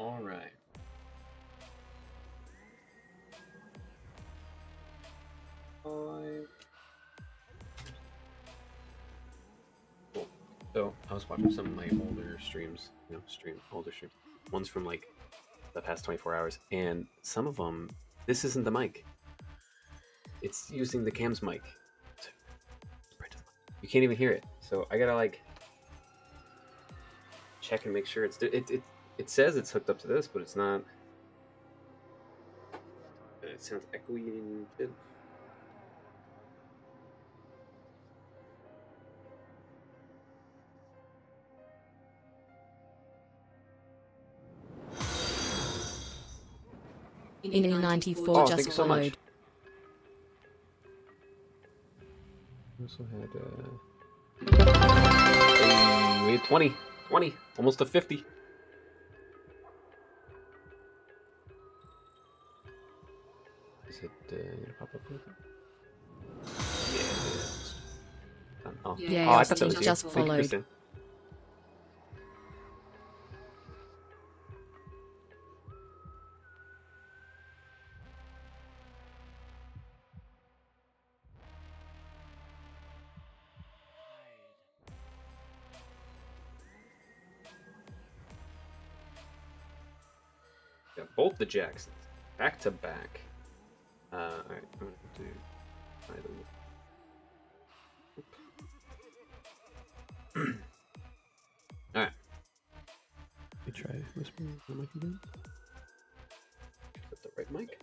All right. Five. Cool. So I was watching some of my older streams, you know, stream older streams. One's from like the past 24 hours, and some of them, this isn't the mic. It's using the cam's mic. You can't even hear it, so I gotta like check and make sure it's it it it says it's hooked up to this, but it's not. It sounds echoey. In 94 Oh, just thank so much. followed. Also had uh, we had 20, 20, almost to 50. Is it uh, gonna pop up with it? Yeah, it is. Oh. Yeah, oh, I I thought that was just you. just Thank you, followed. Kristen. Both the Jacksons back to back. Uh, all right, I'm gonna do either. all right. You try whispering the mic again. Put the right mic.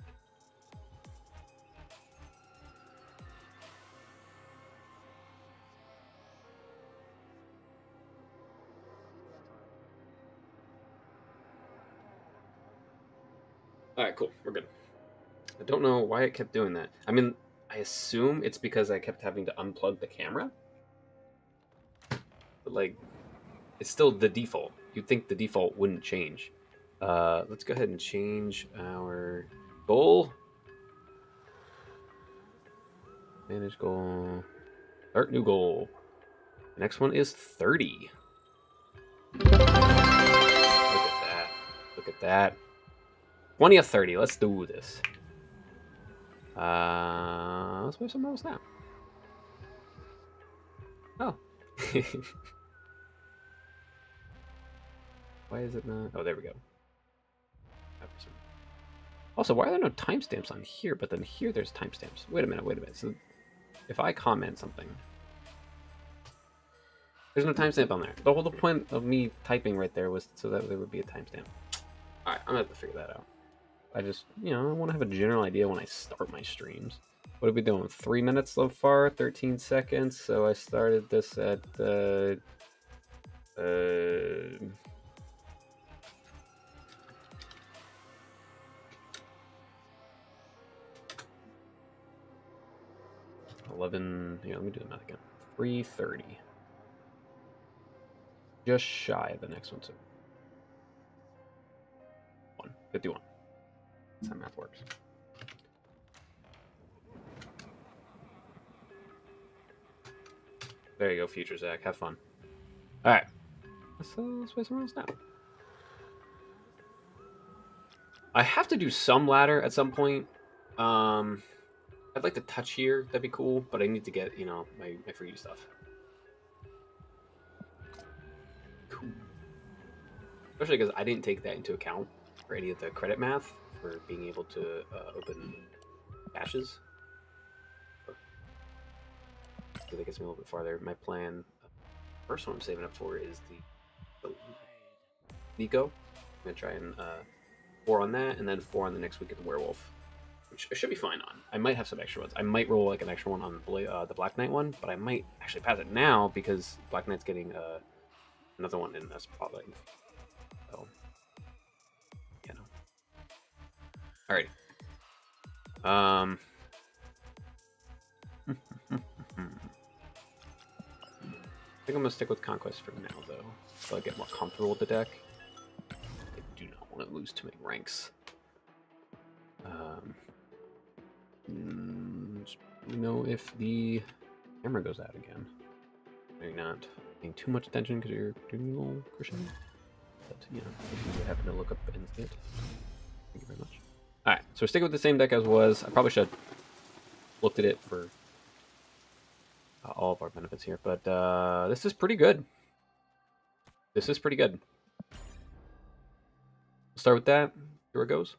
All right, cool. We're good. I don't know why it kept doing that. I mean, I assume it's because I kept having to unplug the camera. But like, it's still the default. You'd think the default wouldn't change. Uh, let's go ahead and change our goal. Manage goal. Start new goal. The next one is 30. Look at that. Look at that. 20 of 30. Let's do this. Uh, let's play some more snap. Oh. Why is it not? Oh, there we go. Also, why are there no timestamps on here, but then here there's timestamps? Wait a minute, wait a minute. So if I comment something, there's no timestamp on there. The whole point of me typing right there was so that there would be a timestamp. Alright, I'm gonna have to figure that out. I just, you know, I want to have a general idea when I start my streams. What are we doing? Three minutes so far, 13 seconds. So I started this at, uh, uh, Eleven. Yeah, let me do the math again. Three thirty. Just shy of the next one, so one fifty-one. That's how math works. There you go, future Zach. Have fun. All right, let's uh, let's play some else now. I have to do some ladder at some point. Um, I'd like to touch here. That'd be cool, but I need to get you know my my free stuff. Cool. Especially because I didn't take that into account for any of the credit math for being able to uh, open caches. So that gets me a little bit farther. My plan, first one I'm saving up for is the, Nico. I'm gonna try and uh, four on that, and then four on the next week at the werewolf which I should be fine on. I might have some extra ones. I might roll like an extra one on uh, the Black Knight one, but I might actually pass it now because Black Knight's getting uh, another one in the spotlight. Know. Alrighty. Um. I think I'm gonna stick with Conquest for now, though, so I get more comfortable with the deck. I do not want to lose too many ranks. Um, mm, just know if the camera goes out again. Maybe not paying too much attention because you're doing a little Christian. But, you know, if you happen to look up and see it. Thank you very much. Alright, so we're sticking with the same deck as was. I probably should have looked at it for uh, all of our benefits here, but uh, this is pretty good. This is pretty good. We'll start with that. Here it goes.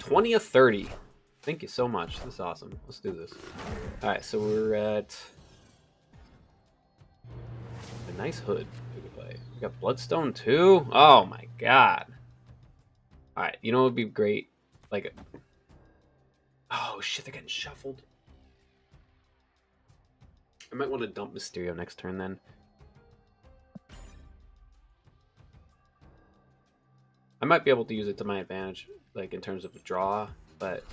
20 of 30. Thank you so much. This is awesome. Let's do this. Alright, so we're at a nice hood we. We got Bloodstone too. Oh my god. Alright, you know what would be great? Like Oh shit, they're getting shuffled. I might want to dump Mysterio next turn then. I might be able to use it to my advantage, like in terms of a draw, but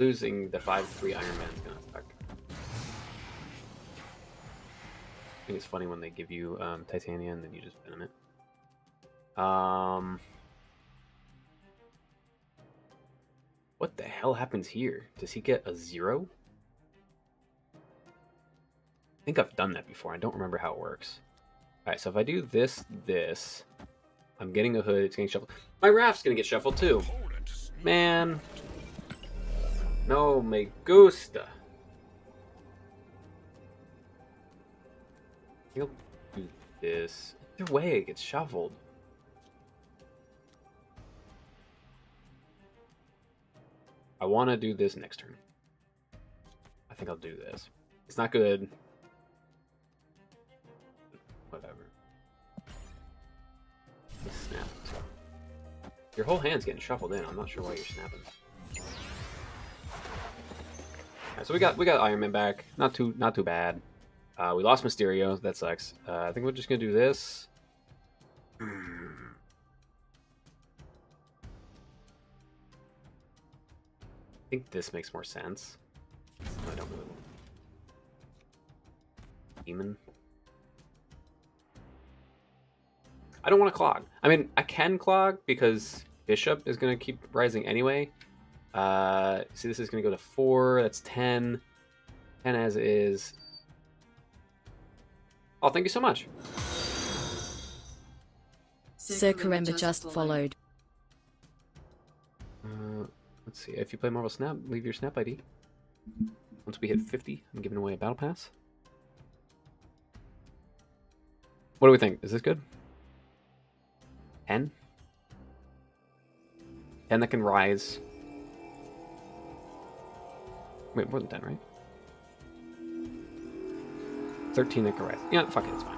losing the 5-3 Iron Man is gonna suck. I think it's funny when they give you um, Titania and then you just venom it. Um, what the hell happens here? Does he get a zero? I think I've done that before. I don't remember how it works. Alright, so if I do this, this, I'm getting a hood, it's getting shuffled. My raft's gonna get shuffled too. Man. No me gusta. He'll do this. Either way, it gets shuffled. I want to do this next turn. I think I'll do this. It's not good. Whatever. He snapped. Your whole hand's getting shuffled in. I'm not sure why you're snapping. Alright, so we got we got Iron Man back. Not too not too bad. Uh, we lost Mysterio. That sucks. Uh, I think we're just gonna do this. I think this makes more sense. I don't really. Demon. I don't want to clog. I mean, I can clog because Bishop is going to keep rising anyway. Uh, see, this is going to go to 4. That's 10. 10 as is. Oh, thank you so much. Sir Karemba just followed. Let's see. If you play Marvel Snap, leave your Snap ID. Once we hit 50, I'm giving away a Battle Pass. What do we think? Is this good? 10? 10 that can rise. Wait, more than 10, right? 13 that can rise. Yeah, fuck it, it's fine.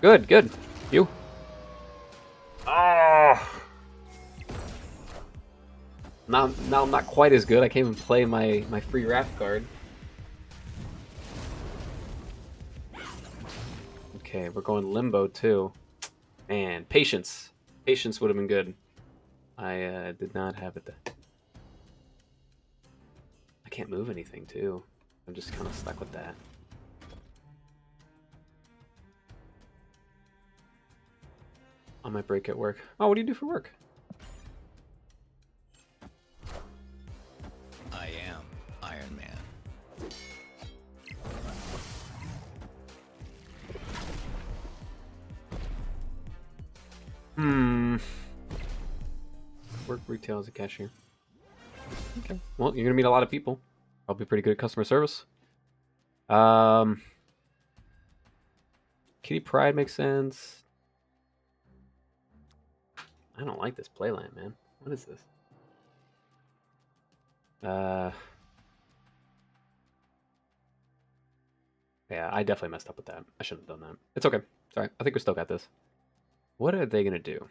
Good, good. You? Oh! Now, now I'm not quite as good. I can't even play my, my free raft card. Okay, we're going limbo too. Man, patience. Patience would have been good. I uh, did not have it. I can't move anything too. I'm just kind of stuck with that. On my break at work. Oh, what do you do for work? Hmm. Work retail as a cashier. Okay. Well, you're gonna meet a lot of people. I'll be pretty good at customer service. Um. Kitty Pryde makes sense. I don't like this playland, man. What is this? Uh. Yeah, I definitely messed up with that. I shouldn't have done that. It's okay. Sorry. I think we still got this. What are they gonna do?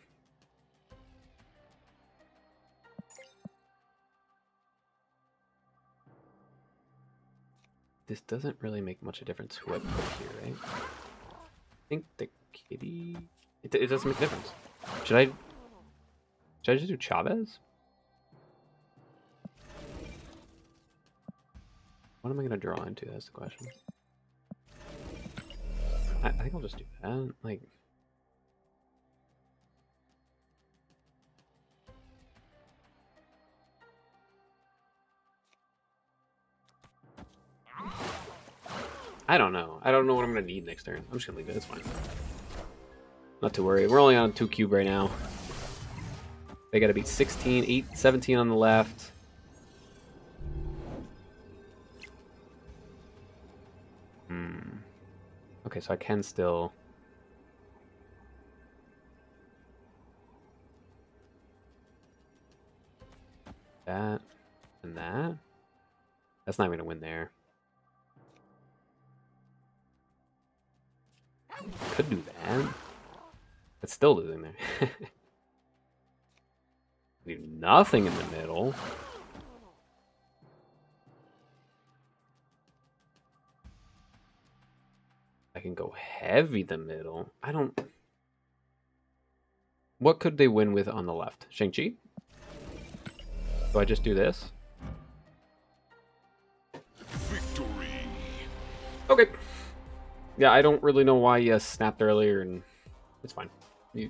This doesn't really make much of a difference who I put here, right? I think the kitty. It, it doesn't make a difference. Should I? Should I just do Chavez? What am I gonna draw into? That's the question. I, I think I'll just do that. Like. I don't know. I don't know what I'm gonna need next turn. I'm just gonna leave it. It's fine. Not to worry. We're only on two cube right now. They got to beat 16, 8, 17 on the left. Hmm. Okay, so I can still. That and that. That's not going to win there. Could do that. It's still losing there. do nothing in the middle. I can go heavy the middle. I don't. What could they win with on the left? Shang-Chi? Do I just do this? Victory. Okay. Yeah, I don't really know why you snapped earlier, and it's fine. You...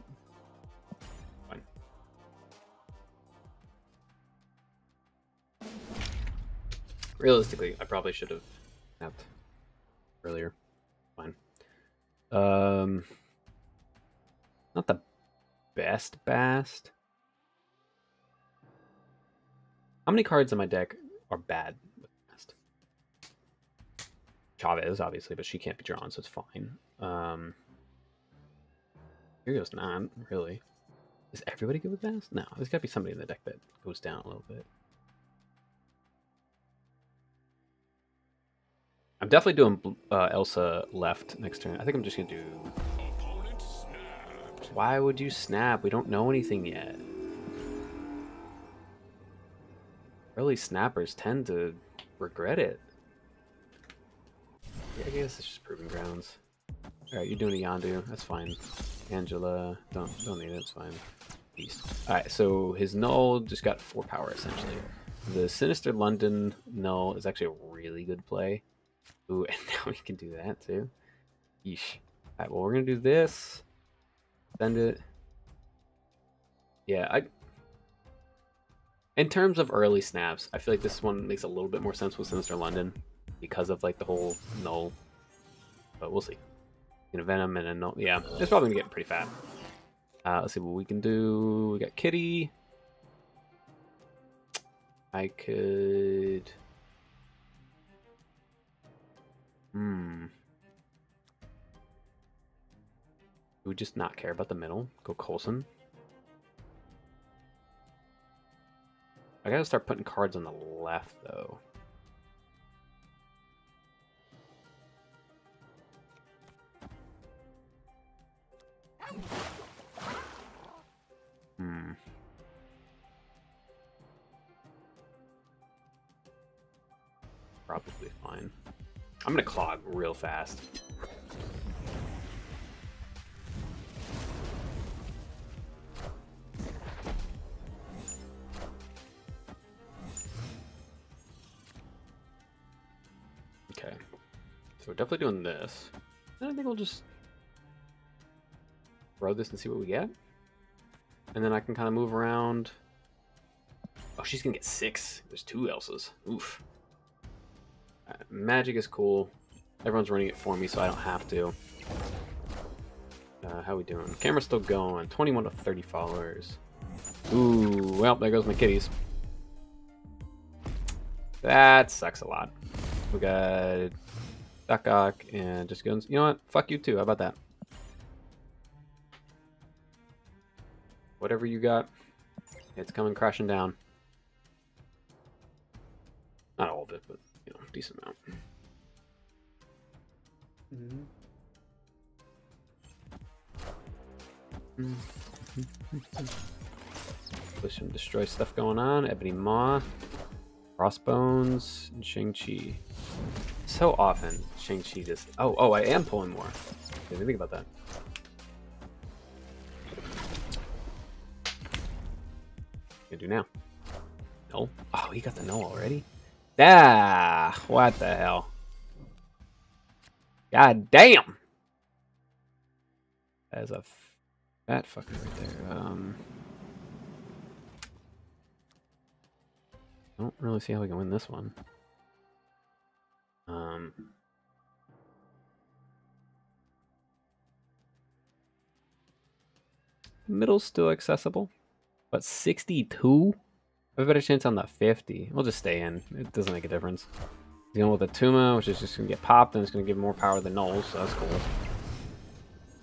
Fine. Realistically, I probably should have snapped earlier. Fine. Um, not the best bast. How many cards in my deck are bad? Chavez, obviously, but she can't be drawn, so it's fine. Um, Hero's not, really. Is everybody good with Bast? No, there's got to be somebody in the deck that goes down a little bit. I'm definitely doing uh, Elsa left next turn. I think I'm just going to do... Why would you snap? We don't know anything yet. Early snappers tend to regret it. Yeah, I guess it's just proving grounds. Alright, you're doing a Yondu. That's fine. Angela, don't don't need it. It's fine. Beast. All right, so his Knull just got four power essentially. The sinister London Knull is actually a really good play. Ooh, and now we can do that too. Yeesh. All right, well we're gonna do this. Send it. Yeah, I. In terms of early snaps, I feel like this one makes a little bit more sense with Sinister London because of like the whole Knull. But we'll see. You know, Venom and a Knull. Yeah, it's probably gonna get pretty fat. Uh, let's see what we can do. We got Kitty. I could. Hmm. We just not care about the middle? Go Coulson. I gotta start putting cards on the left though. Hmm. Probably fine. I'm gonna clog real fast. Okay. So we're definitely doing this. And I think we'll just throw this and see what we get. And then I can kind of move around. Oh, she's gonna get six. There's two Elsas. Oof. Uh, magic is cool. Everyone's running it for me, so I don't have to. Uh, how we doing? Camera's still going. 21 to 30 followers. Ooh, well, there goes my kitties. That sucks a lot. We got Dakok and just guns. You know what? Fuck you too. How about that? Whatever you got, it's coming crashing down. Not all of it, but you know, decent amount. Mm-hmm. There's some destroy stuff going on. Ebony Maw, Crossbones, and Shang-Chi. So often, Shang-Chi just... Oh, oh, I am pulling more. Didn't think about that. Gonna do now? No. Oh, he got the no already. Ah, what the hell? God damn! That is a fat fucker right there. Um, I don't really see how we can win this one. Um, Middle's still accessible, but 62? I have a better chance on the 50. We'll just stay in. It doesn't make a difference. Dealing with the Tuma, which is just going to get popped, and it's going to give more power than Knowles, so that's cool.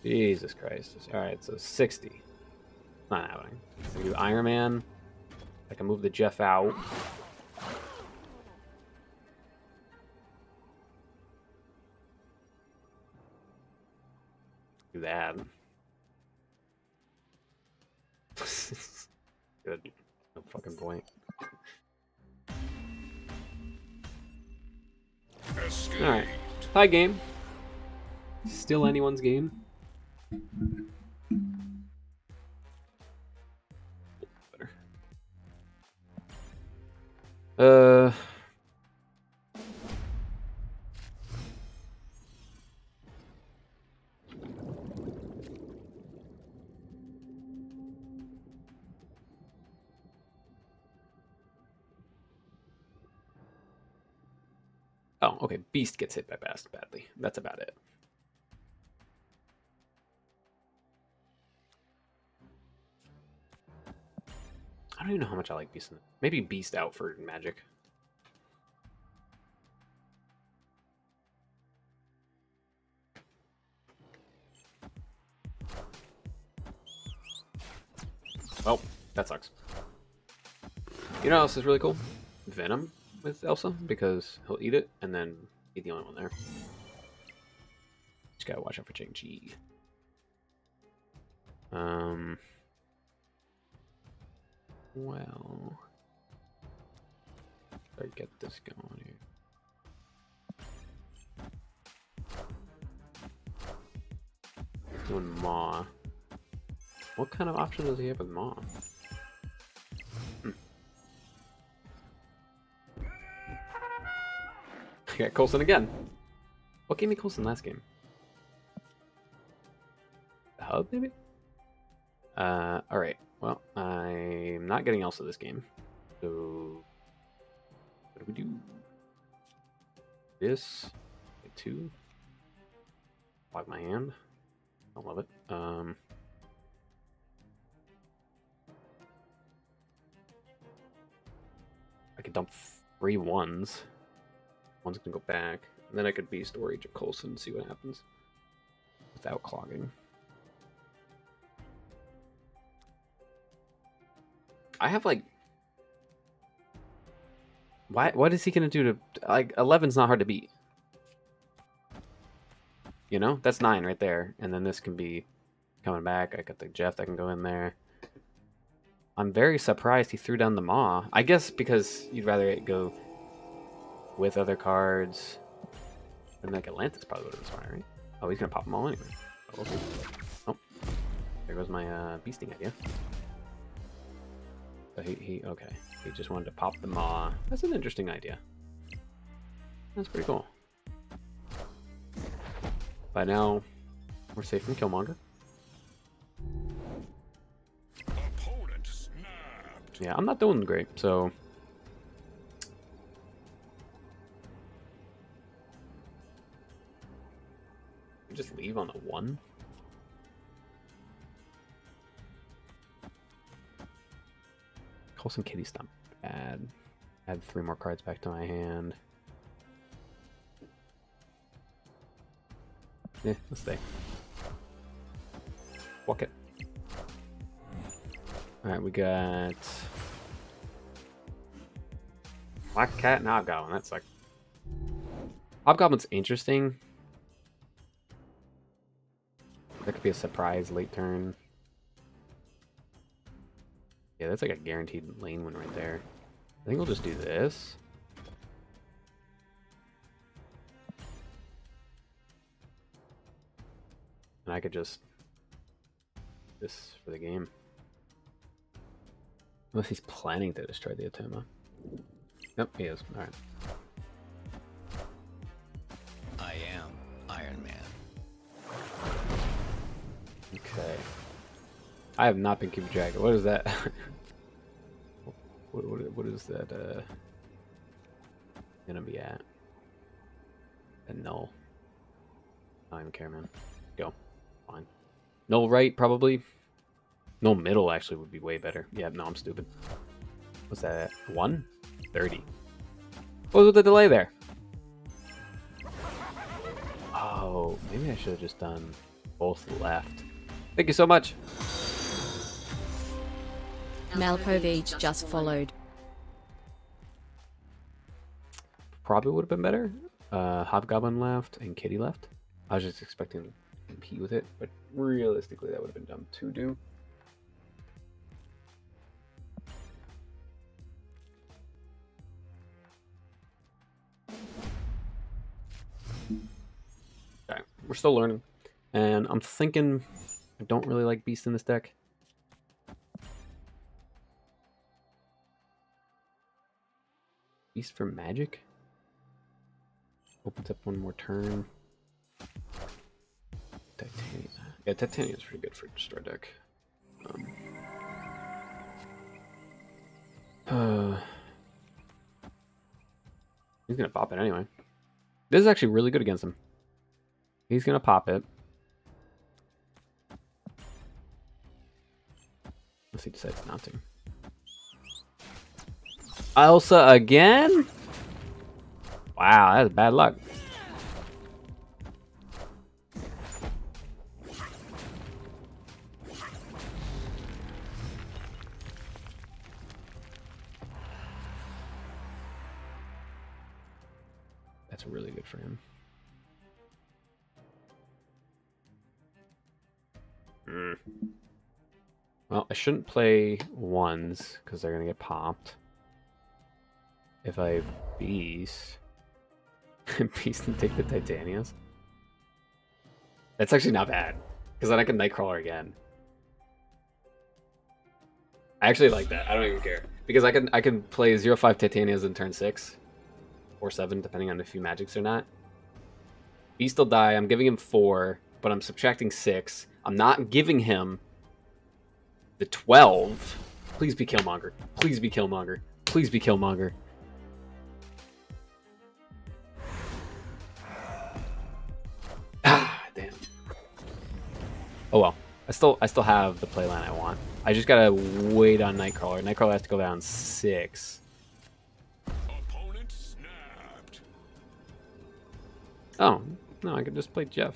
Jesus Christ. Alright, so 60. Not happening. So do Iron Man. I can move the Jeff out. Do that. Good. No fucking point. Alright. Tie game. Still anyone's game. Better. Uh. Oh, okay. Beast gets hit by Bast badly. That's about it. I don't even know how much I like Beast. Maybe Beast out for Magic. Oh, that sucks. You know what else is really cool? Venom with Elsa, because he'll eat it and then be the only one there. Just gotta watch out for Shang-Chi. Um... Well, I get this going here. Doing Maw. What kind of option does he have with Maw? I got Coulson again. What gave me Coulson last game? The hub, maybe? Uh, alright. Well, I'm not getting Elsa this game. So, what do we do? This, get two. Block my hand. Don't love it. Um, I could dump three ones. One's gonna go back. And then I could be storage of Coulson and see what happens. Without clogging. I have like why what is he gonna do to like 11's not hard to beat. You know? That's nine right there. And then this can be coming back. I got the Jeff that can go in there. I'm very surprised he threw down the Maw. I guess because you'd rather it go with other cards. And like Atlantis probably would have been smart, right? Oh, he's gonna pop them all anyway. Oh, oh. there goes my uh, beasting idea. But he, he, okay. He just wanted to pop the maw. That's an interesting idea. That's pretty cool. By now, we're safe from Killmonger. Yeah, I'm not doing great, so... Just leave on the one? Coulson Kitty Stump. Add. Add three more cards back to my hand. Yeah, let's stay. Walk it. Alright, we got... Black Cat and Hobgoblin. That's like... Hobgoblin's interesting. That could be a surprise late turn. Yeah, that's like a guaranteed lane one right there. I think we'll just do this. And I could just... This for the game. Unless he's planning to destroy the Atoma. Nope, he is. Alright. I am Iron Man. Okay. I have not been keeping track. What is that? what, what, what is that uh, gonna be at? And Knull. I don't even care, man. Go. Fine. Null right, probably. No, middle actually would be way better. Yeah, no, I'm stupid. What's that? One? 30. What was the delay there? Oh, maybe I should have just done both left. Thank you so much. Malkovich just followed. Probably would have been better. Uh, Hobgoblin left and Kitty left. I was just expecting to compete with it, but realistically, that would have been dumb to do. Okay, we're still learning, and I'm thinking I don't really like Beast in this deck. Beast for Magic? Opens up one more turn. Titania. Yeah, Titania's pretty good for destroy deck. Um, uh, he's gonna pop it anyway. This is actually really good against him. He's gonna pop it. Unless he decides not to. Elsa again? Wow, that's bad luck. That's really good for him. Hmm. Well, I shouldn't play ones because they're going to get popped. If I beast, beast and take the Titanias. That's actually not bad because then I can Nightcrawler again. I actually like that. I don't even care because I can I can play zero five Titanias in turn six or seven depending on if you magics or not. Beast will die. I'm giving him four, but I'm subtracting six. I'm not giving him the twelve. Please be Killmonger. Please be Killmonger. Please be Killmonger. Ah, damn. Oh well. I still I still have the playline I want. I just gotta wait on Nightcrawler. Nightcrawler has to go down six. Opponent snapped. Oh, no, I could just play Jeff.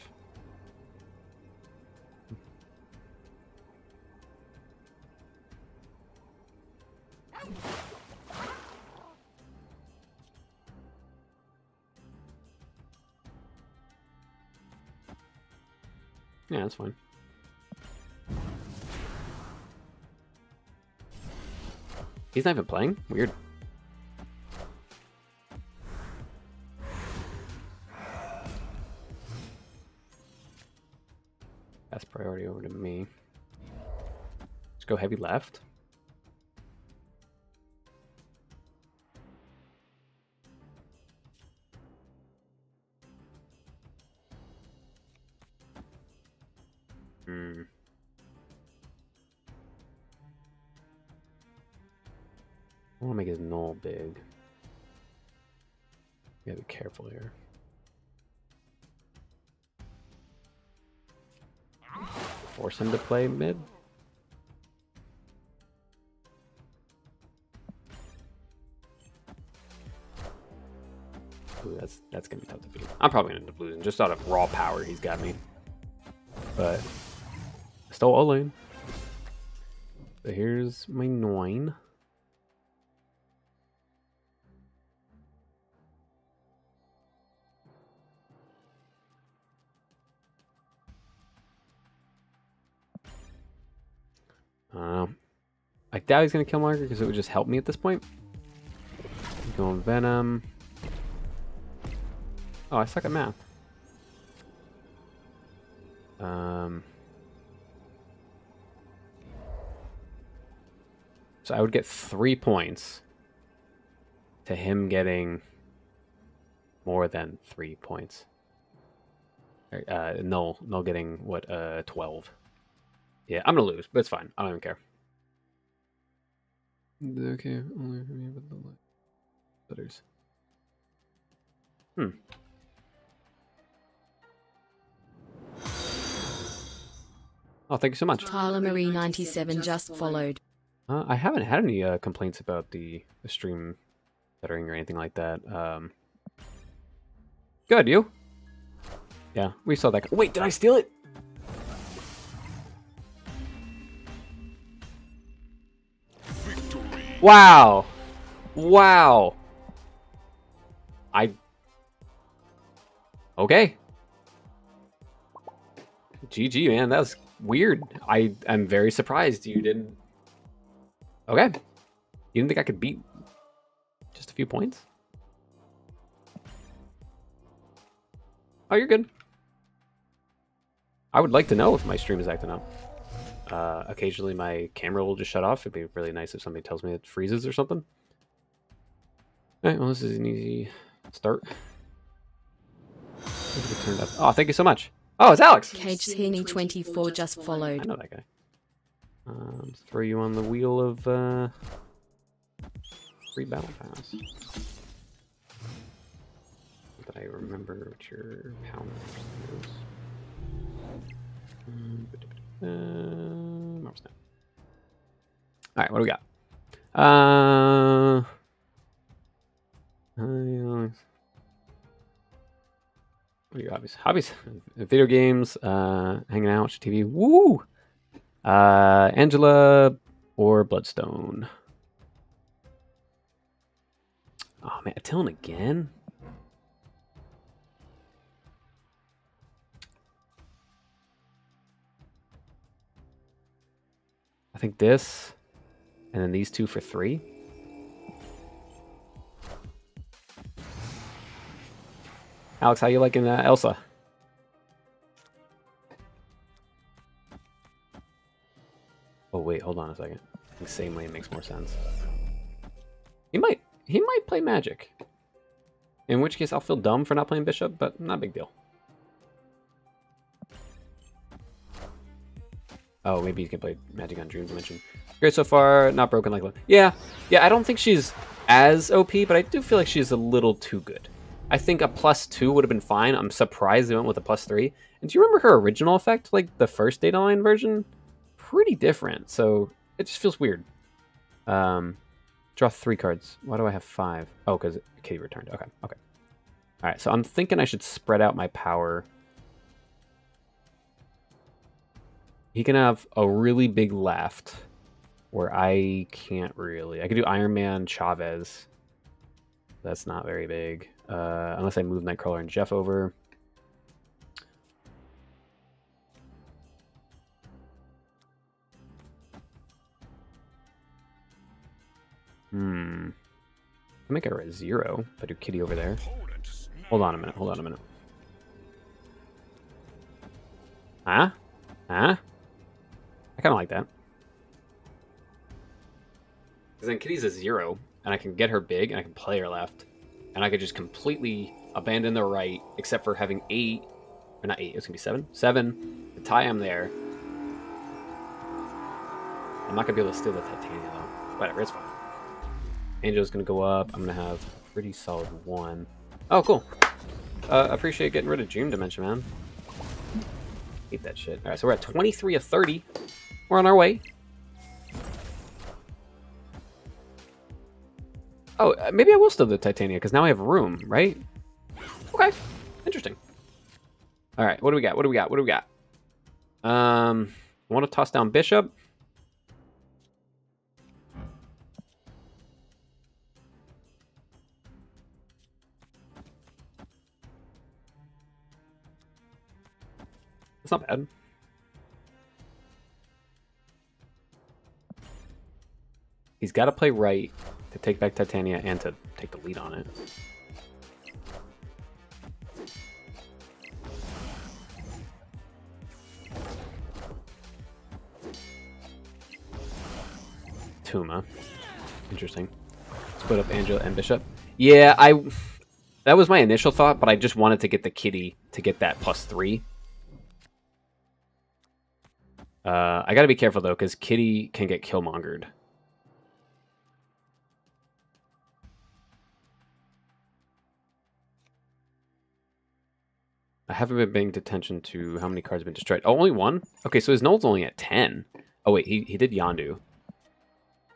Yeah, that's fine. He's not even playing? Weird. That's priority over to me. Let's go heavy left. Hmm. I want to make his Knull big. You gotta be careful here. Force him to play mid. Ooh, that's that's gonna be tough to beat. I'm probably gonna end up losing just out of raw power. He's got me, but still all lane. So here's my nine. I. I doubt he's gonna kill Margaret because it would just help me at this point. Going Venom. Oh, I suck at math. Um. So I would get three points to him getting more than three points. Uh, no, no getting what, uh, 12. Yeah, I'm gonna lose, but it's fine. I don't even care. Okay, only for me, but the letters. Hmm. Oh, thank you so much. Tyler Marie 97 just followed. Uh, I haven't had any uh, complaints about the, the stream stuttering or anything like that. Um, good, you? Yeah, we saw that. Wait, did I steal it? Victory. Wow. Wow. I. Okay. GG, man. That was weird. I am very surprised you didn't. Okay. You didn't think I could beat just a few points? Oh, you're good. I would like to know if my stream is acting up. Uh, occasionally my camera will just shut off. It'd be really nice if somebody tells me it freezes or something. Alright, well this is an easy start. Turned up. Oh, thank you so much. Oh, it's Alex! Cage Heaney 24 just followed. I know that guy. Um, throw you on the wheel of uh, free battle pass. I remember what your pound is. Um, Marvel All right, what do we got? Uh, uh, what are your hobbies? Hobbies: video games, uh, hanging out, watching TV. Woo! Uh, Angela or Bloodstone. Oh man, Attilan again. I think this, and then these two for three. Alex, how you liking uh, Elsa? Oh wait, hold on a second. Think same lane makes more sense. He might he might play magic. In which case I'll feel dumb for not playing bishop, but not a big deal. Oh, maybe you can play magic on Dream Dimension. Great so far, not broken like one. Yeah, yeah, I don't think she's as OP, but I do feel like she's a little too good. I think a plus two would have been fine. I'm surprised they went with a plus three. And do you remember her original effect, like the first data line version? Pretty different, so it just feels weird. Um, draw three cards. Why do I have five? Oh, because Kitty returned. Okay, okay. All right, so I'm thinking I should spread out my power. He can have a really big left, where I can't really. I could do Iron Man Chavez. That's not very big. Uh, unless I move Nightcrawler and Jeff over. Hmm. I'll make her a zero if I do Kitty over there. Hold on a minute. Hold on a minute. Huh? Huh? I kind of like that. Because then Kitty's a zero, and I can get her big, and I can play her left. And I could just completely abandon the right, except for having eight, or not eight, it's going to be seven? Seven, to tie I'm there. I'm not going to be able to steal the Titania, though. Whatever, it's fine. Angel's to go up. I'm to have pretty solid one. Oh, cool. Uh, appreciate getting rid of Dream Dimension, man. Hate that shit. All right, so we're at 23 of 30. We're on our way. Oh, uh, maybe I will steal the Titania because now I have room, right? Okay, interesting. All right, what do we got? What do we got? What do we got? Um, want to toss down Bishop? It's not bad. He's got to play right to take back Titania and to take the lead on it. Tuma. Interesting. Split up Angela and Bishop. Yeah, I. That was my initial thought, but I just wanted to get the kitty to get that plus three. Uh, I gotta be careful though, because Kitty can get killmongered. I haven't been paying attention to how many cards have been destroyed. Oh, only one? Okay, so his Knull's only at 10. Oh, wait, he, he did Yondu.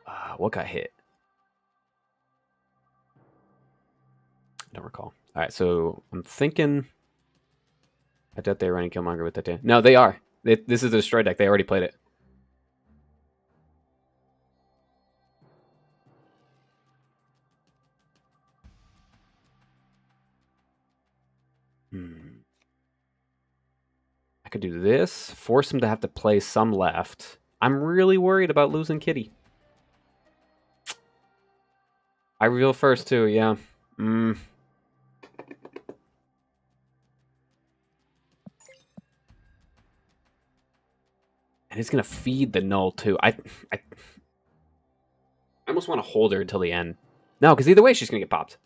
Uh, what got hit? I don't recall. All right, so I'm thinking... I doubt they're running Killmonger with that. No, they are. They, this is a destroy deck. They already played it. Hmm. I could do this, force him to have to play some left. I'm really worried about losing Kitty. I reveal first too, yeah. Mm. And he's gonna feed the Knull too. I, I, I almost want to hold her until the end. No, because either way, she's gonna get popped.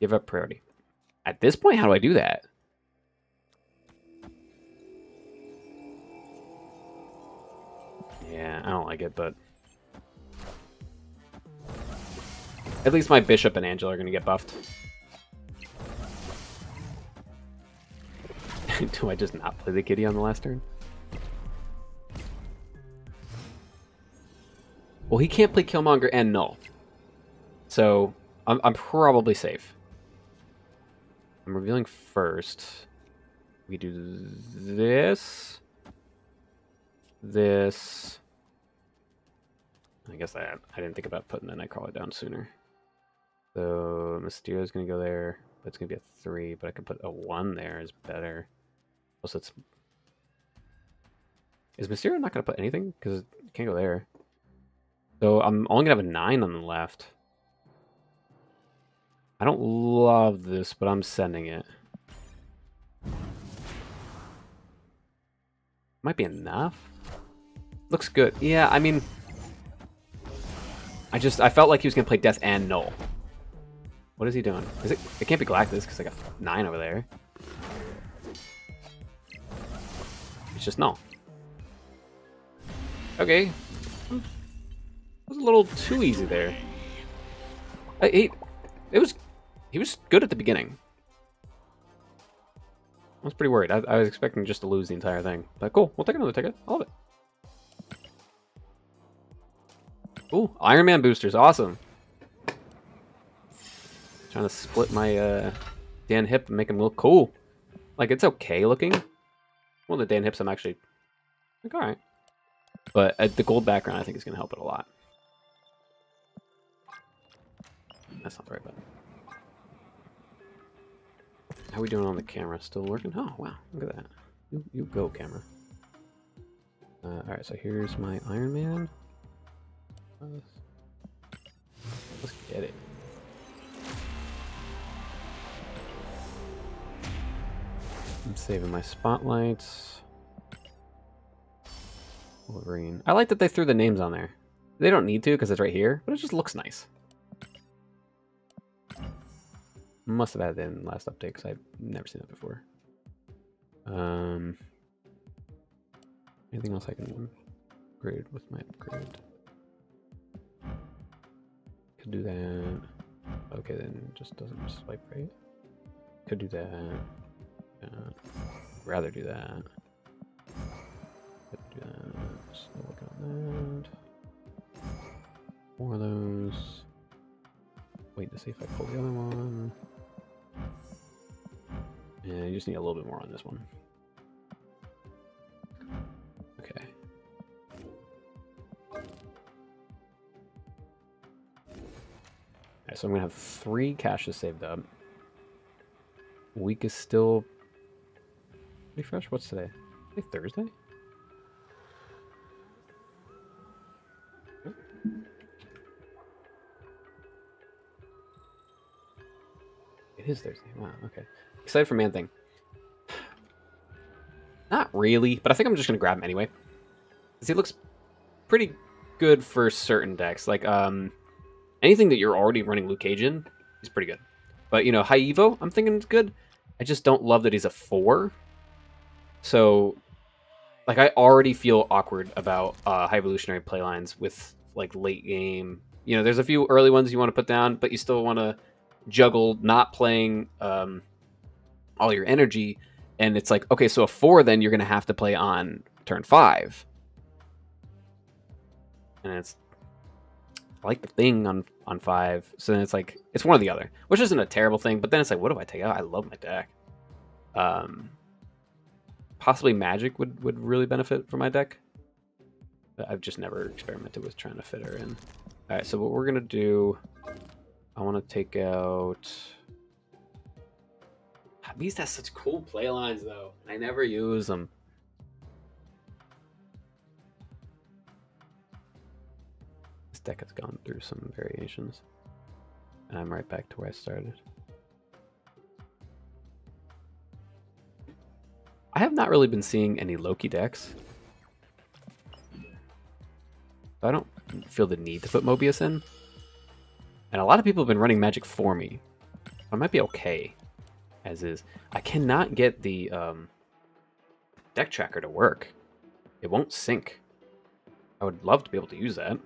Give up priority. At this point, how do I do that? Yeah, I don't like it, but... At least my Bishop and Angela are going to get buffed. do I just not play the kitty on the last turn? Well, he can't play Killmonger and Knull. So, I'm, I'm probably safe. I'm revealing first. We do this. This. I guess I, I didn't think about putting the Nightcrawler down sooner. So Mysterio's going to go there. That's going to be a 3, but I could put a 1 there is better. Plus it's... Is Mysterio not going to put anything? Because it can't go there. So I'm only going to have a 9 on the left. I don't love this, but I'm sending it. Might be enough. Looks good. Yeah, I mean... I just, I felt like he was going to play Death and Knull. What is he doing? Is it, it can't be Galactus, because I got 9 over there. It's just Knull. Okay. It was a little too easy there. I, he, it was he was good at the beginning. I was pretty worried. I, I was expecting just to lose the entire thing. But cool, we'll take another ticket. I love it. Ooh, Iron Man boosters, awesome. Trying to split my uh, Dan hip and make him look cool. Like, it's okay looking. Well, the Dan hips, I'm actually like, all right. But uh, the gold background, I think, is going to help it a lot. That's not the right button. How are we doing on the camera? Still working? Oh, wow. Look at that. You, you go, camera. Uh, Alright, so here's my Iron Man. Let's get it. I'm saving my spotlights. Wolverine. I like that they threw the names on there. They don't need to because it's right here, but it just looks nice. Must have had it in last update because I've never seen that before. Um, anything else I can upgrade with my upgrade? Could do that. Okay, then it just doesn't swipe right. Could do that. Uh, rather do that. Could do that. Still on that. More of those. Wait to see if I pull the other one. Yeah, you just need a little bit more on this one. Okay. So I'm gonna have three caches saved up. Week is still pretty fresh. What's today? Today Thursday? It is Thursday. Wow, okay. Excited for Man Thing. Not really, but I think I'm just gonna grab him anyway. Cause he looks pretty good for certain decks. Like um anything that you're already running Luke Cage in, he's pretty good. But you know, High Evo, I'm thinking it's good. I just don't love that he's a four. So like I already feel awkward about uh high evolutionary playlines with like late game. You know, there's a few early ones you want to put down, but you still want to juggle not playing um all your energy, and it's like okay, so a four then you're gonna have to play on turn five, and it's I like the thing on on five, so then it's like it's one or the other, which isn't a terrible thing. But then it's like, what do I take out? I love my deck. Um, possibly Magik would would really benefit from my deck. But I've just never experimented with trying to fit her in. All right, so what we're gonna do, I want to take out. Beast has such cool play lines though. I never use them. This deck has gone through some variations. And I'm right back to where I started. I have not really been seeing any Loki decks. I don't feel the need to put Mobius in. And a lot of people have been running Magik for me. I might be okay, as is. I cannot get the um, deck tracker to work. It won't sync. I would love to be able to use that.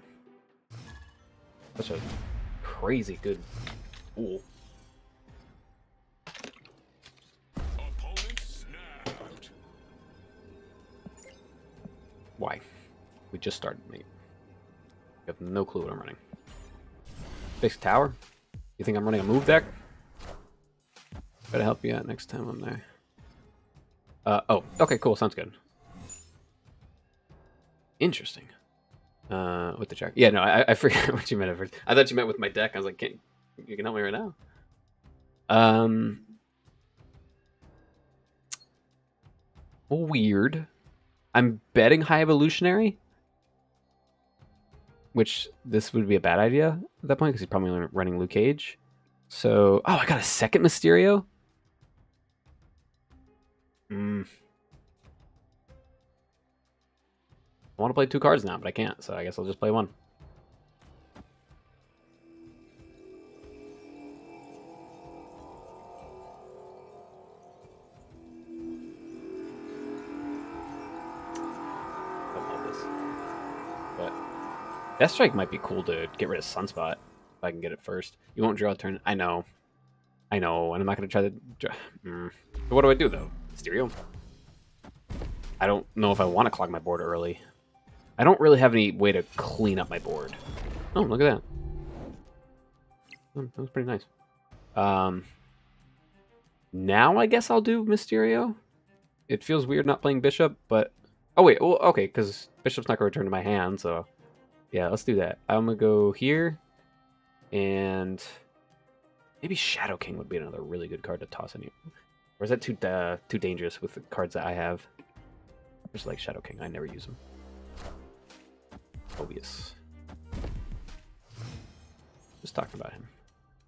Such a crazy good tool. Why? We just started, mate. You have no clue what I'm running. Fisk Tower? You think I'm running a move deck? Better help you out next time I'm there. Uh, oh, okay, cool. Sounds good. Interesting. Uh, with the track. Yeah, no, I, I forget what you meant at first. I thought you meant with my deck. I was like, can't, you can help me right now. Um, weird. I'm betting high evolutionary, which this would be a bad idea at that point because he's probably running Luke Cage. So, oh, I got a second Mysterio. Hmm. I want to play two cards now, but I can't, so I guess I'll just play one. I love this. But Death Strike might be cool to get rid of Sunspot if I can get it first. You won't draw a turn. I know. I know, and I'm not going to try to... Draw. Mm. What do I do, though? Stereo? I don't know if I want to clog my board early. I don't really have any way to clean up my board. Oh, look at that. Oh, that was pretty nice. Um, now I guess I'll do Mysterio. It feels weird not playing Bishop, but... Oh, wait. Well, okay, because Bishop's not going to return to my hand, so... Yeah, let's do that. I'm going to go here. And... Maybe Shadow King would be another really good card to toss in here. Or is that too uh, too dangerous with the cards that I have? Just like Shadow King, I never use them. Obvious. Just talking about him.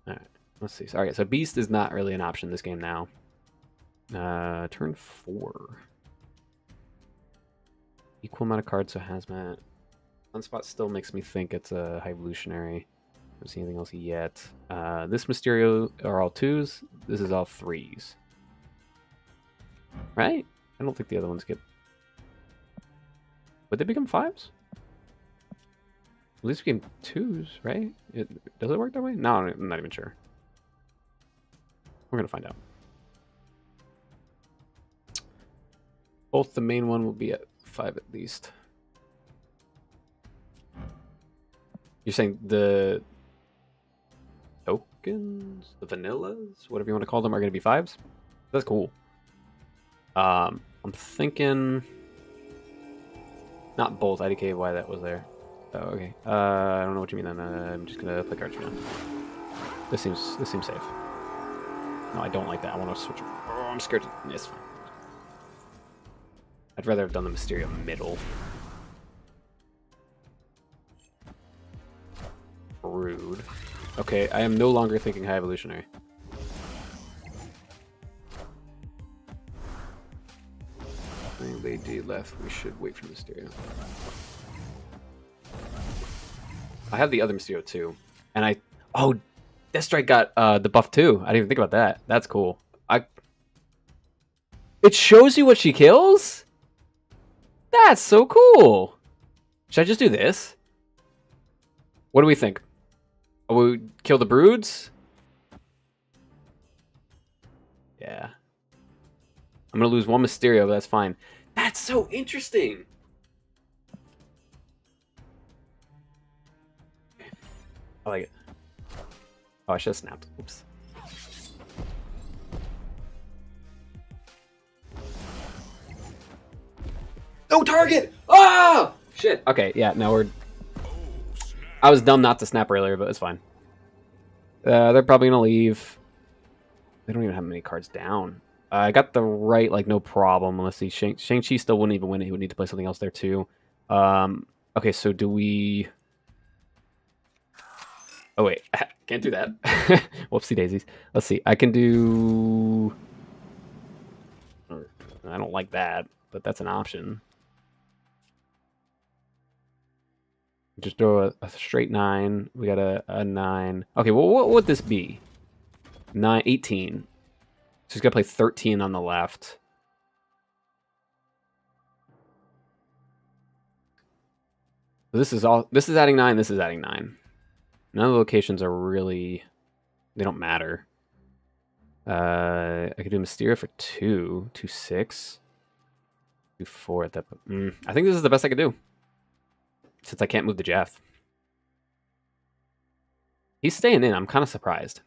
Alright, let's see. Alright, so Beast is not really an option in this game now. Uh, turn four. Equal amount of cards, so Hazmat. Sunspot still makes me think it's a High Evolutionary. Don't see anything else yet. Uh, this Mysterio are all twos. This is all threes. Right? I don't think the other ones get... Would they become fives? At least became twos, right? It, does it work that way? No, I'm not even sure. We're going to find out. Both the main one will be at five at least. You're saying the tokens, the vanillas, whatever you want to call them, are going to be fives? That's cool. Um, I'm thinking not both. IDK why that was there. Oh, okay. Uh, I don't know what you mean. Then uh, I'm just gonna play cards now. This seems this seems safe. No, I don't like that. I want to switch. Oh, I'm scared. To... It's fine. I'd rather have done the Mysterio middle. Rude. Okay, I am no longer thinking high evolutionary. Lady left. We should wait for Mysterio. I have the other Mysterio too, and I oh, Deathstrike got uh, the buff too. I didn't even think about that. That's cool. I. It shows you what she kills. That's so cool. Should I just do this? What do we think? Oh, we kill the broods? Yeah. I'm gonna lose one Mysterio, but that's fine. That's so interesting. I like it. Oh, I should have snapped. Oops. No target! Ah! Shit. Okay, yeah, now we're. I was dumb not to snap earlier, but it's fine. Uh, they're probably gonna leave. They don't even have many cards down. Uh, I got the right, like, no problem. Unless he Shang-Chi still wouldn't even win it. He would need to play something else there too. Um, okay, so do we? Oh wait, can't do that. Whoopsie daisies. Let's see. I can do. I don't like that, but that's an option. Just throw a, a straight nine. We got a, a nine. Okay, well, what would this be? Nine, 18. So he's got to play 13 on the left. So this is all. This is adding nine. This is adding nine. None of the locations are really. They don't matter. Uh, I could do Mysterio for two, two six, two four at that. Mm, I think this is the best I could do since I can't move the Jeff. He's staying in. I'm kind of surprised.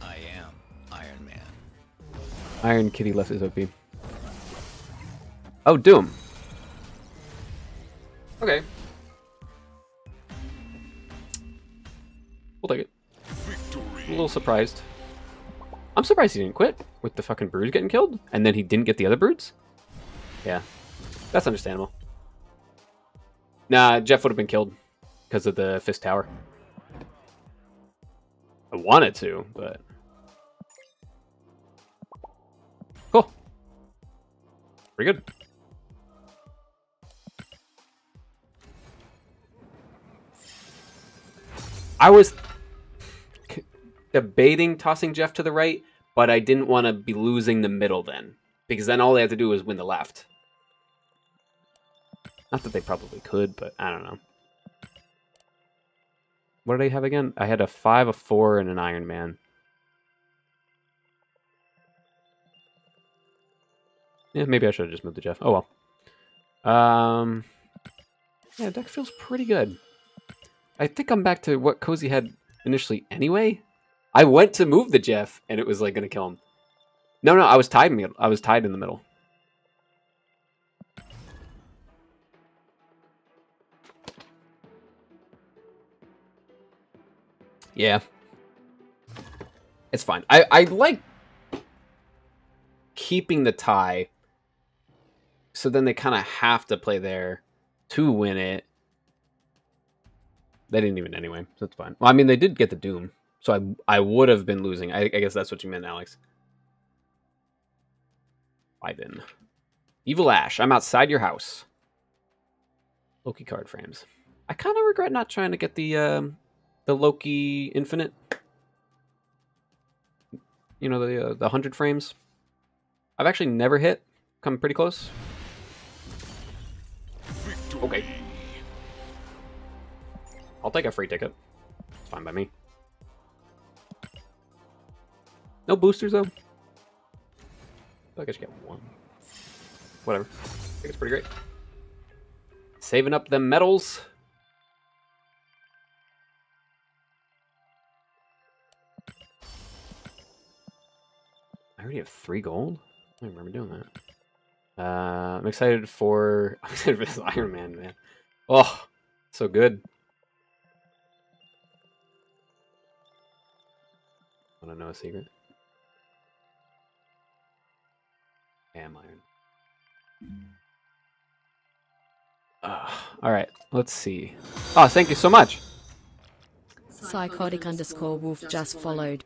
I am Iron Man. Iron Kitty left his OP. Oh, Doom. Okay. We'll take it. Victory. a little surprised. I'm surprised he didn't quit with the fucking broods getting killed, and then he didn't get the other broods. Yeah, that's understandable. Nah, Jeff would have been killed because of the Fisk Tower. I wanted to, but cool. Pretty good. I was debating tossing Jeff to the right, but I didn't want to be losing the middle then, because then all they have to do is win the left. Not that they probably could, but I don't know. What did I have again? I had a five, a four, and an Iron Man. Yeah, maybe I should have just moved to Jeff. Oh well. Um, yeah, deck feels pretty good. I think I'm back to what Cozy had initially anyway. I went to move the Jeff, and it was like gonna kill him. No, no, I was tied. I was tied in the middle. Yeah, it's fine. I I like keeping the tie, so then they kind of have to play there to win it. They didn't even anyway, so that's fine. Well, I mean, they did get the Doom, so I I would have been losing. I, I guess that's what you meant, Alex. Ivan. Evil Ash, I'm outside your house. Loki card frames. I kind of regret not trying to get the um, the Loki Infinite. You know the uh, the hundred frames. I've actually never hit. Come pretty close. Victory. Okay. I'll take a free ticket. It's fine by me. No boosters though. I guess should get one. Whatever. I think it's pretty great. Saving up the medals. Already have three gold. I remember doing that. Uh, I'm excited for. I'm excited for this Iron Man, man. Oh, so good. Want to know a secret? Am Iron. Uh, all right, let's see. Oh, thank you so much. Psychotic underscore wolf just followed.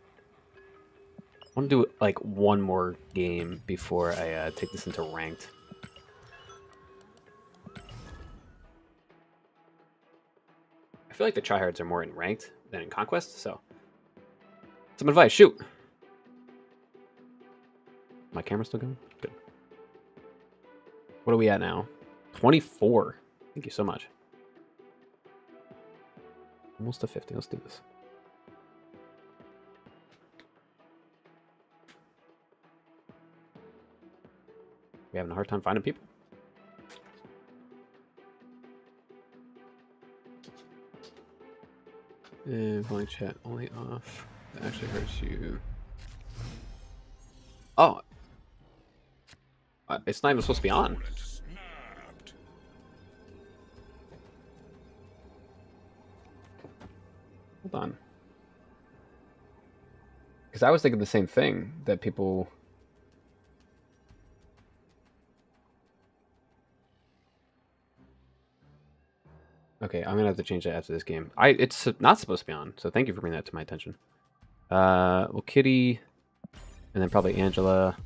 I want to do like one more game before I uh, take this into ranked. I feel like the tryhards are more in ranked than in conquest, so some advice. Shoot. My camera's still going. Good. What are we at now? Twenty-four. Thank you so much. Almost to fifty. Let's do this. We having a hard time finding people. And volume chat only off. That actually hurts you. Oh. Uh, It's not even supposed to be on. Hold on. Because I was thinking the same thing that people. Okay, I'm gonna have to change that after this game. I it's not supposed to be on, so thank you for bringing that to my attention. Uh, well, Kitty, and then probably Angela.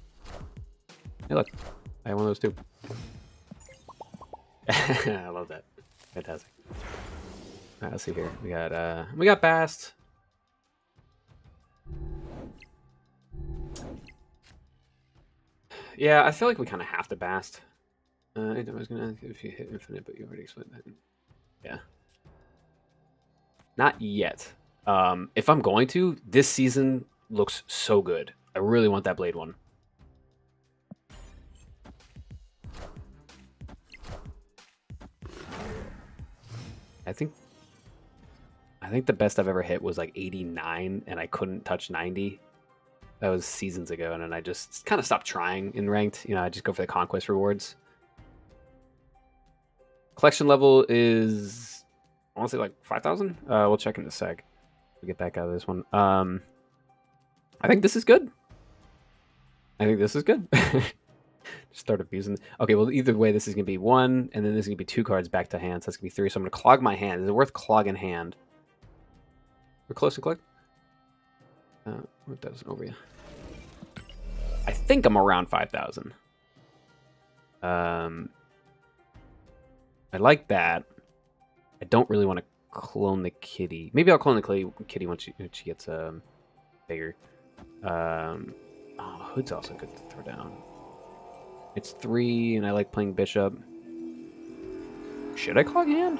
Hey, look, I have one of those too. I love that. Fantastic. All right, let's see here. We got uh, we got Bast. Yeah, I feel like we kind of have to Bast. Uh, I was gonna if you hit infinite, but you already explained that. Yeah. Not yet. Um, if I'm going to, this season looks so good. I really want that blade one. I think I think the best I've ever hit was like 89 and I couldn't touch 90. That was seasons ago and then I just kind of stopped trying in ranked. You know, I just go for the conquest rewards. Collection level is I want to say like 5000. Uh we'll check in a sec. We'll get back out of this one. Um I think this is good. I think this is good. Just start abusing. Okay, well, either way, this is going to be one, and then this is going to be two cards back to hand. So that's going to be three. So I'm going to clog my hand. Is it worth clogging hand? We're close to click. Uh, what does over you? I think I'm around 5,000. Um, I like that. I don't really want to clone the kitty. Maybe I'll clone the kitty, once she, when she gets um, bigger. Um, oh, Hood's also good to throw down. It's three, and I like playing bishop. Should I clog hand?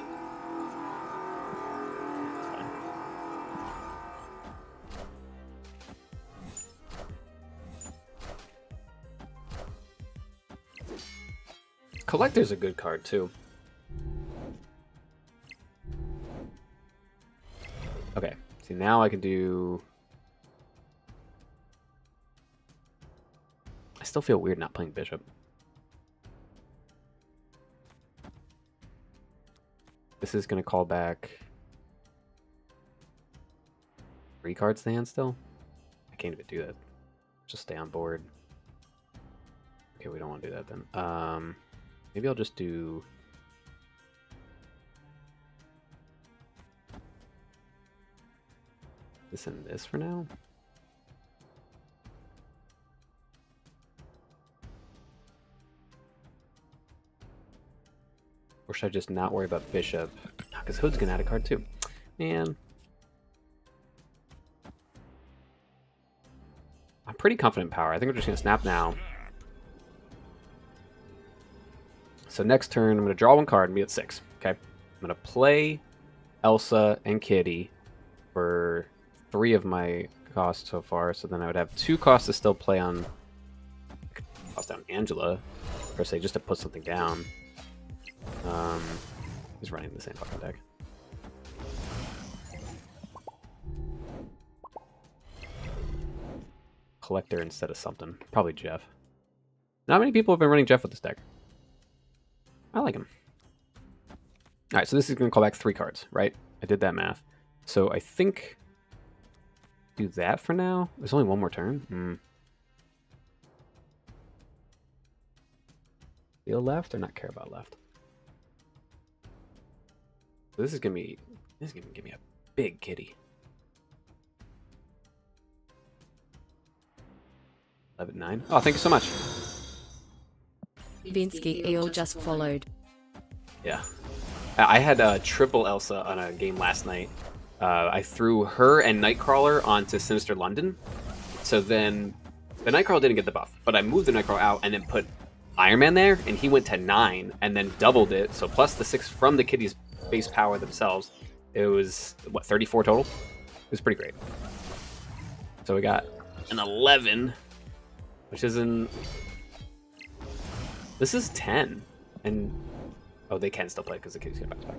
Collector's a good card too. Okay, see now I can do. I still feel weird not playing bishop. This is gonna call back three cards to hand still. I can't even do that. Just stay on board. Okay, we don't want to do that then. Um, maybe I'll just do. This and this for now. Or should I just not worry about bishop? Because Hood's gonna add a card too. Man. I'm pretty confident in power. I think we're just gonna snap now. So next turn, I'm gonna draw one card and be at six. Okay. I'm gonna play Elsa and Kitty for three of my costs so far. So then I would have two costs to still play on cost down Angela, per se, just to put something down. Um, he's running the same fucking deck. Collector instead of something. Probably Jeff. Not many people have been running Jeff with this deck. I like him. Alright, so this is going to call back three cards, right? I did that math. So I think... Do that for now? There's only one more turn? Hmm. Feel left or not care about left? This is gonna be this is gonna give me a big kitty. Eleven nine. Oh, thank you so much. Vinsky Eel just followed. Yeah, I I had a triple Elsa on a game last night. Uh, I threw her and Nightcrawler onto Sinister London. So then the Nightcrawler didn't get the buff, but I moved the Nightcrawler out and then put Iron Man there, and he went to nine and then doubled it. So plus the six from the kitties base power themselves. It was what 34 total. It was pretty great. So we got an 11, which isn't This is 10. And. Oh, they can still play because the kitty's gonna bounce back.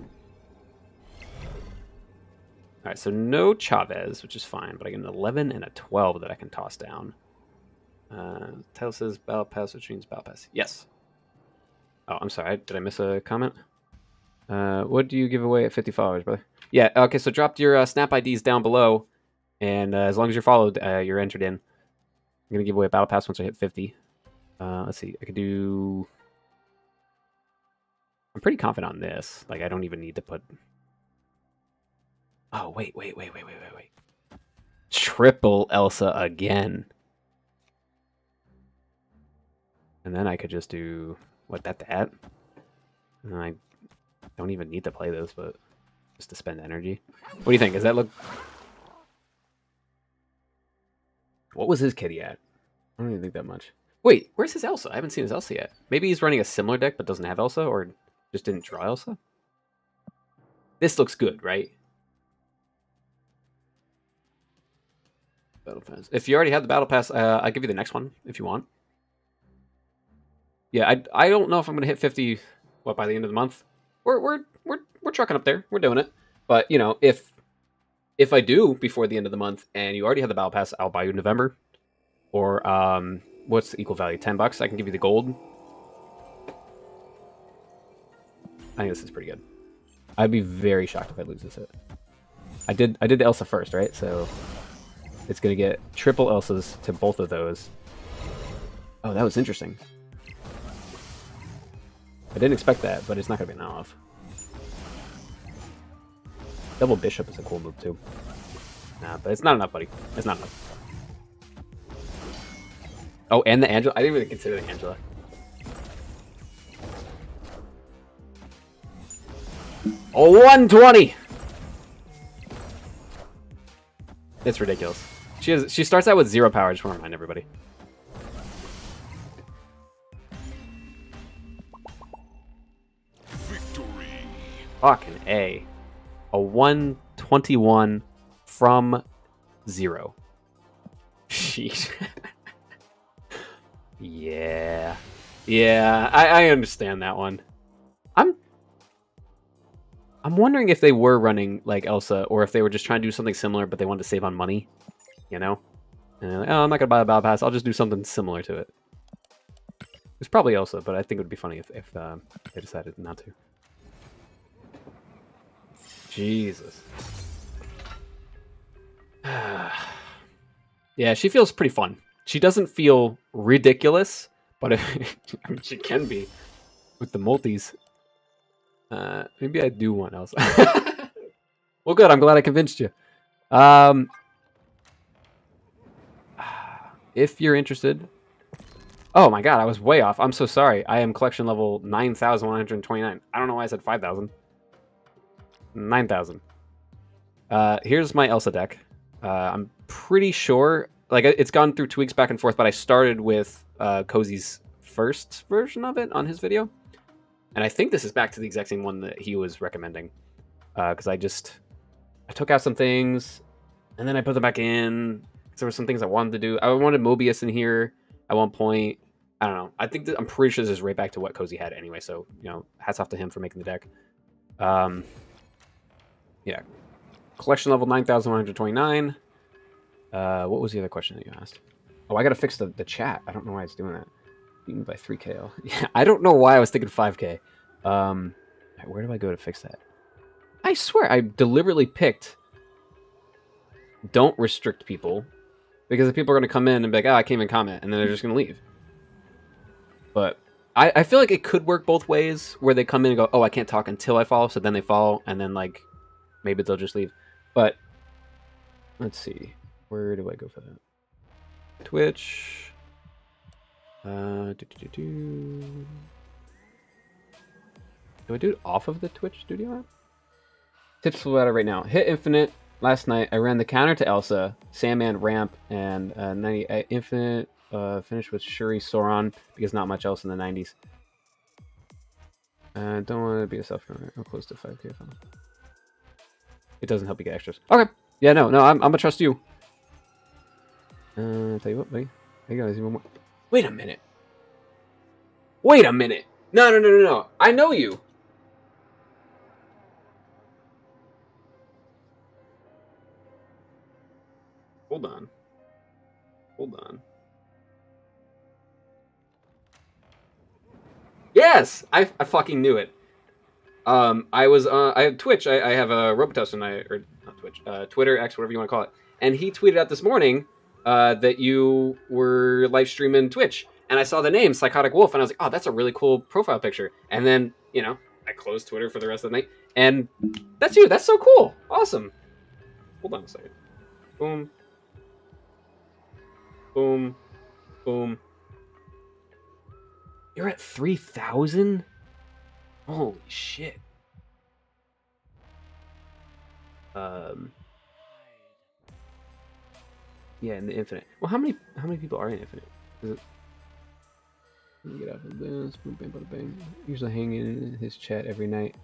Alright, so no Chavez, which is fine, but I get an 11 and a 12 that I can toss down. Uh, title says Battle Pass, which means Battle Pass. Yes. Oh, I'm sorry. Did I miss a comment? Uh, what do you give away at 50 followers, brother? Yeah, okay, so drop your uh, Snap IDs down below, and uh, as long as you're followed, uh, you're entered in. I'm going to give away a Battle Pass once I hit 50. Uh, let's see, I could do... I'm pretty confident on this. Like, I don't even need to put... Oh, wait, wait, wait, wait, wait, wait, wait. Triple Elsa again. And then I could just do... What, that, that? And I don't even need to play this, but just to spend energy. What do you think? Does that look... What was his kitty at? I don't even think that much. Wait, where's his Elsa? I haven't seen his Elsa yet. Maybe he's running a similar deck but doesn't have Elsa, or just didn't draw Elsa? This looks good, right? Battle Pass. If you already have the Battle Pass, uh, I'll give you the next one if you want. Yeah, I, I don't know if I'm going to hit 50 what by the end of the month. We're we're we're we're trucking up there. We're doing it. But, you know, if if I do before the end of the month and you already have the Battle Pass, I'll buy you in November. Or um what's the equal value? 10 bucks. I can give you the gold. I think this is pretty good. I'd be very shocked if I lose this hit. I did I did the Elsa first, right? So it's gonna get triple Elsas to both of those. Oh, that was interesting. I didn't expect that, but it's not gonna be enough. Double Bishop is a cool move too. Nah, but it's not enough, buddy. It's not enough. Oh, and the Angela. I didn't really consider the Angela. Oh, 120! It's ridiculous. She has, she starts out with zero power. I just want to remind everybody. Victory. Fucking A. A 121 from zero. Sheesh. yeah. Yeah, I, I understand that one. I'm I'm wondering if they were running like Elsa or if they were just trying to do something similar but they wanted to save on money. You know? And like, oh, I'm not gonna buy a Battle Pass, I'll just do something similar to it. It's probably Elsa, but I think it would be funny if, if uh, they decided not to. Jesus. yeah, she feels pretty fun. She doesn't feel ridiculous, but I mean, she can be with the multis. Uh, maybe I do want else. well, good. I'm glad I convinced you. Um, if you're interested. Oh my god, I was way off. I'm so sorry. I am collection level 9,129. I don't know why I said 5,000. 9,000. Uh, here's my Elsa deck. Uh, I'm pretty sure, like, it's gone through tweaks back and forth, but I started with uh, Cozy's first version of it on his video. And I think this is back to the exact same one that he was recommending. Because I just, I took out some things, and then I put them back in. There were some things I wanted to do. I wanted Mobius in here at one point. I don't know. I think that, I'm pretty sure this is right back to what Cozy had anyway. So, you know, hats off to him for making the deck. Um, yeah. Collection level 9,129. Uh, what was the other question that you asked? Oh, I gotta fix the, the chat. I don't know why it's doing that. Beaten by 3k. Yeah, I don't know why I was thinking 5k. Um, where do I go to fix that? I swear, I deliberately picked don't restrict people because the people are going to come in and be like, oh, I can't even comment, and then they're just going to leave. But I, I feel like it could work both ways where they come in and go, oh, I can't talk until I follow, so then they follow, and then like maybe they'll just leave. But let's see, where do I go for that? Twitch. Uh, do, do, do, do. do I do it off of the Twitch Studio app? Tips for that right now. Hit Infinite. Last night I ran the counter to Elsa, Sandman ramp, and uh, 90 uh, Infinite. Uh, finished with Shuri Sauron because not much else in the 90s. Uh, don't want to be a self I'm close to 5k. Phone. It doesn't help you get extras. Okay. Yeah, no, no, I'm, I'm gonna trust you. Uh, tell you what, buddy. I got even more. Wait a minute. Wait a minute. No, no, no, no, no. I know you. Hold on. Hold on. Yes, I, I fucking knew it. Um, I was uh, I have Twitch. I, I have a Robitussin. and I or not Twitch, uh, Twitter, X, whatever you want to call it. And he tweeted out this morning uh, that you were live streaming Twitch, and I saw the name Psychotic Wolf, and I was like, oh, that's a really cool profile picture. And then you know, I closed Twitter for the rest of the night, and that's you. That's so cool. Awesome. Hold on a second. Boom. Boom. Boom. You're at 3,000? Holy shit. Um. Yeah, in the infinite. Well, how many how many people are in infinite? Is it? Let me get off of this. Boom, bam, bada, bang. Usually hanging in his chat every night.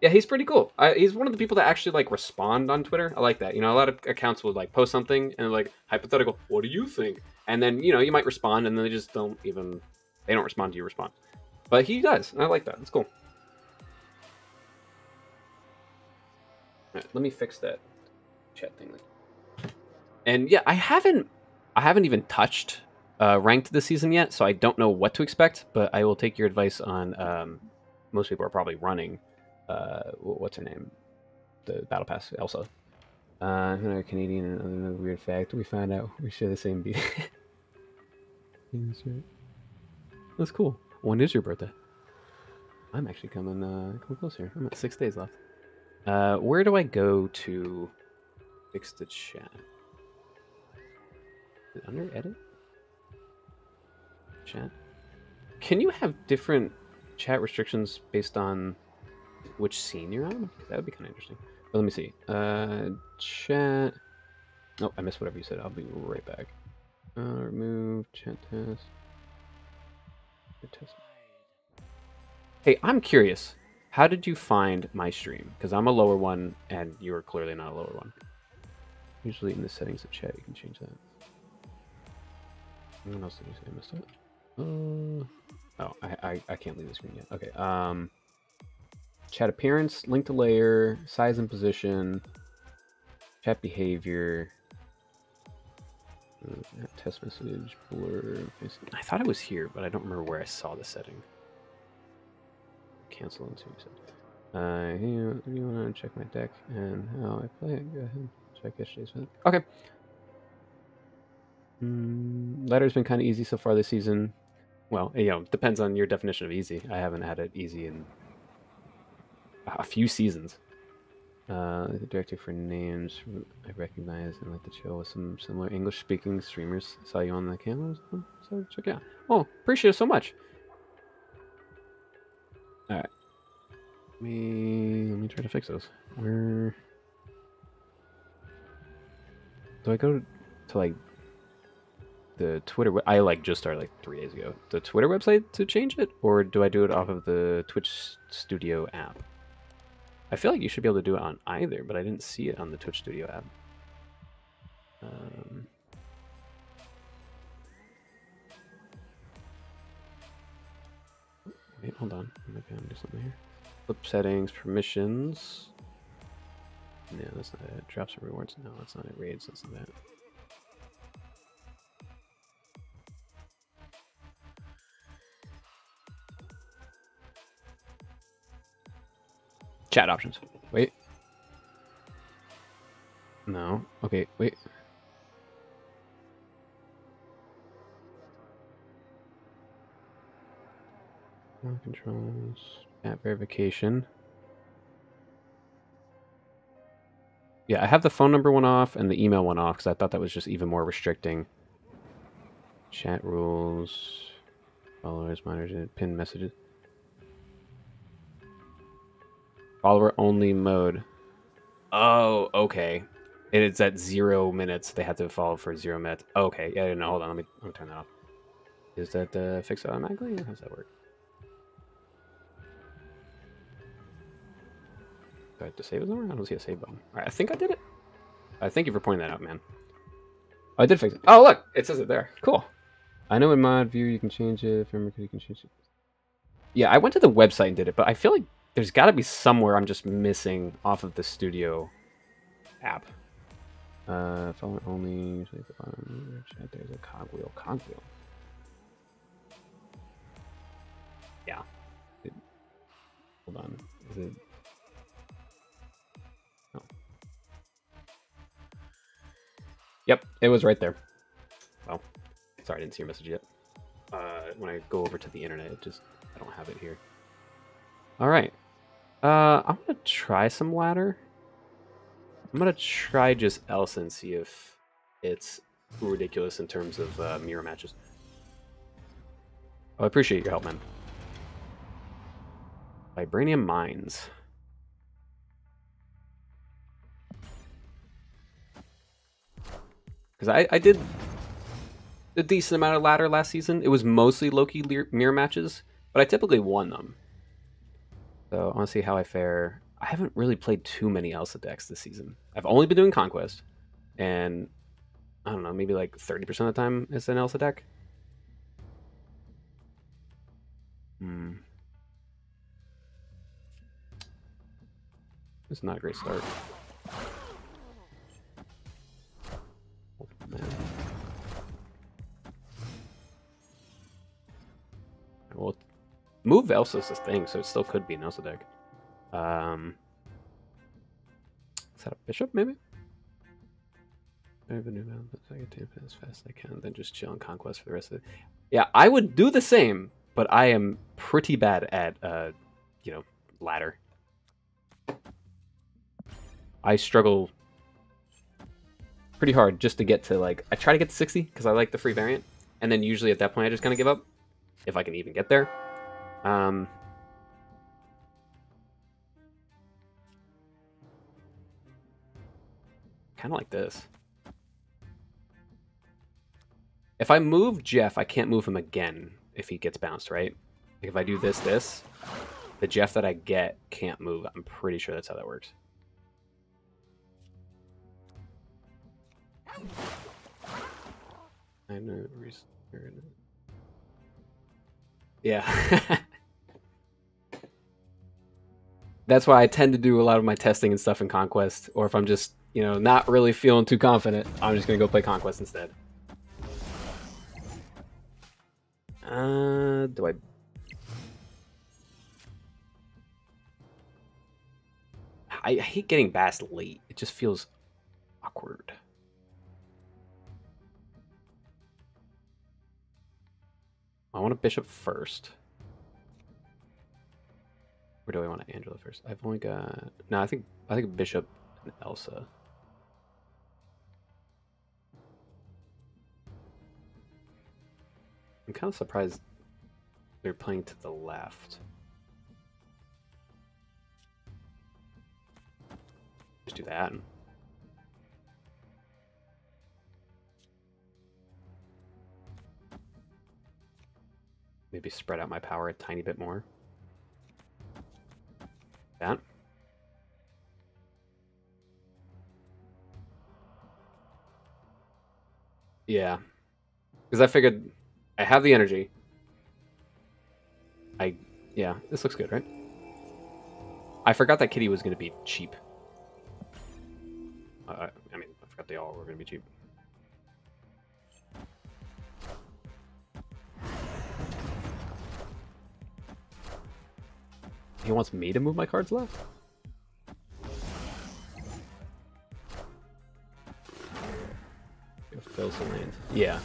Yeah, he's pretty cool. I, he's one of the people that actually like respond on Twitter. I like that. You know, a lot of accounts would like post something and like hypothetical, "What do you think?" And then you know you might respond, and then they just don't even they don't respond to your response. But he does, and I like that. It's cool. All right, let me fix that chat thing. And yeah, I haven't I haven't even touched uh, ranked this season yet, so I don't know what to expect. But I will take your advice on. Um, most people are probably running. Uh, what's her name? The battle pass, Elsa. Uh, another Canadian. Another weird fact: we found out we share the same beat. That's. Cool. When is your birthday? I'm actually coming uh, coming close here. I'm at six days left. Uh, where do I go to fix the chat? Under edit? Chat. Can you have different chat restrictions based on which scene you're on? That would be kind of interesting. But let me see. Uh, chat. Oh, I missed whatever you said. I'll be right back. Uh, remove chat test. Test. Hey, I'm curious. How did you find my stream? Because I'm a lower one, and you are clearly not a lower one. Usually in the settings of chat, you can change that. What else did you say? I missed it. Uh, oh, I, I, I can't leave the screen yet. Okay. Um, chat appearance, link to layer, size and position, chat behavior, uh, test message, blur. I thought it was here, but I don't remember where I saw the setting. Cancel what you said. Uh, you, you want to check my deck and how I play it? Go ahead. Check yesterday's event. Okay. Mm, ladder's been kind of easy so far this season. Well, you know, depends on your definition of easy. I haven't had it easy in a few seasons. Uh, the director for names I recognize and like the show with some similar English speaking streamers. Saw you on the cameras, so check it out. Oh, appreciate it so much. All right, let me let me try to fix those. Where do I go to like the Twitter? I like just started like three days ago. The Twitter website to change it, or do I do it off of the Twitch Studio app? I feel like you should be able to do it on either, but I didn't see it on the Twitch Studio app. Um, wait, hold on. Maybe I'm doing something here. Flip settings, permissions. No, that's not it. Drops and rewards. No, that's not it. Raids. That's not it. Chat options. Wait. No. Okay, wait. More controls. App verification. Yeah, I have the phone number one off and the email one off because I thought that was just even more restricting. Chat rules, followers, monitors, pin messages. Follower only mode. Oh, okay. It is at zero minutes. They have to follow for zero minutes. Okay, yeah, no, hold on. Let me, let me turn that off. Is that uh, fixed automatically? How does that work? Do I have to save it somewhere? I don't see a save button. All right, I think I did it. I thank you for pointing that out, man. Oh, I did fix it. Oh, look, it says it there. Cool. I know in mod view you can change it. Firmware you can change it. Yeah, I went to the website and did it, but I feel like there's got to be somewhere I'm just missing off of the studio app. Uh, phone only. bottom, chat, There's a cogwheel. Cogwheel. Yeah. It- hold on. Is it? Oh. Yep, it was right there. Well, sorry, I didn't see your message yet. Uh, when I go over to the internet, it just I don't have it here. All right. Uh, I'm gonna try some ladder. I'm gonna try just Elsa and see if it's ridiculous in terms of uh, mirror matches. Oh, I appreciate your help, man. Vibranium mines. Because I, I did a decent amount of ladder last season. It was mostly Loki mirror matches, but I typically won them. So I want to see how I fare. I haven't really played too many Elsa decks this season. I've only been doing Conquest, and I don't know, maybe like 30% of the time it's an Elsa deck. Hmm. It's not a great start. Move Elsa's a thing, so it still could be deck. Um, is that a bishop, maybe? Have a new mount, but I get to as fast as I can, then just chill on conquest for the rest of it. Yeah, I would do the same, but I am pretty bad at, uh, you know, ladder. I struggle pretty hard just to get to like I try to get to 60 because I like the free variant, and then usually at that point I just kind of give up if I can even get there. Um, kind of like this. If I move Jeff, I can't move him again if he gets bounced, right? Like if I do this, this, the Jeff that I get can't move. I'm pretty sure that's how that works. I know. Yeah. That's why I tend to do a lot of my testing and stuff in Conquest, or if I'm just, you know, not really feeling too confident, I'm just gonna go play Conquest instead. Uh, do I? I I hate getting Bast late. It just feels awkward. I want a bishop first. Or do I want to Angela first? I've only got no. I think I think bishop and Elsa. I'm kind of surprised they're playing to the left. Just do that. Maybe spread out my power a tiny bit more. That. Yeah. Because I figured I have the energy. I, yeah, this looks good, right? I forgot that Kitty was going to be cheap. Uh, I mean, I forgot they all were going to be cheap. He wants me to move my cards left? Fill some land. Yeah.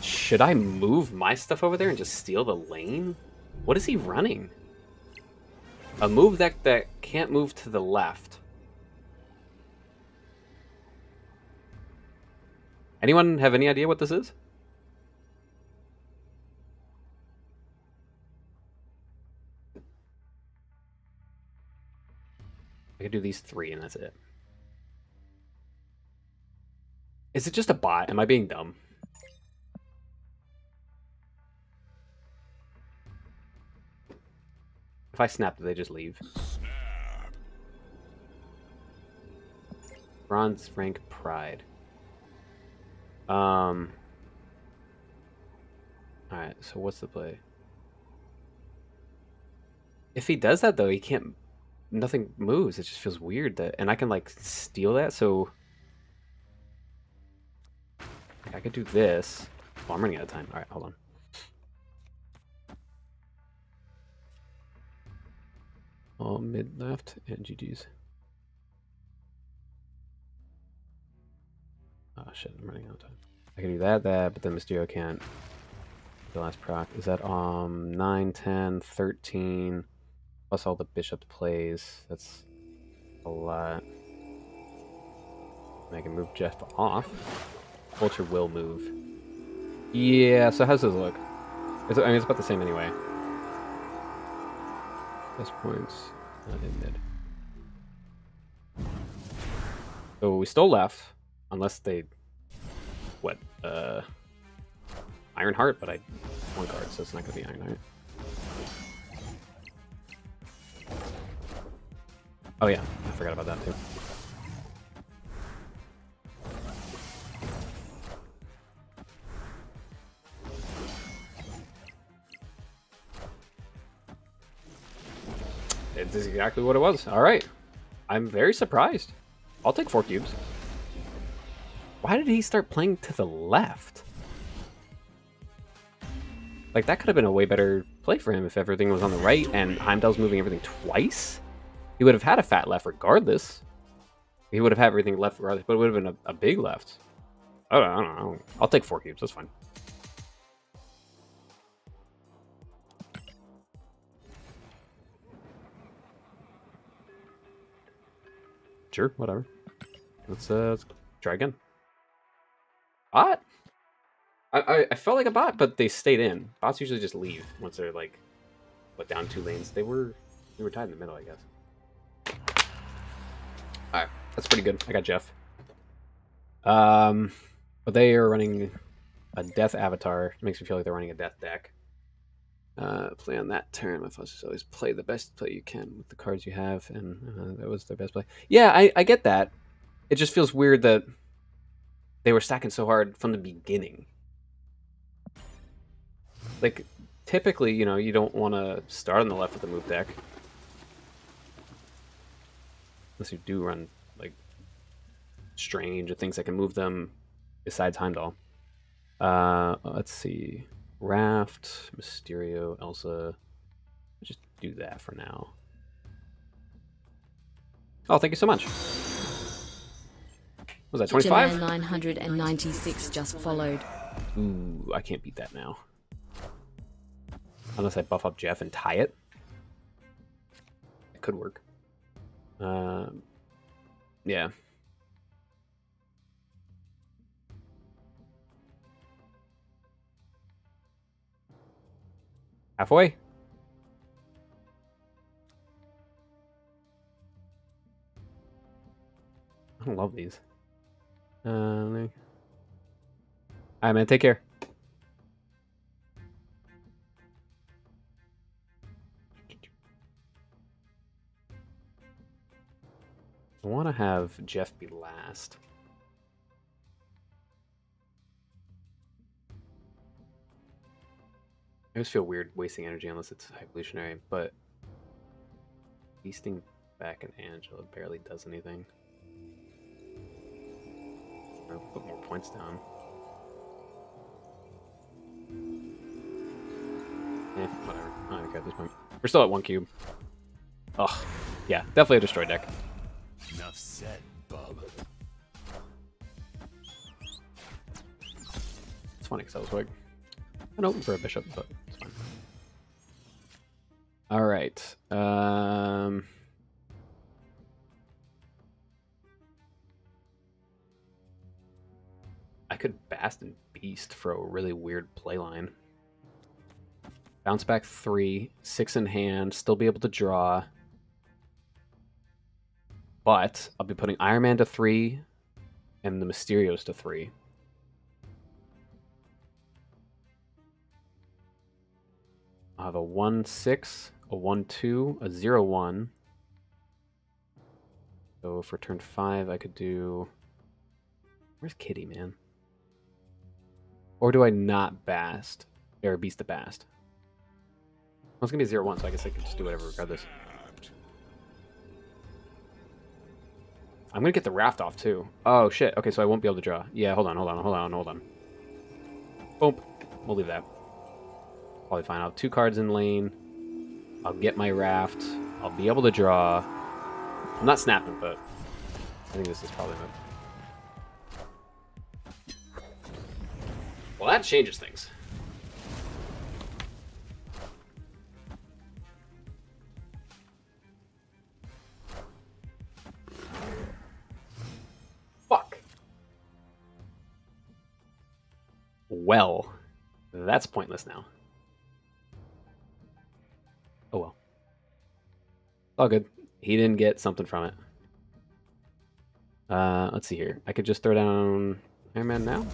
Should I move my stuff over there and just steal the lane? What is he running? A move that that can't move to the left. Anyone have any idea what this is? Do these three and that's it. Is it just a bot? Am I being dumb? If I snap, do they just leave? Bronze rank pride. Um. All right. So what's the play? If he does that though, he can't. Nothing moves. It just feels weird that, and I can like steal that. So I could do this. Oh, I'm running out of time. All right, hold on. All mid left and GG's. Oh shit, I'm running out of time. I can do that, that, but then Mysterio can't. The last proc. Is that um 9, 10, 13, plus all the bishop plays. That's a lot. I can move Jeff off. Vulture will move. Yeah, so how's this look? It's, I mean, it's about the same anyway. Best points, not in mid. So we still left, unless they, what, uh, Ironheart, but I one card, so it's not gonna be Iron Oh yeah, I forgot about that too. It's exactly what it was. All right. I'm very surprised. I'll take four cubes. Why did he start playing to the left? Like, that could have been a way better play for him if everything was on the right and Heimdall's moving everything twice. He would have had a fat left regardless. He would have had everything left regardless, but it would have been a, a big left. I don't, I don't know. I'll take four cubes. That's fine. Sure, whatever. Let's uh let's try again. Bot? I, I I felt like a bot, but they stayed in. Bots usually just leave once they're like what down two lanes. They were they were tied in the middle, I guess. That's pretty good. I got Jeff. Um but they are running a death avatar. It makes me feel like they're running a death deck. Uh, play on that turn. My thoughts is always play the best play you can with the cards you have, and uh, that was their best play. Yeah, I, I get that. It just feels weird that they were stacking so hard from the beginning. Like, typically, you know, you don't want to start on the left with the move deck. Unless you do run, strange or things that can move them besides Heimdall. Uh, let's see. Raft, Mysterio, Elsa. Just do that for now. Oh, thank you so much. What was that 25? Janelle 996 just followed. Ooh, I can't beat that now. Unless I buff up Jeff and tie it. It could work. Um, yeah. Halfway? I love these. Uh, Alright, man, take care. I want to have Jeff be last. I always feel weird wasting energy unless it's evolutionary, but feasting back and Angela barely does anything. I'll put more points down. Eh, whatever. I don't care at this point. We're still at one cube. Ugh. Yeah, definitely a destroy deck. Enough said, bub. It's funny because I was like, I'm open for a bishop, but. All right. Um. I could Bast and Beast for a really weird playline. Bounce back three, six in hand, still be able to draw. But I'll be putting Iron Man to three and the Mysterios to three. I have a 1 6, a 1 2, a 0 1. So for turn 5, I could do. Where's Kitty, man? Or do I not Bast? Or Beast the Bast? Well, it's gonna be a 0 1, so I guess I can just do whatever regardless. I'm gonna get the raft off too. Oh shit. Okay, so I won't be able to draw. Yeah, hold on, hold on, hold on, hold on. Boom. We'll leave that. Probably fine. I'll have two cards in lane. I'll get my raft. I'll be able to draw. I'm not snapping, but I think this is probably enough. Well, that changes things. Fuck. Well, that's pointless now. Oh well. All good. He didn't get something from it. Uh, let's see here. I could just throw down Iron Man now.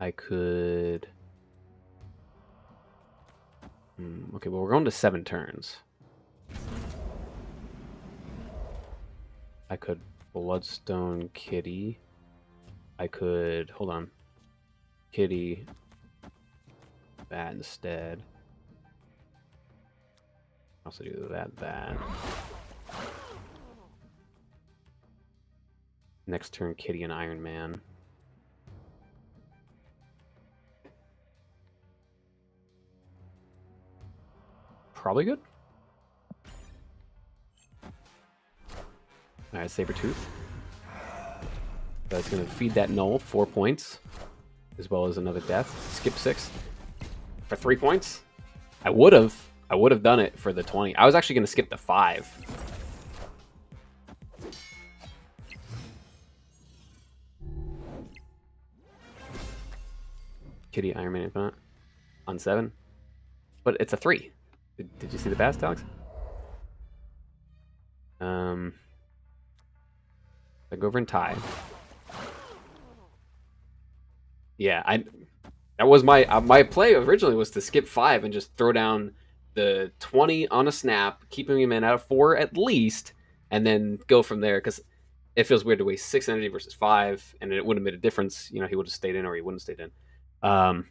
I could. Hmm, okay, well, we're going to seven turns. I could Bloodstone Kitty. I could. Hold on. Kitty. That instead. Also do that, that. Next turn, Kitty and Iron Man. Probably good. Alright, Sabretooth. That's going to feed that Knull, four points, as well as another death. Skip six for three points. I would have. I would have done it for the 20. I was actually going to skip the five. Kitty Iron Man Infinite on seven. But it's a three. Did, did you see the bast, Alex? Um, I go over and tie. Yeah, I. That was my uh, my play originally was to skip five and just throw down the twenty on a snap, keeping him in of four at least, and then go from there because it feels weird to waste six energy versus five, and it wouldn't have made a difference. You know, he would have stayed in or he wouldn't have stayed in. Um,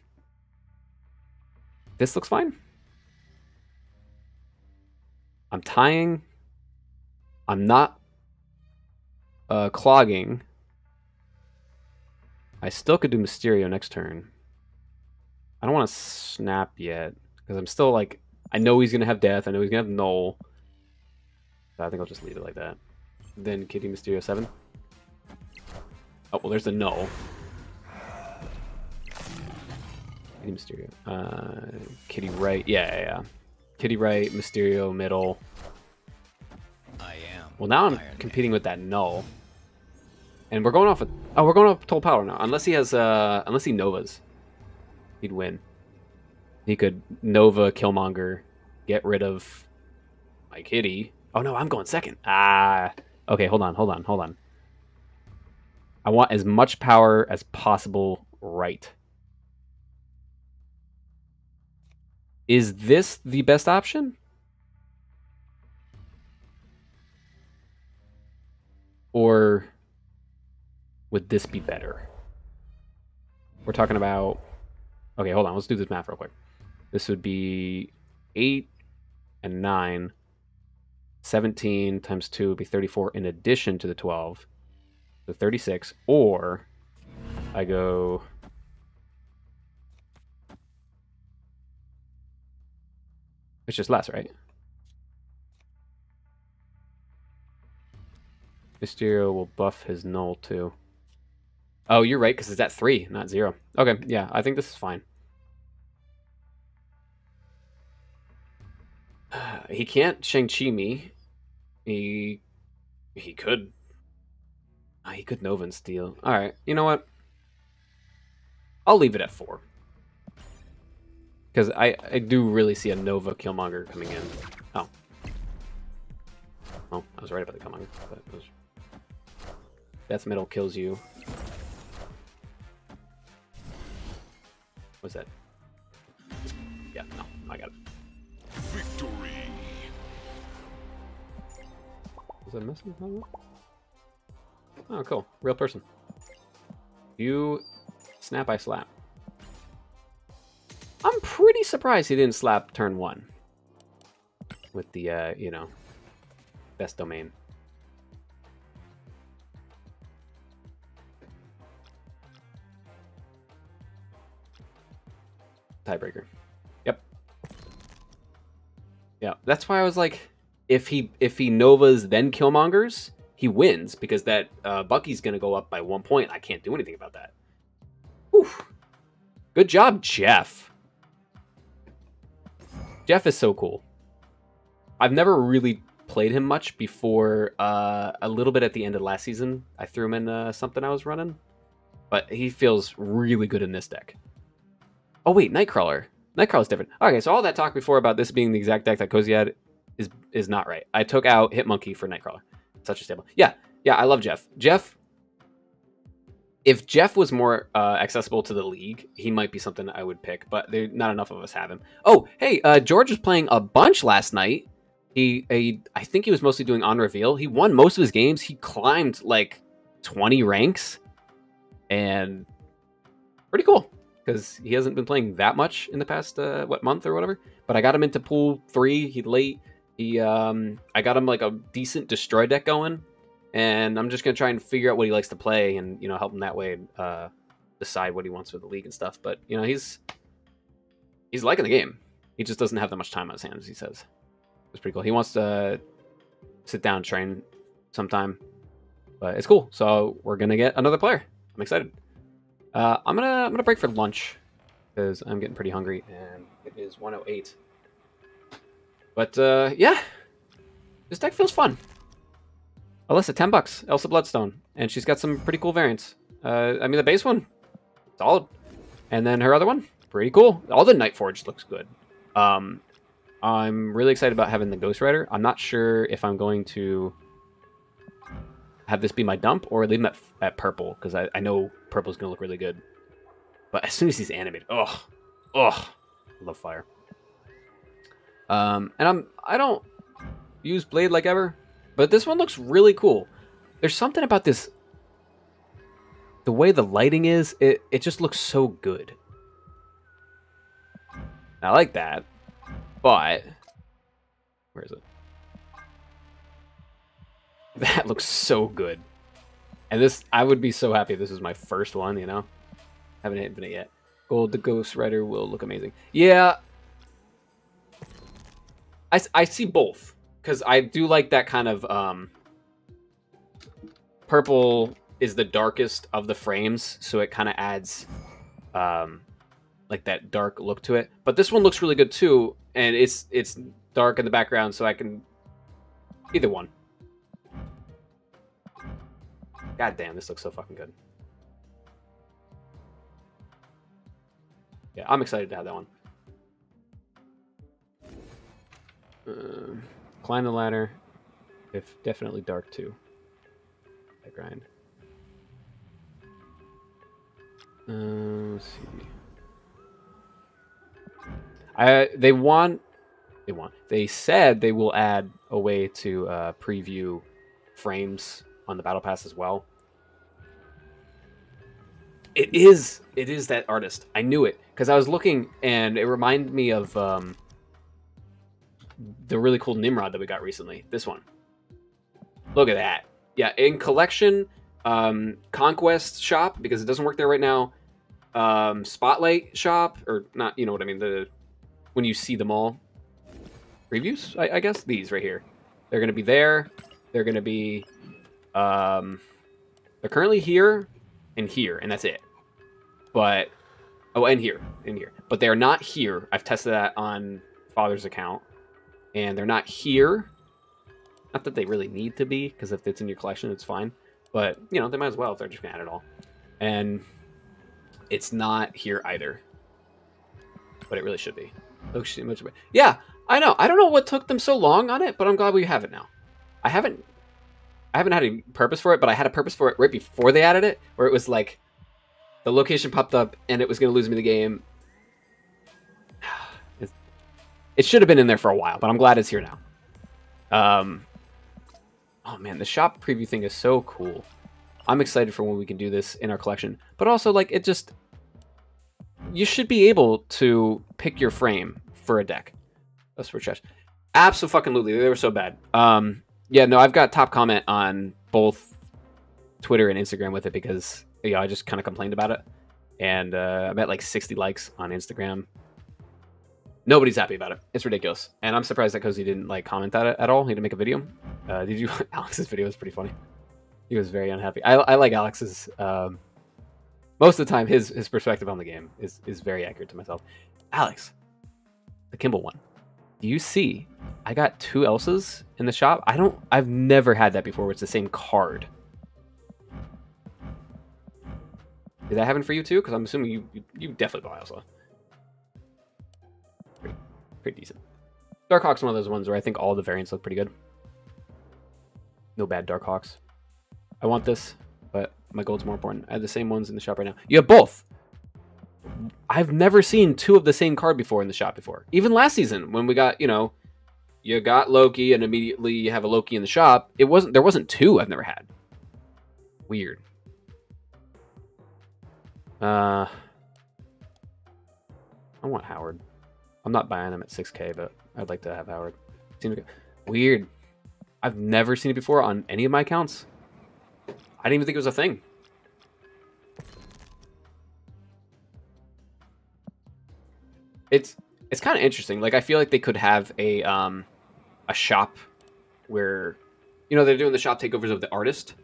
this looks fine. I'm tying. I'm not uh, clogging. I still could do Mysterio next turn. I don't want to snap yet because I'm still like I know he's gonna have death. I know he's gonna have Knull. So I think I'll just leave it like that. Then Kitty Mysterio seven. Oh well, there's the Knull. Kitty Mysterio. Uh, Kitty right. Yeah, yeah, yeah. Kitty right. Mysterio middle. I am. Well, now I'm Iron competing with that Knull. And we're going off. Of, oh, we're going off total power now. Unless he has. Uh, unless he novas, he'd win. He could nova Killmonger, get rid of my kitty. Oh no, I'm going second. Ah. Okay, hold on, hold on, hold on. I want as much power as possible. Right. Is this the best option? Or would this be better? We're talking about. Okay, hold on. Let's do this math real quick. This would be 8 and 9. 17 times 2 would be 34 in addition to the 12. So 36. Or I go. It's just less, right? Mysterio will buff his Knull too. Oh, you're right, because it's at three, not zero. Okay, yeah, I think this is fine. He can't Shang-Chi me. He he could. Ah, he could Nova and steal. Alright, you know what? I'll leave it at four. Because I, I do really see a Nova Killmonger coming in. Oh. Oh, I was right about the Killmonger. But was... Death Metal kills you. What's that? Yeah, no, I got it. Victory. Was that messing with Oh, cool. Real person. You snap, I slap. I'm pretty surprised he didn't slap turn one with the, uh, you know, best domain. Tiebreaker. Yep. Yeah, that's why I was like, if he if he novas then killmongers, he wins because that uh, Bucky's gonna go up by one point. I can't do anything about that. Whew. Good job, Jeff. Jeff is so cool. I've never really played him much before uh, a little bit at the end of last season. I threw him in uh, something I was running, but he feels really good in this deck. Oh wait, Nightcrawler. Nightcrawler's different. Okay, so all that talk before about this being the exact deck that Cozy had is is not right. I took out Hitmonkey for Nightcrawler. Such a stable. Yeah, yeah, I love Jeff. Jeff. If Jeff was more uh, accessible to the league, he might be something I would pick, but there not enough of us have him. Oh, hey, uh, George was playing a bunch last night. He, he, I think he was mostly doing on reveal. He won most of his games. He climbed like 20 ranks, and pretty cool because he hasn't been playing that much in the past uh, what month or whatever. But I got him into pool three. He late. He um, I got him like a decent destroy deck going, and I'm just gonna try and figure out what he likes to play and you know help him that way uh, decide what he wants with the league and stuff. But you know he's he's liking the game. He just doesn't have that much time on his hands. He says it's pretty cool. He wants to sit down train sometime, but it's cool. So we're gonna get another player. I'm excited. Uh, I'm gonna I'm gonna break for lunch because I'm getting pretty hungry and it is 108. But uh, yeah, this deck feels fun. Alyssa, 10 bucks. Elsa Bloodstone, and she's got some pretty cool variants. Uh, I mean, the base one, solid, and then her other one, pretty cool. All the Night Forge looks good. Um, I'm really excited about having the Ghost Rider. I'm not sure if I'm going to have this be my dump or leave him at, at purple because I, I know purple is going to look really good. But as soon as he's animated, oh, oh, I love fire. Um, and I'm I don't use blade like ever, but this one looks really cool. There's something about this. The way the lighting is, it it just looks so good. I like that, but where is it? That looks so good. And this, I would be so happy if this was my first one, you know? Haven't hit it yet. Gold, the Ghost Rider will look amazing. Yeah. I, I see both. Because I do like that kind of... Um, purple is the darkest of the frames, so it kind of adds... Um, like that dark look to it. But this one looks really good too, and it's it's dark in the background, so I can either one. God damn, this looks so fucking good. Yeah, I'm excited to have that one. Uh, climb the ladder. If definitely dark too. I grind. Uh, let's see. I they want they want they said they will add a way to uh, preview frames on the battle pass as well. It is it is that artist. I knew it because I was looking and it reminded me of um, the really cool Nimrod that we got recently. This one. Look at that. Yeah, in collection, um, Conquest shop because it doesn't work there right now. Um, Spotlight shop or not? You know what I mean? The when you see them all previews, I, I guess these right here. They're to be there. They're to be um, they're currently here and here, and that's it. But oh, and here, and here, but they're not here. I've tested that on father's account, and they're not here. Not that they really need to be, because if it's in your collection, it's fine. But you know, they might as well if they're just gonna add it all. And it's not here either, but it really should be. Better. Yeah, I know. I don't know what took them so long on it, but I'm glad we have it now. I haven't I haven't had a purpose for it, but I had a purpose for it right before they added it, where it was like the location popped up and it was going to lose me the game. it should have been in there for a while, but I'm glad it's here now. Um, oh man, the shop preview thing is so cool. I'm excited for when we can do this in our collection. But also, like, it just you should be able to pick your frame for a deck. That's for trash. Absolutely, they were so bad. Um, yeah, no, I've got top comment on both Twitter and Instagram with it because yeah, I just kind of complained about it, and uh, I'm at like 60 likes on Instagram. Nobody's happy about it. It's ridiculous, and I'm surprised that Cozy didn't like comment on it at all. He didn't make a video. Uh, did you? Alex's video was pretty funny. He was very unhappy. I, I like Alex's. Um, most of the time, his his perspective on the game is is very accurate to myself. Alex, the Kimball one. You see? I got two Elsas in the shop. I don't. I've never had that before. It's the same card. Did that happen for you too? Because I'm assuming you, you, you definitely bought Elsa. Pretty, pretty decent. Darkhawk's one of those ones where I think all the variants look pretty good. No bad Darkhawks. I want this, but my gold's more important. I have the same ones in the shop right now. You have both. I've never seen two of the same card before in the shop before. Even last season when we got, you know, you got Loki and immediately you have a Loki in the shop. It wasn't there wasn't two I've never had. Weird. Uh, I want Howard. I'm not buying him at 6k, but I'd like to have Howard. Seems weird. I've never seen it before on any of my accounts. I didn't even think it was a thing. It's it's kind of interesting. Like I feel like they could have a um a shop where you know they're doing the shop takeovers of the artist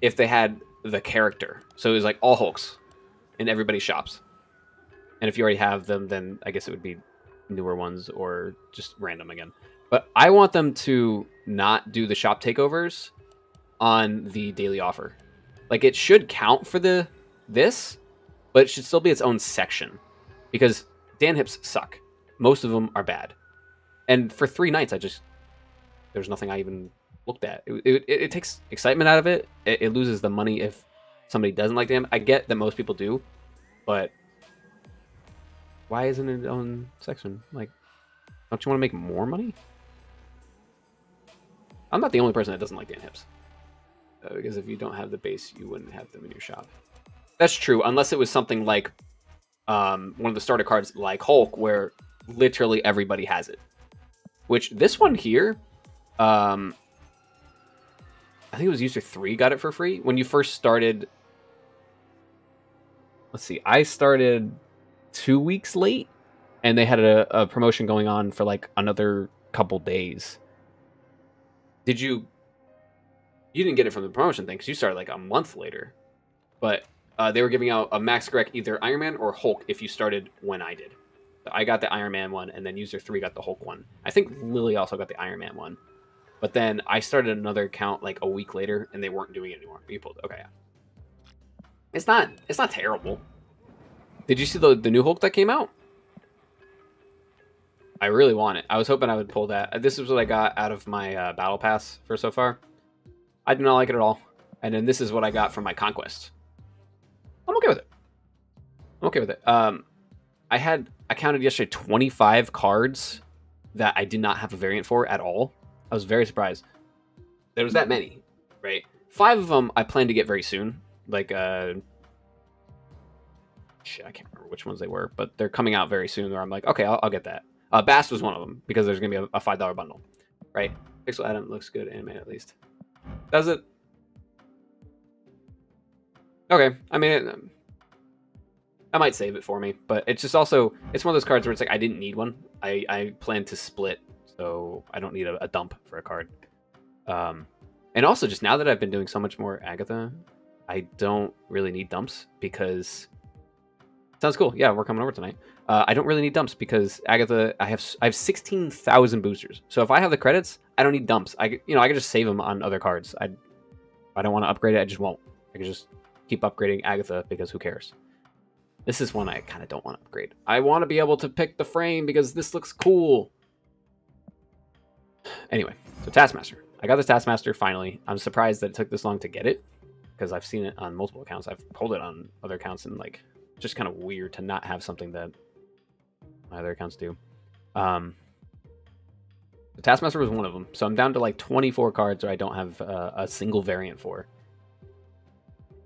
if they had the character. So it was like all Hulks in everybody's shops. And if you already have them, then I guess it would be newer ones or just random again. But I want them to not do the shop takeovers on the daily offer. Like it should count for the this, but it should still be its own section because Dan Hipps suck. Most of them are bad. And for three nights, I just there's nothing I even looked at. It, it, it takes excitement out of it. it. it. loses the money if somebody doesn't like them. I get that most people do, but why isn't it own section? Like, don't you want to make more money? I'm not the only person that doesn't like Dan Hipps. Uh, because if you don't have the base, you wouldn't have them in your shop. That's true, unless it was something like um, one of the starter cards like Hulk, where literally everybody has it. Which this one here, um, I think it was user three got it for free when you first started. Let's see, I started two weeks late, and they had a, a promotion going on for like another couple days. Did you? You didn't get it from the promotion thing because you started like a month later, but uh, they were giving out a Max Greg either Iron Man or Hulk if you started when I did. I got the Iron Man one, and then user three got the Hulk one. I think Lily also got the Iron Man one. But then I started another account like a week later, and they weren't doing it anymore. You pulled okay. It's not. It's not terrible. Did you see the the new Hulk that came out? I really want it. I was hoping I would pull that. This is what I got out of my uh, battle pass for so far. I do not like it at all. And then this is what I got from my conquest. I'm okay with it. I'm okay with it. Um, I had I counted yesterday 25 cards that I did not have a variant for at all. I was very surprised. There was that many, right? Five of them I plan to get very soon. Like uh shit, I can't remember which ones they were, but they're coming out very soon. Where I'm like, okay, I'll, I'll get that. Uh, Bast was one of them because there's gonna be a, a five dollar bundle, right? Pixel Adam looks good animated at least. Does it? Okay, I mean, it, I might save it for me, but it's just also it's one of those cards where it's like I didn't need one. I I plan to split, so I don't need a, a dump for a card. Um, and also just now that I've been doing so much more Agatha, I don't really need dumps because sounds cool. Yeah, we're coming over tonight. Uh, I don't really need dumps because Agatha, I have I have sixteen thousand boosters. So if I have the credits, I don't need dumps. I you know I can just save them on other cards. I I don't want to upgrade it. I just won't. I can just keep upgrading Agatha because who cares? This is one I kind of don't want to upgrade. I want to be able to pick the frame because this looks cool. Anyway, so Taskmaster. I got the Taskmaster finally. I'm surprised that it took this long to get it because I've seen it on multiple accounts. I've pulled it on other accounts and like just kind of weird to not have something that my other accounts do. Um, the Taskmaster was one of them. So I'm down to like 24 cards where I don't have uh, a single variant for.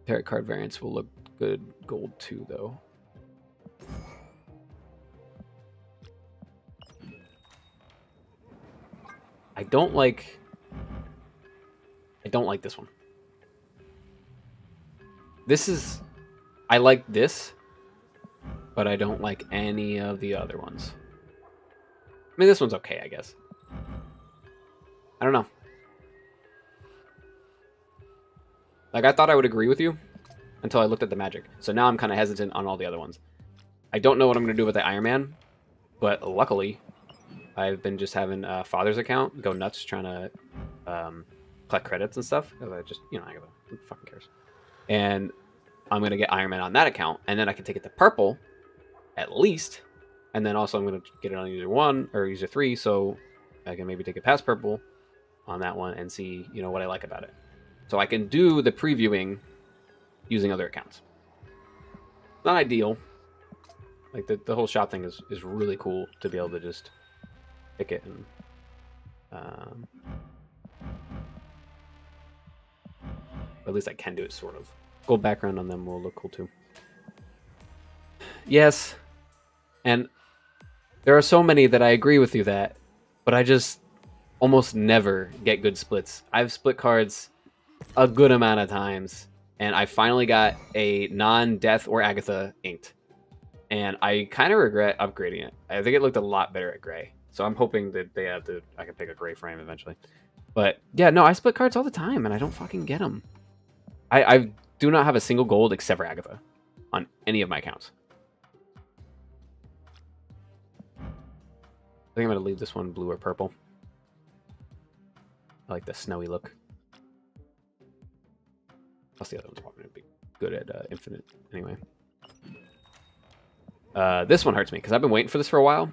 Tarot card variants will look good gold too, though. I don't like. I don't like this one. This is. I like this, but I don't like any of the other ones. I mean, this one's okay, I guess. I don't know. Like, I thought I would agree with you until I looked at the magic. So now I'm kind of hesitant on all the other ones. I don't know what I'm going to do with the Iron Man, but luckily, I've been just having a father's account go nuts trying to um, collect credits and stuff. 'cause I just, you know, I go, who fucking cares? And I'm going to get Iron Man on that account, and then I can take it to purple, at least. And then also I'm going to get it on user one or user three, so I can maybe take it past purple on that one and see, you know, what I like about it. So I can do the previewing using other accounts. Not ideal. Like the, the whole shop thing is, is really cool to be able to just pick it and um, at least I can do it sort of. Gold background on them will look cool too. Yes. And there are so many that I agree with you that, but I just almost never get good splits. I've split cards a good amount of times, and I finally got a non-death or Agatha inked, and I kind of regret upgrading it. I think it looked a lot better at gray, so I'm hoping that they have to. I can pick a gray frame eventually. But yeah, no, I split cards all the time, and I don't fucking get them. I, I do not have a single gold except for Agatha on any of my accounts. I think I'm gonna leave this one blue or purple. I like the snowy look. Plus the other one's probably be good at uh, infinite anyway. Uh, this one hurts me because I've been waiting for this for a while,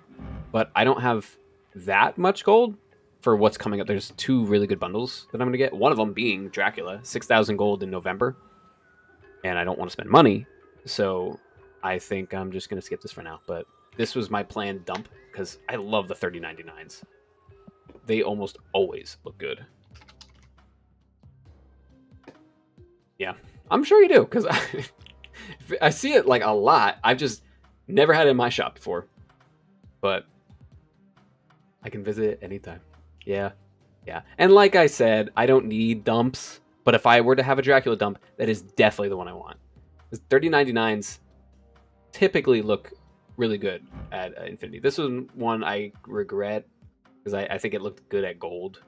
but I don't have that much gold for what's coming up. There's two really good bundles that I'm gonna get. One of them being Dracula, six thousand gold in November, and I don't want to spend money, so I think I'm just gonna skip this for now. But this was my planned dump because I love the 3099s. They almost always look good. Yeah, I'm sure you do because I, I see it like a lot. I've just never had it in my shop before, but I can visit anytime. Yeah, yeah. And like I said, I don't need dumps, but if I were to have a Dracula dump, that is definitely the one I want. 3099s typically look really good at uh, Infinity. This was one I regret because I, I think it looked good at gold.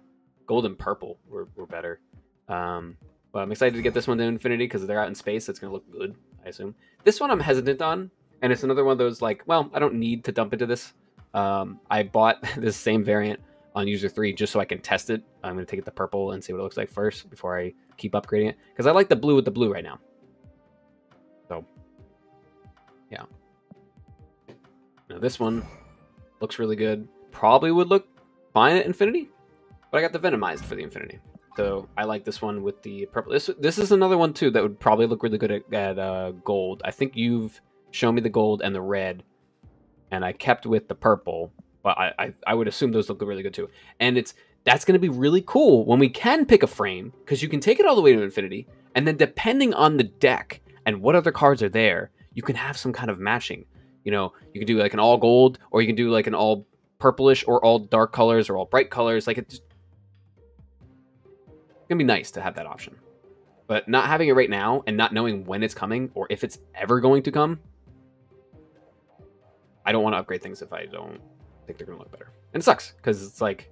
Gold and purple were, were better. Um, but I'm excited to get this one to Infinity because they're out in space. It's going to look good, I assume. This one I'm hesitant on, and it's another one of those like, well, I don't need to dump into this. Um, I bought this same variant on user three just so I can test it. I'm going to take it to purple and see what it looks like first before I keep upgrading it because I like the blue with the blue right now. So, yeah. Now this one looks really good. Probably would look fine at Infinity, but I got the Venomized for the Infinity. So I like this one with the purple. This this is another one too that would probably look really good at, at uh, gold. I think you've shown me the gold and the red, and I kept with the purple. But I, I, I would assume those look really good too. And it's that's going to be really cool when we can pick a frame because you can take it all the way to infinity, and then depending on the deck and what other cards are there, you can have some kind of matching. You know, you can do like an all gold, or you can do like an all purplish, or all dark colors, or all bright colors. Like it's gonna be nice to have that option. But not having it right now and not knowing when it's coming or if it's ever going to come, I don't want to upgrade things if I don't think they're gonna look better. And it sucks because it's like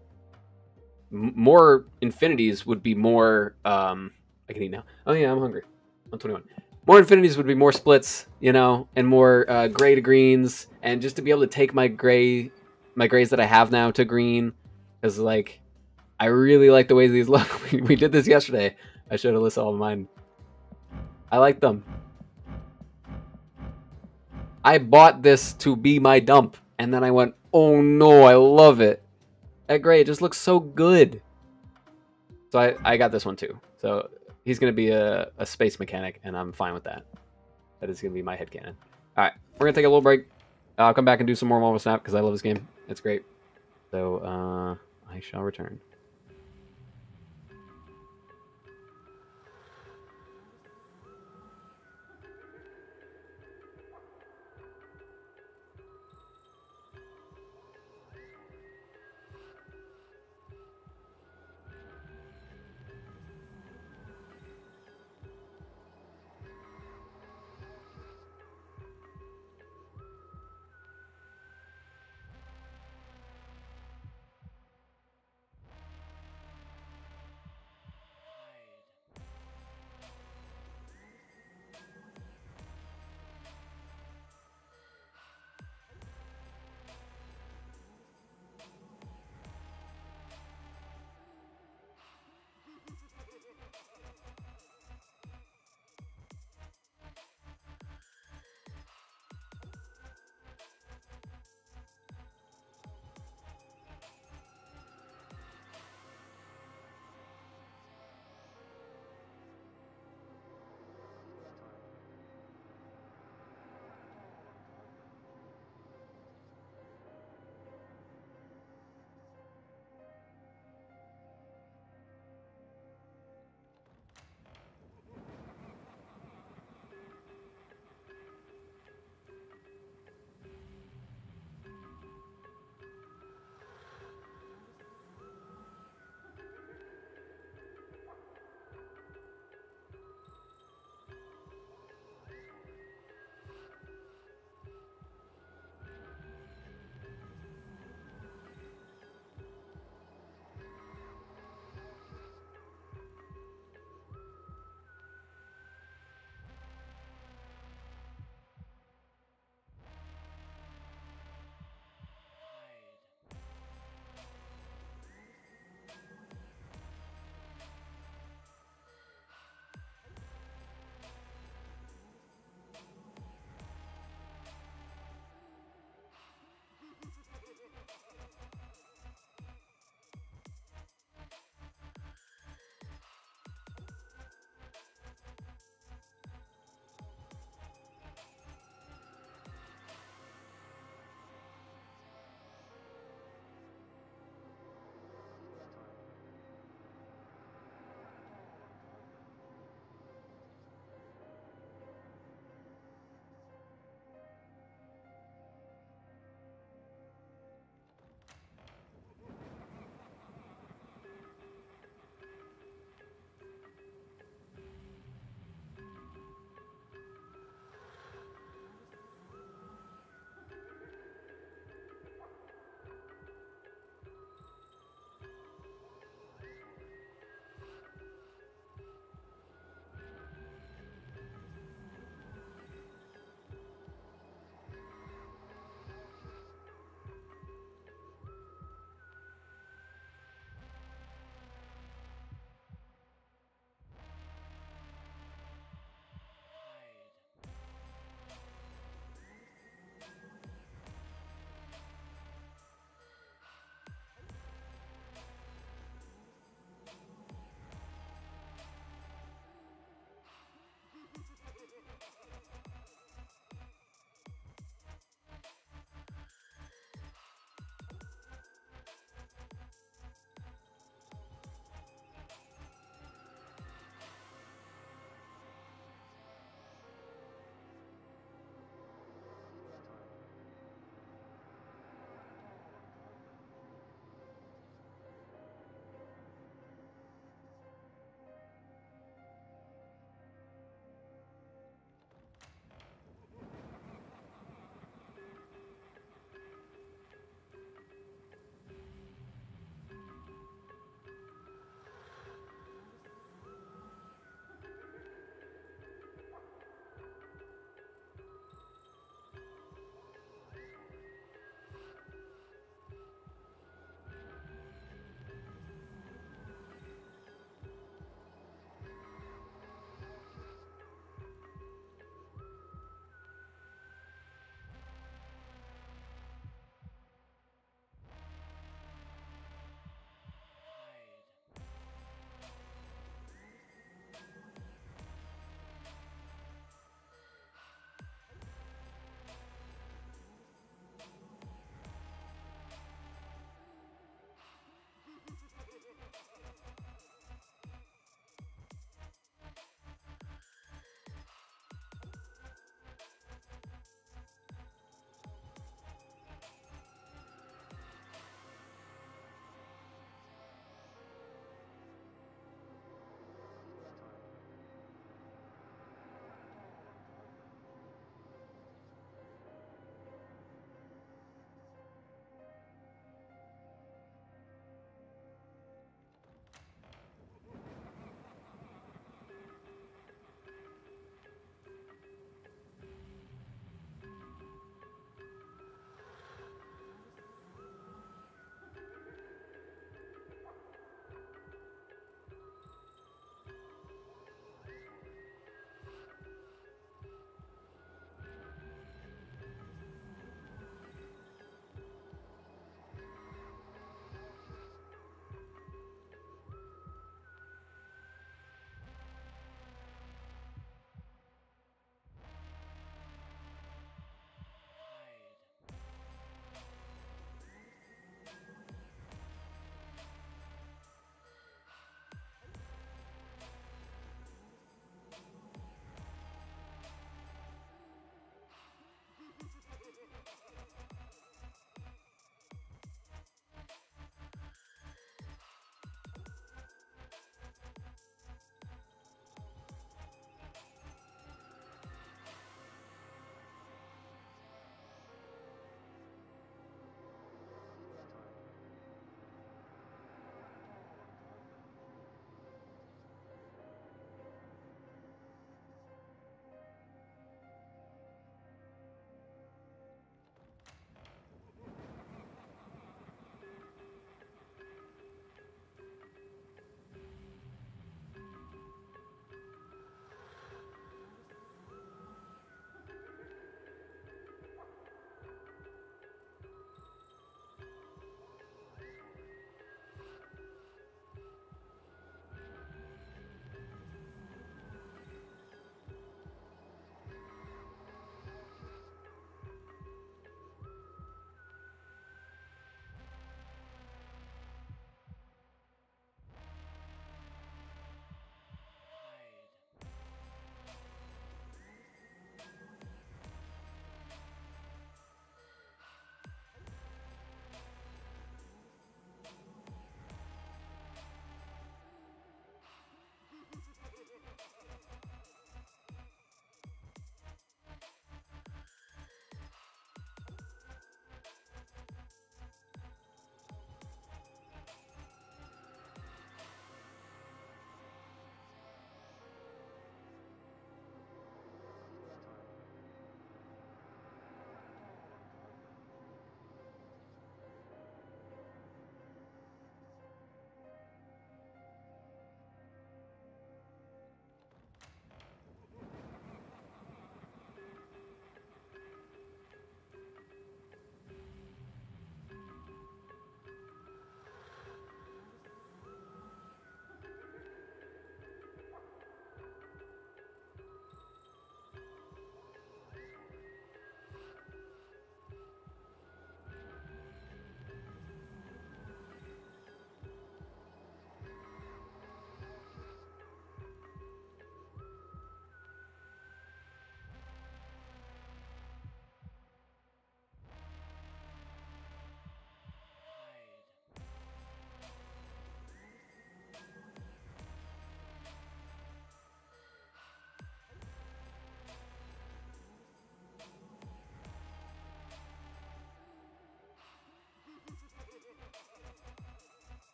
more infinities would be more. Um, I can eat now. Oh yeah, I'm hungry. I'm 21 more infinities would be more splits, you know, and more uh, gray to greens, and just to be able to take my gray, my grays that I have now to green, because like, I really like the way these look. we, we did this yesterday. I should have listed all of mine. I like them. I bought this to be my dump, and then I went, oh no, I love it. That gray, it just looks so good. So I, I got this one too. So he's going to be a, a space mechanic, and I'm fine with that. That is going to be my head headcanon. All right, we're going to take a little break. I'll come back and do some more Marvel Snap because I love this game. It's great. So uh, I shall return.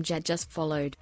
Jed just followed.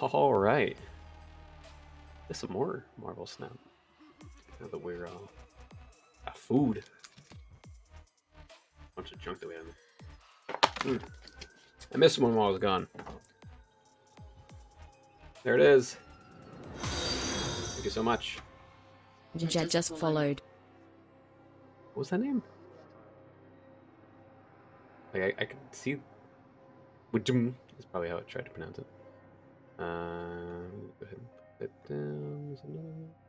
All right. There's some more Marvel Snap. Now that we're uh, got food. Bunch of junk that we have. Mm. I missed one while I was gone. There it is. Thank you so much. Jet just followed. What was that name? Like I, I could see. Is probably how I tried to pronounce it. Uh, go ahead and put that down.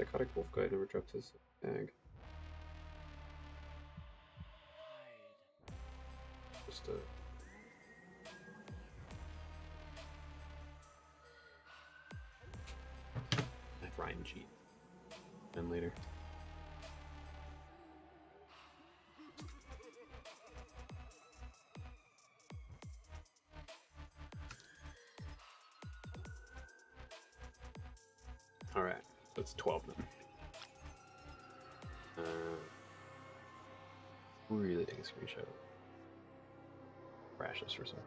Psychotic wolf guy never dropped his bag. Just a. that's twelve then. Uh, really take a screenshot. For a second.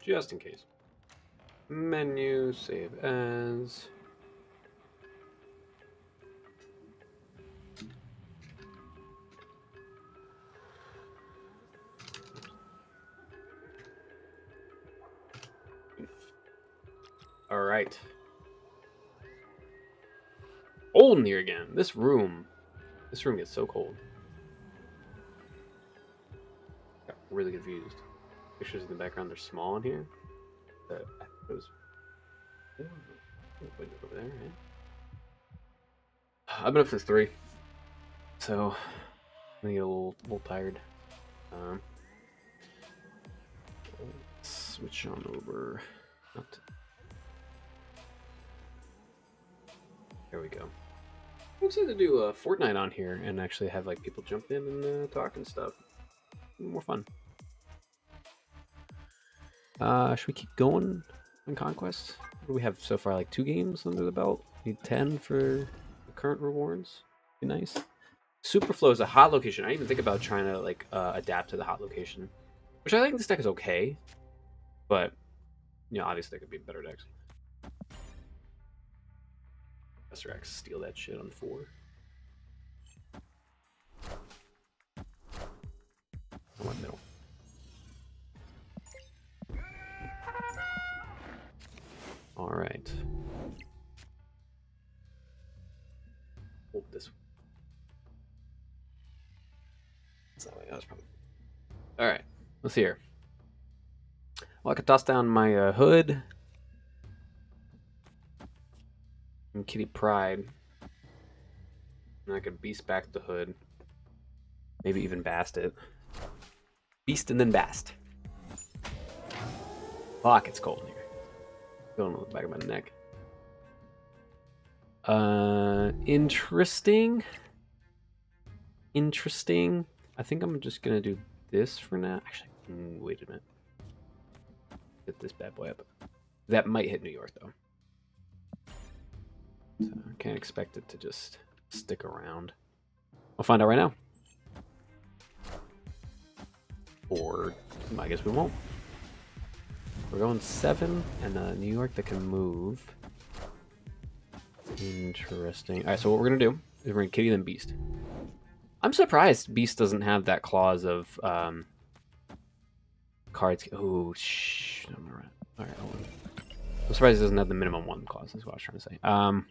Just in case. Menu, save as. Cold in here again. This room, this room gets so cold. Got really confused. Pictures in the background, they're small in here. Thought it was Yeah, window over there. Right? I've been up since three, so I'm gonna get a little, little tired. Um, switch on over. Not to There we go. I'm excited to do a Fortnite on here and actually have like people jump in and uh, talk and stuff. More fun. Uh, should we keep going on Conquest? What do we have so far? Like two games under the belt? Need 10 for the current rewards? Be nice. Superflow is a hot location. I didn't even think about trying to like uh, adapt to the hot location, which I think this deck is okay, but you know, obviously there could be better decks. Professor X steal that shit on four. Want middle. All right. Hold this. That's that way. That was probably. All right. Let's see here. Well, I could toss down my uh, hood and Kitty Pryde. And I could beast back the hood. Maybe even bast it. Beast and then bast. Fuck, it's cold in here. Going on the back of my neck. Uh, interesting. Interesting. I think I'm just gonna do this for now. Actually, mm, wait a minute. Get this bad boy up. That might hit New York though. So I can't expect it to just stick around. I'll find out right now. Or I guess we won't. We're going seven, and uh, New York that can move. Interesting. All right, so what we're gonna do is we're gonna Kitty then Beast. I'm surprised Beast doesn't have that clause of um, cards. Oh, shh. I'm right. All right. I'm surprised it doesn't have the minimum one clause. That's what I was trying to say. Um,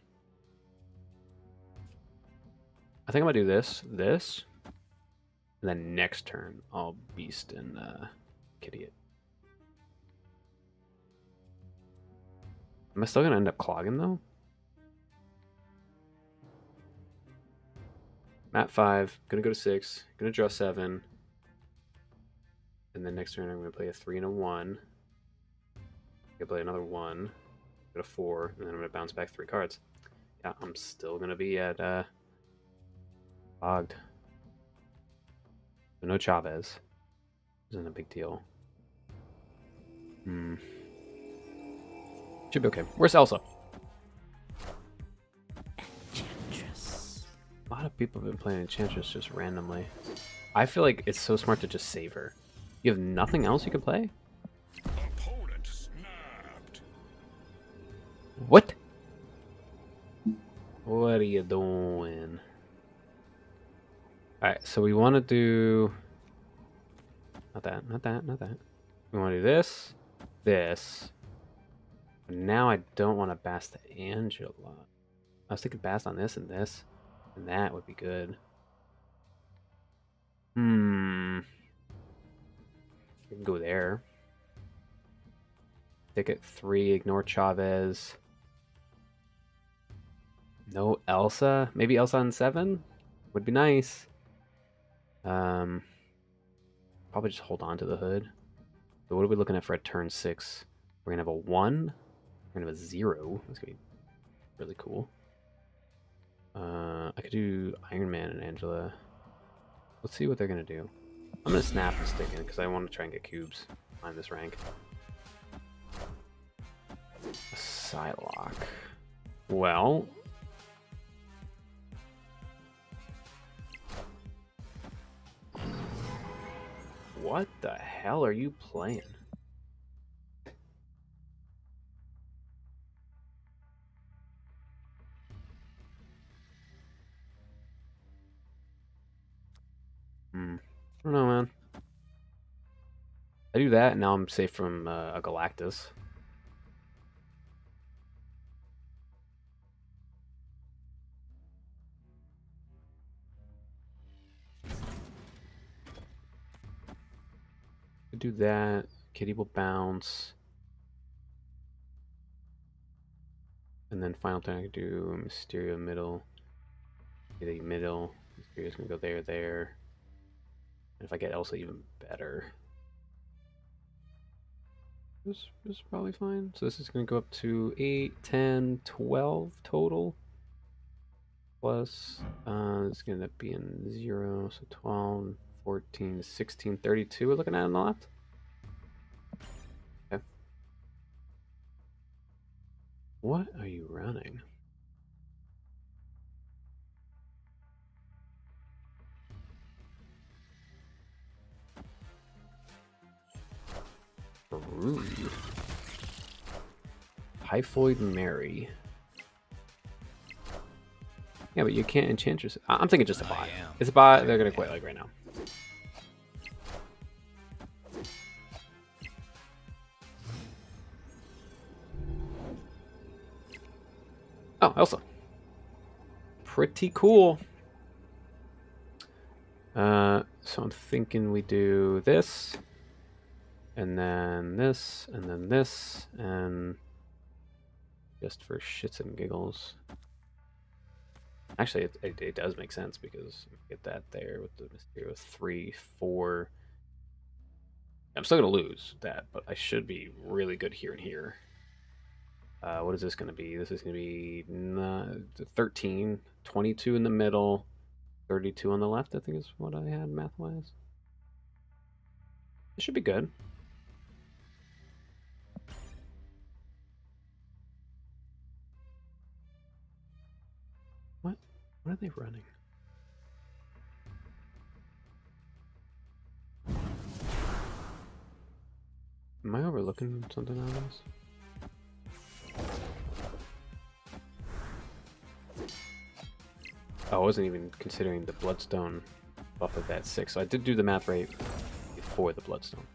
I think I'm gonna do this, this, and then next turn I'll beast and uh, kitty it. Am I still gonna end up clogging though? Mat five, gonna go to six, gonna draw seven. And then next turn I'm gonna play a three and a one. I'm Gonna play another one, go to four, and then I'm gonna bounce back three cards. Yeah, I'm still gonna be at uh clogged. So no Chavez. Isn't a big deal. Hmm. Should be okay. Where's Elsa? Enchantress. A lot of people have been playing Enchantress just randomly. I feel like it's so smart to just save her. You have nothing else you can play? Opponent snapped. What? What are you doing? Alright, so we want to do... Not that, not that, not that. We want to do this, this. But now I don't want to bast Angela. I was thinking bast on this and this. And that would be good. Hmm. We can go there. Ticket three, ignore Chavez. No Elsa? Maybe Elsa on seven? Would be nice. Um, probably just hold on to the hood. So what are we looking at for a turn six? We're gonna have a one. We're gonna have a zero. That's gonna be really cool. Uh, I could do Iron Man and Angela. Let's see what they're gonna do. I'm gonna snap and stick in because I want to try and get cubes on this rank. A Psylocke. Well. What the hell are you playing? Hmm. I don't know, man. I do that, and now I'm safe from uh, a Galactus. Do that. Kitty will bounce. And then final turn I do Mysterio middle. Kitty middle. Mysterio's gonna go there, there. And if I get Elsa even better. This, this is probably fine. So this is going to go up to 8, 10, 12 total. Plus, uh, it's going to up being 0, so 12, 14, 16, 32 we're looking at on the left. Okay. What are you running? Rude. Typhoid Mary. Yeah, but you can't enchant yourself. I'm thinking just a bot. It's a bot. They're gonna quit like right now. Oh, Elsa. Pretty cool. Uh, so I'm thinking we do this, and then this, and then this, and just for shits and giggles. Actually, it, it, it does make sense because get that there with the Mysterio three, four. I'm still gonna lose that, but I should be really good here and here. Uh, what is this gonna be? This is gonna be n- 13, 22 in the middle, 32 on the left. I think is what I had math wise. It should be good. What? Are they running? Am I overlooking something on this? I wasn't even considering the Bloodstone buff of that six. So I did do the math right before the Bloodstone.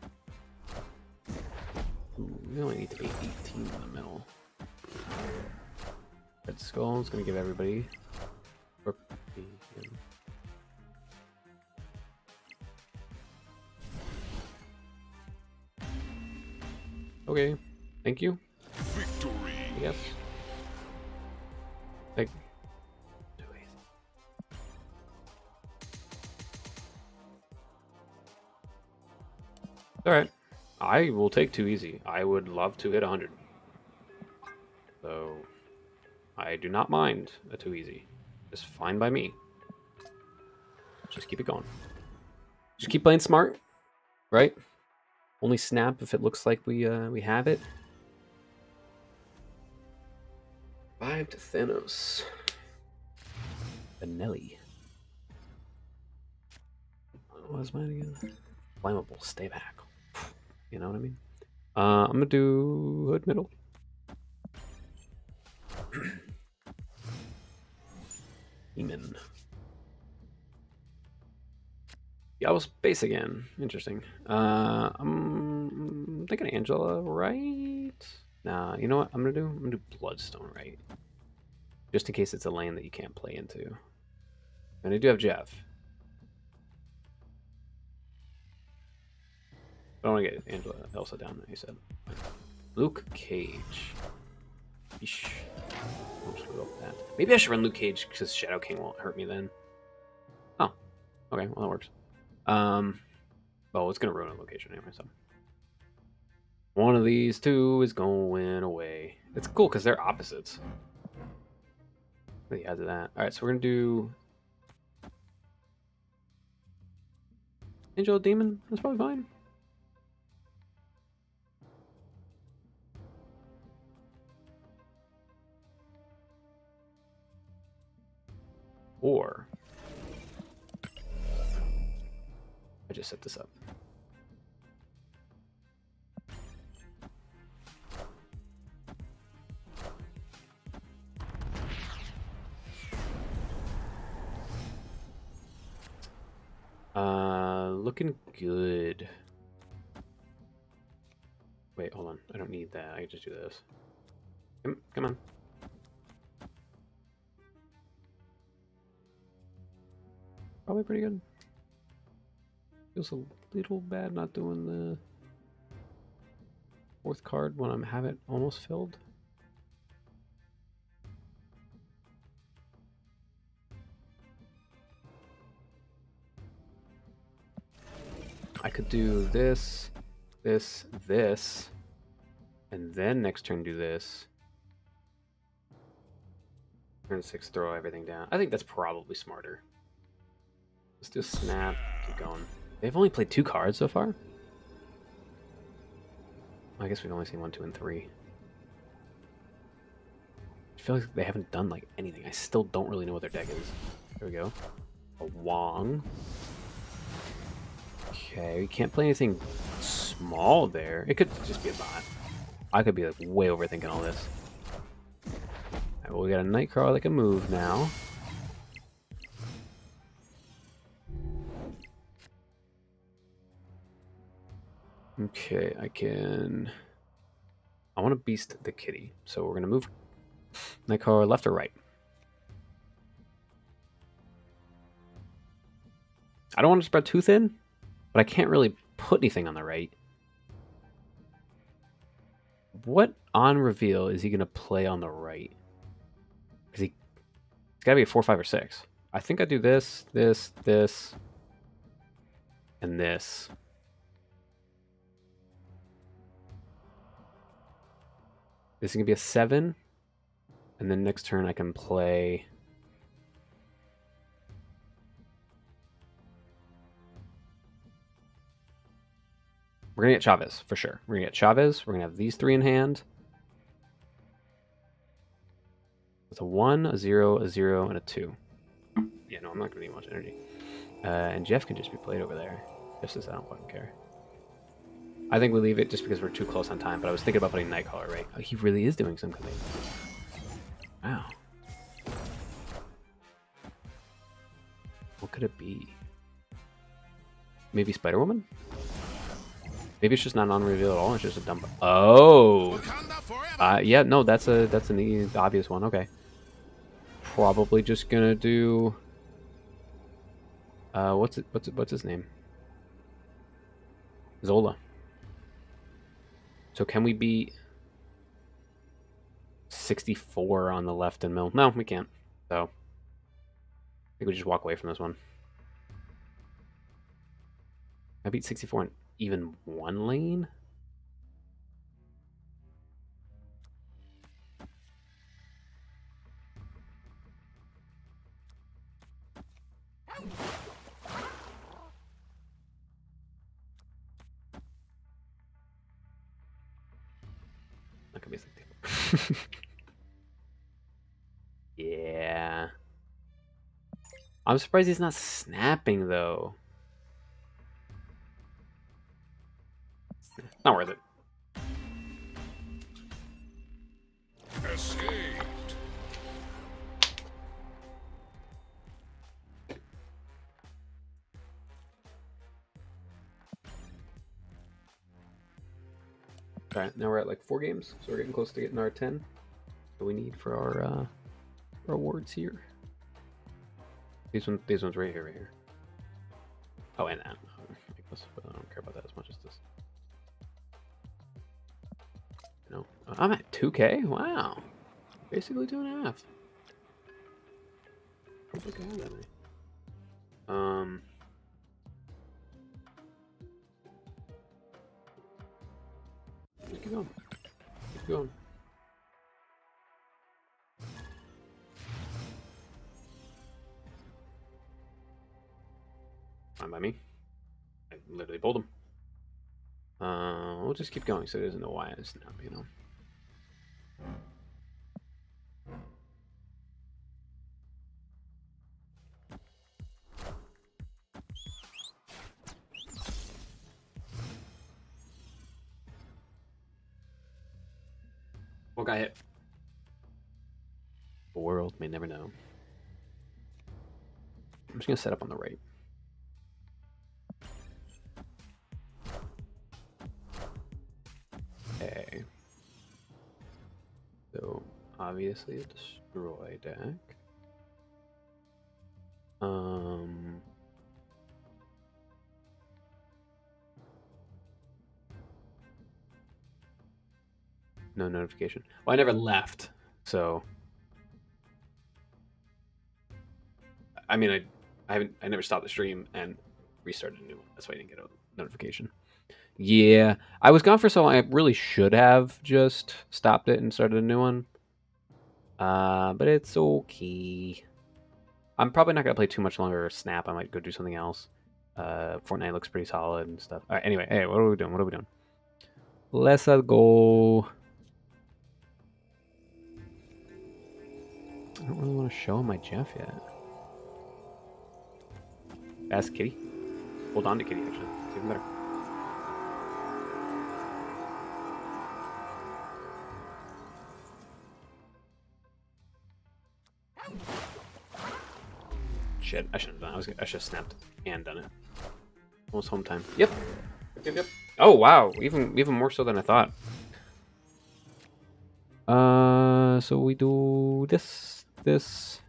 We only need to be 18 in the middle. Red Skull is going to give everybody. Okay, thank you. Victory. Guess. Like, too easy. All right, I will take too easy. I would love to hit 100. So, I do not mind a too easy. It's fine by me. Just keep it going. Just keep playing smart, right? Only snap if it looks like we uh, we have it. Five to Thanos. Benelli. What was mine again? Flammable. Stay back. You know what I mean? Uh, I'm gonna do hood middle. Eamon. Yeah, I was base again. Interesting. Uh, I'm thinking Angela, right? Nah, you know what I'm gonna do? I'm gonna do Bloodstone, right? Just in case it's a lane that you can't play into. And I do have Jeff. I don't want to get Angela Elsa down, He said. Luke Cage. I'll that. Maybe I should run Luke Cage because Shadow King won't hurt me then. Oh. Okay, well that works. Um well it's gonna ruin a location anyway, so. One of these two is going away. It's cool because they're opposites. You add to that? Alright, so we're gonna do Angel Demon, that's probably fine. Or I just set this up. Uh, looking good. Wait, hold on. I don't need that. I can just do this. Come, come on. Probably pretty good. Feels a little bad not doing the fourth card when I have it almost filled. I could do this, this, this, and then next turn do this. Turn six, throw everything down. I think that's probably smarter. Let's do snap, keep going. They've only played two cards so far? I guess we've only seen one, two, and three. I feel like they haven't done like anything. I still don't really know what their deck is. There we go. A Wong. Okay, we can't play anything small there. It could just be a bot. I could be like way overthinking all this. Alright, well, we got a Nightcrawler that can move now. Okay, I can... I want to beast the kitty, so we're going to move Nightcrawler left or right. I don't want to spread too thin, but I can't really put anything on the right. What on reveal is he going to play on the right? Because he, it's got to be a 4, 5, or 6. I think I do this, this, this, and this. This is going to be a 7. And then next turn I can play... We're going to get Chavez, for sure. We're going to get Chavez. We're going to have these three in hand. With a 1, a 0, a 0, and a 2. Yeah, no, I'm not going to need much energy. Uh, and Jeff can just be played over there. Jeff says I don't fucking care. I think we leave it just because we're too close on time, but I was thinking about putting Nightcrawler, right? Oh, he really is doing some command. Wow. What could it be? Maybe Spider Woman? Maybe it's just not on reveal at all. It's just a dumb. Oh. Uh, yeah. No, that's a that's an e obvious one. Okay. Probably just gonna do. Uh, what's it? What's it? What's his name? Zola. So can we be 64 on the left and mill. No, we can't. So I think we just walk away from this one. I beat 64 in even one lane. yeah. I'm surprised he's not snapping though. Not worth it. Alright, now we're at like four games, so we're getting close to getting our 10. What we need for our uh, our awards here. These ones, these ones right here, right here. Oh, and that. I guess, but I don't care about that as much as this. No, I'm at 2K. Wow, basically two and a half. That many. Um. Keep going. Keep going. Fine by me. I literally pulled him. Uh, we'll just keep going so he doesn't know why I snap, you know. What got hit? The world may never know. I'm just gonna set up on the right. Okay. So obviously a destroy deck. Um No notification. Well, I never left, so I mean I I haven't I never stopped the stream and restarted a new one. That's why I didn't get a notification. Yeah, I was gone for so long. I really should have just stopped it and started a new one. Uh, but it's okay. I'm probably not gonna play too much longer. Snap. I might go do something else. Uh, Fortnite looks pretty solid and stuff. All right. Anyway, hey, what are we doing? What are we doing? Let's uh, go. I don't really want to show him my Jeff yet. Ask Kitty. Hold on to Kitty, actually. It's even better. Shit, I shouldn't have done it. I, was, I should have snapped and done it. Almost home time. Yep. Yep, yep. Oh, wow. Even even more so than I thought. Uh, so we do this, this,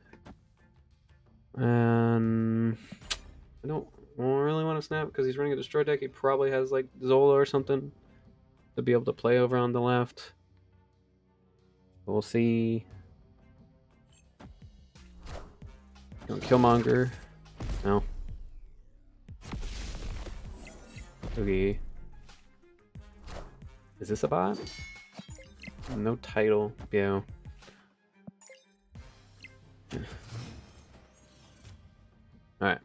and I don't really want to snap because he's running a destroy deck. He probably has like Zola or something to be able to play over on the left. We'll see. Don't Killmonger. No. Okay. Is this a bot? No title. Yeah. Alright.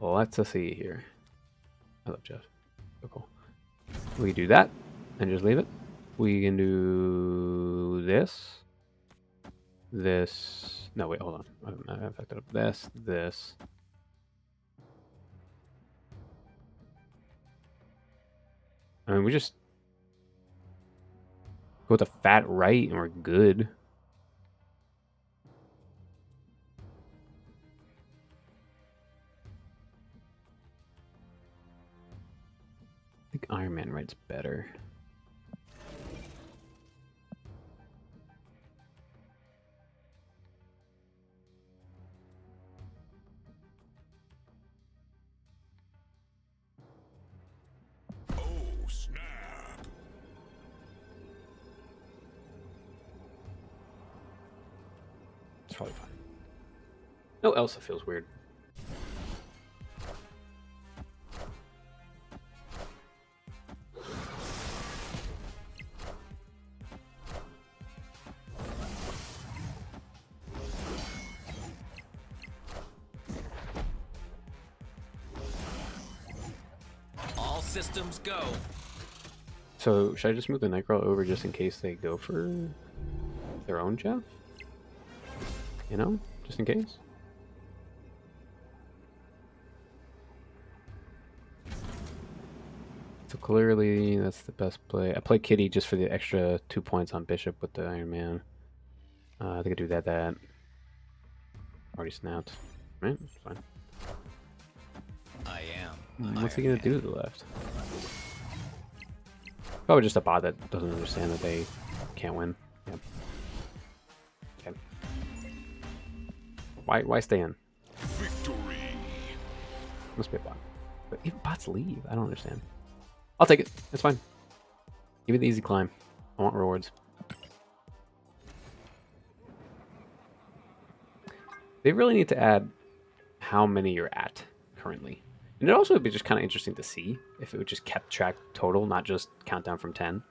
Well, let's see here. I love Jeff. So cool. We do that and just leave it. We can do this. This. No, wait, hold on. I I fucked up. This, this. I mean, we just go with a fat right and we're good. Iron Man writes better. Oh, snap. probably fine. No, Elsa feels weird. So should I just move the Nightcrawler over just in case they go for their own Jeff? You know, just in case. So clearly that's the best play. I play Kitty just for the extra two points on Bishop with the Iron Man. Uh, I think I do that. That already snapped. Right, it's fine. I am. What's he gonna do to the left? Probably just a bot that doesn't understand that they can't win. Yep. Okay. Why why stay in? Victory. Must be a bot. But even bots leave. I don't understand. I'll take it. It's fine. Give me the easy climb. I want rewards. They really need to add how many you're at currently. And it also would be just kind of interesting to see if it would just kept track total, not just countdown from 10.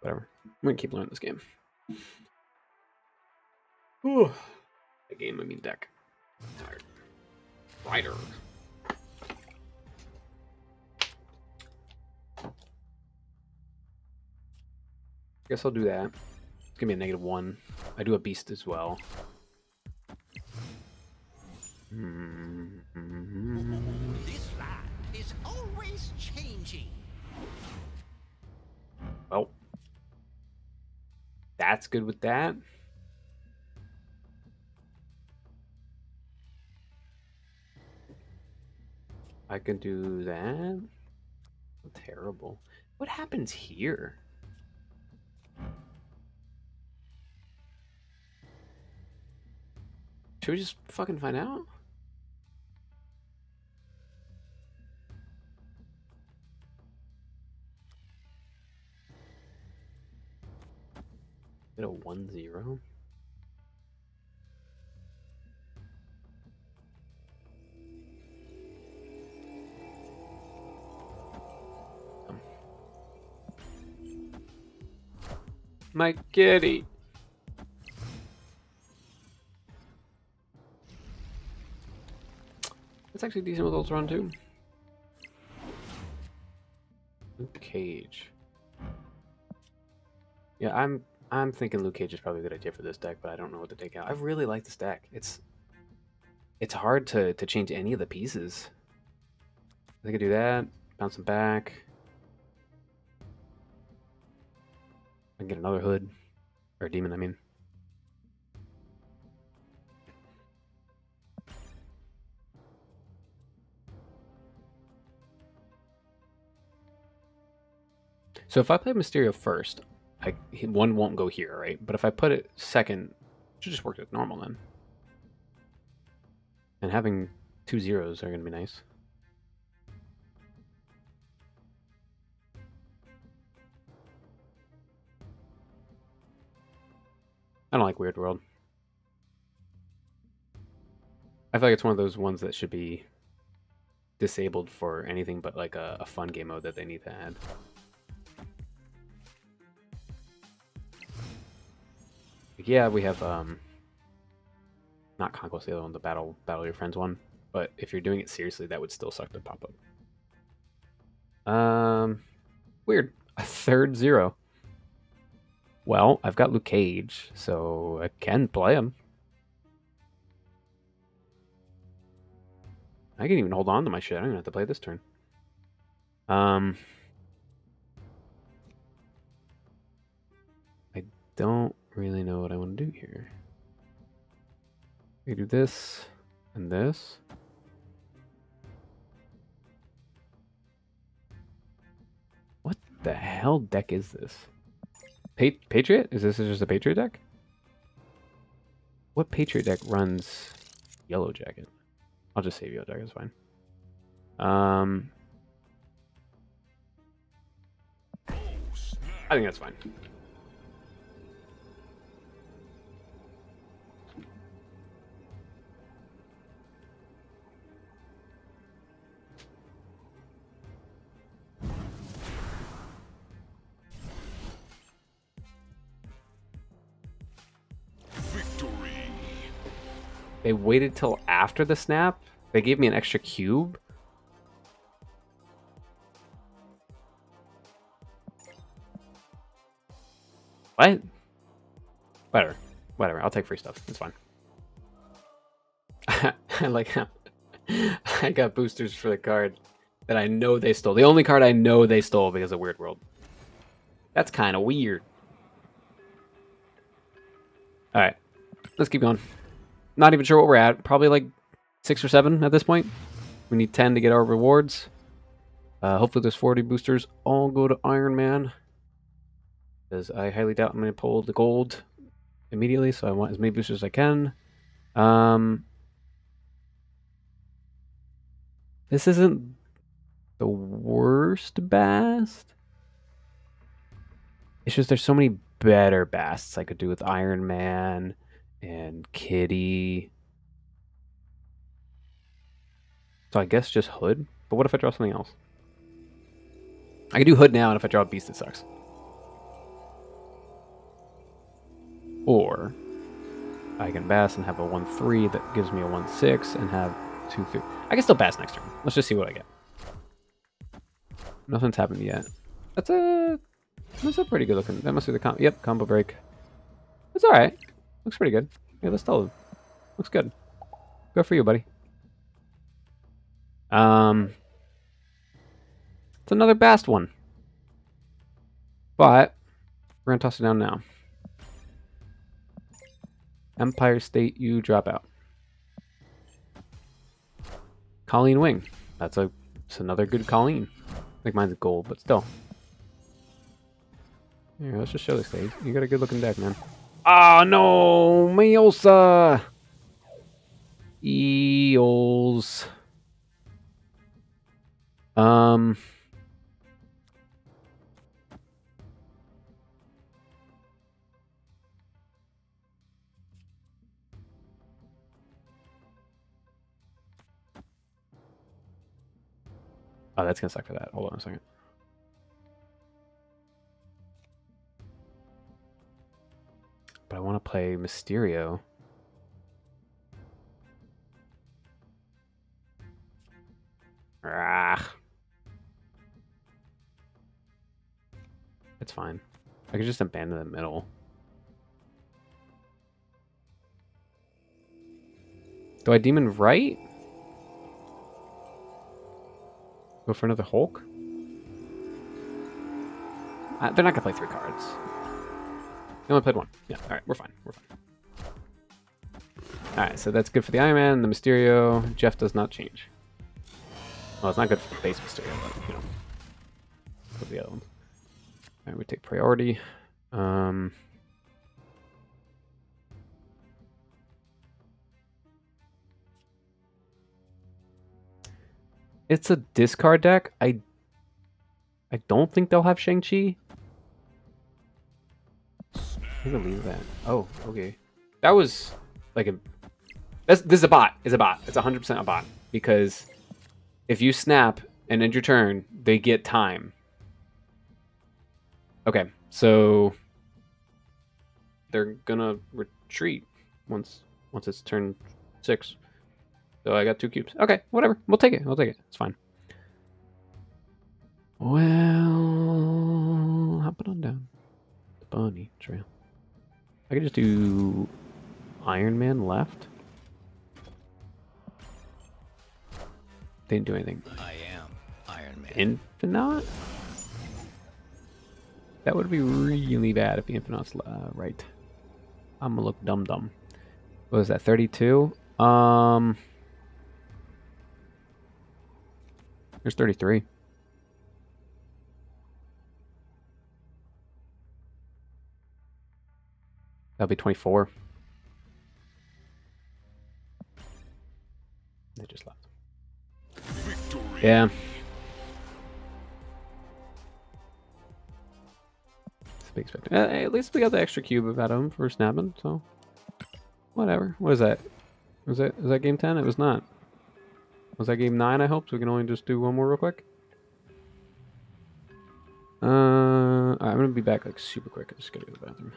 Whatever. I'm going to keep learning this game. Ooh. A game, I mean deck. Tired. Rider. Guess I'll do that. It's gonna be a negative one. I do a beast as well. This land is always changing. Well, that's good with that. I can do that. Terrible. What happens here? Should we just fucking find out? Get a one zero. My kitty. That's actually decent with Ultron too. Luke Cage. Yeah, I'm I'm thinking Luke Cage is probably a good idea for this deck, but I don't know what to take out. I really like this deck. It's it's hard to to change any of the pieces. I think I do that, bounce them back. I get another hood. Or demon, I mean. So if I play Mysterio first, I one won't go here, right? But if I put it second, it should just work as normal then. And having two zeros are going to be nice. I don't like Weird World. I feel like it's one of those ones that should be disabled for anything but like a, a fun game mode that they need to add. Like, yeah, we have um not Conquest, the other one, the Battle Battle Your Friends one. But if you're doing it seriously, that would still suck to pop up. Um weird. A third zero. Well, I've got Luke Cage, so I can play him. I can even hold on to my shit. I don't even have to play this turn. Um I don't really know what I want to do here. We do this and this. What the hell deck is this? Pa- Patriot? Is this just a Patriot deck? What Patriot deck runs Yellowjacket? I'll just save Yellowjacket, it's fine. Um. I think that's fine. They waited till after the snap. They gave me an extra cube. What? Whatever. Whatever. I'll take free stuff. It's fine. I like how I got boosters for the card that I know they stole. The only card I know they stole because of Weird World. That's kind of weird. All right, let's keep going. Not even sure what we're at. Probably like six or seven at this point. We need 10 to get our rewards. Uh, hopefully, those 40 boosters all go to Iron Man. Because I highly doubt I'm going to pull the gold immediately, so I want as many boosters as I can. Um, this isn't the worst bast. It's just there's so many better basts I could do with Iron Man and Kitty. So I guess just Hood. But what if I draw something else? I can do Hood now, and if I draw a Beast, it sucks. Or I can Bast and have a 1-3 that gives me a 1-6 and have 2-3. I can still Bast next turn. Let's just see what I get. Nothing's happened yet. That's a that's a pretty good looking. That must be the com. Yep, combo break. It's all right. Looks pretty good. Yeah, that's still looks good. Good for you, buddy. Um, it's another Bast one, but we're gonna toss it down now. Empire State, you drop out. Colleen Wing. That's a. It's another good Colleen. I think mine's gold, but still. Here, let's just show this thing. You got a good looking deck, man. Oh no, Miosa. Eels. Um. Oh, that's gonna suck for that. Hold on a second. But I want to play Mysterio. Ah. It's fine. I could just abandon the middle. Do I demon right? Go for another Hulk? Uh, they're not gonna play three cards. They only played one. Yeah, alright, we're fine. We're fine. Alright, so that's good for the Iron Man, the Mysterio. Jeff does not change. Well, it's not good for the base Mysterio, but, you know. For the other ones. Alright, we take priority. Um... It's a discard deck. I I don't think they'll have Shang-Chi. I'm gonna leave that. Oh, okay. That was like a. That's, this is a bot. It's a bot. It's 100% a bot because if you snap and end your turn, they get time. Okay, so they're gonna retreat once once it's turn six. So I got two cubes. Okay, whatever. We'll take it. We'll take it. It's fine. Well, hop it on down. The bunny trail. I could just do Iron Man left. Didn't do anything. I am Iron Man. Infinite? That would be really bad if the Infinite's uh, right. I'm gonna look dumb dumb. What was that, 32? Um, There's 33. That'll be 24. They just left. Victory. Yeah. It's a big spectacle. Uh, at least we got the extra cube of Adam for snapping, so whatever. What is that? Was that is that game 10? It was not. Was that game 9, I hope? So we can only just do one more real quick? Uh, alright, I'm gonna be back like super quick. I just gotta go to the bathroom.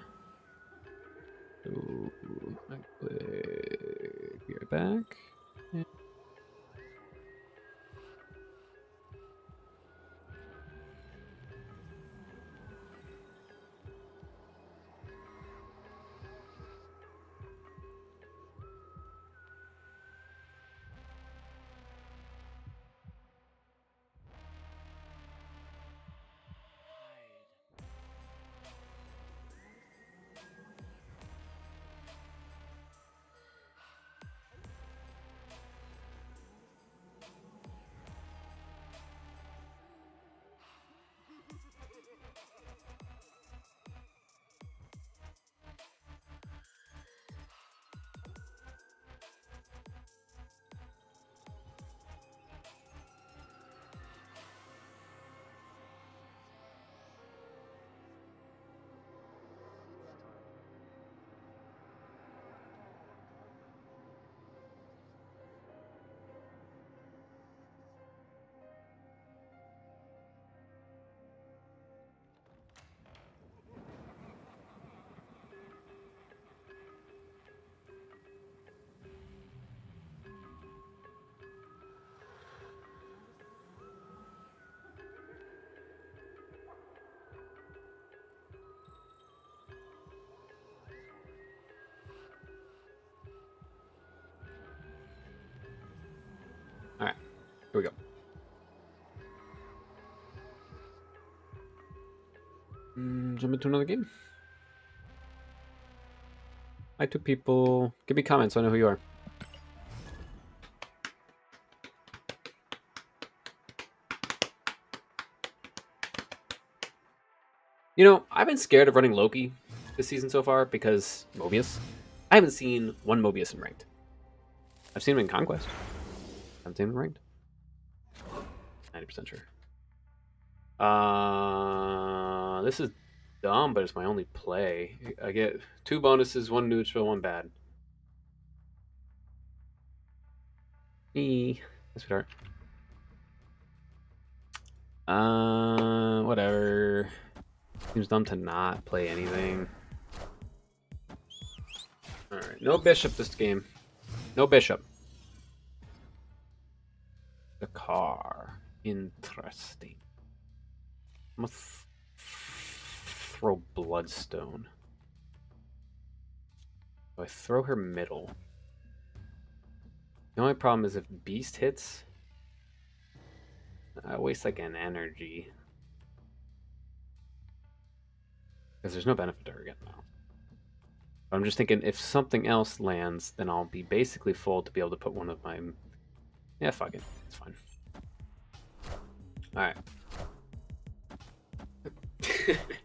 Right back. Jump into another game. Hi, two people. Give me comments I know who you are. You know, I've been scared of running Loki this season so far because Mobius. I haven't seen one Mobius in ranked. I've seen him in Conquest. I haven't seen him in ranked. 90% sure. Uh, this is dumb, but it's my only play. I get two bonuses, one neutral, one bad. Me, sweetheart. Uh, whatever. Seems dumb to not play anything. All right, no bishop this game. No bishop. The car. Interesting. Th- throw Bloodstone. I throw her middle? The only problem is if Beast hits, I waste like an energy. Because there's no benefit to her getting now. But I'm just thinking if something else lands, then I'll be basically full to be able to put one of my. Yeah, fuck it. It's fine. Alright.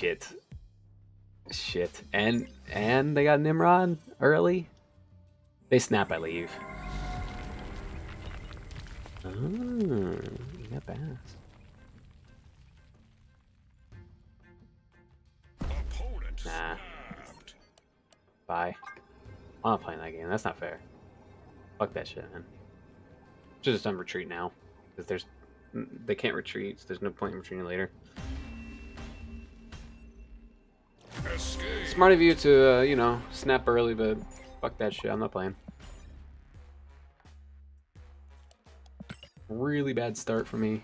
Shit. Shit. And and they got Nimrod early. They snap, I leave. Oh, you got bast. Nah. Bye. I'm not playing that game. That's not fair. Fuck that shit, man. Should just done retreat now. Because there's. They can't retreat, so there's no point in retreating later. Escape. Smart of you to, uh, you know, snap early, but fuck that shit. I'm not playing. Really bad start for me.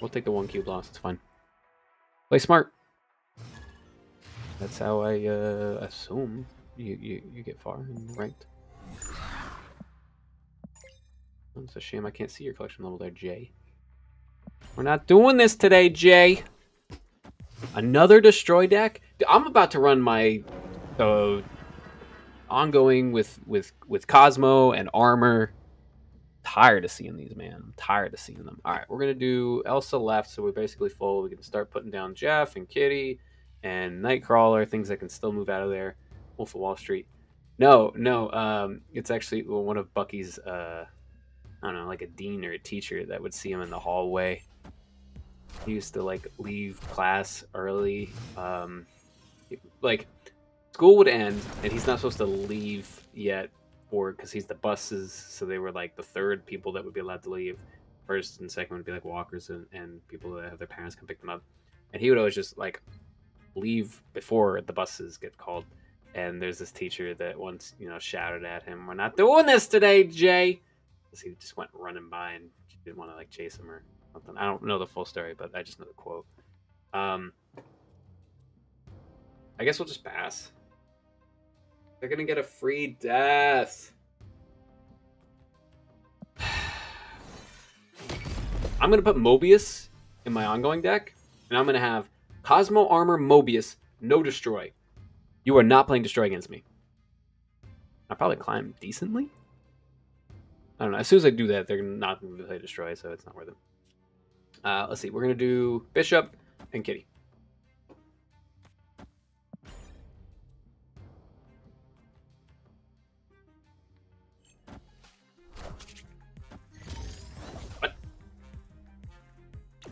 We'll take the one cube loss. It's fine. Play smart. That's how I uh, assume you, you you get far and ranked. It's a shame I can't see your collection level there, Jay. We're not doing this today, Jay. Another destroy deck. I'm about to run my uh, ongoing with with with Cosmo and armor. Tired of seeing these, man. I'm tired of seeing them. All right, we're gonna do Elsa left, so we're basically full. We can start putting down Jeff and Kitty and Nightcrawler, things that can still move out of there. Wolf of Wall Street. No, no. Um, it's actually one of Bucky's. Uh, I don't know, like a dean or a teacher that would see him in the hallway. He used to like leave class early. Um, like school would end and he's not supposed to leave yet or because he's the buses so they were like the third people that would be allowed to leave first and second would be like walkers and, and people that have their parents come pick them up and he would always just like leave before the buses get called. And there's this teacher that once, you know, shouted at him, "We're not doing this today, Jay," he just went running by and she didn't want to like chase him or something. I don't know the full story, but I just know the quote. Um, I guess we'll just pass. They're gonna get a free death. I'm gonna put Mobius in my ongoing deck, and I'm gonna have Cosmo Armor Mobius, no destroy. You are not playing destroy against me. I probably climb decently. I don't know. As soon as I do that, they're not going to play destroy, so it's not worth it. Uh, let's see. We're gonna do Bishop and Kitty.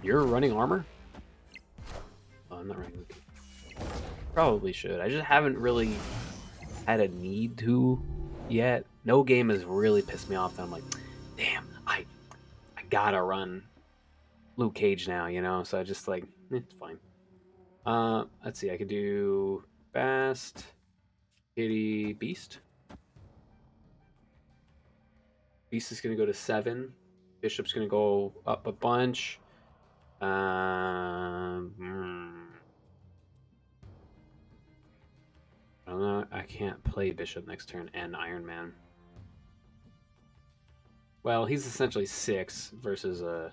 You're running armor? Oh, I'm not running. Probably should. I just haven't really had a need to yet. No game has really pissed me off that I'm like, damn, I I gotta run Luke Cage now, you know? So I just like, eh, it's fine. Uh, let's see, I could do Fast, Kitty, Beast. Beast is gonna go to seven. Bishop's gonna go up a bunch. Um. I don't know. I can't play Bishop next turn and Iron Man. Well, he's essentially six versus a.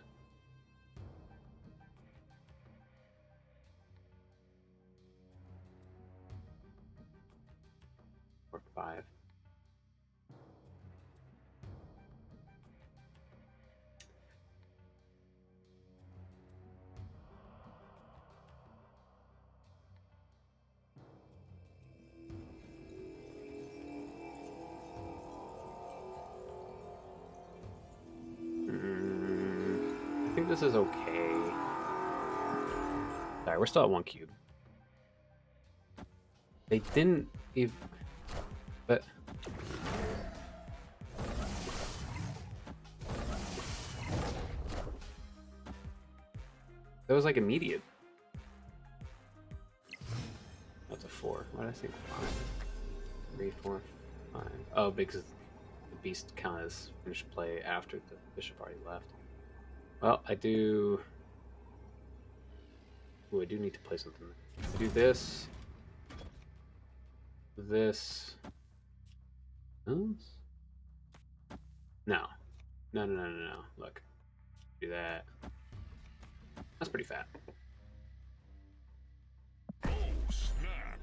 Or five. This is okay. Alright, we're still at one cube. They didn't even. But. That was like immediate. That's a four. Why did I say five? Three, four, five. Oh, because the beast count as finished play after the bishop already left. Well, I do. Ooh, I do need to play something. I do this. This. No. No, no, no, no, no. Look. Do that. That's pretty fat. Oh, snap.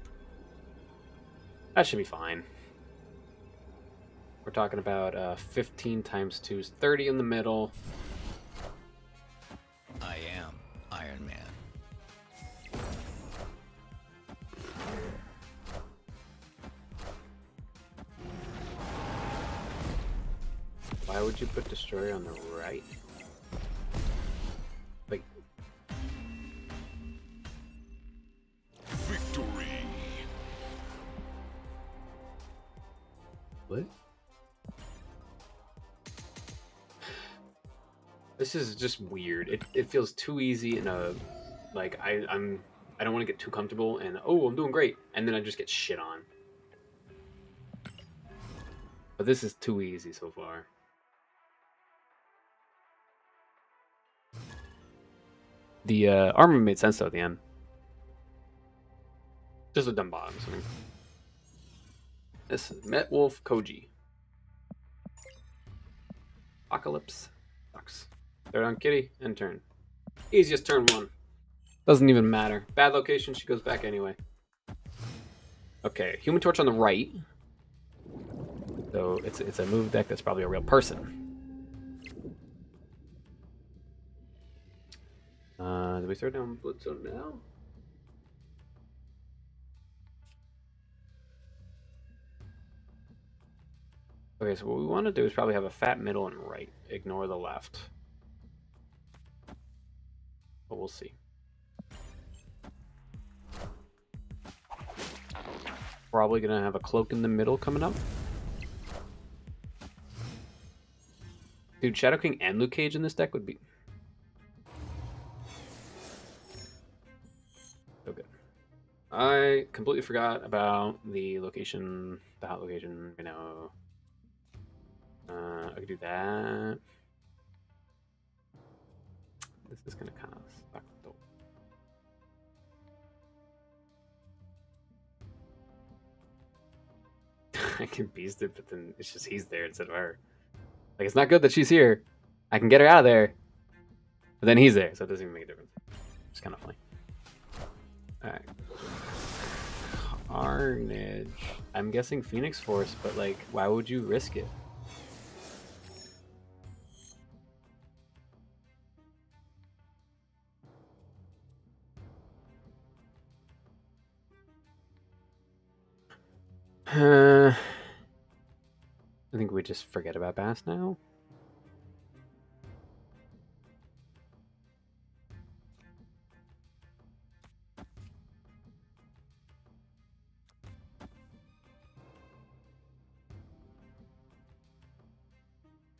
That should be fine. We're talking about uh, 15 times 2 is 30 in the middle. I am Iron Man. Why would you put Destroyer on the right? This is just weird. It, it feels too easy and uh like I, I'm I don't want to get too comfortable and oh I'm doing great and then I just get shit on. But this is too easy so far. The uh, armor made sense though at the end. Just a dumb bottom. I mean. This is Met Wolf Koji. Apocalypse. Third on Kitty, and turn. Easiest turn one. Doesn't even matter. Bad location, she goes back anyway. Okay, Human Torch on the right. So it's it's a move deck that's probably a real person. Uh, do we start down Blitzo now? Okay, so what we want to do is probably have a fat middle and right. Ignore the left. But we'll see. Probably gonna have a cloak in the middle coming up. Dude, Shadow King and Luke Cage in this deck would be so good. I completely forgot about the location, the hot location. You know, uh, I could do that. This is gonna kind of I can beast it, but then it's just he's there instead of her. Like it's not good that she's here. I can get her out of there, but then he's there, so it doesn't even make a difference. It's kind of funny. All right. Carnage. I'm guessing Phoenix Force, but like, why would you risk it? Uh, I think we just forget about Bast now.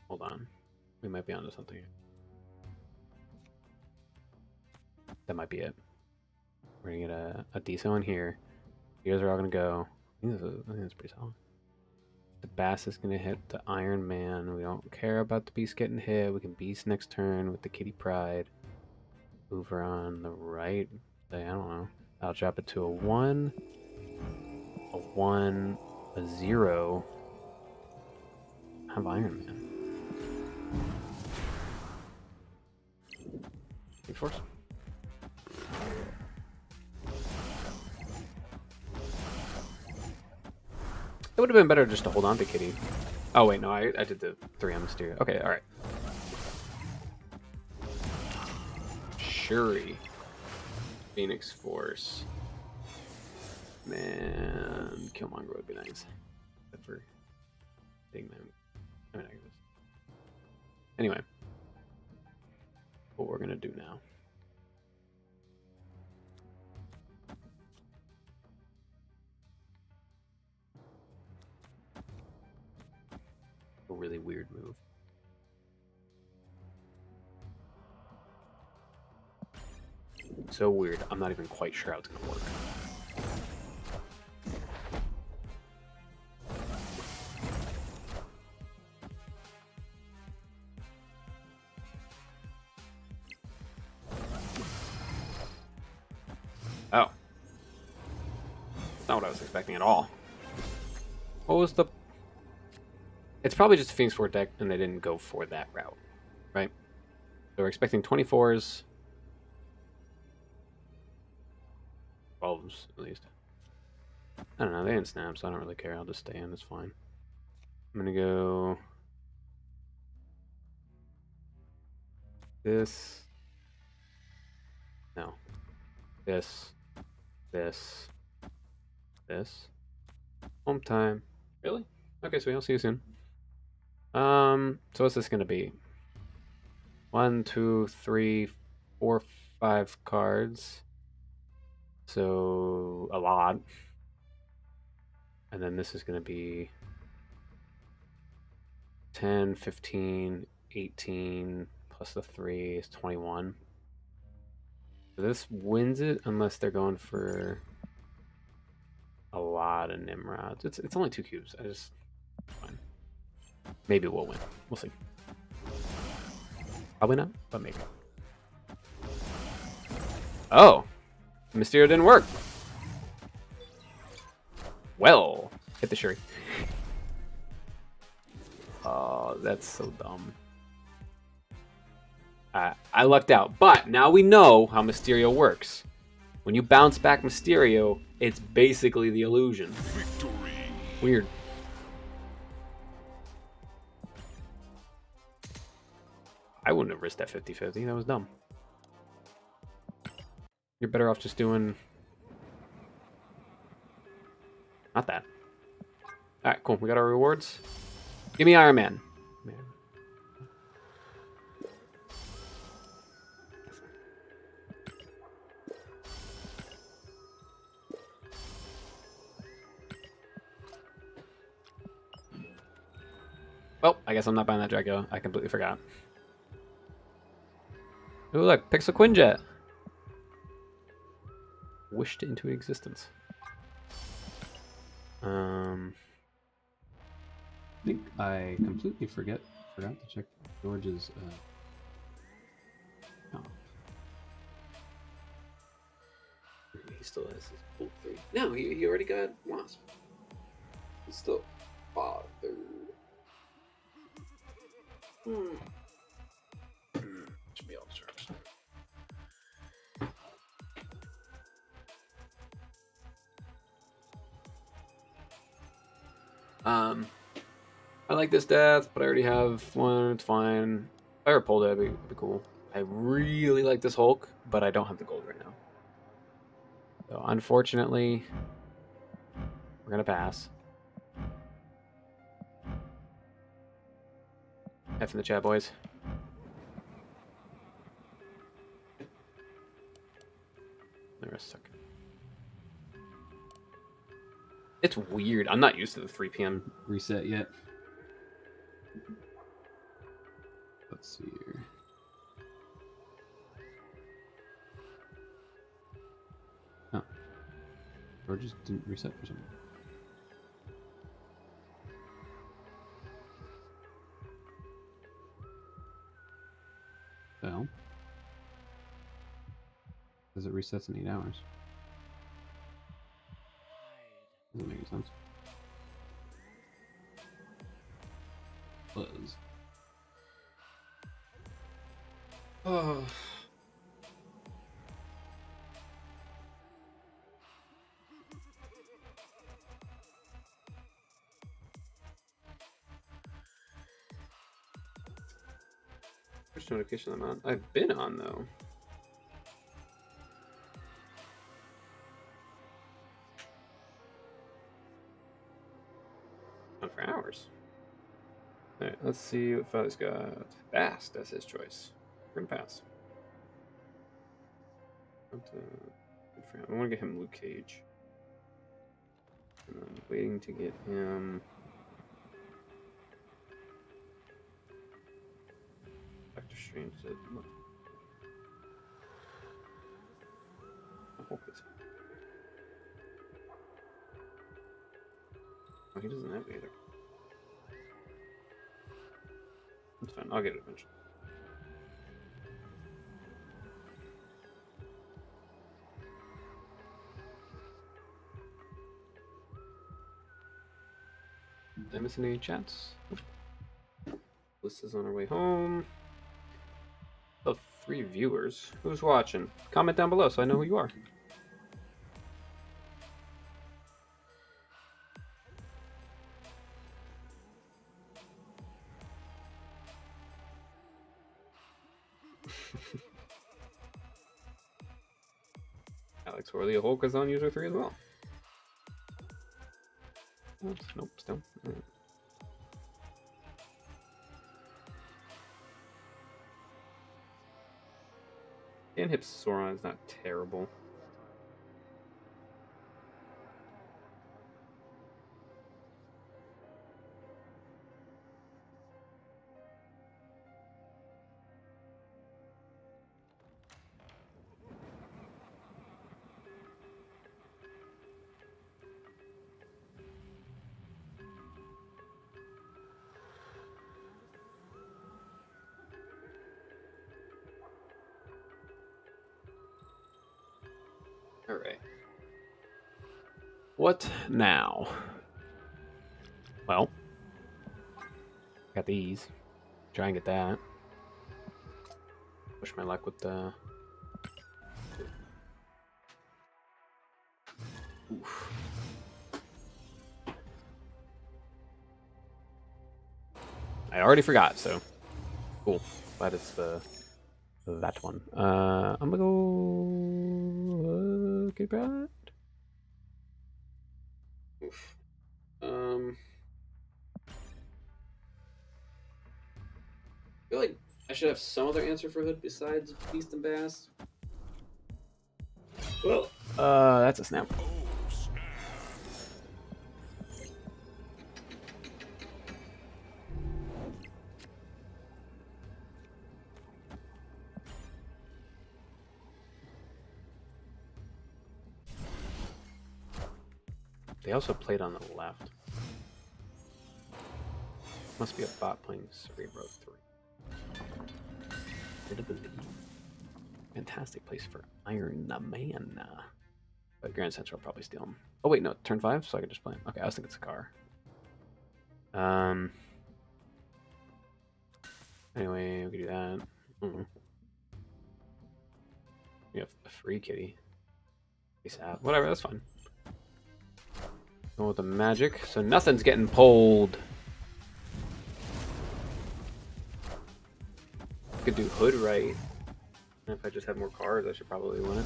Hold on. We might be onto something. That might be it. We're gonna get a, a decent one here. Here's are all gonna go. I think, this is, I think that's pretty solid. The Bast is gonna hit the Iron Man. We don't care about the Beast getting hit. We can Beast next turn with the Kitty Pryde. Over on the right. I don't know. I'll drop it to a one, a one, a zero. Have Iron Man. Big It would have been better just to hold on to Kitty. Oh wait, no, I, I did the three on Mysterio. Okay, all right. Shuri, Phoenix Force. Man, Killmonger would be nice. Except for Big Man. I mean, I guess. Anyway, what we're gonna do now. A really weird move. So weird, I'm not even quite sure how it's gonna work. Oh. Not what I was expecting at all. What was the it's probably just a Phoenix Force deck, and they didn't go for that route, right? So we're expecting 24s. 12s, at least. I don't know, they didn't snap, so I don't really care. I'll just stay in, it's fine. I'm gonna go... This... No. This. This. This. Home time. Really? Okay, sweet. I'll see you soon. Um, so what's this gonna be? One, two, three, four, five cards. So a lot. And then this is gonna be 10, 15, 18, plus the three is 21. So this wins it unless they're going for a lot of Nimrods. It's it's only two cubes. I just fine. Maybe we'll win. We'll see. Probably not, but maybe. Oh, Mysterio didn't work. Well, hit the Shuri. Oh, that's so dumb. I, I lucked out, but now we know how Mysterio works. When you bounce back Mysterio, it's basically the illusion. Victory. Weird. I wouldn't have risked that 50 50. That was dumb. You're better off just doing. Not that. Alright, cool. We got our rewards. Give me Iron Man. Man. Well, I guess I'm not buying that Draco. I completely forgot. Ooh, look, Pixel Quinjet. wished into existence. Um, I think I completely forget forgot to check George's. Uh... Oh, he still has his gold three. No, he, he already got wasp. He's still father. Hmm. Um, I like this death, but I already have one. It's fine. If I were pulled it'd be, it'd be cool. I really like this Hulk, but I don't have the gold right now. So unfortunately, we're gonna pass. F in the chat, boys. There a. It's weird. I'm not used to the 3 p.m. reset yet. Let's see here. Oh. George's didn't reset for some. Well. Does it resets in eight hours? Doesn't make any sense. Buzz. Oh. Push notification I'm on. I've been on though. Let's see what Father's got. Fast, that's his choice. We're gonna pass. Uh. I want to get him Luke Cage. And I'm waiting to get him. Doctor Strange said. "Look." I hope it's. Oh, he doesn't have it either. It's fine. I'll get it eventually. Did I miss any chats? List is on our way home. Of three viewers. Who's watching? Comment down below so I know who you are. Worley, a Hulk is on user 3 as well. Oops, nope, still. Alright. And Hip Sauron is not terrible. What now? Well, got these. Try and get that. Push my luck with the. Oof. I already forgot, so cool. Glad it's the that one. Uh, I'm gonna go. Uh, get should have some other answer for Hood besides Beast and Bast. Well, uh, that's a snap. Oh, they also played on the left. Must be a bot playing Cerebro 3. Fantastic place for Iron Man. But Grand Central will probably steal him. Oh wait, no, turn five, so I can just play him. Okay, I was thinking it's a car. Um. Anyway, we can do that. Mm. We have a free kitty. Whatever, that's fine. Going with the Magik, so nothing's getting pulled. Could do hood right. If I just had more cards, I should probably win it.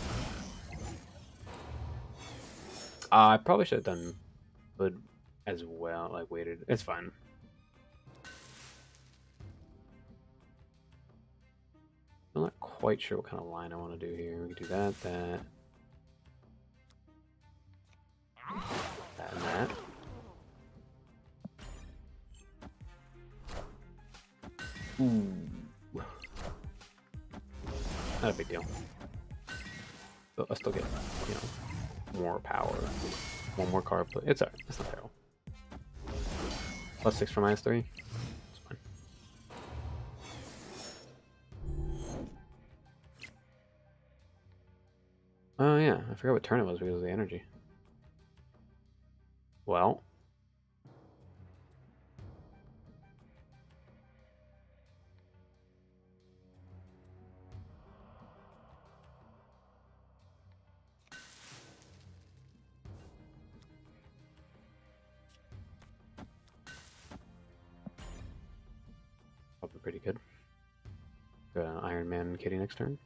Uh, I probably should have done hood as well. Like waited. It's fine. I'm not quite sure what kind of line I want to do here. We can do that, that, that, and that. Ooh. Not a big deal. But I still get, you know, more power. One more card, but it's alright. It's not terrible. Plus six for minus three. It's fine. Oh yeah, I forgot what turn it was because of the energy. Well. Pretty good. Got an Iron Man kitty next turn.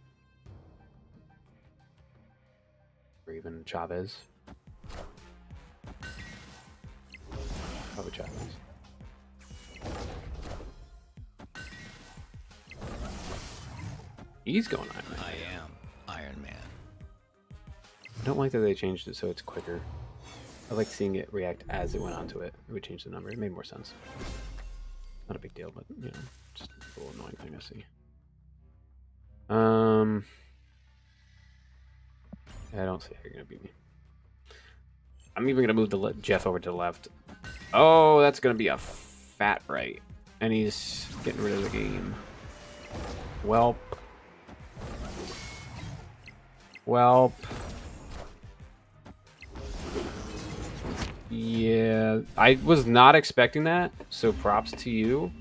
Or even Chavez. Probably Chavez. He's going Iron Man. I am Iron Man. I don't like that they changed it so it's quicker. I like seeing it react as it went onto it. It would change the number. It made more sense. Not a big deal, but you know, just a little annoying thing I see. Um, I don't see how you're gonna beat me. I'm even gonna move the Jeff over to the left. Oh, that's gonna be a fat right, and he's getting rid of the game. Welp. Welp. Yeah, I was not expecting that, so props to you.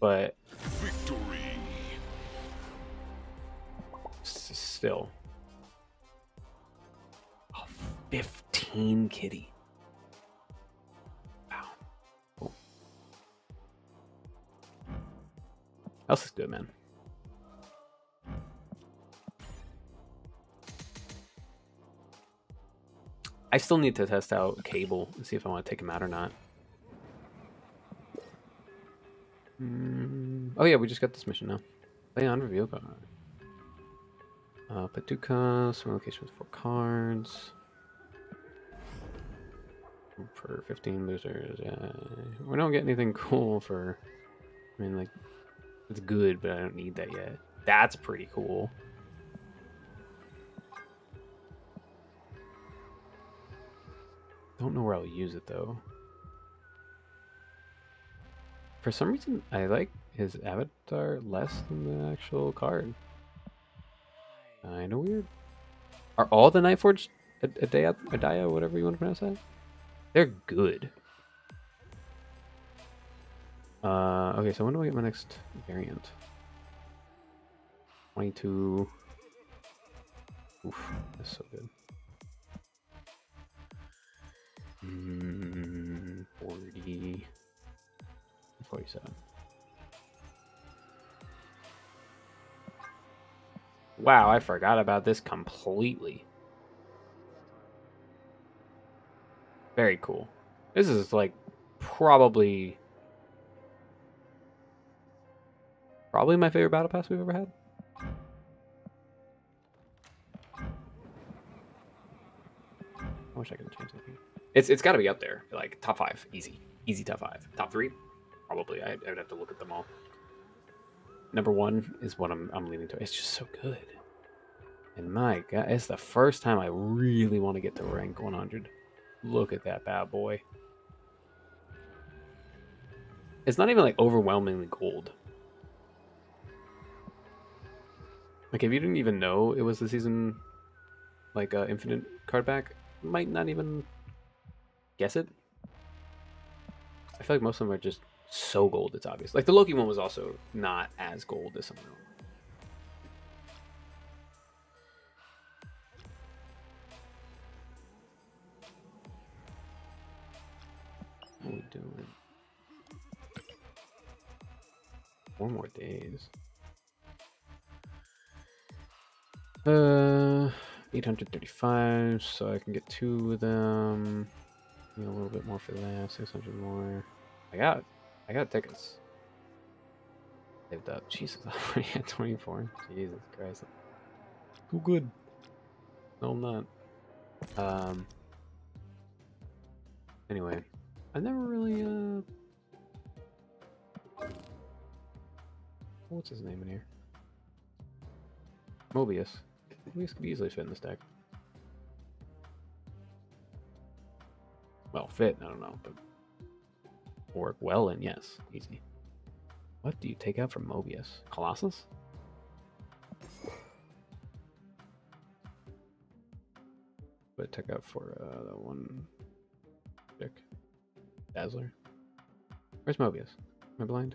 But Victory. still. Oh, 15 kitty. Wow. Cool. Else is good, man. I still need to test out Cable and see if I want to take him out or not. Mm, oh yeah, we just got this mission now. Play on reveal card. Uh, Paducah, swing location with four cards. For 15 boosters, yeah. We don't get anything cool for. I mean, like, it's good, but I don't need that yet. That's pretty cool. Don't know where I'll use it though. For some reason, I like his avatar less than the actual card. Kinda weird. Are all the Nightforged Adaya, Adaya, whatever you want to pronounce that? They're good. Uh, okay, so when do I get my next variant? 22. Oof, that's so good. Mm, 40. 47. Wow, I forgot about this completely. Very cool. This is like probably probably my favorite battle pass we've ever had. I wish I could change that. It's it's got to be up there, like top five, easy, easy top five, top three, probably. I, I would have to look at them all. Number one is what I'm I'm leaning to. It's just so good. And my god, it's the first time I really want to get to rank 100. Look at that bad boy. It's not even like overwhelmingly gold. Like if you didn't even know it was the season like uh, infinite card back, might not even guess it. I feel like most of them are just so gold it's obvious. Like the Loki one was also not as gold as some of them. What are we doing? Four more days. Uh, 835, so I can get two of them. Need a little bit more for that, 600 more. I got, I got tickets. Saved up. Jesus, I'm already at 24. Jesus Christ. Too good. No, I'm not. Um. Anyway, I never really, uh. What's his name in here? Mobius. Mobius could easily fit in this deck. Well, fit, I don't know, but work well in, yes, easy. What do you take out from Mobius? Colossus? But took out for uh, the one chick. Dazzler. Where's Mobius? Am I blind?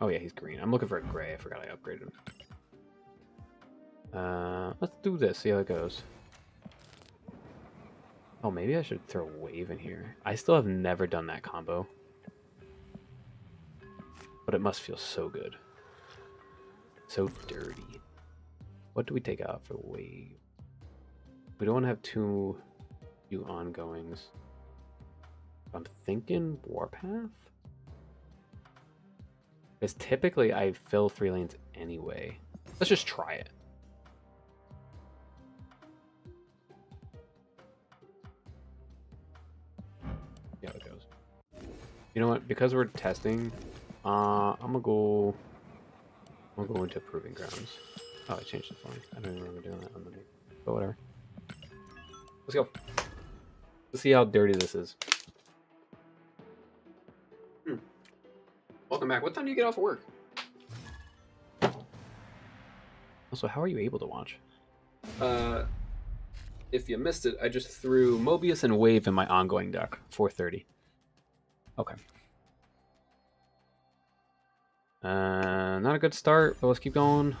Oh yeah, he's green. I'm looking for a gray. I forgot I upgraded him. Uh, let's do this. See how it goes. Oh, maybe I should throw wave in here. I still have never done that combo, but it must feel so good. So dirty. What do we take out for wave? We don't want to have too few ongoings. I'm thinking Warpath. Because typically I fill three lanes anyway. Let's just try it. You know what? Because we're testing, uh, I'm gonna go. I'm gonna go into proving grounds. Oh, I changed the font. I don't even remember doing that on the new. But whatever. Let's go. Let's see how dirty this is. Hmm. Welcome back. What time do you get off of work? Also, how are you able to watch? Uh, if you missed it, I just threw Mobius and Wave in my ongoing deck. 430. Okay. Uh, not a good start, but let's keep going.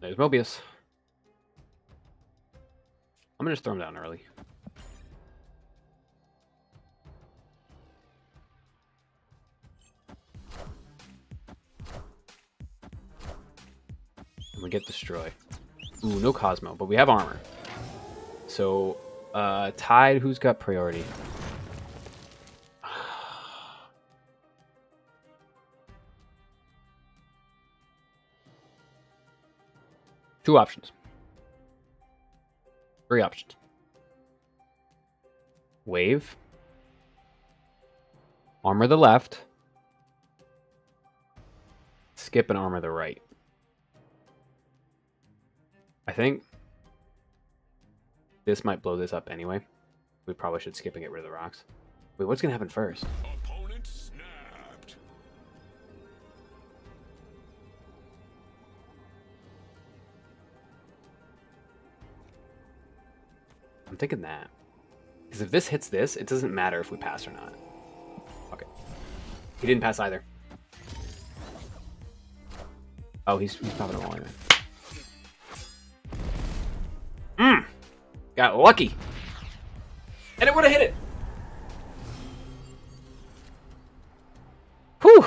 There's Mobius. I'm gonna just throw him down early. And we get destroy. Ooh, no Cosmo, but we have armor. So, uh, Tide, who's got priority? Two options. Three options. Wave. Armor the left. Skip and armor the right. I think this might blow this up anyway. We probably should skip and get rid of the rocks. Wait, what's gonna happen first? Opponent snapped. I'm thinking that. Because if this hits this, it doesn't matter if we pass or not. Okay. He didn't pass either. Oh, he's, he's popping a wall anyway. Got lucky! And it would have hit it! Whew!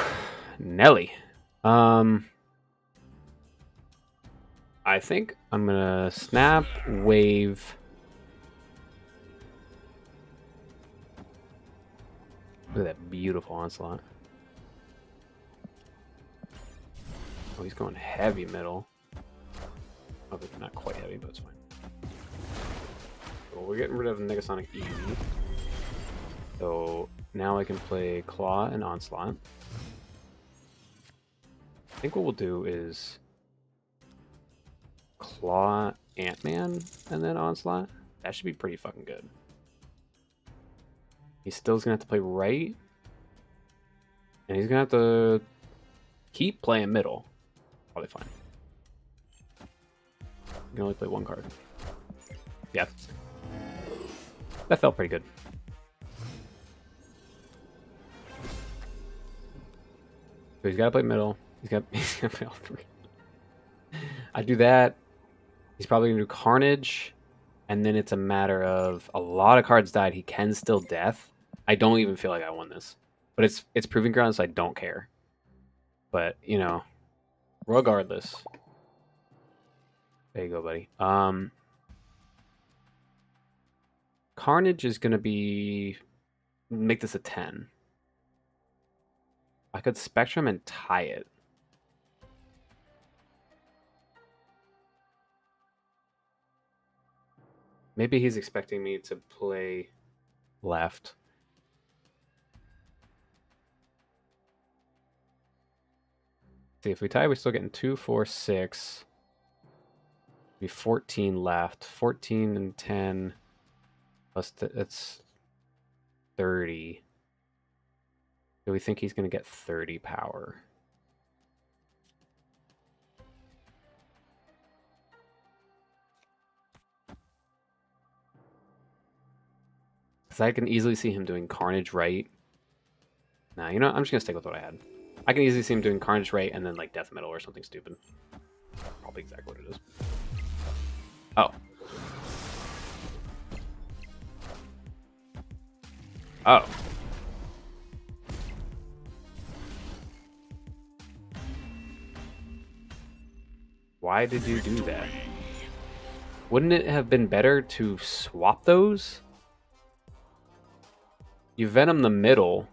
Nelly. Um... I think I'm gonna snap, wave... Look at that beautiful onslaught. Oh, he's going heavy middle. Oh, not quite heavy, but it's fine. Well, we're getting rid of Negasonic easy. So now I can play Klaw and Onslaught. I think what we'll do is Klaw Ant Man and then Onslaught. That should be pretty fucking good. He's still gonna have to play right. And he's gonna have to keep playing middle. Probably fine. You can only play one card. Yeah. That felt pretty good. So he's gotta play middle. He's got he's gonna play all three. I do that. He's probably gonna do Carnage, and then it's a matter of a lot of cards died. He can still death. I don't even feel like I won this, but it's it's proving ground, so I don't care. But you know, regardless, there you go, buddy. Um, Carnage is gonna be make this a ten. I could Spectrum and tie it. Maybe he's expecting me to play left. See, if we tie, we're still getting two, four, six. Be 14 left. 14 and 10. Plus, th- that's 30. Do we think he's going to get 30 power? Because I can easily see him doing Carnage right. Nah, you know, I'm just going to stick with what I had. I can easily see him doing Carnage right and then like Death Metal or something stupid. Probably exactly what it is. Oh. Oh. Why did you do that? Wouldn't it have been better to swap those? You Venom the middle.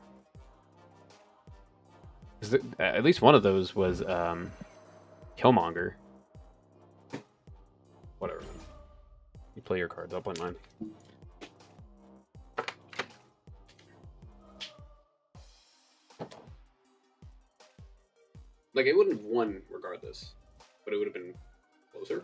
th- At least one of those was um, Killmonger. Whatever. You play your cards. I'll play mine. Like it wouldn't have won regardless, but it would have been closer.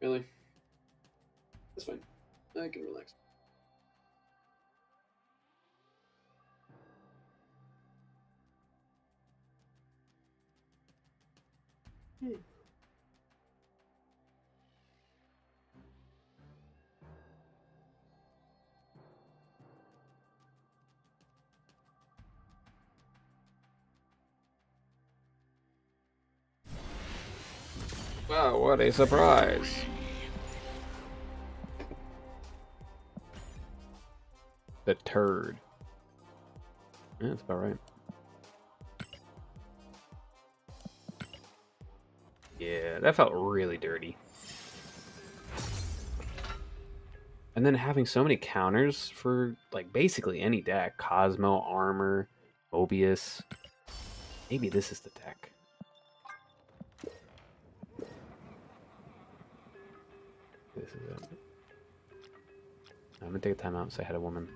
Really? That's fine. I can relax. Wow, what a surprise! The turd. Yeah, that's about right. That felt really dirty. And then having so many counters for like basically any deck Cosmo, Armor, Mobius. Maybe this is the deck. This is it. I'm gonna take a time out and say hi to woman.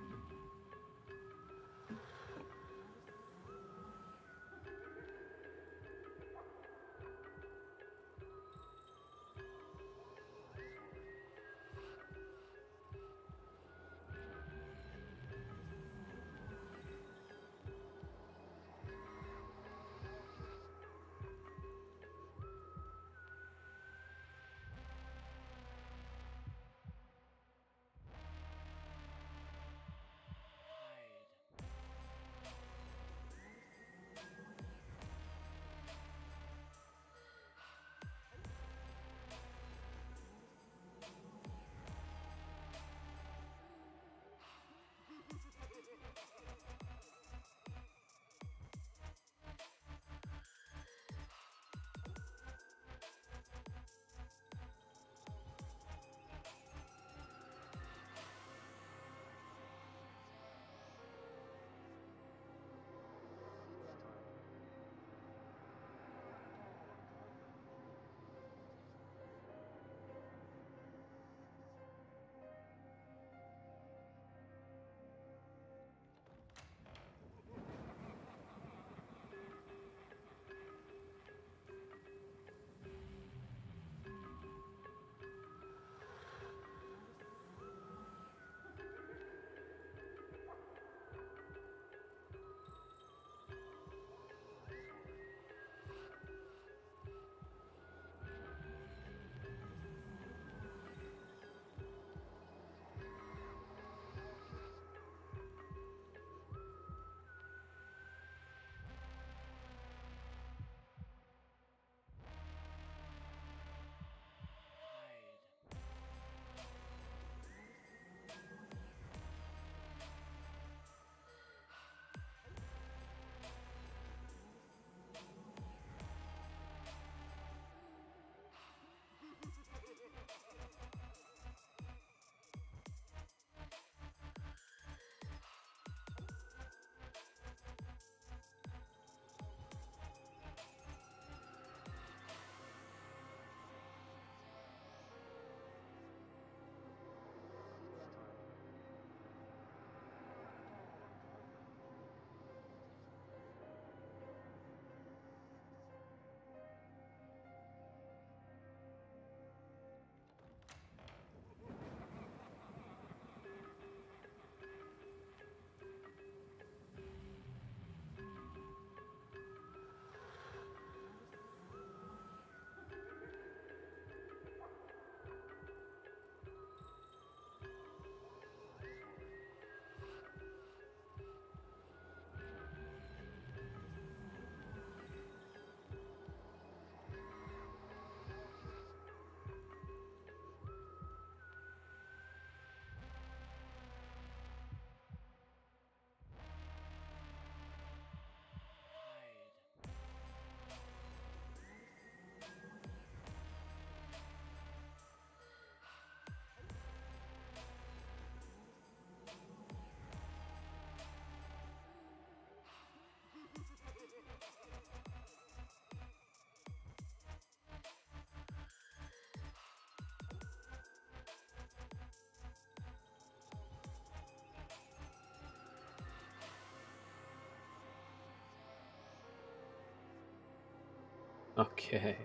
Okay.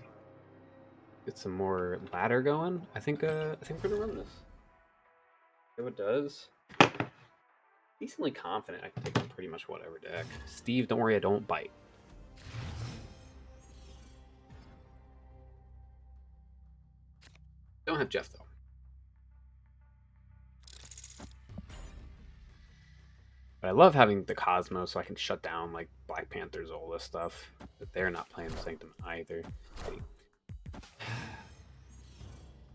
Get some more ladder going. I think uh I think we're gonna run this. What it does. Decently confident I can take pretty much whatever deck. Steve, don't worry, I don't bite. Don't have Jeff though. But I love having the Cosmos so I can shut down like Black Panthers, all this stuff. But they're not playing Sanctum either.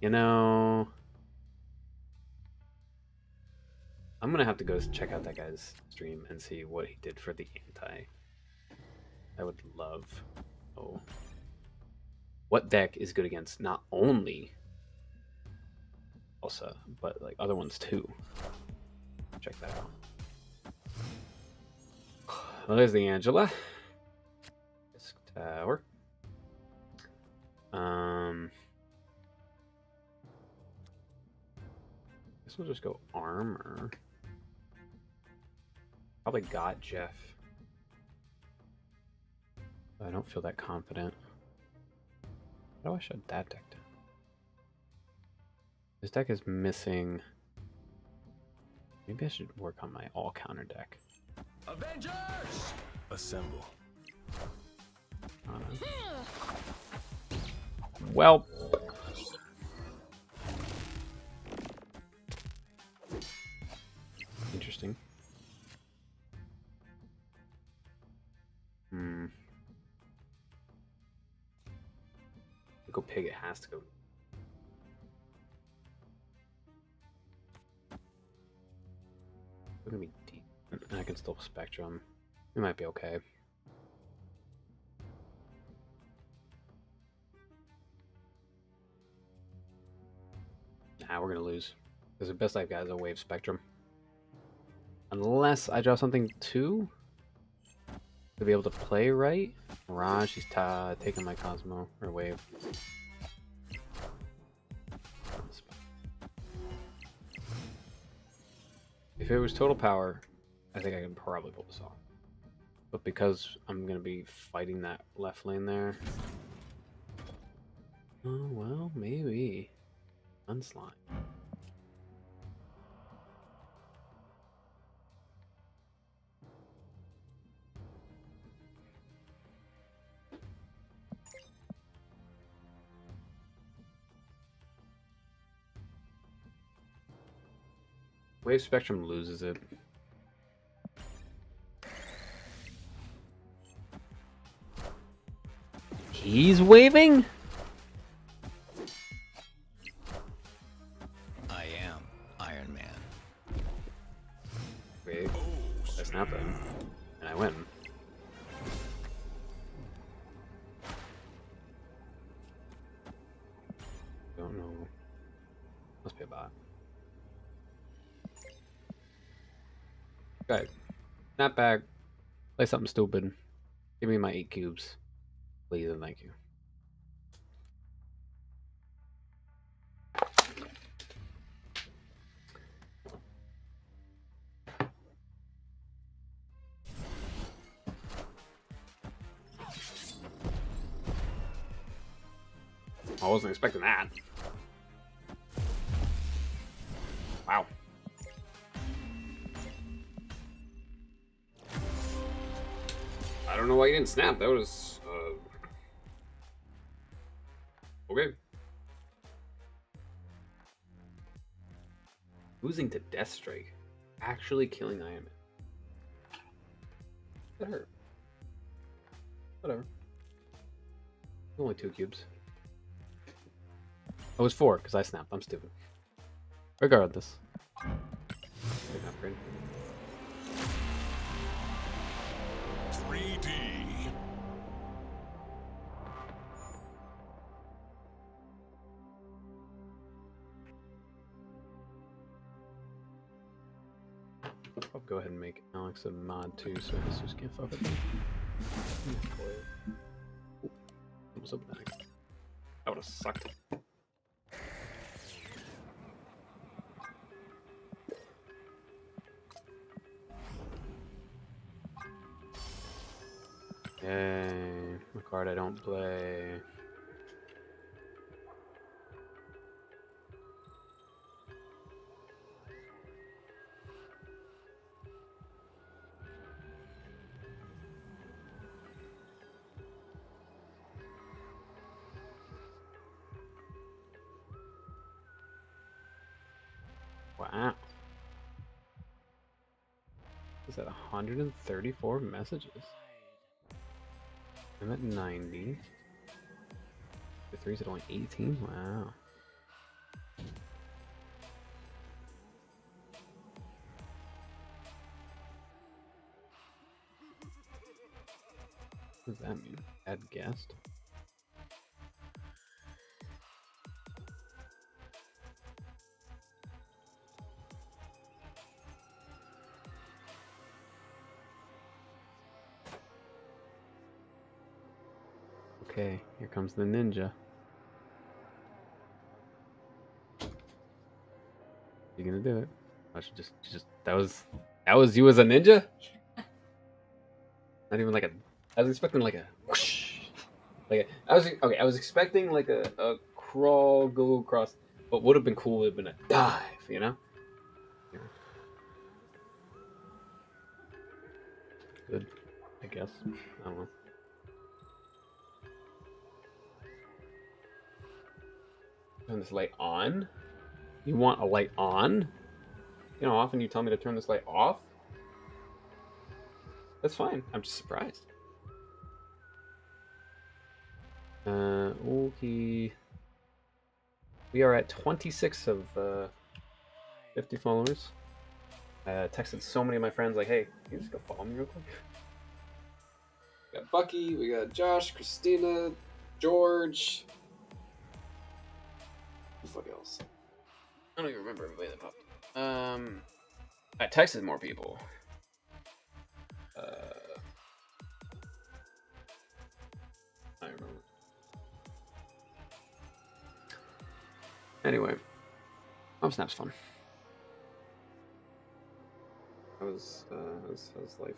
You know, I'm gonna have to go check out that guy's stream and see what he did for the anti. I would love. Oh, what deck is good against not only Elsa, but like other ones too. Check that out. Well, there's the Angela. Fisk Tower. Um. Guess we'll just go armor. Probably got Jeff. I don't feel that confident. How do I shut that deck down? This deck is missing. Maybe I should work on my all counter deck. Avengers! Assemble. Well, interesting. Hmm. Go pig. It has to go. It's gonna be deep. I can still spectrum. It might be okay. Nah, we're gonna lose. Because the best I've got is a wave spectrum. Unless I draw something too to be able to play right. Mirage, he's ta taking my Cosmo or wave. If it was total power, I think I can probably pull this off. But because I'm gonna be fighting that left lane there. Oh well, maybe. Unslime. Wave Spectrum loses it. He's waving? I am Iron Man. Wait, I snap him, and I win. Don't know. Must be a bot. Okay. Snap back. Play something stupid. Give me my eight cubes. Please and thank you. I wasn't expecting that. Wow. I don't know why you didn't snap. That was okay. Losing to Deathstrike, actually killing Iron Man. That hurt. Whatever. Only two cubes. Oh, it was four because I snapped. I'm stupid. Regardless. Upgrade. 3D. Go ahead and make Alex a mod too, so this just can't fuck with me. What's up next? That would have sucked. Yay. card I don't play. 134 messages? I'm at 90. The three's at only 18? Wow. What does that mean? Add guest? The ninja. You gonna do it? I should just, just that was that was you as a ninja. Not even like a. I was expecting like a whoosh, like a, I was okay. I was expecting like a, a crawl, go across. But would have been cool would have been a dive, you know. Yeah. Good, I guess. I don't know. Turn this light on? You want a light on? You know, often you tell me to turn this light off? That's fine. I'm just surprised. Uh, okay. We are at 26 of uh, 50 followers. I texted so many of my friends, like, hey, can you just go follow me real quick? We got Bucky, we got Josh, Christina, George, who fuck else? I don't even remember everybody that popped. Um, I texted more people. Uh, I remember. Anyway, Mom Snap's fun. How was uh, how's, how's life?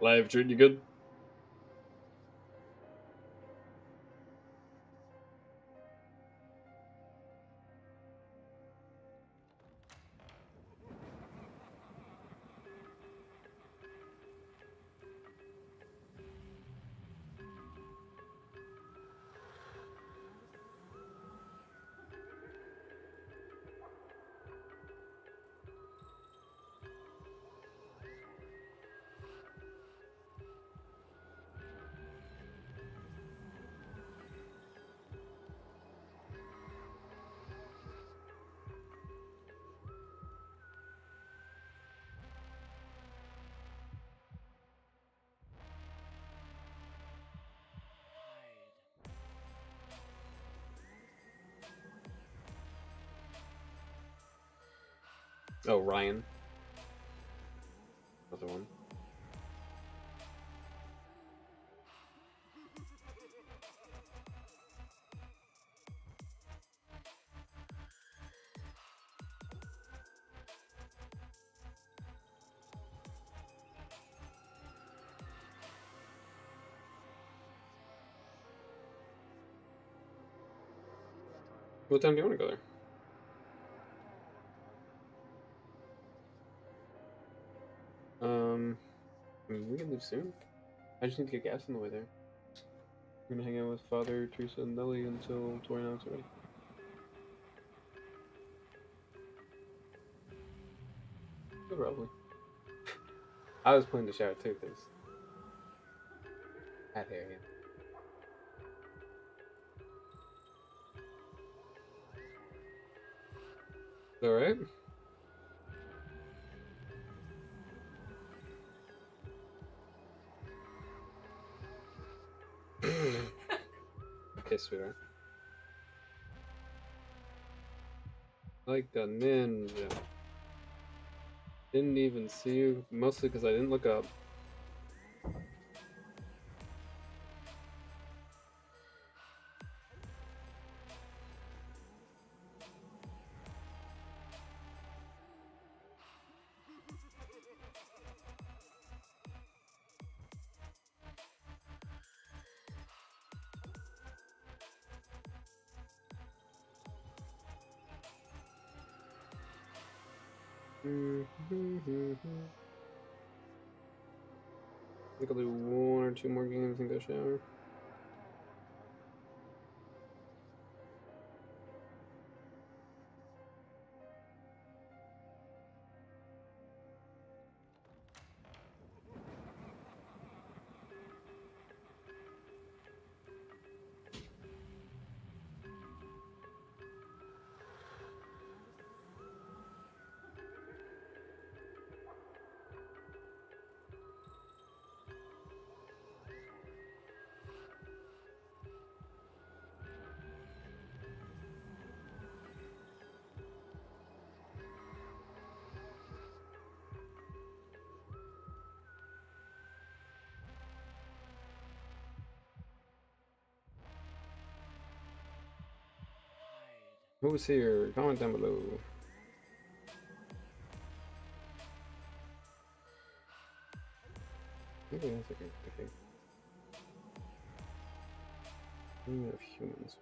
Life treating you good? Oh, Ryan. Other one. What time do you want to go there? Leave soon. I just need to get gas on the way there. We're gonna hang out with Father, Teresa, and Nelly until Tori and Alex ready. Probably. I was playing the shower too, cause had hair. Yeah. All okay, sweetheart. Like a ninja. Didn't even see you, mostly because I didn't look up. Who's here? Comment down below. Okay, that's okay. Okay. Have humans.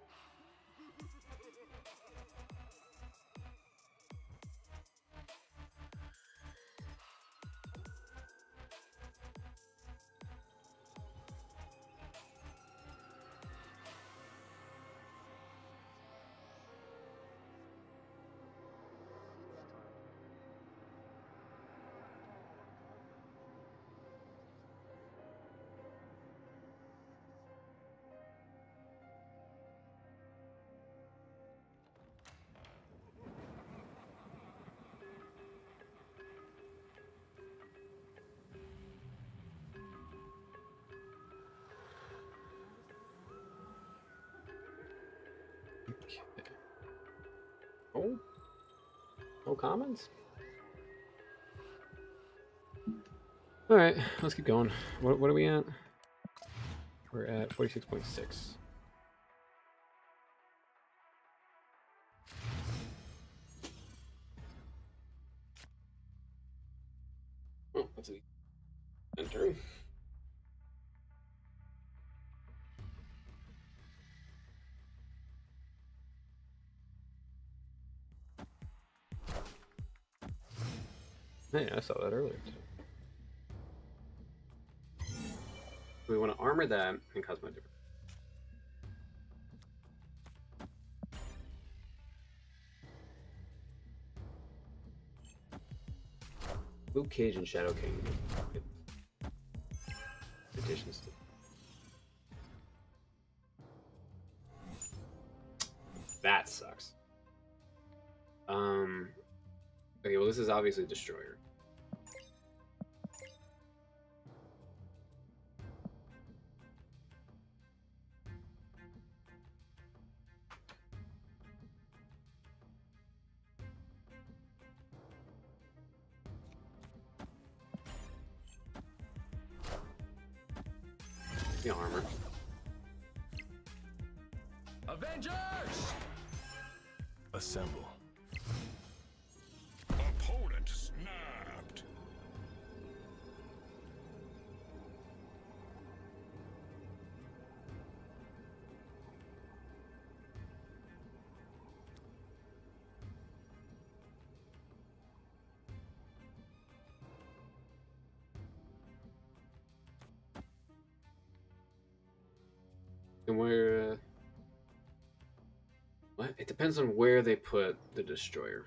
commons? All right, let's keep going. What, what are we at? We're at 46.6. Hey, I saw that earlier. We want to armor that and cosmo different. Luke Cage and Shadow King. Additions to. Is obviously Destroyer. It depends on where they put the destroyer.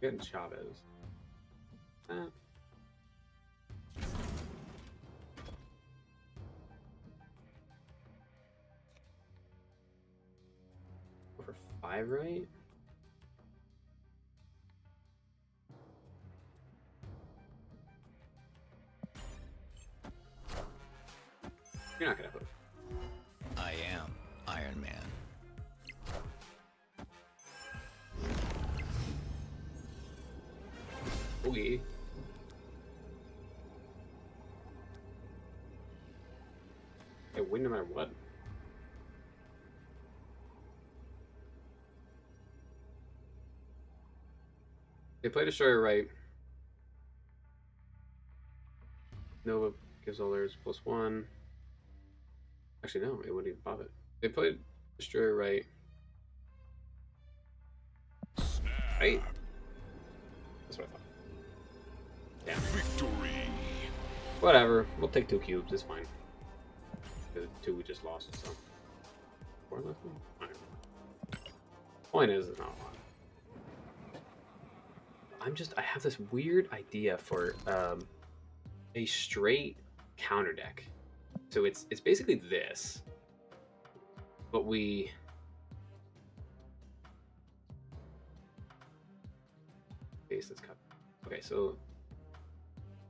Getting Chavez. I win no what. They play Destroyer right. Nova gives all theirs plus one. Actually, no, it wouldn't even pop it. They played Destroyer right. Right? That's what I thought. Damn. Victory. Whatever. We'll take two cubes. It's fine. The two we just lost, so. Four left? Point is, it's not a lot. I'm just. I have this weird idea for um, a straight counter deck. So it's it's basically this, but we. Base that's cut. Okay, so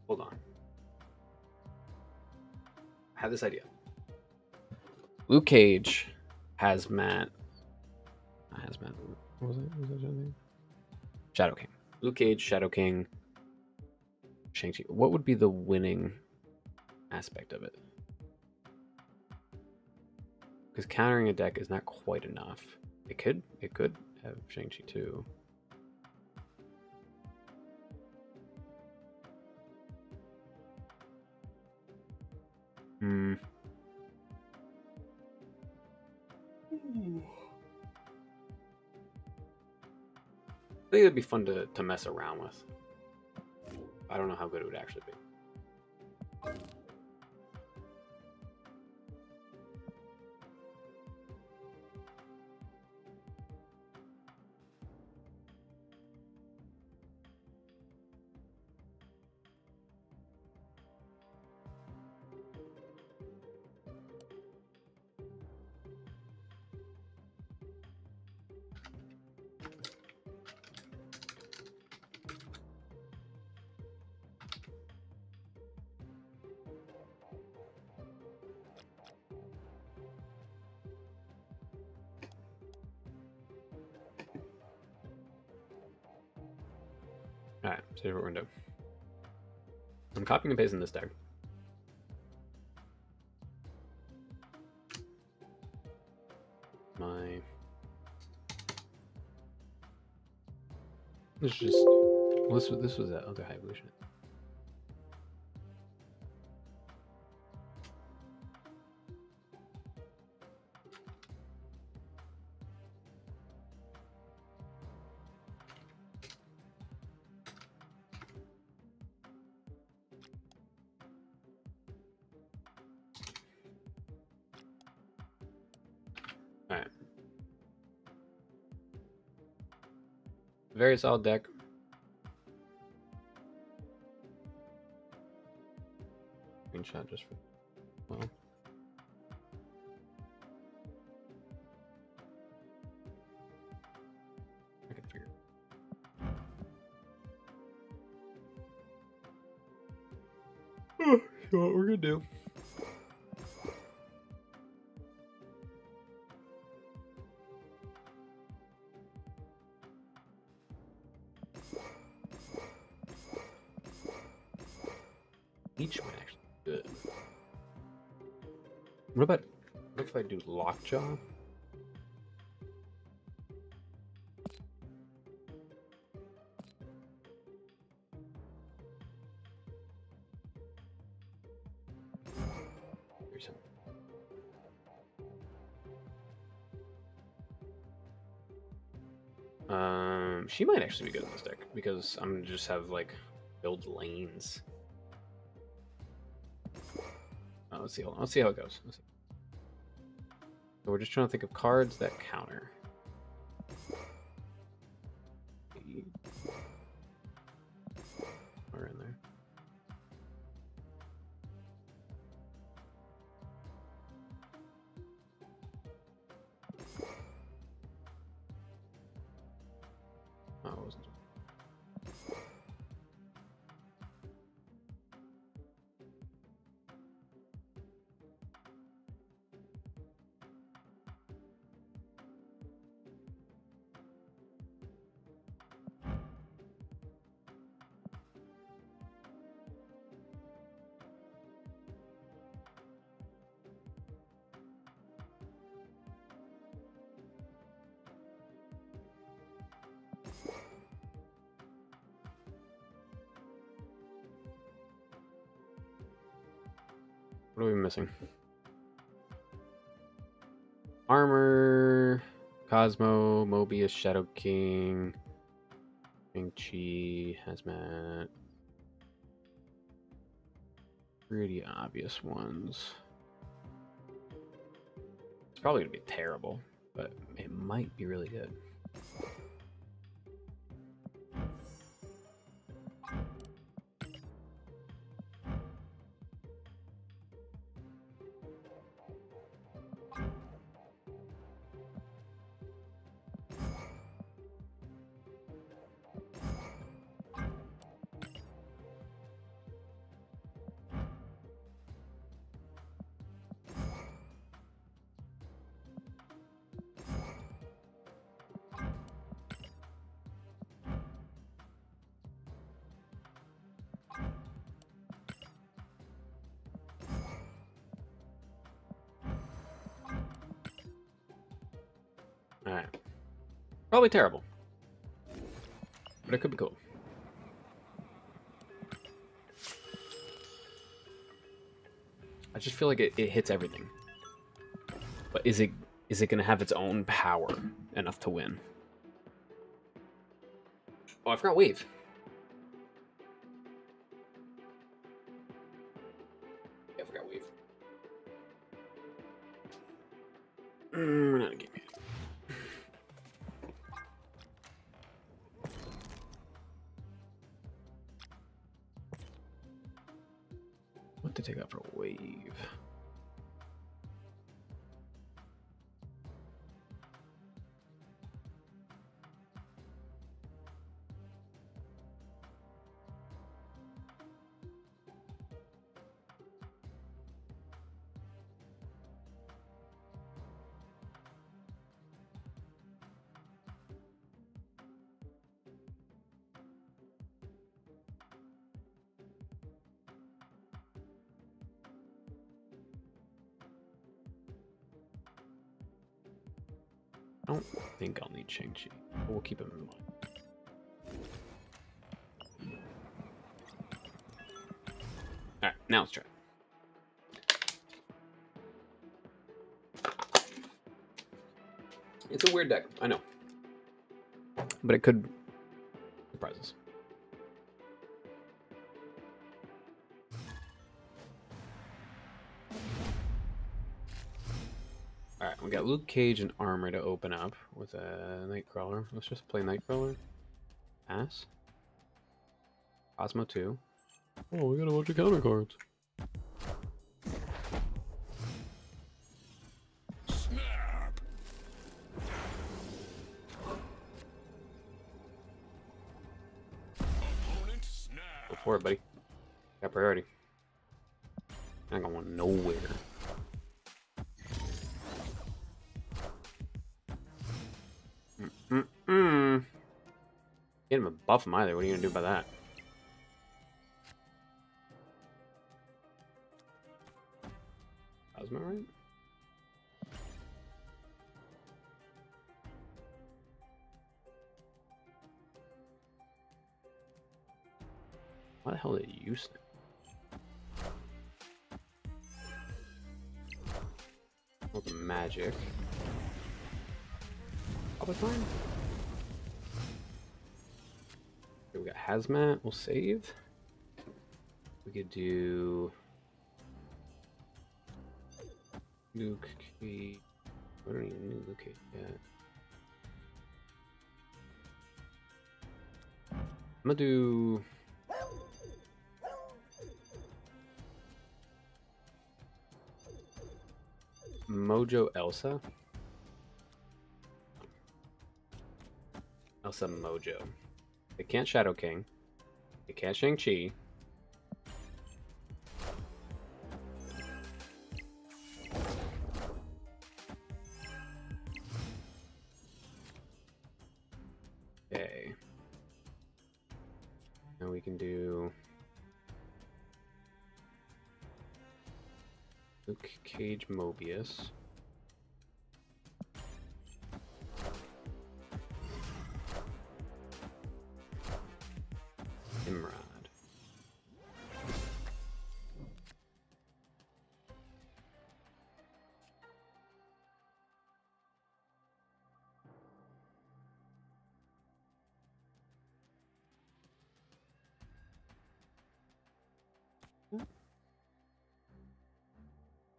hold on. I have this idea. Luke Cage. Hazmat. What was it? Was that? Shadow King. Luke Cage, Shadow King, Shang-Chi. What would be the winning aspect of it? Because countering a deck is not quite enough. It could it could have Shang-Chi too. Hmm. I think it'd be fun to, to mess around with. I don't know how good it would actually be. Copying and pasting this deck. My this is just well, this was this was that other high evolution. Very solid deck. Screenshot just for do lockjaw? Um, she might actually be good in this deck because I'm gonna just have like build lanes. Uh, let's see. On. Let's see how it goes. We're just trying to think of cards that counter. What are we missing? Armor, Cosmo, Mobius, Shadow King, Shang-Chi, Hazmat. Pretty obvious ones. It's probably gonna be terrible, but it might be really good. Probably terrible. But it could be cool. I just feel like it, it hits everything. But is it is it gonna have its own power enough to win? Oh, I forgot wave. Wave? Shang-Chi. But we'll keep him in mind. Alright, now let's try. It's a weird deck, I know. But it could Luke Cage and armor to open up with a Nightcrawler. Let's just play Nightcrawler. Pass. Cosmo 2. Oh, we got a bunch of counter cards. Get him either. What are you gonna do about that? Hazmat. We'll save. We could do Luke Cage. I don't even need Luke Cage yet. I'm gonna do. Mojo Elsa. Elsa Mojo. They can't Shadow King. They can't Shang-Chi. Okay. Now we can do Luke Cage Mobius.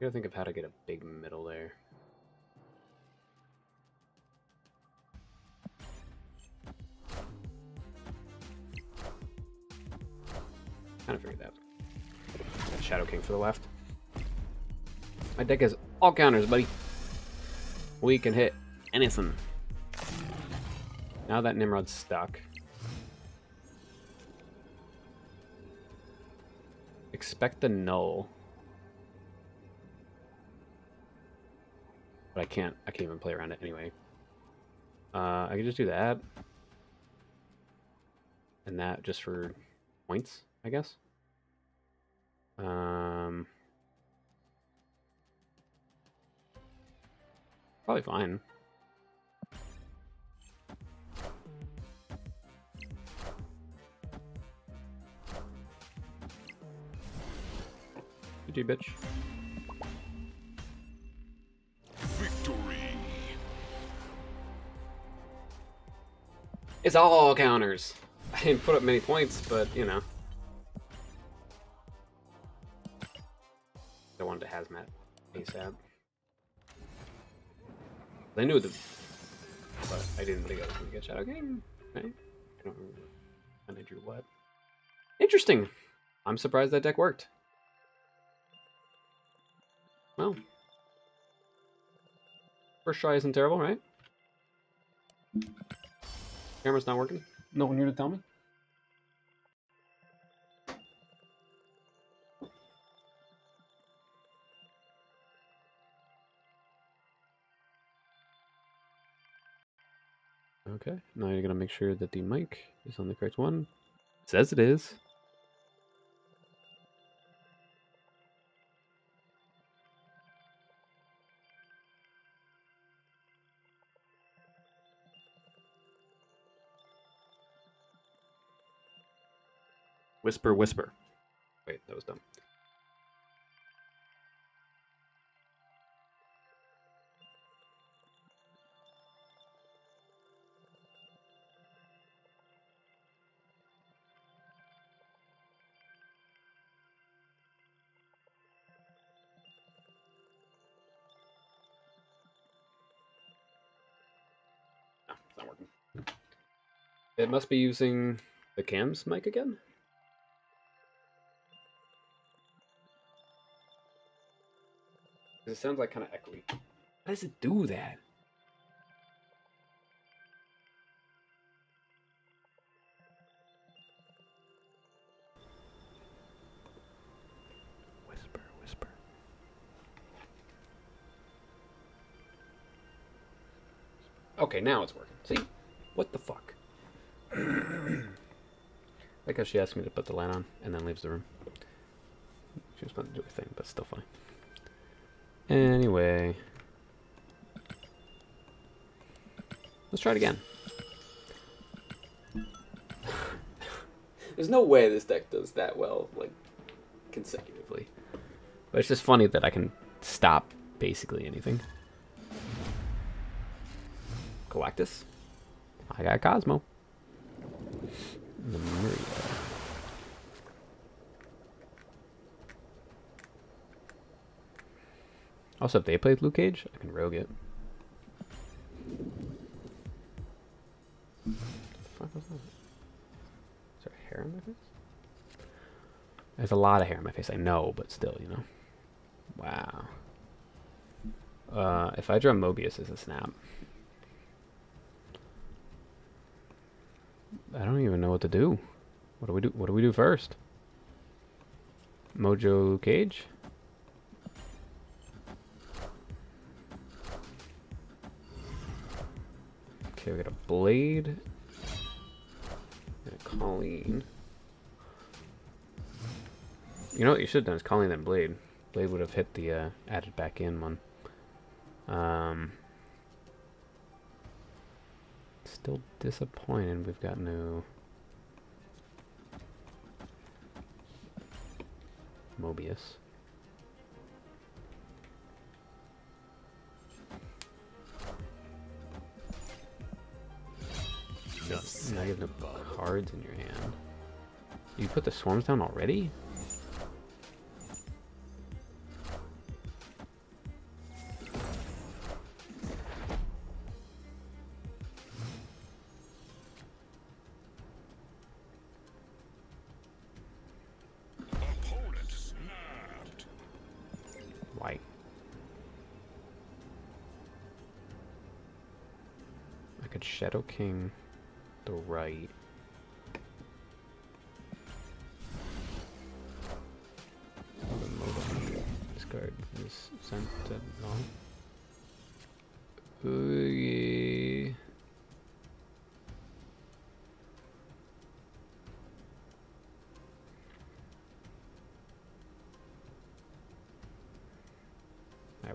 Gotta think of how to get a big middle there. Kind of figured that. Got Shadow King for the left. My deck has all counters, buddy. We can hit anything. Now that Nimrod's stuck. Expect the Knull. Can't I can't even play around it anyway. Uh, I can just do that. And that just for points, I guess. Um Probably fine. GG, bitch. It's all counters. I didn't put up many points, but you know. I wanted to hazmat ASAP. I knew the, but I didn't think I was gonna get Shadow. Right? I don't remember when I drew what. Interesting. I'm surprised that deck worked. Well, first try isn't terrible, right? Camera's not working. No one here to tell me. Okay, now you're gonna make sure that the mic is on the correct one. It says it is. Whisper, whisper. Wait, that was dumb. Ah. It must be using the cams mic again. It sounds like kind of echoey. How does it do that? Whisper, whisper. Okay, now it's working. See? What the fuck? like how she asked me to put the light on and then leaves the room. She was about to do a thing, but still funny. Anyway. Let's try it again. There's no way this deck does that well, like, consecutively. But it's just funny that I can stop basically anything. Galactus. I got Cosmo. Lemuria. Also, if they played Luke Cage, I can rogue it. There hair my face? There's a lot of hair on my face, I know, but still, you know. Wow. Uh, if I draw Mobius as a snap. I don't even know what to do. What do we do? What do we do first? Mojo Cage? Okay, we got a blade. And a Colleen. You know what you should have done is Colleen then blade. Blade would have hit the uh, added back in one. Um, still disappointed we've got no Mobius. negative cards in your hand. You put the swarms down already? I could Shadow King.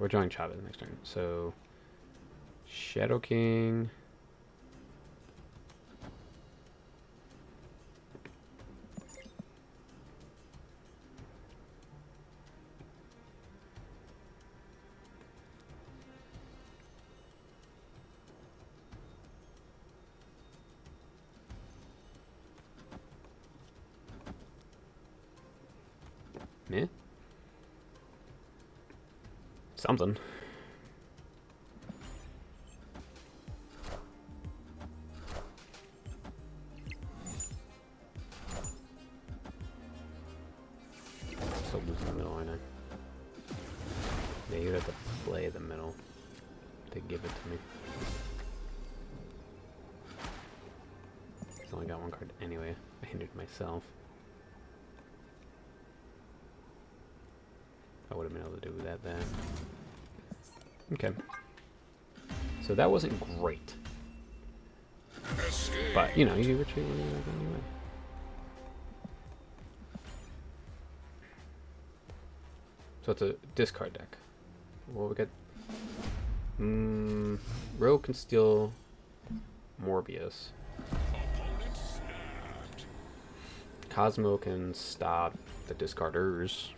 Drawing Chavez next turn. So, Shadow King. Something. So losing the middle? Yeah, you'd have to play the middle to give it to me. It's only got one card anyway. I hindered myself. I would have been able to do that then. Okay. So that wasn't great. But, you know, you do what you like anyway. So it's a discard deck. Well, we got... Mm, Rogue can steal Morbius. Cosmo can stop the discarders.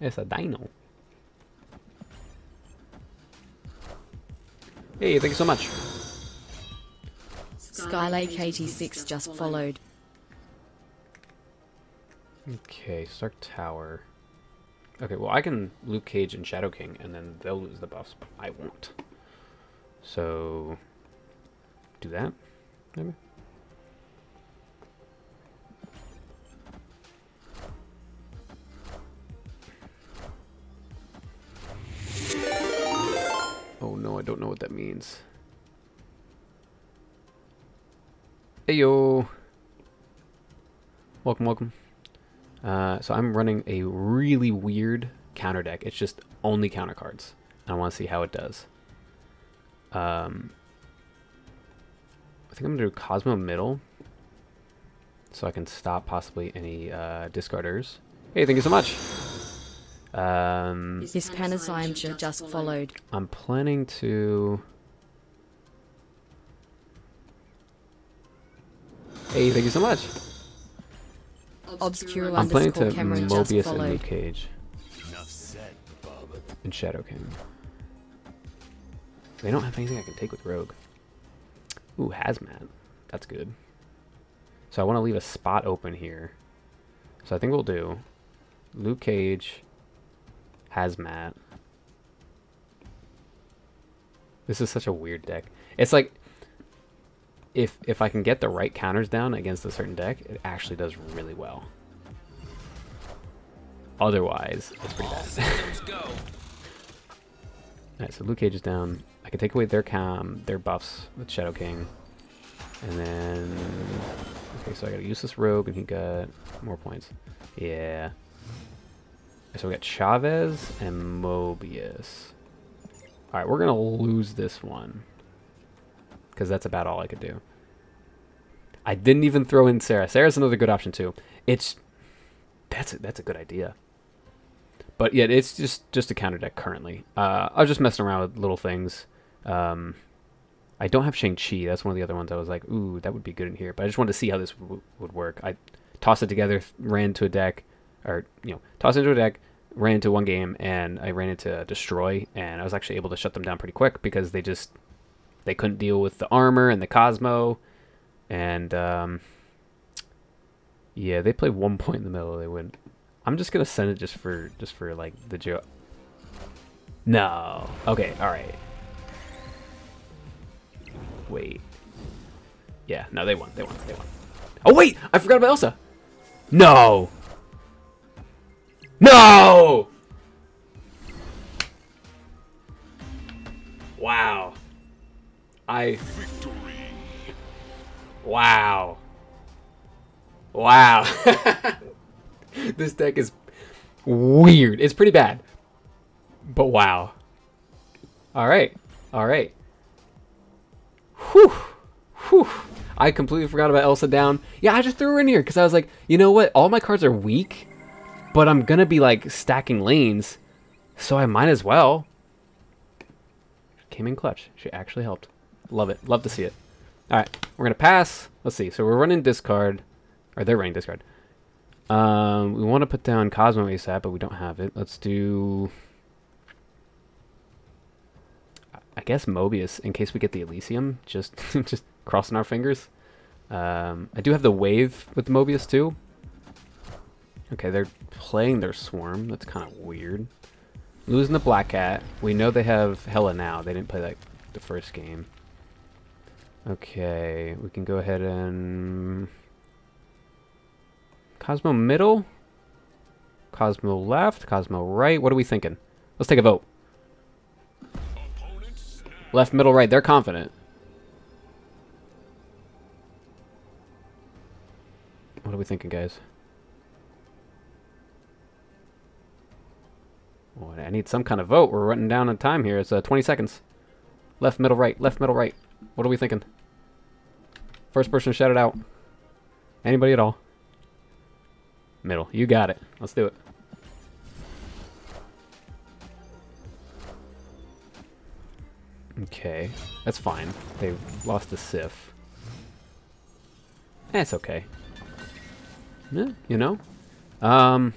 It's a dino. Hey, thank you so much. Skylake 86 just followed. Okay, Stark Tower. Okay, well, I can Luke Cage and Shadow King, and then they'll lose the buffs, but I won't. So, do that, maybe? Hey yo! Welcome, welcome. Uh, so I'm running a really weird counter deck. It's just only counter cards. I want to see how it does. Um, I think I'm gonna do Cosmo middle, so I can stop possibly any uh, discarders. Hey, thank you so much. Um, This Panasime ju- just followed. I'm planning to. Hey, thank you so much. Obscure I'm planning to underscore Mobius and Luke. Cage said, and Shadow King. They don't have anything I can take with Rogue. Ooh, Hazmat. That's good. So I want to leave a spot open here. So I think we'll do Luke Cage, Hazmat. This is such a weird deck. It's like if if I can get the right counters down against a certain deck, it actually does really well. Otherwise, it's pretty bad. Alright, so Luke Cage is down. I can take away their cam, their buffs with Shadow King. And then... Okay, so I gotta use this rogue and he got more points. Yeah. So we got Chavez and Mobius. Alright, we're gonna lose this one. Because that's about all I could do. I didn't even throw in Sarah. Sarah's another good option too. It's... That's a, that's a good idea. But yeah, it's just just a counter deck currently. Uh, I was just messing around with little things. Um, I don't have Shang Chi. That's one of the other ones. I was like, ooh, that would be good in here. But I just wanted to see how this would work. I tossed it together, ran to a deck, or you know, tossed into a deck, ran into one game, and I ran into Destroy, and I was actually able to shut them down pretty quick because they just they couldn't deal with the armor and the Cosmo, and um, yeah, they play one point in the middle. They win. I'm just gonna send it just for just for like the joke. No. Okay. All right. Wait. Yeah. No, they won. They won. They won. Oh wait! I forgot about Elsa. No. No. Wow. I. Victory. Wow. Wow. this deck is weird. It's pretty bad. But wow. Alright. Alright. Whew. Whew. I completely forgot about Elsa down. Yeah, I just threw her in here because I was like, you know what? All my cards are weak, but I'm going to be like stacking lanes. So I might as well. Came in clutch. She actually helped. Love it. Love to see it. All right, we're gonna pass. Let's see. So we're running discard, or they're running discard. Um, we want to put down Cosmo ASAP, but we don't have it. Let's do, I guess Mobius in case we get the Elysium. Just, just crossing our fingers. Um, I do have the wave with Mobius too. Okay, they're playing their swarm. That's kind of weird. Losing the Black Cat. We know they have Hela now. They didn't play that the first game. Okay, we can go ahead and... Cosmo middle? Cosmo left? Cosmo right? What are we thinking? Let's take a vote. Left, middle, right. They're confident. What are we thinking, guys? I need some kind of vote. We're running down on time here. It's uh, 20 seconds. Left, middle, right. Left, middle, right. What are we thinking? First person to shout it out. Anybody at all? Middle. You got it. Let's do it. Okay. That's fine. They lost a Sif. That's okay. Yeah, you know? Um...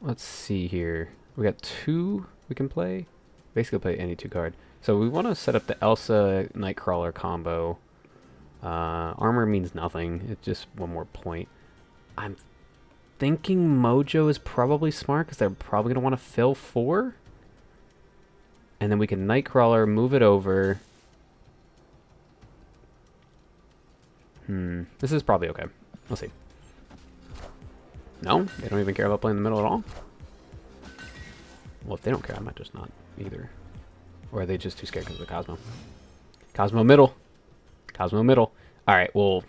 Let's see here. We got two we can play. Basically play any two card. So we want to set up the Elsa Nightcrawler combo. Uh, armor means nothing. It's just one more point. I'm thinking Mojo is probably smart because they're probably going to want to fill four. And then we can Nightcrawler, move it over. Hmm. This is probably okay. We'll see. No? They don't even care about playing in the middle at all? Well, if they don't care, I might just not either. Or are they just too scared because of the Cosmo? Cosmo middle. Cosmo middle. Alright, well...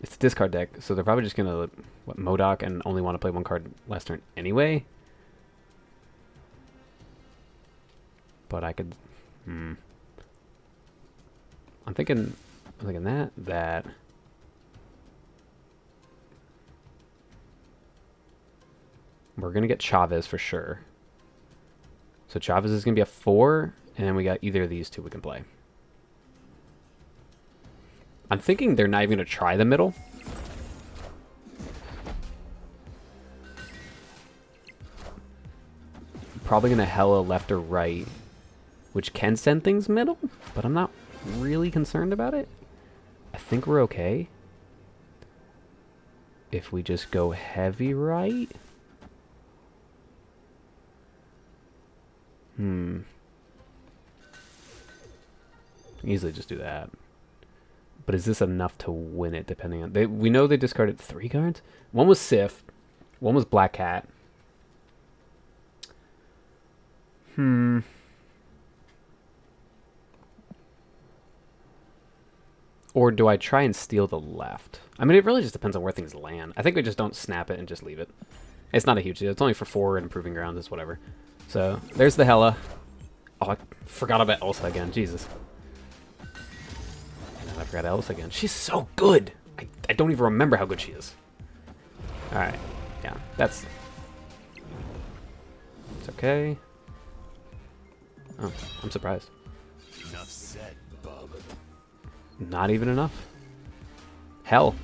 It's a discard deck, so they're probably just going to, what, and only want to play one card last turn anyway? But I could... Hmm. I'm thinking... I'm thinking that, that... We're going to get Chavez for sure. So Chavez is going to be a 4, and then we got either of these two we can play. I'm thinking they're not even going to try the middle. Probably going to Hela left or right, which can send things middle, but I'm not really concerned about it. I think we're okay. If we just go heavy right... Hmm. Easily just do that. But is this enough to win it, depending on... They, we know they discarded three cards? One was Sif. One was Black Cat. Hmm. Or do I try and steal the left? I mean, it really just depends on where things land. I think we just don't snap it and just leave it. It's not a huge deal. It's only for four and improving grounds. It's whatever. So, there's the Hela. Oh, I forgot about Elsa again. Jesus. And I forgot Elsa again. She's so good! I, I don't even remember how good she is. Alright. Yeah, that's... It's okay. Oh, I'm surprised. Enough said, bub. Not even enough. Hell.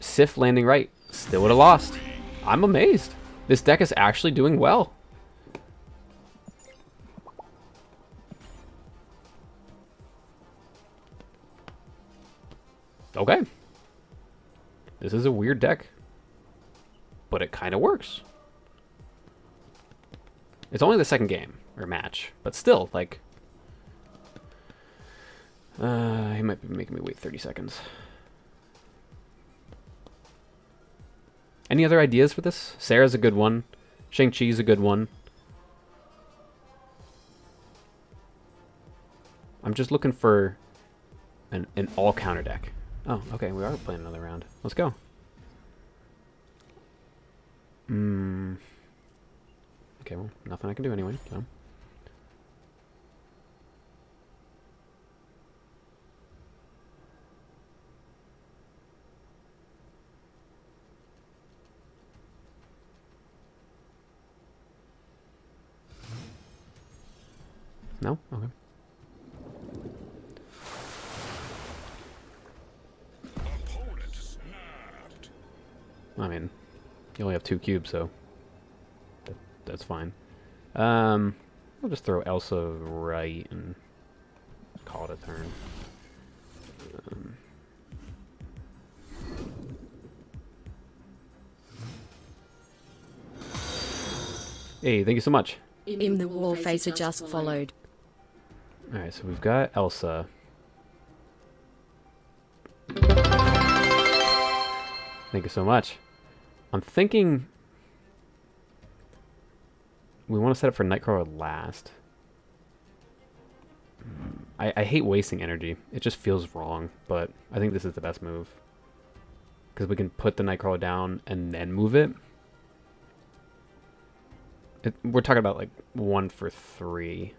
Sif landing right. Still would have lost. I'm amazed. This deck is actually doing well. Okay. This is a weird deck. But it kind of works. It's only the second game, or match. But still, like... Uh, he might be making me wait 30 seconds. Any other ideas for this? Sarah's a good one. Shang-Chi's a good one. I'm just looking for an, an all counter deck. Oh, okay, we are playing another round. Let's go. Hmm. Okay, well, nothing I can do anyway, so. No? Okay. I mean, you only have two cubes, so that, that's fine. Um, we'll just throw Elsa right and call it a turn. Um, hey, thank you so much. In the War Facer just followed. Alright, so we've got Elsa. Thank you so much. I'm thinking we want to set up for Nightcrawler last. I, I hate wasting energy. It just feels wrong, but I think this is the best move. Because we can put the Nightcrawler down and then move it. it. We're talking about like one for three.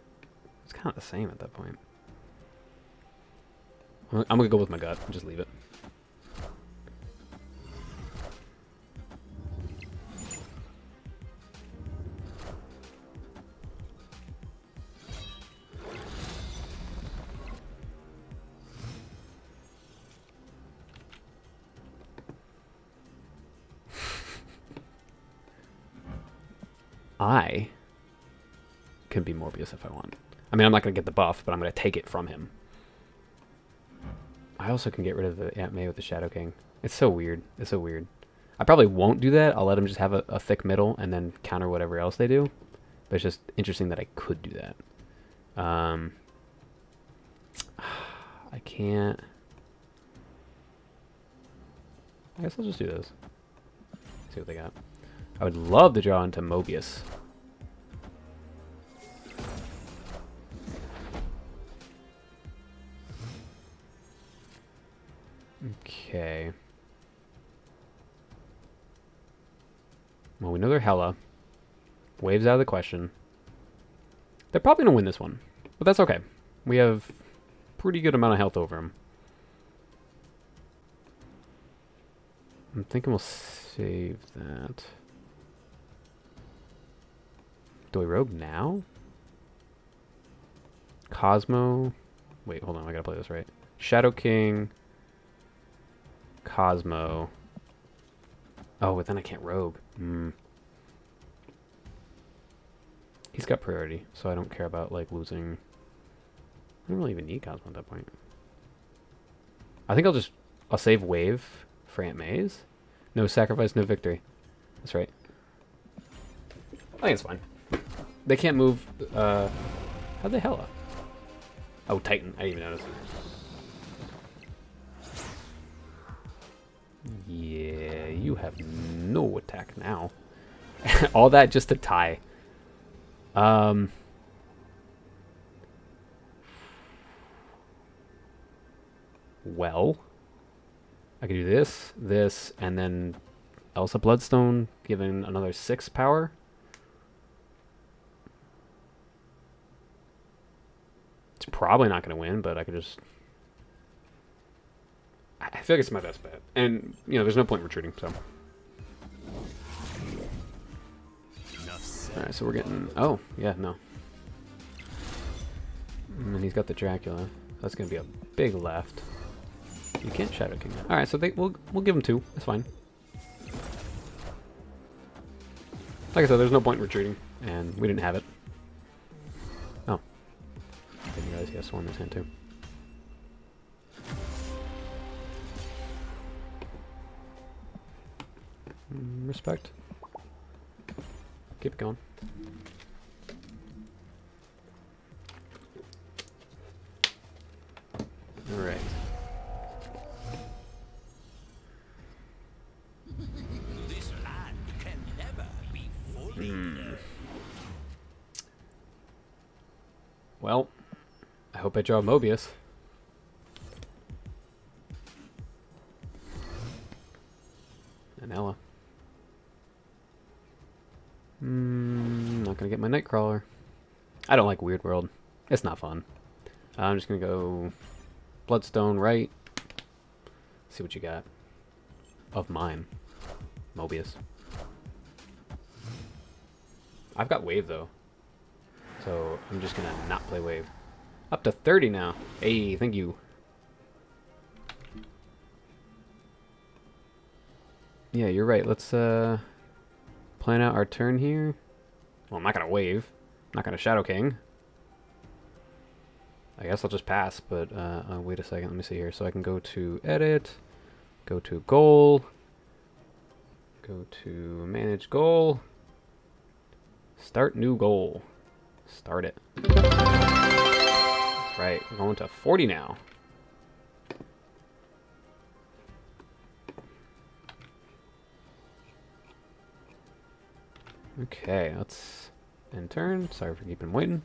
It's kind of the same at that point. I'm I'm gonna go with my gut and just leave it. I can be Morbius if I want. I mean, I'm not going to get the buff, but I'm going to take it from him. I also can get rid of the Aunt May with the Shadow King. It's so weird. It's so weird. I probably won't do that. I'll let him just have a, a thick middle and then counter whatever else they do. But it's just interesting that I could do that. Um, I can't. I guess I'll just do this. See what they got. I would love to draw into Mobius. Okay. Well, we know they're Hela. Waves out of the question. They're probably going to win this one. But that's okay. We have pretty good amount of health over them. I'm thinking we'll save that. Do we rogue now? Cosmo. Wait, hold on. I gotta play this right. Shadow King. Cosmo. Oh, but then I can't rogue. Hmm. He's got priority, so I don't care about like losing. I don't really even need Cosmo at that point. I think I'll just I'll save wave for Aunt May's. No sacrifice, no victory. That's right. I think it's fine. They can't move. Uh, how the hell? Oh, Titan. I didn't even notice. Yeah, you have no attack now. All that just to tie. Um. Well, I could do this, this, and then Elsa Bloodstone, giving another six power. It's probably not going to win, but I could just. I feel like it's my best bet, and you know, there's no point in retreating. So, all right, so we're getting. Oh, yeah, no. Mm, and he's got the Dracula. That's going to be a big left. You can't Shadow King. All right, so they we'll we'll give him two. That's fine. Like I said, there's no point in retreating, and we didn't have it. Didn't realize he has one in his hand too. Mm, respect. Keep going. Alright. Hmm. Well hope I draw Mobius. And Ella. Hmm, not gonna get my Nightcrawler. I don't like Weird World. It's not fun. I'm just gonna go Bloodstone right. See what you got. Of mine. Mobius. I've got Wave though. So I'm just gonna not play Wave. Up to 30 now. Hey, thank you. Yeah, you're right. Let's uh plan out our turn here. Well, I'm not gonna wave. I'm not gonna Shadow King. I guess I'll just pass, but uh, uh, wait a second. Let me see here. So I can go to edit, go to goal, go to manage goal, start new goal. Start it. Right. We're going to 40 now. Okay, let's end turn. Sorry for keeping waiting.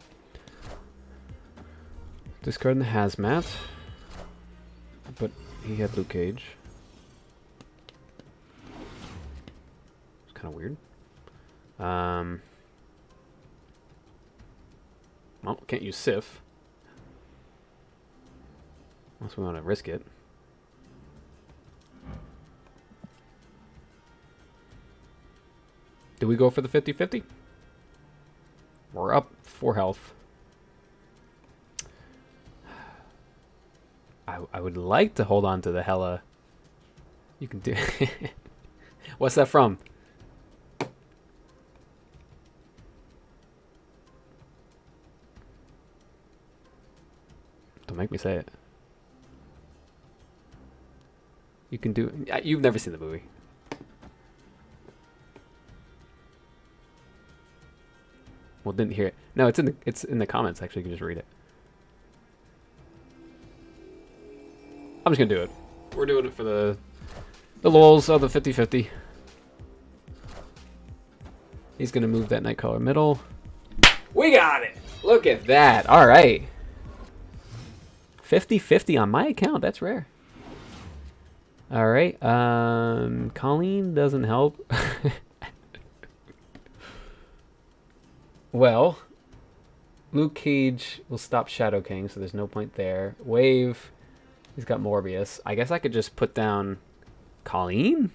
Discarding the hazmat. But he had Luke Cage. It's kind of weird. Um. Well, can't use Sif. Unless we want to risk it. Do we go for the 50-50? We're up 4 health. I, I would like to hold on to the Hela. You can do... What's that from? Don't make me say it. You can do. yeah, You've never seen the movie. Well, didn't hear it. No, it's in the it's in the comments. Actually, you can just read it. I'm just gonna do it. We're doing it for the the lols of the 50-50. He's gonna move that Nightcrawler middle. We got it. Look at that. All right. 50-50 on my account. That's rare. All right. Um, Colleen doesn't help. well, Luke Cage will stop Shadow King, so there's no point there. Wave, he's got Morbius. I guess I could just put down Colleen.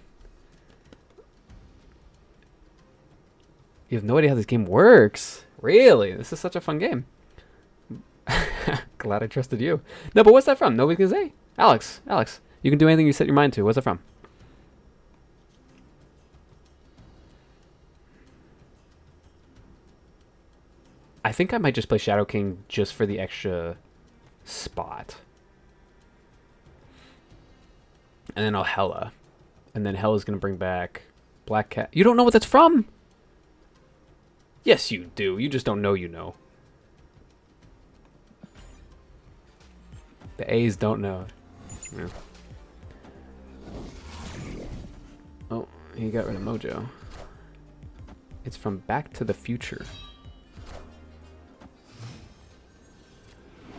You have no idea how this game works. Really? This is such a fun game. Glad I trusted you. No, but what's that from? Nobody can say. Alex, Alex, you can do anything you set your mind to. What's it from? I think I might just play Shadow King just for the extra spot. And then I'll Hela. And then Hela's going to bring back Black Cat. You don't know what that's from? Yes, you do. You just don't know you know. The A's don't know. Yeah. Oh, he got rid of Mojo. It's from Back to the Future.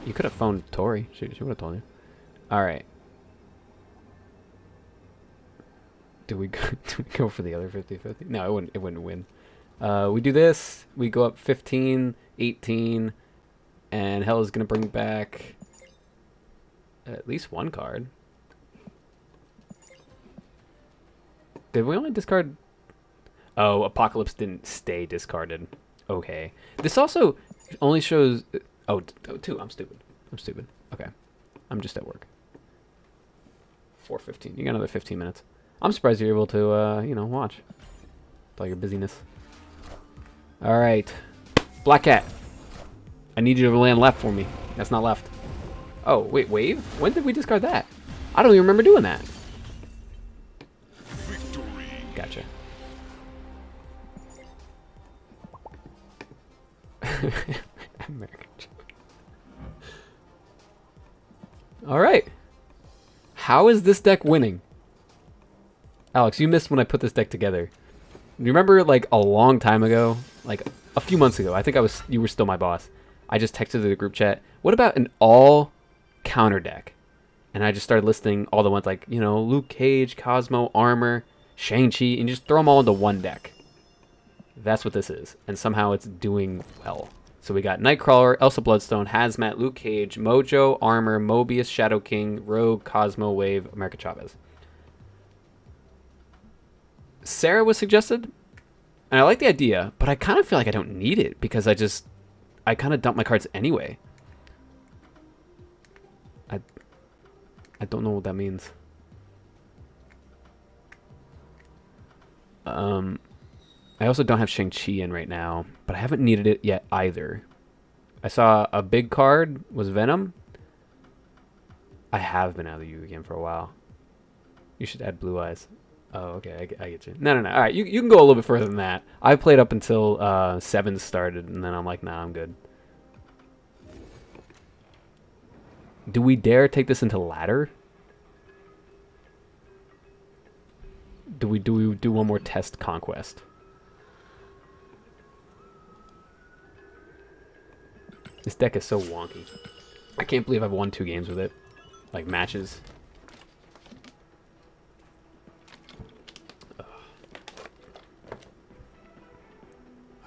You could have phoned Tori. She, she would have told you. Alright. Do we, go, do we go for the other 50-50? No, it wouldn't, it wouldn't win. Uh, we do this. We go up 15, 18, and Hell is going to bring back at least one card. Did we only discard... Oh, Apocalypse didn't stay discarded. Okay. This also only shows... Oh, oh, two. I'm stupid. I'm stupid. Okay. I'm just at work. 4.15. You got another 15 minutes. I'm surprised you're able to, uh, you know, watch. With all your busyness. Alright. Black Cat. I need you to land left for me. That's not left. Oh, wait, wave? When did we discard that? I don't even remember doing that. American All right. How is this deck winning? Alex, you missed when I put this deck together. You remember like a long time ago, like a few months ago. I think I was you were still my boss. I just texted the group chat. What about an all counter deck? And I just started listing all the ones like, you know, Luke Cage, Cosmo, Armor, Shang-Chi, and just throw them all into one deck. That's what this is. And somehow it's doing well. So we got Nightcrawler, Elsa Bloodstone, Hazmat, Luke Cage, Mojo, Armor, Mobius, Shadow King, Rogue, Cosmo, Wave, America Chavez. Sarah was suggested, and I like the idea, but I kind of feel like I don't need it because I just, I kind of dump my cards anyway. I, I don't know what that means. Um, I also don't have Shang-Chi in right now, but I haven't needed it yet either. I saw a big card was Venom. I have been out of the Yu game for a while. You should add Blue Eyes. Oh, okay, I, get- I get you. No, no, no. All right, you, you can go a little bit further than that. I played up until uh, seven started, and then I'm like, nah, I'm good. Do we dare take this into ladder? Do we do we do one more test conquest? This deck is so wonky. I can't believe I've won two games with it, like matches.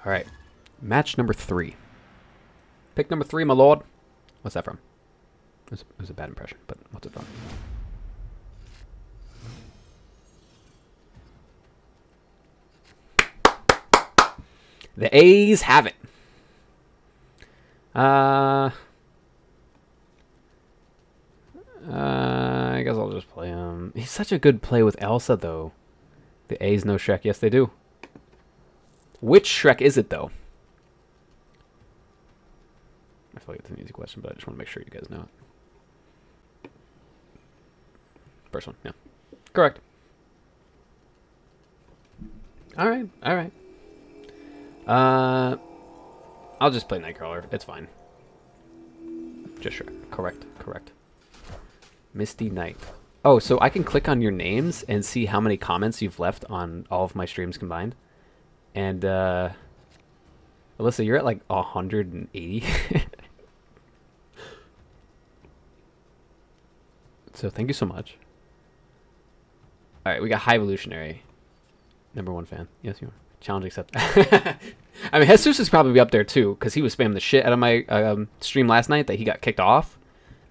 All right, match number three. Pick number three, my lord. What's that from? It was, it was a bad impression, but what's it from? The A's have it. Uh, uh, I guess I'll just play him. He's such a good play with Elsa, though. The A's know Shrek. Yes, they do. Which Shrek is it, though? I feel like it's an easy question, but I just want to make sure you guys know it. First one, yeah. Correct. All right, all right. Uh, I'll just play Nightcrawler. It's fine. Just sure. Correct. Correct. Misty Knight. Oh, so I can click on your names and see how many comments you've left on all of my streams combined. And uh Alyssa, you're at like 180. so thank you so much. All right, we got High Evolutionary. Number one fan. Yes, you are. Challenge accepted. I mean, Jesus is probably up there too, because he was spamming the shit out of my um, stream last night that he got kicked off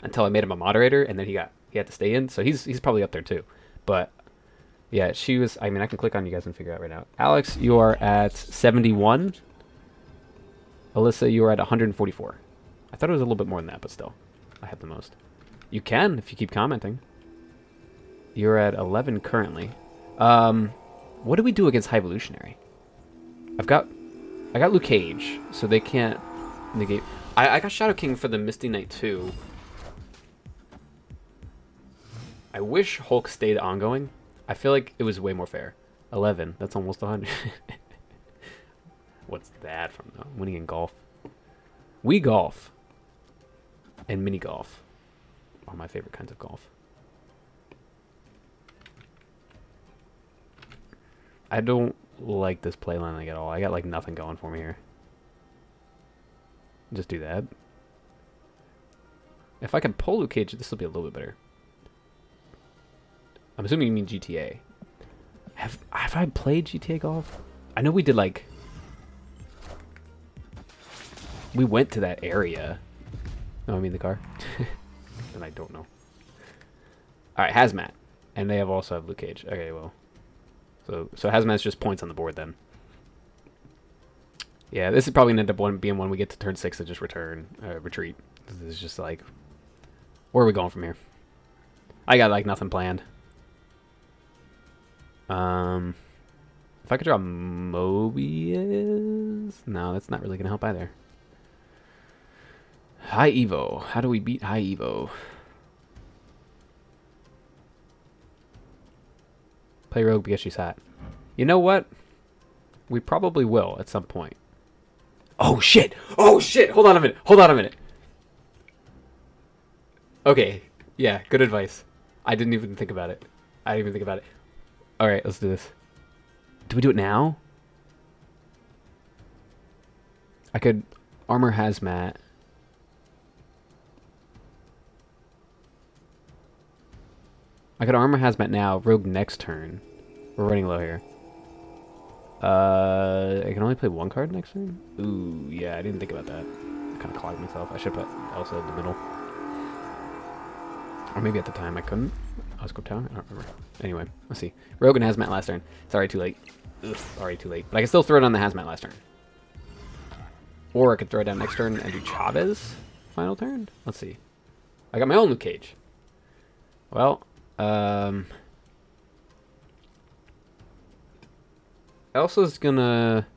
until I made him a moderator, and then he got he had to stay in, so he's he's probably up there too. But yeah, she was. I mean, I can click on you guys and figure out right now. Alex, you are at 71. Alyssa, you are at 144. I thought it was a little bit more than that, but still, I have the most. You can if you keep commenting. You're at 11 currently. Um, what do we do against High Evolutionary? I've got, I got Luke Cage, so they can't negate. I, I got Shadow King for the Misty Knight too. I wish Hulk stayed ongoing. I feel like it was way more fair. 11, that's almost 100. What's that from though? Winning in golf. We golf and mini golf are my favorite kinds of golf. I don't like this play line like at all. I got like nothing going for me here. Just do that. If I can pull Luke Cage, this will be a little bit better. I'm assuming you mean GTA. Have have I played GTA Golf? I know we did like we went to that area. No, I mean the car. and I don't know. All right, Hazmat, and they have also have Luke Cage. Okay, well, so so Hazmat's just points on the board then. Yeah, this is probably gonna end up one being when we get to turn six to just return uh, retreat. This is just like, where are we going from here? I got like nothing planned. Um, if I could draw Mobius, no, that's not really gonna help either. High Evo. How do we beat High Evo? Play Rogue because she's hot. You know what? We probably will at some point. Oh shit! Oh shit! Hold on a minute. Hold on a minute. Okay. Yeah, good advice. I didn't even think about it. I didn't even think about it. All right, let's do this. Do we do it now? I could armor hazmat. I could armor hazmat now. Rogue next turn. We're running low here. Uh, I can only play one card next turn. Ooh, yeah, I didn't think about that. I kind of clogged myself. I should put Elsa in the middle. Or maybe at the time I couldn't. Oscorp Tower? I don't remember. Anyway, let's see. Rogan Hazmat last turn. Sorry, too late. Ugh, too late. But I can still throw it on the Hazmat last turn. Or I could throw it down next turn and do Chavez final turn. Let's see. I got my own Luke Cage. Well, um... Elsa's gonna...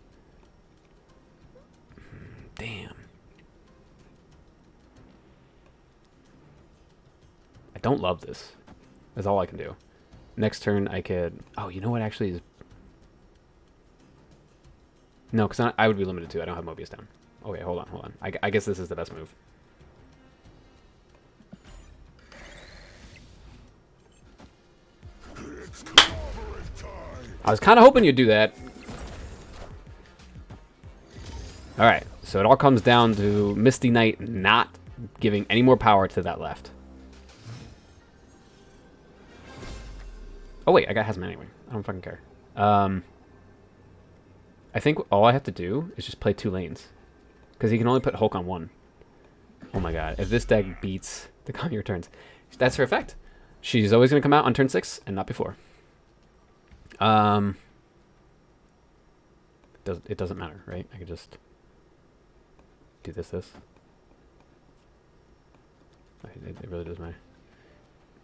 Damn. I don't love this. That's all I can do. Next turn, I could... Oh, you know what actually is... No, because I, would be limited to. I don't have Mobius down. Okay, hold on, hold on. I, I guess this is the best move. I was kind of hoping you'd do that. Alright, so it all comes down to Misty Knight not giving any more power to that left. Oh wait, I got Hazmat anyway. I don't fucking care. Um, I think all I have to do is just play two lanes. Because he can only put Hulk on one. Oh my god, if this deck beats the Conjurer turns, that's her effect. She's always going to come out on turn 6 and not before. Um, it doesn't matter, right? I could just do this, this. It, it really does matter.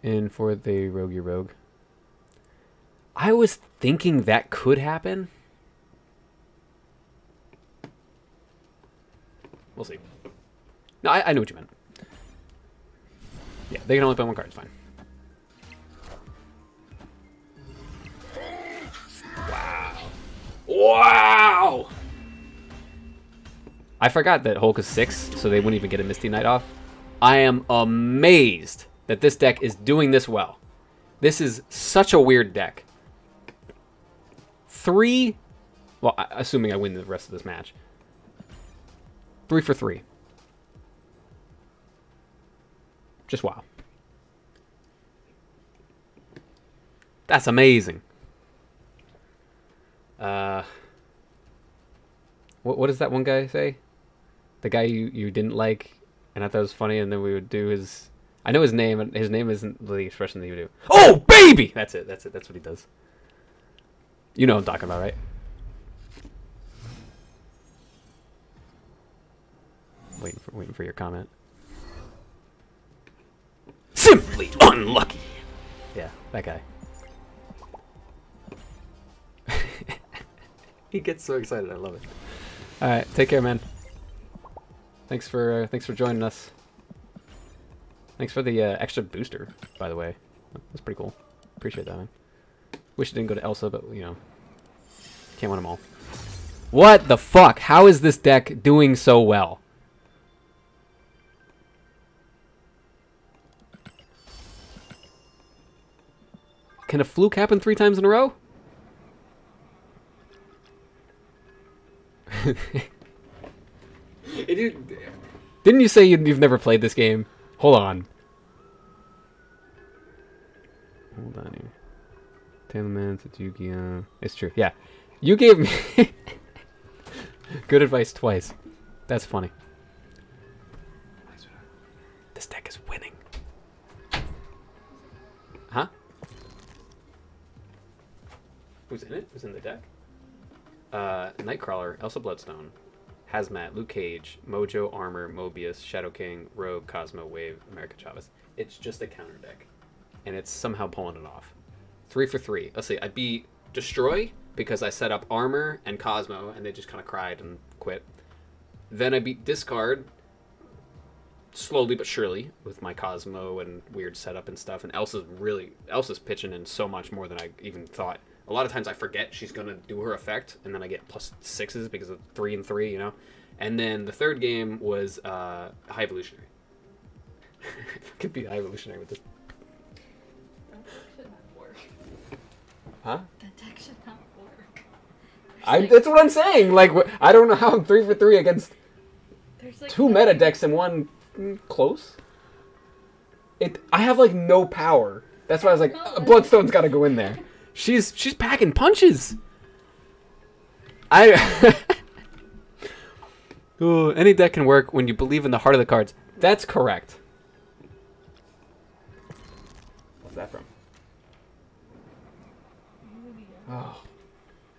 And for the roguey Rogue. I was thinking that could happen. We'll see. No, I, I know what you meant. Yeah, they can only play one card. It's fine. Wow. Wow! I forgot that Hulk is 6, so they wouldn't even get a Misty Knight off. I am amazed that this deck is doing this well. This is such a weird deck. Three, well, assuming I win the rest of this match. Three for three. Just wow. That's amazing. Uh, what what does that one guy say? The guy you, you didn't like, and I thought it was funny, and then we would do his. I know his name, and his name isn't the expression that he would do. Oh, baby! That's it. That's it. That's what he does. You know what I'm talking about, right? Waiting for waiting for your comment. Simply unlucky. Yeah, that guy. he gets so excited. I love it. All right, take care, man. Thanks for uh, thanks for joining us. Thanks for the uh, extra booster, by the way. That's pretty cool. Appreciate that, man. Wish it didn't go to Elsa, but you know, can't win them all. What the fuck? How is this deck doing so well? Can a fluke happen three times in a row? Didn't you say you've never played this game? Hold on. Hold on here. Tailman, Tatsuki, It's true. Yeah. You gave me good advice twice. That's funny. This deck is winning. Huh? Who's in it? Who's in the deck? Uh, Nightcrawler, Elsa Bloodstone, Hazmat, Luke Cage, Mojo, Armor, Mobius, Shadow King, Rogue, Cosmo, Wave, America Chavez. It's just a counter deck. And it's somehow pulling it off. Three for three. Let's see, I beat Destroy because I set up Armor and Cosmo and they just kind of cried and quit. Then I beat Discard slowly but surely with my Cosmo and weird setup and stuff. And Elsa's really, Elsa's pitching in so much more than I even thought. A lot of times I forget she's going to do her effect and then I get plus sixes because of three and three, you know? And then the third game was uh, High Evolutionary. I could be High Evolutionary with this. That should not work. Huh? That deck should not work. I, There's that's what I'm saying. Like, I don't know how I'm three for three against like two meta decks and one mm, close. It. I have like no power. That's why I was like, Bloodstone's got to go in there. She's she's packing punches. I. Ooh, any deck can work when you believe in the heart of the cards. That's correct. What's that from? Oh,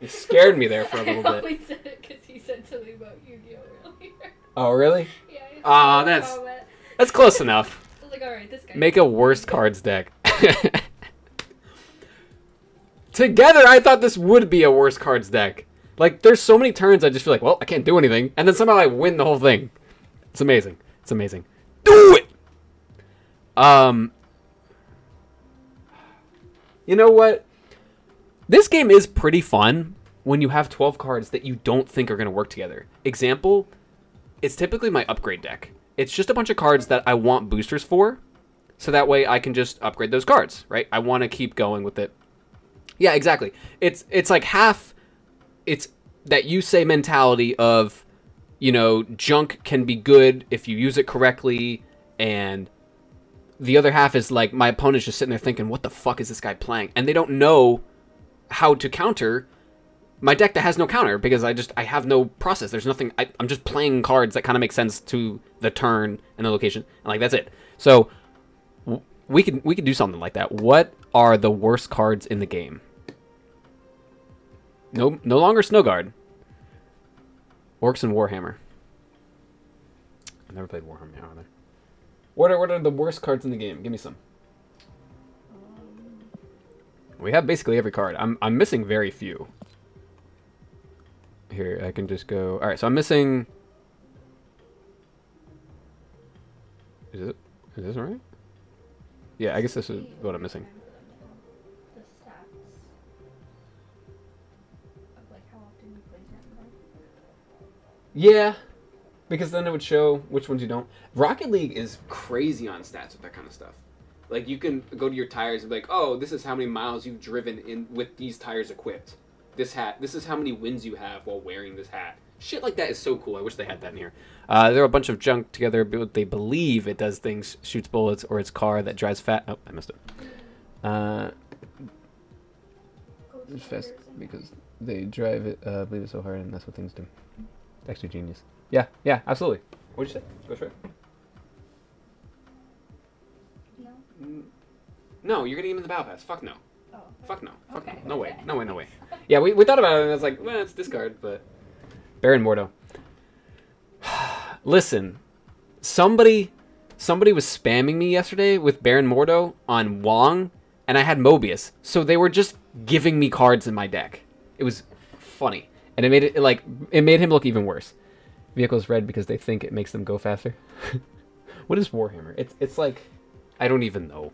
you scared me there for a little I bit. said it because he said something about Yu-Gi-Oh earlier. Oh, really? yeah. Aw, ah, that's- That's close enough. Like, all right, this guy. Make a worst cards deck. Together, I thought this would be a worse cards deck. Like, there's so many turns I just feel like, well, I can't do anything, and then somehow I win the whole thing. It's amazing. It's amazing. Do it. Um. You know what? This game is pretty fun when you have 12 cards that you don't think are going to work together. Example, it's typically my upgrade deck. It's just a bunch of cards that I want boosters for, so that way I can just upgrade those cards, right? I want to keep going with it. Yeah, exactly. It's it's like half it's that you say mentality of you know, junk can be good if you use it correctly and the other half is like my opponent's just sitting there thinking, "What the fuck is this guy playing?" and they don't know how to counter my deck that has no counter because I just I have no process. There's nothing. I, I'm just playing cards that kind of make sense to the turn and the location, and like that's it. So we could we could do something like that. What are the worst cards in the game? No, no longer Snowguard. Orcs and Warhammer. I've never played Warhammer either. What are what are the worst cards in the game? Give me some. We have basically every card. I'm I'm missing very few. Here, I can just go. All right, so I'm missing. Is it? Is this right? Yeah, I guess this is what I'm missing. Yeah, because then it would show which ones you don't. Rocket League is crazy on stats with that kind of stuff. Like you can go to your tires and be like, "Oh, this is how many miles you've driven in with these tires equipped. This hat. This is how many wins you have while wearing this hat." Shit like that is so cool. I wish they had that in here. Uh, they're a bunch of junk together, but they believe it does things, shoots bullets, or it's car that drives fat. Oh, I missed it. Uh, fast because they drive it, uh, believe it so hard, and that's what things do. It's actually genius. Yeah, yeah, absolutely. What'd you say? Go straight. No. No, you're getting him in the battle pass. Fuck no. Oh. Fuck no. Fuck Okay, no. No way. okay. No way. No way. Yeah, we, we thought about it and was like, well, it's discard, but Baron Mordo. Listen, somebody somebody was spamming me yesterday with Baron Mordo on Wong, and I had Mobius, so they were just giving me cards in my deck. It was funny, and it made it like it made him look even worse. Vehicles red because they think it makes them go faster. what is Warhammer? It's it's like I don't even know.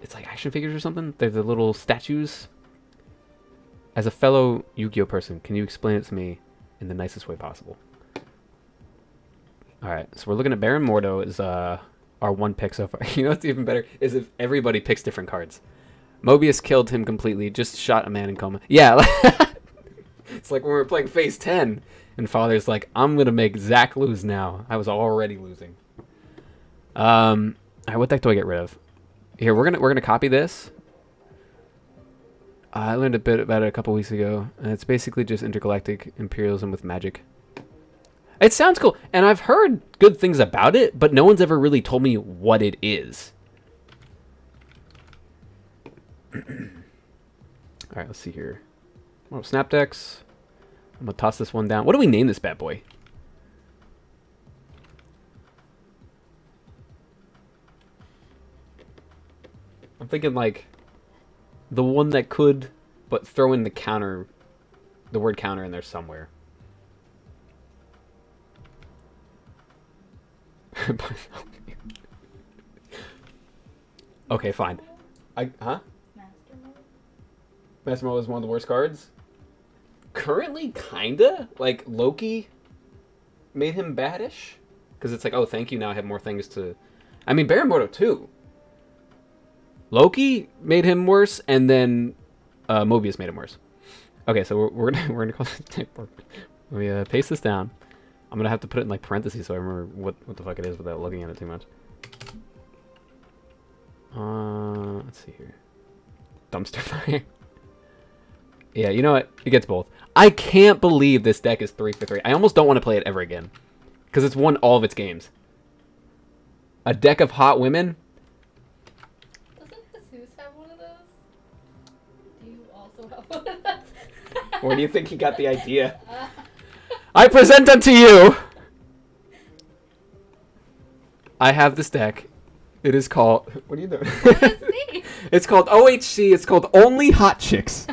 It's like action figures or something. They're the little statues. As a fellow Yu-Gi-Oh person, can you explain it to me in the nicest way possible? All right, so we're looking at Baron Mordo is uh our one pick so far. you know what's even better is if everybody picks different cards. Mobius killed him completely. Just shot a man in coma. Yeah, it's like when we were playing Phase Ten, and Father's like, "I'm gonna make Zach lose now." I was already losing. Um, all right, what deck do I get rid of? Here, we're gonna we're gonna copy this. I learned a bit about it a couple weeks ago, and it's basically just intergalactic imperialism with magic. It sounds cool, and I've heard good things about it, but no one's ever really told me what it is. All right, let's see here. Oh, snap decks. I'm gonna toss this one down. What do we name this bad boy? I'm thinking like the one that could, but throw in the counter, the word counter in there somewhere. okay, fine. I huh? Master Mold. Master Mold is one of the worst cards. Currently, kinda like Loki. made him baddish because it's like, oh, thank you. Now I have more things to. I mean, Baron Mordo too. Loki made him worse, and then uh, Mobius made him worse. Okay, so we're we're gonna, we're gonna call this. Let me uh, paste this down. I'm gonna have to put it in like parentheses so I remember what what the fuck it is without looking at it too much. Uh, let's see here. Dumpster fire. yeah, you know what? It gets both. I can't believe this deck is three for three. I almost don't want to play it ever again because it's won all of its games. A deck of hot women. Doesn't Jesus have one of those? Do you also have one of those? Where do you think he got the idea? I present unto you. I have this deck. It is called. What are you doing? It's called OHC. It's called Only Hot Chicks.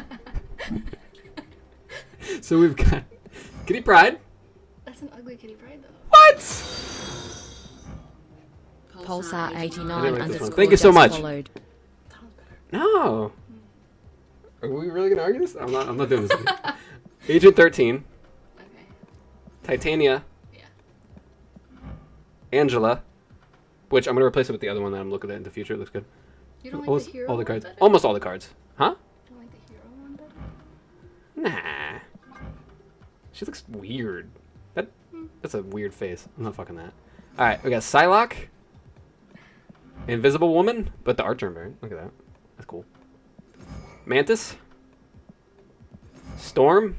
so we've got Kitty Pryde. That's an ugly Kitty Pryde though. What? Pulsar 89 didn't like underscore Thank you so much. followed. That was better. No. Are we really gonna argue this? I'm not. I'm not doing this. Agent 13, Okay. Titania, Yeah. Angela, which I'm gonna replace it with the other one that I'm looking at in the future. It looks good. You don't like almost the hero all the cards. better? Almost all the cards. Huh? You don't like the hero one better? Nah. She looks weird. That that's a weird face. I'm not fucking that. All right, we got Psylocke, Invisible Woman, but the Artgerm variant. Look at that. That's cool. Mantis, Storm,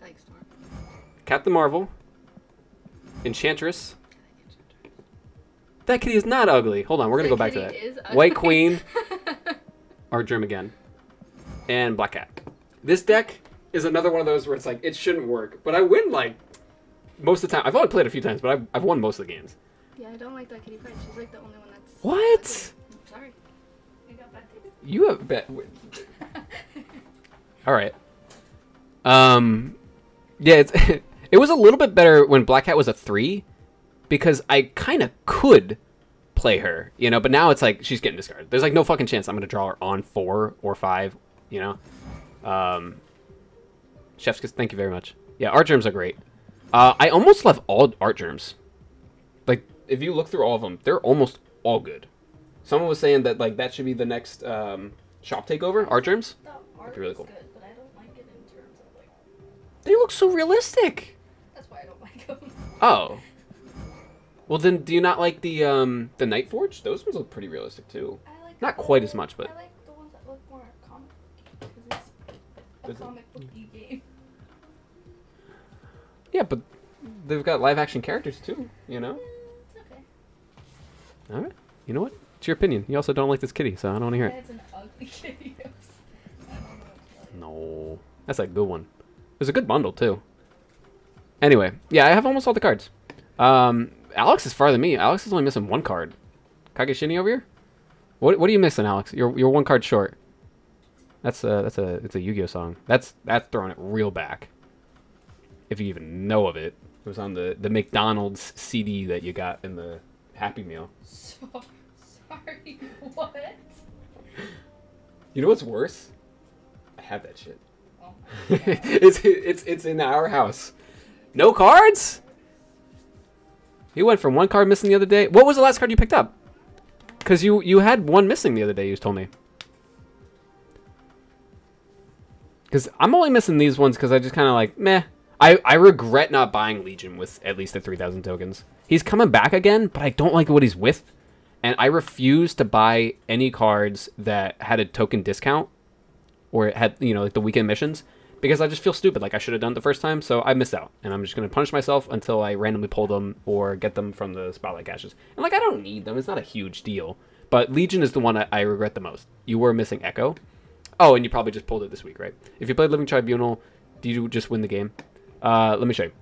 I like Storm. Captain Marvel, Enchantress. Like Enchantress. That kitty is not ugly. Hold on, we're gonna That go back to that. White. Queen, Artgerm again, and Black Cat. This deck is another one of those where it's like it shouldn't work, but I win like most of the time. I've only played a few times, but I've, I've won most of the games. Yeah, I don't like that Kitty Pryde. She's like the only one that's. What? I'm sorry. I got bad. You have bet. All right. Um, yeah, it's it was a little bit better when Black Cat was a three, because I kind of could play her, you know. But now it's like she's getting discarded. There's like no fucking chance I'm gonna draw her on four or five, you know. Um, Chef's kiss, thank you very much. Yeah, Artgerms are great. Uh, I almost love all Artgerms. Like if you look through all of them, they're almost all good. Someone was saying that like that should be the next um, shop takeover. Artgerms. The art really cool. good, but I don't like it in terms of like. They look so realistic. That's why I don't like them. Oh. Well then, do you not like the um the Night Forge? Those ones look pretty realistic too. I like Not quite as much, but- I like the ones that look more comic because it's a comic booky game. Yeah, but they've got live action characters too. You know. It's okay. All right. You know what? It's your opinion. You also don't like this kitty, so I don't want to hear it. It's an ugly kitty. I don't know what to tell you. No, that's a good one. It's a good bundle too. Anyway, yeah, I have almost all the cards. Um, Alex is farther than me. Alex is only missing one card. Kageshini over here. What What are you missing, Alex? You're You're one card short. That's a that's a it's a Yu-Gi-Oh song. That's that's throwing it real back. If you even know of it, it was on the the McDonald's CD that you got in the Happy Meal. So sorry. What? You know what's worse? I have that shit. Oh, it's it's it's in our house. No cards. You went from one card missing the other day. What was the last card you picked up? Because you you had one missing the other day. You told me. Because I'm only missing these ones because I just kind of like meh. I I regret not buying Legion with at least the three thousand tokens. He's coming back again, but I don't like what he's with, and I refuse to buy any cards that had a token discount or had you know like the weekend missions because I just feel stupid like I should have done it the first time so I missed out. And I'm just gonna punish myself until I randomly pull them or get them from the spotlight caches. And like I don't need them. It's not a huge deal. But Legion is the one I, I regret the most. You were missing Echo. Oh and you probably just pulled it this week right? If you played Living Tribunal do you just win the game uh, let me show you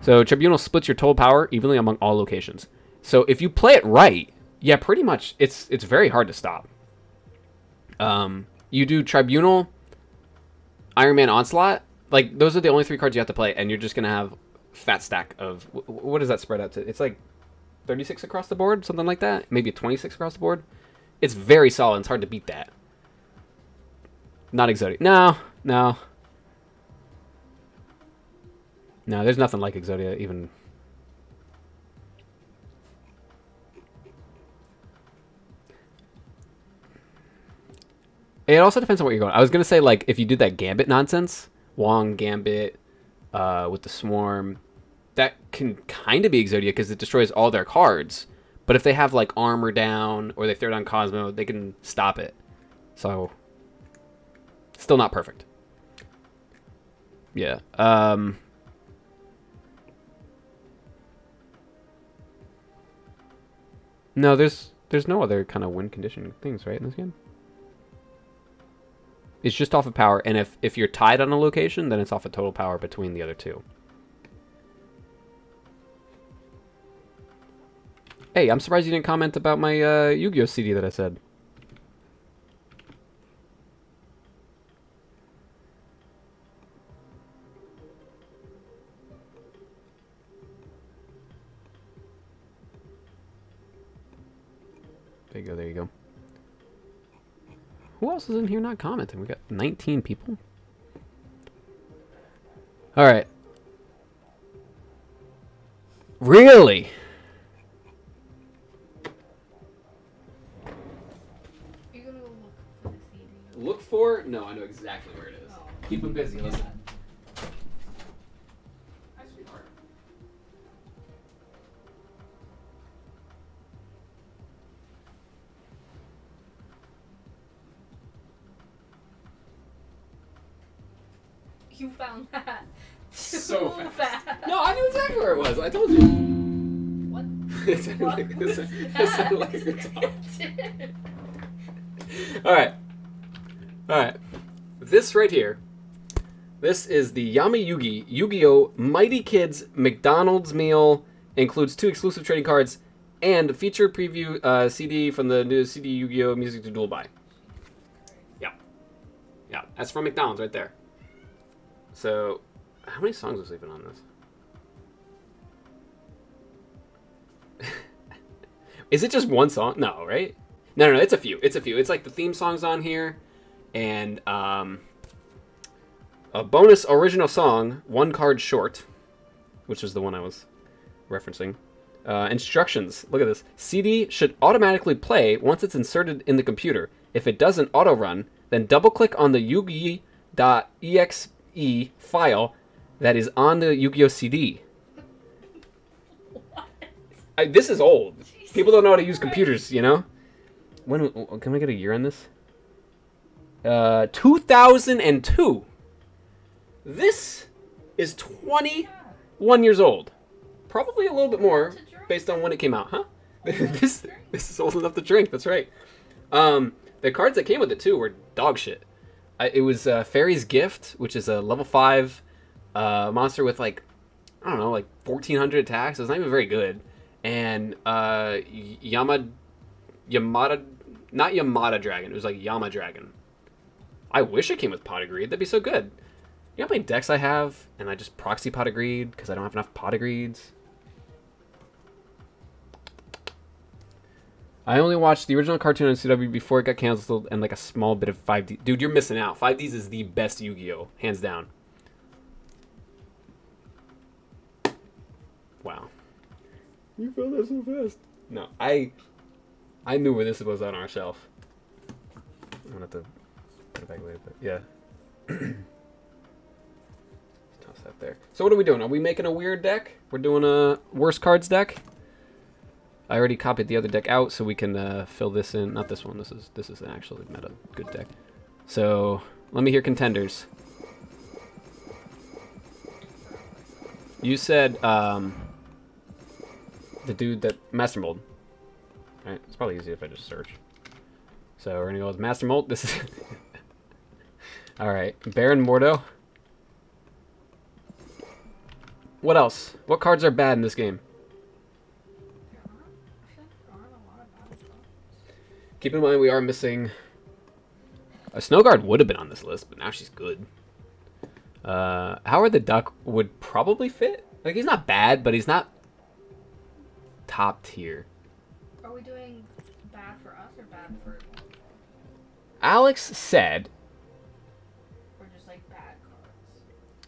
so Tribunal splits your total power evenly among all locations so if you play it right yeah pretty much it's it's very hard to stop um, you do Tribunal Iron Man Onslaught, like those are the only three cards you have to play, and you're just gonna have fat stack of wh- wh- what does that spread out to? It's like 36 across the board, something like that. Maybe 26 across the board. It's very solid. It's hard to beat that. Not exotic. No, no, no, there's nothing like Exodia, even... It also depends on what you're going. I was going to say, like, if you did that Gambit nonsense, Wong, Gambit, uh, with the Swarm, that can kind of be Exodia because it destroys all their cards. But if they have, like, armor down or they throw down Cosmo, they can stop it. So, still not perfect. Yeah. Um... No, there's there's no other kind of win condition things right in this game. It's just off of power, and if if you're tied on a location, then it's off of total power between the other two. Hey, I'm surprised you didn't comment about my uh, Yu-Gi-Oh CD that I said. There you go, there you go. Who else is in here not commenting? We got 19 people. All right. Really? You're gonna look for the CD. Look for? No, I know exactly where it is. Oh. Keep them busy. Listen. You found that. So fast. fast. No, I knew exactly where it was. I told you. What? it sounded What like, was it sounded- it sounded like a guitar. All right. All right. This right here. This is the Yami Yugi Yu-Gi-Oh! Mighty Kids McDonald's meal. Includes two exclusive trading cards and feature preview uh, CD from the new CD Yu-Gi-Oh! Music to Duel By. Yeah. Yeah, that's from McDonald's right there. So, how many songs was even on this? Is it just one song? No, right? No, no, no. It's a few. It's a few. It's like the theme songs on here, and um, a bonus original song, one card short, which is the one I was referencing. Uh, instructions. Look at this. CD should automatically play once it's inserted in the computer. If it doesn't auto run, then double click on the Yugi.exe file that is on the Yu-Gi-Oh CD. I, this is old. People don't know how to use computers, you know. When can we get a year on this? Uh, 2002. This is 21 years old. Probably a little bit more based on when it came out, huh? this this is old enough to drink. That's right. Um, the cards that came with it too were dog shit. I, it was uh, Fairy's Gift, which is a level five uh, monster with like I don't know, like 1400 attacks. It's not even very good. And uh, Yama, Yamada, not Yamada Dragon. It was like Yama Dragon. I wish it came with Pot of Greed. That'd be so good. You know how many decks I have, and I just proxy Pot of Greed because I don't have enough Pot I only watched the original cartoon on CW before it got canceled and like a small bit of 5D. Dude, you're missing out. 5Ds is the best Yu-Gi-Oh, hands down. Wow. You found that so fast. No, I I knew where this was on our shelf. I'm gonna have to put it back later, but yeah. Toss that there. So what are we doing? Are we making a weird deck? We're doing a worst cards deck. I already copied the other deck out, so we can uh, fill this in. Not this one. This is this is actually meta good deck. So let me hear contenders. You said um, the dude that Master Mold. Right, it's probably easy if I just search. So we're gonna go with Master Mold. This is all right. Baron Mordo. What else? What cards are bad in this game? Keep in mind we are missing. A Snowguard would have been on this list, but now she's good. Uh, Howard the Duck would probably fit. Like he's not bad, but he's not top tier. Are we doing bad for us or bad for Alex said or just like bad cards?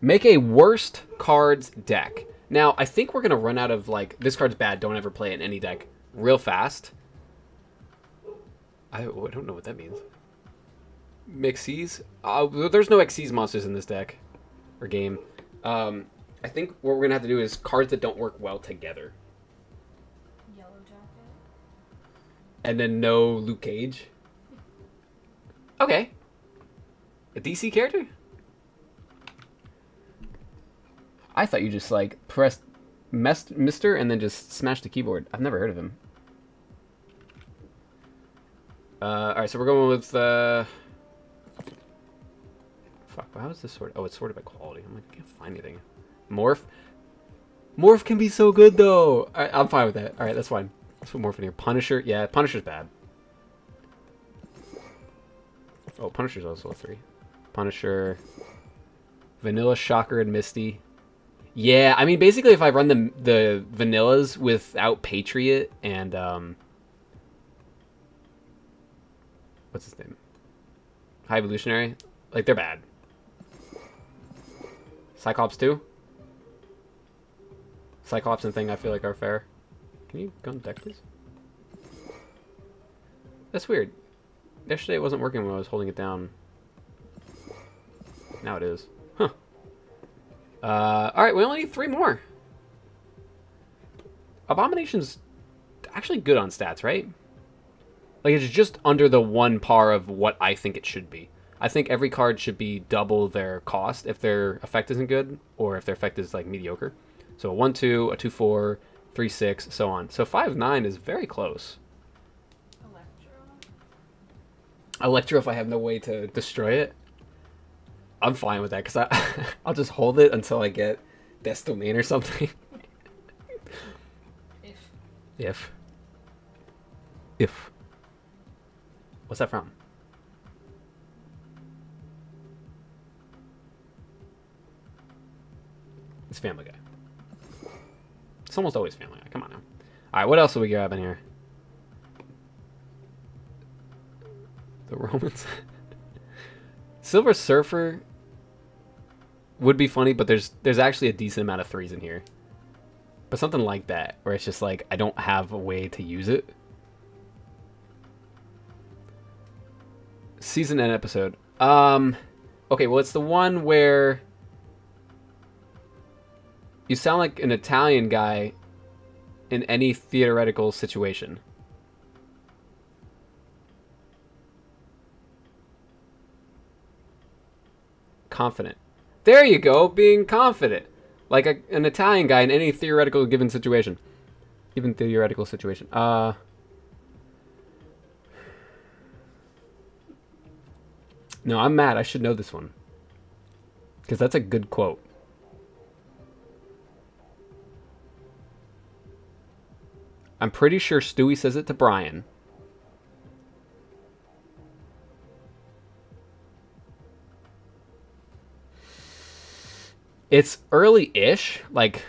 make a worst cards deck. Now I think we're gonna run out of like this card's bad. Don't ever play it in any deck real fast. I, I don't know what that means. Mixies? Uh, there's no Xyz monsters in this deck or game. Um, I think what we're gonna have to do is cards that don't work well together, Yellow jacket. and then no Luke Cage. Okay. A DC character? I thought you just like pressed messed Mister and then just smashed the keyboard. I've never heard of him. Uh, all right, so we're going with. Uh... Fuck, how is this sorted? Oh, it's sorted by quality. I'm like, I can't find anything. Morph. Morph can be so good though. I'm fine with that. All right, that's fine. Let's put Morph in here. Punisher, yeah, Punisher's bad. Oh, Punisher's also a three. Punisher, Vanilla Shocker, and Misty. Yeah, I mean, basically, if I run the the vanillas without Patriot and um, what's his name, High Evolutionary, like they're bad. Cyclops too. Cyclops and Thing, I feel like are fair. Can you gun deck, please? That's weird. Yesterday it wasn't working when I was holding it down. Now it is. Uh, alright, we only need three more. Abomination's actually good on stats, right? Like, it's just under the one par of what I think it should be. I think every card should be double their cost if their effect isn't good, or if their effect is, like, mediocre. So a 1-2, a 2-4, 3-6, so on. So 5-9 is very close. Electro. Electro if I have no way to destroy it. I'm fine with that because I I'll just hold it until I get Death Domain or something. If. if. If. What's that from? It's Family Guy. It's almost always Family Guy. Come on now. Alright, what else do we grab in here? The Romans. Silver Surfer would be funny, but there's there's actually a decent amount of threes in here. But something like that, where it's just like I don't have a way to use it. Season and episode. Um okay, well it's the one where you sound like an Italian guy in any theoretical situation. confident. There you go, being confident. Like a, an Italian guy in any theoretical given situation. Even theoretical situation. Uh No, I'm mad. I should know this one. Cuz that's a good quote. I'm pretty sure Stewie says it to Brian. It's early-ish, like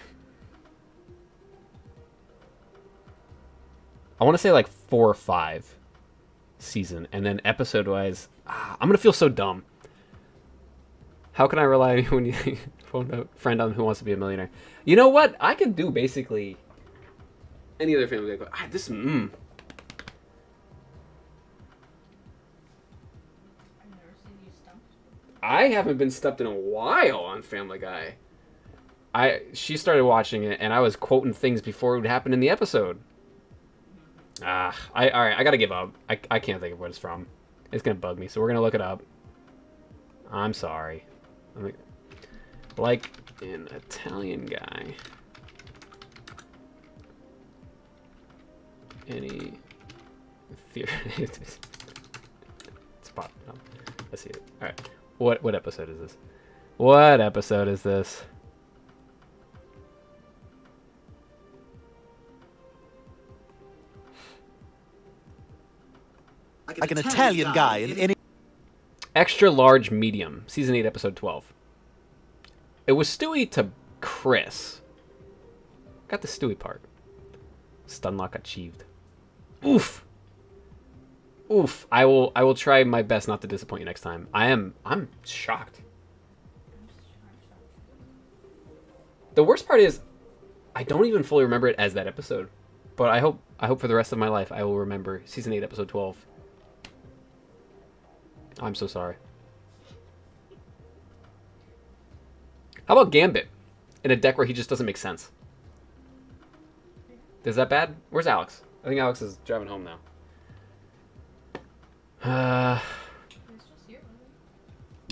I want to say like four or five season, and then episode-wise, ah, I'm gonna feel so dumb. How can I rely on you when you phone a friend on Who Wants to Be a Millionaire? You know what? I can do basically any other family. Guy. Ah, this, mm, I haven't been stumped in a while on Family Guy. I she started watching it and I was quoting things before it would happen in the episode. Ah, I all right. I gotta give up. I I can't think of what it's from. It's gonna bug me, so we're gonna look it up. I'm sorry. Let me, like an Italian guy. Any theory? it's up. I see it. All right. What what episode is this? What episode is this? like an Italian guy in any. Extra large medium, season 8, episode 12. It was Stewie to Chris. Got the Stewie part. Stunlock achieved. Oof. Oof. I will I will try my best not to disappoint you next time. I am I'm shocked. The worst part is I don't even fully remember it as that episode. But I hope I hope for the rest of my life I will remember season 8 episode 12 I'm so sorry. How about Gambit in a deck where he just doesn't make sense? Is that bad? Where's Alex? I think Alex is driving home now. Uh,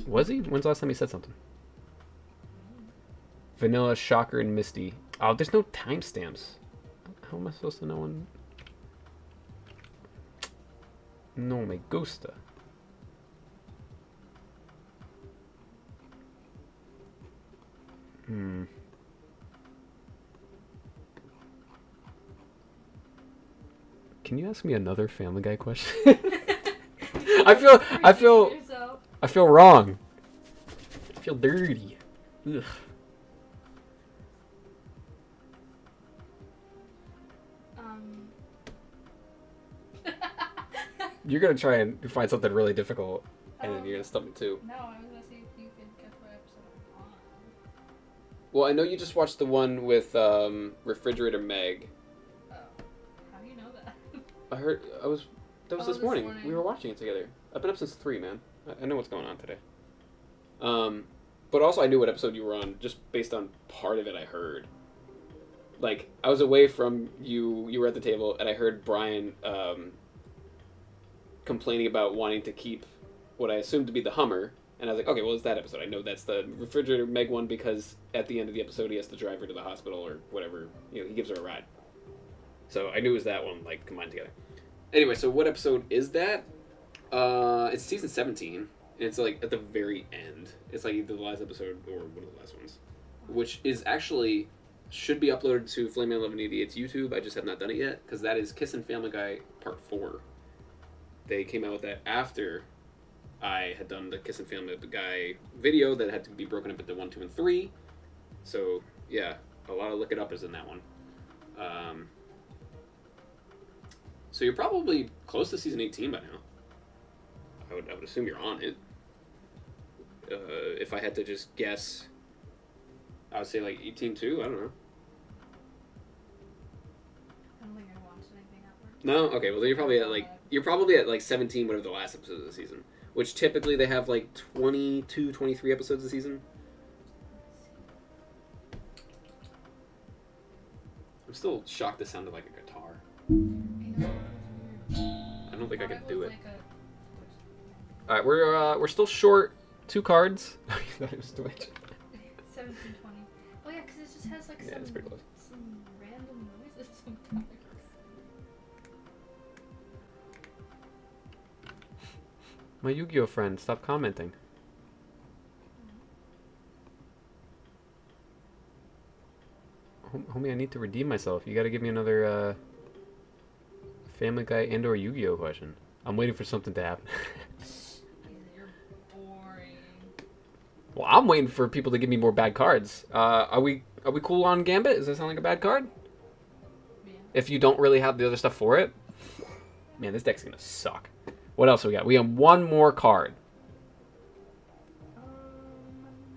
was he? When's the last time he said something? Vanilla, Shocker, and Misty. Oh, there's no timestamps. How am I supposed to know when? No me gusta. Hmm. Can you ask me another Family Guy question? I feel, I feel, I feel wrong. I feel dirty. Ugh. Um. You're gonna try and find something really difficult, and then you're gonna stump me too. No, I was gonna see if you could guess what episode I'm on. Well, I know you just watched the one with um, Refrigerator Meg. Oh. How do you know that? I heard I was that was Oh, this, this morning. morning. We were watching it together. I've been up since three, man. I, I know what's going on today. Um, but also I knew what episode you were on just based on part of it I heard. Like I was away from you. You were at the table, and I heard Brian um, complaining about wanting to keep what I assumed to be the Hummer. And I was like, okay, well, it's that episode. I know that's the refrigerator Meg one because at the end of the episode, he has to drive her to the hospital or whatever. You know, he gives her a ride. So I knew it was that one, like combined together. Anyway, so what episode is that? Uh, it's season seventeen, and it's like at the very end. It's like either the last episode or one of the last ones, which is actually should be uploaded to Flame Eleven Eighty Eight's YouTube. I just have not done it yet because that is Kiss and Family Guy Part Four. They came out with that after I had done the Kiss and Family Guy video that had to be broken up into one, two, and three. So yeah, a lot of look it up is in that one. Um, so you're probably close to season 18 by now. I would, I would assume you're on it. Uh, if I had to just guess, I would say like 18 too. I don't know. I don't think I watched anything after. No, okay. Well, then you're probably at like you're probably at like 17, whatever the last episode of the season. Which typically they have like 22, 23 episodes a season. I'm still shocked. This sounded like a guitar. Think I could do it. All right, we're uh, we're still short two cards. I thought it was Twitch. 1720. Oh yeah, because it just has like Yeah, some, it's pretty close. some random noises sometimes. My Yu-Gi-Oh friend, stop commenting. Hom- Homie, I need to redeem myself. You got to give me another uh, Family Guy and/or Yu-Gi-Oh question. I'm waiting for something to happen. You're boring. well, I'm waiting for people to give me more bad cards. Uh, are we are we cool on Gambit? Does that sound like a bad card? Yeah. If you don't really have the other stuff for it, man, this deck's gonna suck. What else we got? We have one more card.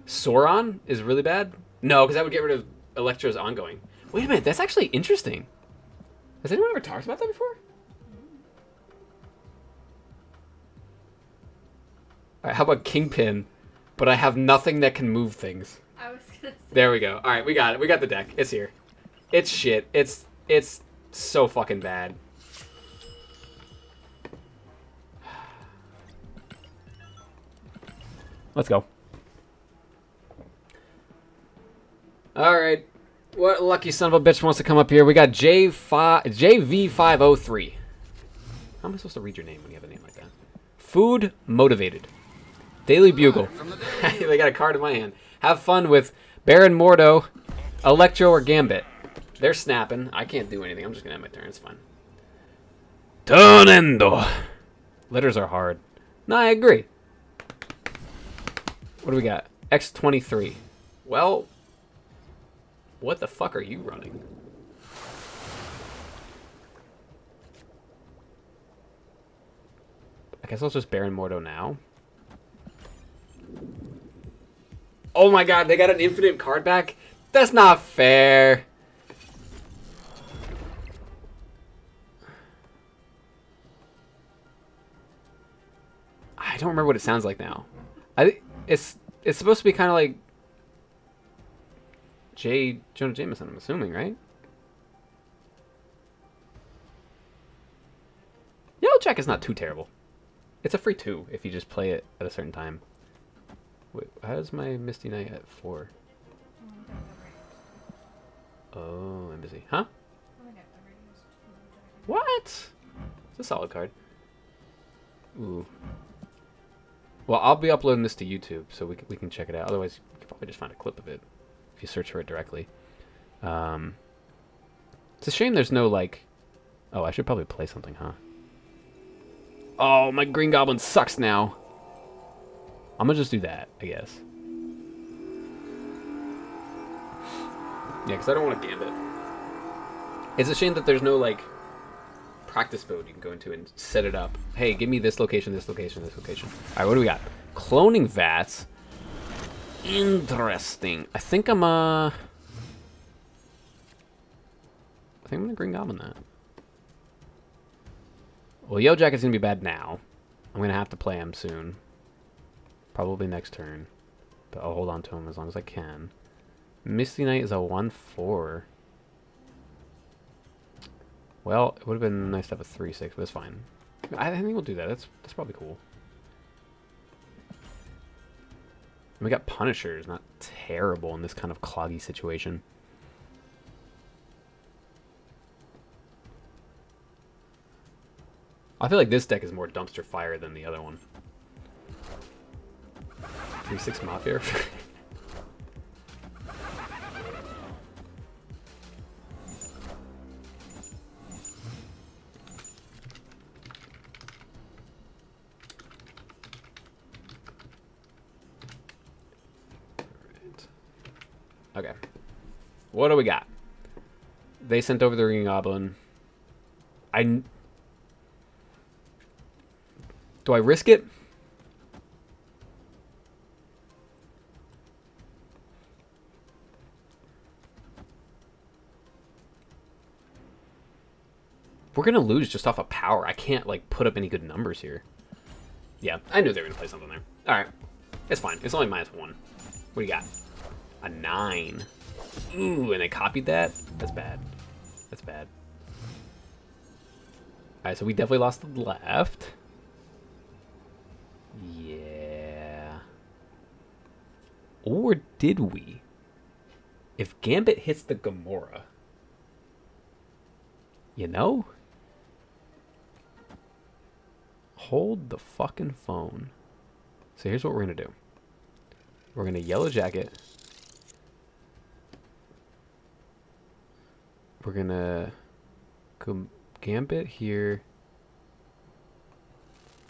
Sauron is really bad? No, because that would get rid of Electra's ongoing. Wait a minute, that's actually interesting. Has anyone ever talked about that before? Alright, how about Kingpin? But I have nothing that can move things. I was gonna say. There we go. Alright, we got it. We got the deck. It's here. It's shit. It's it's so fucking bad. Let's go. All right. What lucky son of a bitch wants to come up here? We got J5 JV503. How am I supposed to read your name when you have a name like that? Food motivated. Daily Bugle. they got a card in my hand. Have fun with Baron Mordo, Electro, or Gambit. They're snapping. I can't do anything. I'm just gonna have my turn. It's fine. Tonendo. Letters are hard. No, I agree. What do we got? X23. Well, what the fuck are you running? I guess I'll just Baron Mordo now. Oh my god, they got an infinite card back? That's not fair. I don't remember what it sounds like now. I it's it's supposed to be kind of like J. Jonah Jameson. I'm assuming, right? Yellow Jack is not too terrible. It's a free two if you just play it at a certain time. Wait, how's my Misty Knight at four? Oh, I'm busy. Huh? What? It's a solid card. Ooh. Well, I'll be uploading this to YouTube, so we can, we can check it out. Otherwise, you could probably just find a clip of it if you search for it directly. Um, it's a shame there's no, like... Oh, I should probably play something, huh? Oh, my Green Goblin sucks now. I'm gonna just do that, I guess. Yeah, because I don't want to gambit. It's a shame that there's no, like, practice mode you can go into and set it up. Hey, give me this location, this location, this location. All right, what do we got? Cloning vats. Interesting. I think I'm, uh... I think I'm gonna Green Goblin that. Well, Yellowjacket's gonna be bad now. I'm gonna have to play him soon. Probably next turn. But I'll hold on to him as long as I can. Misty Knight is a 1-4. Well, it would have been nice to have a 3-6, but it's fine. I think we'll do that. That's that's probably cool. And we got Punishers, not terrible in this kind of cloggy situation. I feel like this deck is more dumpster fire than the other one. 3-6 Mafia? Okay. What do we got? They sent over the Ring Goblin. I Do I risk it? We're gonna lose just off of power. I can't like put up any good numbers here. Yeah, I knew they were gonna play something there. All right, it's fine. It's only minus one. What do you got? A nine. Ooh, and they copied that? That's bad. That's bad. Alright, so we definitely lost the left. Yeah. Or did we? If Gambit hits the Gamora. You know? Hold the fucking phone. So here's what we're gonna do. We're gonna yellow jacket. We're gonna go gambit here.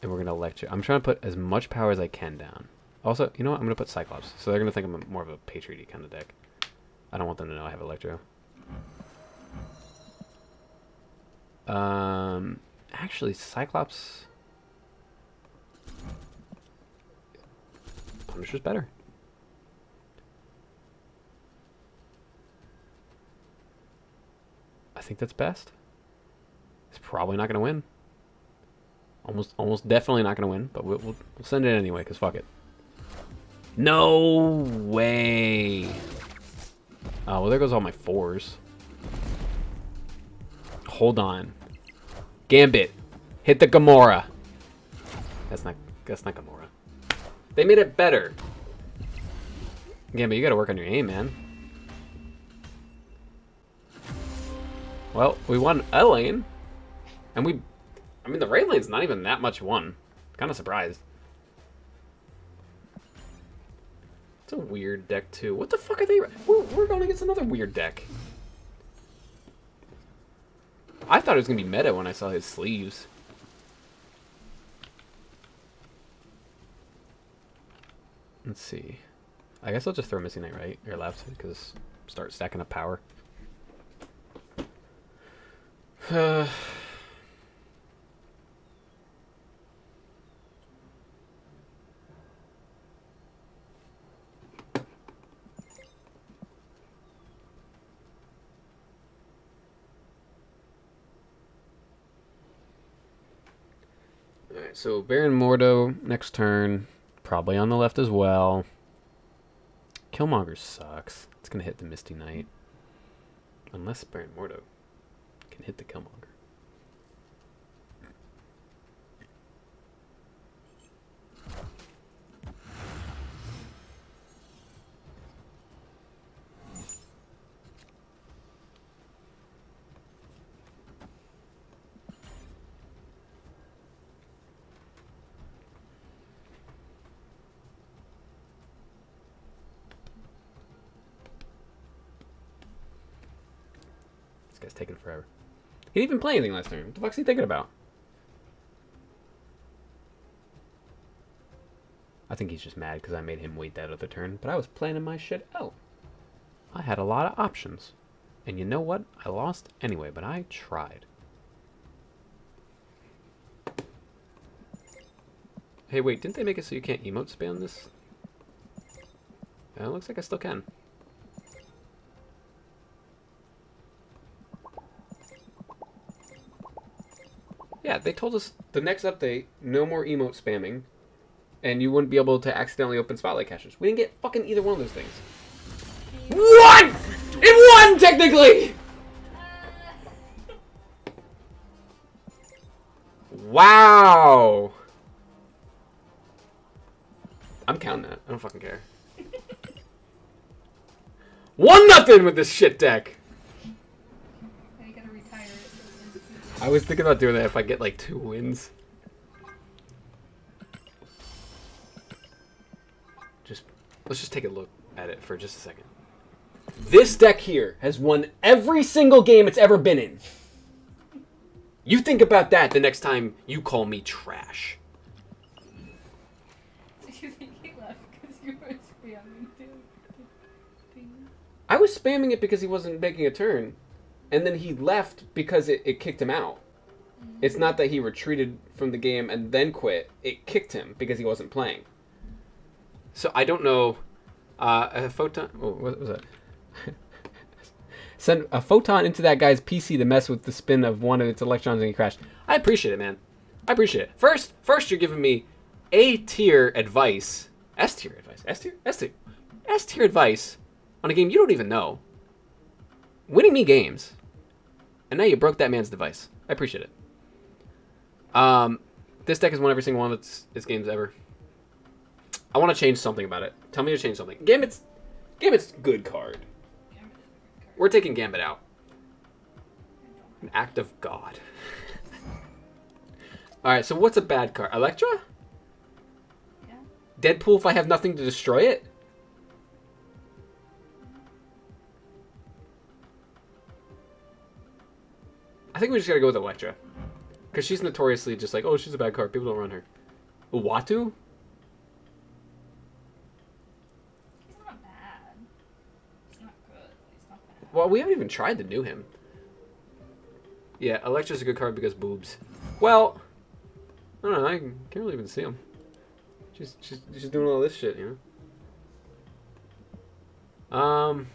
And we're gonna lecture. I'm trying to put as much power as I can down. Also, you know what? I'm gonna put Cyclops. So they're gonna think I'm more of a Patriot kind of deck. I don't want them to know I have Electro. Um, actually, Cyclops. Punisher's better. I think that's best. It's probably not going to win. Almost, almost definitely not going to win, but we'll, we'll, we'll send it anyway, because fuck it. No way. Oh, well, there goes all my fours. Hold on. Gambit. Hit the Gamora. That's not, that's not Gamora. They made it better. Yeah, but you gotta work on your aim, man. Well, we won a lane. And we... I mean, the raid lane's not even that much won. Kind of surprised. It's a weird deck, too. What the fuck are they... We're, we're going against another weird deck. I thought it was going to be meta when I saw his sleeves. Let's see. I guess I'll just throw Misty Knight right or left because start stacking up power. Alright, so Baron Mordo next turn. Probably on the left as well. Killmonger sucks. It's gonna hit the Misty Knight. Unless Baron Mordo can hit the Killmonger. This guy's taking forever. He didn't even play anything last turn. What the fuck's he thinking about? I think he's just mad because I made him wait that other turn, but I was planning my shit out. I had a lot of options. And you know what? I lost anyway, but I tried. Hey, wait, didn't they make it so you can't emote spam this? Yeah, it looks like I still can. They told us the next update, no more emote spamming, and you wouldn't be able to accidentally open spotlight caches. We didn't get fucking either one of those things. What? It won technically. Wow. I'm counting that. I don't fucking care. One nothing with this shit deck. Now you gotta retire it. so it's- I was thinking about doing that if I get like two wins. Just let's just take a look at it for just a second. This deck here has won every single game it's ever been in. You think about that the next time you call me trash. Did you think he left because you were spamming too? Thing? I was spamming it because he wasn't making a turn, and then he left because it, it kicked him out. It's not that he retreated from the game and then quit. It kicked him because he wasn't playing. So I don't know. Uh, a photon. Oh, what was that? Send a photon into that guy's PC to mess with the spin of one of its electrons and he crashed. I appreciate it, man. I appreciate it. First, first you're giving me A tier advice, S tier advice, S tier, S tier, S tier advice on a game you don't even know. Winning me games, and now you broke that man's device. I appreciate it. Um, this deck has won every single one of its, its games ever. I want to change something about it. Tell me to change something. Gambit's Gambit's good card. We're taking Gambit out. An act of God. All right, so what's a bad card? Electra? Yeah. Deadpool if I have nothing to destroy it? I think we just gotta go with Electra. Because she's notoriously just like, oh, she's a bad card. People don't run her. Uatu? He's not bad. He's not good. He's not bad. Well, we haven't even tried to do him. Yeah, Electra's a good card because boobs. Well, I don't know. I can't really even see him. She's she's she's doing all this shit, you know. Um.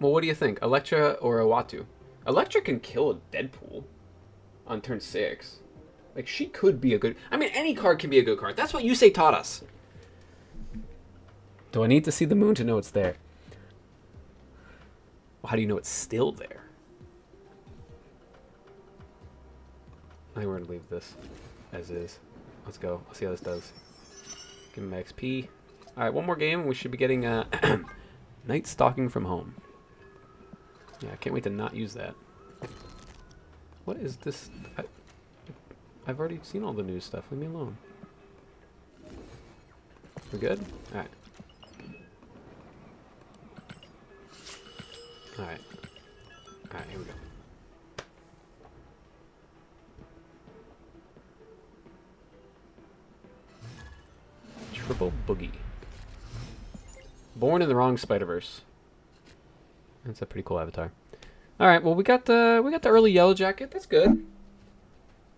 Well, what do you think, Electra or Uatu? Electra can kill a Deadpool on turn six. Like she could be a good. I mean, any card can be a good card. That's what Yusei taught us. Do I need to see the moon to know it's there? Well, how do you know it's still there? I think we're gonna leave this as is. Let's go. Let's see how this does. Give him XP. All right, one more game, we should be getting uh, Night Stalking from Home. Yeah, I can't wait to not use that. What is this? I, I've already seen all the new stuff. Leave me alone. We're good. All right. Alright. Alright, here we go. Triple Boogie. Born in the wrong Spider-Verse. That's a pretty cool avatar. All right, well we got the we got the early yellow jacket. That's good.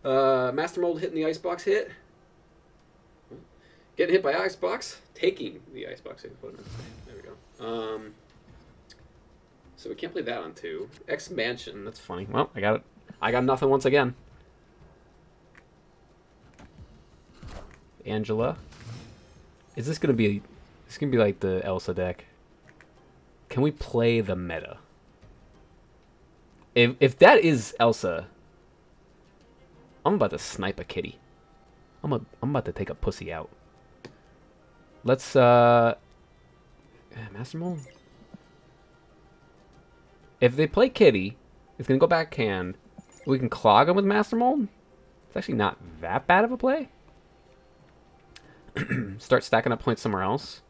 Uh, Master Mold hitting the icebox hit. Getting hit by icebox, taking the icebox hit. There we go. Um, so we can't play that on two. X Mansion. That's funny. Well, I got it. I got nothing once again. Angela. Is this gonna be? This gonna be like the Elsa deck. Can we play the meta? If if that is Elsa, I'm about to snipe a kitty. I'm a, I'm about to take a pussy out. Let's uh, eh, Master Mold. If they play kitty, it's gonna go backhand. We can clog him with Master Mold. It's actually not that bad of a play. Start stacking up points somewhere else.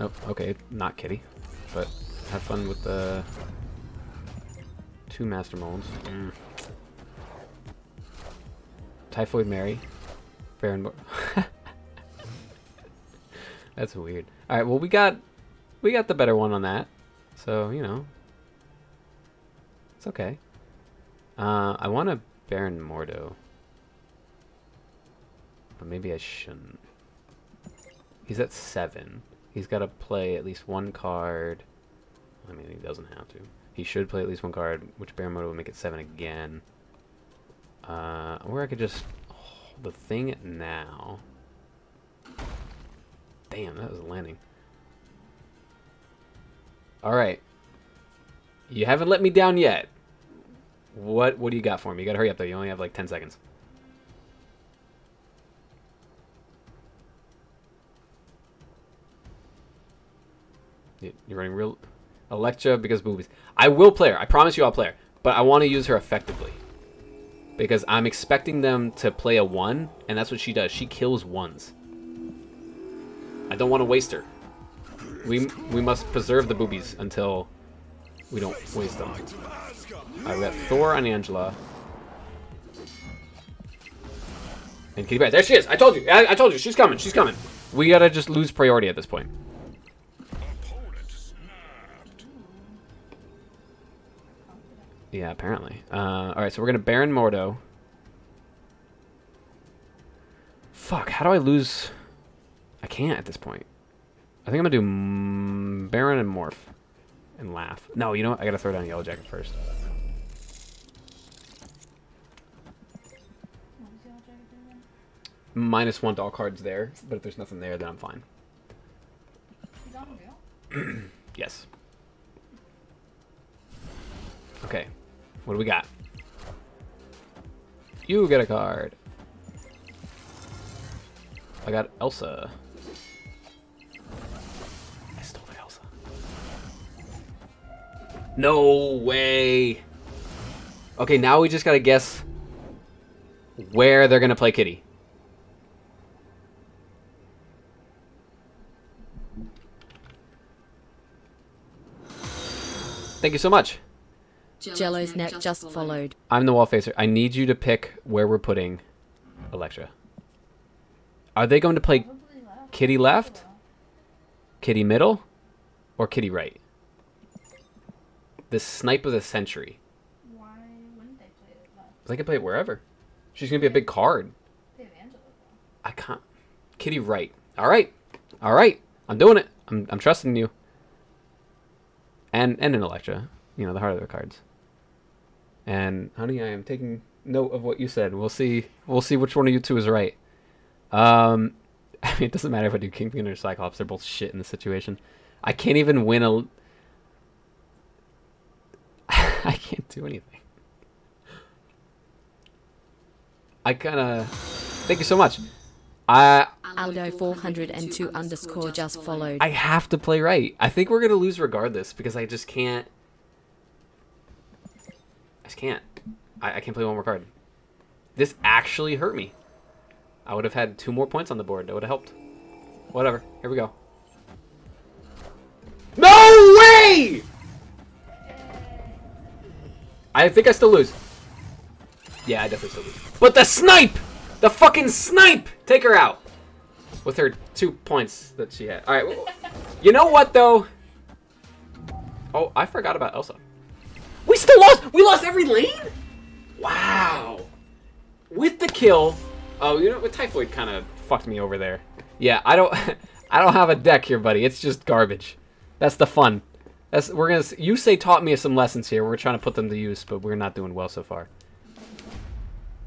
Oh, okay, not kitty, but have fun with the two Master Molds. Mm. Typhoid Mary. Baron That's weird. Alright, well we got we got the better one on that. So, you know. It's okay. Uh I want a Baron Mordo. But maybe I shouldn't. He's at seven. He's gotta play at least one card. I mean he doesn't have to. He should play at least one card, which Baron Mordo would make it seven again. Uh, or I could just hold the thing now. Damn, that was landing. Alright. You haven't let me down yet. What what do you got for me? You gotta hurry up though, you only have like 10 seconds. You're running real... Electra because boobies. I will play her. I promise you I'll play her. But I want to use her effectively because I'm expecting them to play a one, and that's what she does. She kills ones. I don't want to waste her. We we must preserve the boobies until we don't waste them. Alright, we got Thor on Angela. And Kitty Pryde. There she is! I told you! I, I told you! She's coming! She's coming! We gotta just lose priority at this point. Yeah, apparently. Uh, alright, so we're gonna Baron Mordo. Fuck, how do I lose... I can't at this point. I think I'm gonna do Baron and Morph. And laugh. No, you know what? I gotta throw down Yellow Jacket first. What was Yellow Jacket doing then? Minus one to all cards there, but if there's nothing there, then I'm fine. He's on real? Yes. Okay. What do we got? You get a card. I got Elsa. I stole the Elsa. No way. Okay, now we just gotta guess where they're gonna play Kitty. Thank you so much. Jello's neck just followed. I'm the wall facer. I need you to pick where we're putting Electra. Are they going to play left. Kitty left, Kitty middle, or Kitty right? The snipe of the century. Why wouldn't they play it left? They can play it wherever. She's gonna be a big card. They have Angela though. I can't. Kitty right. All right. All right. I'm doing it. I'm I'm trusting you. And and an Electra. You know the heart of the cards. And honey, I am taking note of what you said. We'll see. We'll see which one of you two is right. Um, I mean, it doesn't matter if I do Kingpin or Cyclops. They're both shit in this situation. I can't even win a. I can't do anything. I kind of. Thank you so much. I Aldo 402 underscore just followed. I have to play right. I think we're gonna lose regardless because I just can't. I just can't. I, I can't play one more card. This actually hurt me. I would have had two more points on the board. That would have helped. Whatever. Here we go. No way! I think I still lose. Yeah, I definitely still lose. But the snipe! The fucking snipe! Take her out. With her two points that she had. Alright, you know what though? Oh, I forgot about Elsa. We still lost! We lost every lane? Wow. With the kill. Oh, you know? Typhoid kind of fucked me over there. Yeah, I don't I don't have a deck here, buddy. It's just garbage. That's the fun. That's we're gonna. Yusei taught me some lessons here. We're trying to put them to use, but we're not doing well so far.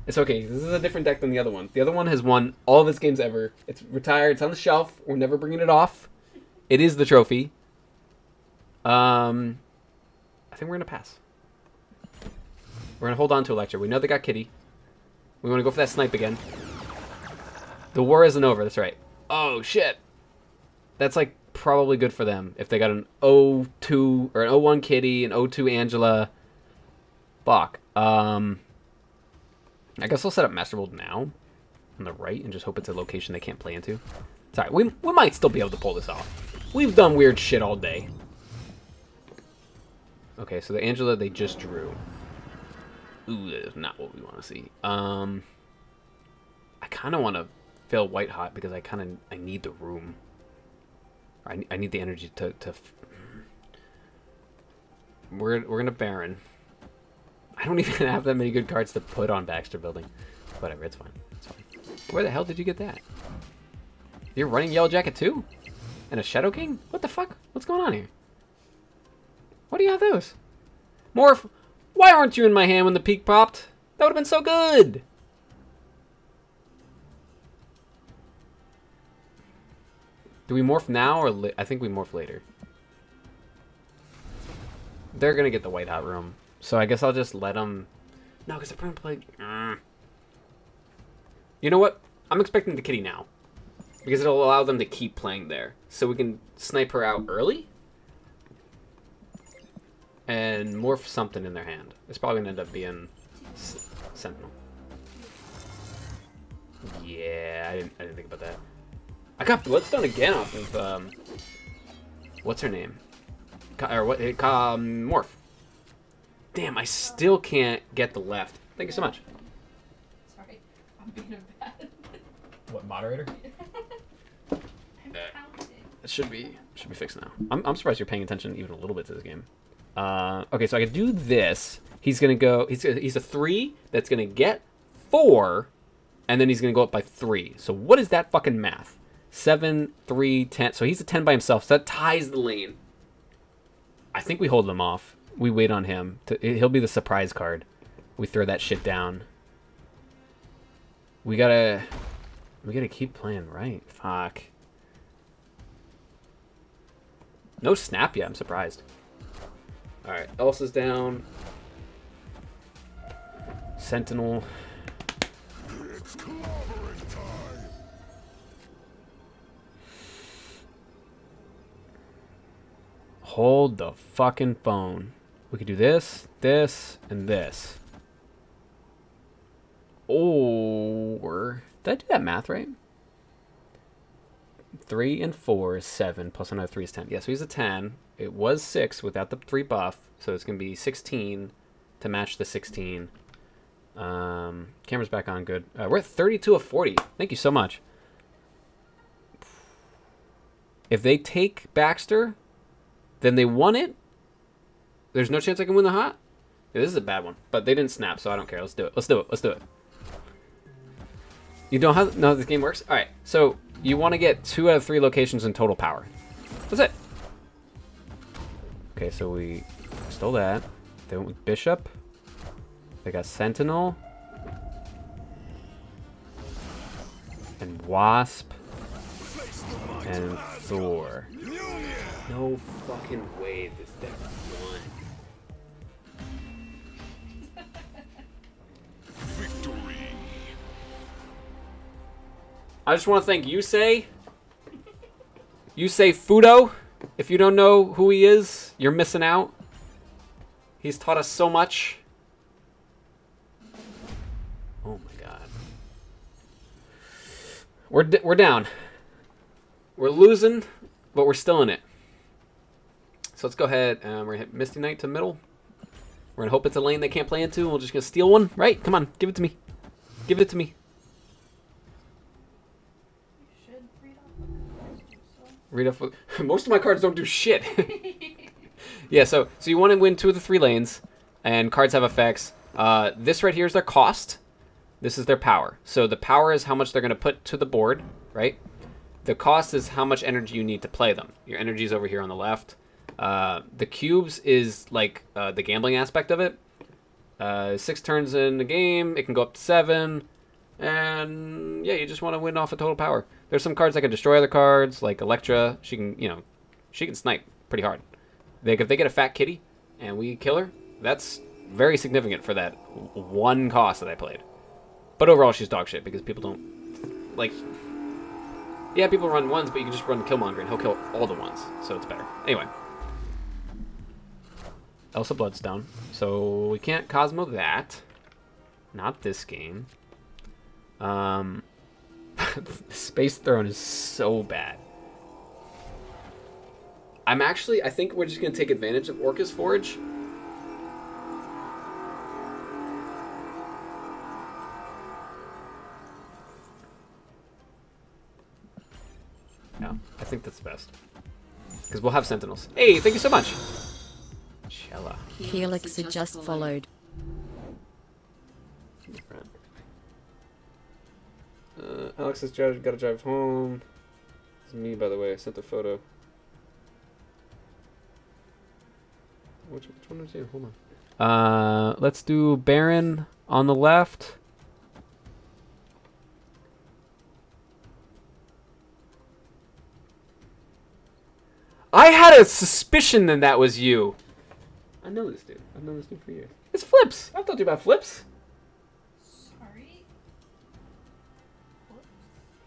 It's okay. This is a different deck than the other one. The other one has won all of its games ever. It's retired. It's on the shelf. We're never bringing it off. It is the trophy. Um, I think we're gonna pass. We're gonna hold on to Electra. We know they got Kitty. We want to go for that snipe again. The war isn't over. That's right. Oh shit. That's like probably good for them if they got an 02 or an 01 Kitty, an 02 Angela. Fuck. Um. I guess I'll set up Master Mold now on the right and just hope it's a location they can't play into. Sorry, we, we might still be able to pull this off. We've done weird shit all day. Okay, so the Angela they just drew. Ooh, that is not what we want to see. Um, I kind of want to fill White Hot because I kind of I need the room. I, I need the energy to to. We're we're gonna Baron. I don't even have that many good cards to put on Baxter Building. Whatever, it's fine. It's fine. Where the hell did you get that? You're running Yellow Jacket too? And a Shadow King? What the fuck? What's going on here? Why do you have those? Morph, why aren't you in my hand when the peak popped? That would have been so good! Do we morph now or I think we morph later. They're gonna get the white hot room, so I guess I'll just let them. No, because they're gonna. Mm. You know what? I'm expecting the kitty now, because it'll allow them to keep playing there, so we can snipe her out early. And morph something in their hand. It's probably gonna end up being Sentinel. Yeah, I didn't. I didn't think about that. I got Bloodstone again off of um. What's her name? Ka- or what? uh, Um, Morph. Damn, I still can't get the left. Thank you so much. Sorry, I'm being a bad. What moderator? I'm counting. It should be should be fixed now. I'm, I'm surprised you're paying attention even a little bit to this game. Uh, okay, so I can do this. He's gonna go. He's a- he's a three that's gonna get four, and then he's gonna go up by three. So what is that fucking math? Seven, three, ten. So he's a ten by himself. So that ties the lane. I think we hold them off. We wait on him. To, he'll be the surprise card. We throw that shit down. We gotta. We gotta keep playing right. Fuck. No snap yet. I'm surprised. All right, Elsa's down. Sentinel. It's clobbering time. Hold the fucking phone. We could do this, this, and this. Or did I do that math right? Three and four is seven, plus another three is ten. Yeah, so he's a ten. It was six without the three buff, so it's gonna be sixteen to match the sixteen. Um, camera's back on. Good. Uh, we're at thirty-two of forty. Thank you so much. If they take Baxter, then they won it. There's no chance I can win the hot. Yeah, this is a bad one, but they didn't snap, so I don't care. Let's do it. Let's do it. Let's do it. You don't have know how this game works. All right, so you want to get two out of three locations in total power. That's it. Okay, so we stole that. They went with Bishop. They got Sentinel. And Wasp. And Thor. No fucking way this deck won. Victory. I just want to thank Yusei. Yusei Fudo. If you don't know who he is, you're missing out. He's taught us so much. Oh my god. We're we're down. We're losing, but we're still in it. So let's go ahead and we're gonna hit Misty Knight to middle. We're gonna hope it's a lane they can't play into. and We're just gonna steal one, right? Come on, give it to me. Give it to me. You should read off of the cards, so. Read off. of- Most of my cards don't do shit. yeah, so so you want to win two of the three lanes, and cards have effects. Uh, this right here is their cost. This is their power. So the power is how much they're going to put to the board, right? The cost is how much energy you need to play them. Your energy is over here on the left. Uh, the cubes is like uh, the gambling aspect of it. Uh, six turns in the game, it can go up to seven, and yeah, you just want to win off of total power. There's some cards that can destroy other cards, like Electra. She can, you know, she can snipe pretty hard. Like if they get a fat kitty and we kill her, that's very significant for that one cost that I played. But overall, she's dog shit because people don't like. Yeah, people run ones, but you can just run Killmonger and he'll kill all the ones, so it's better. Anyway. Elsa Bloodstone. So we can't Cosmo that. Not this game. Um, Space Throne is so bad. I'm actually, I think we're just going to take advantage of Orcus Forge. Yeah, I think that's best. Because we'll have Sentinels. Hey, thank you so much. Chella. Helix had just followed. friend. Uh, Alex has got to drive home. It's me, by the way. I sent the photo. Which, which one was you? Hold on. Uh, let's do Baron on the left. I had a suspicion that that was you. I know this dude. I've known this dude for years. It's Flips. I've told you about Flips.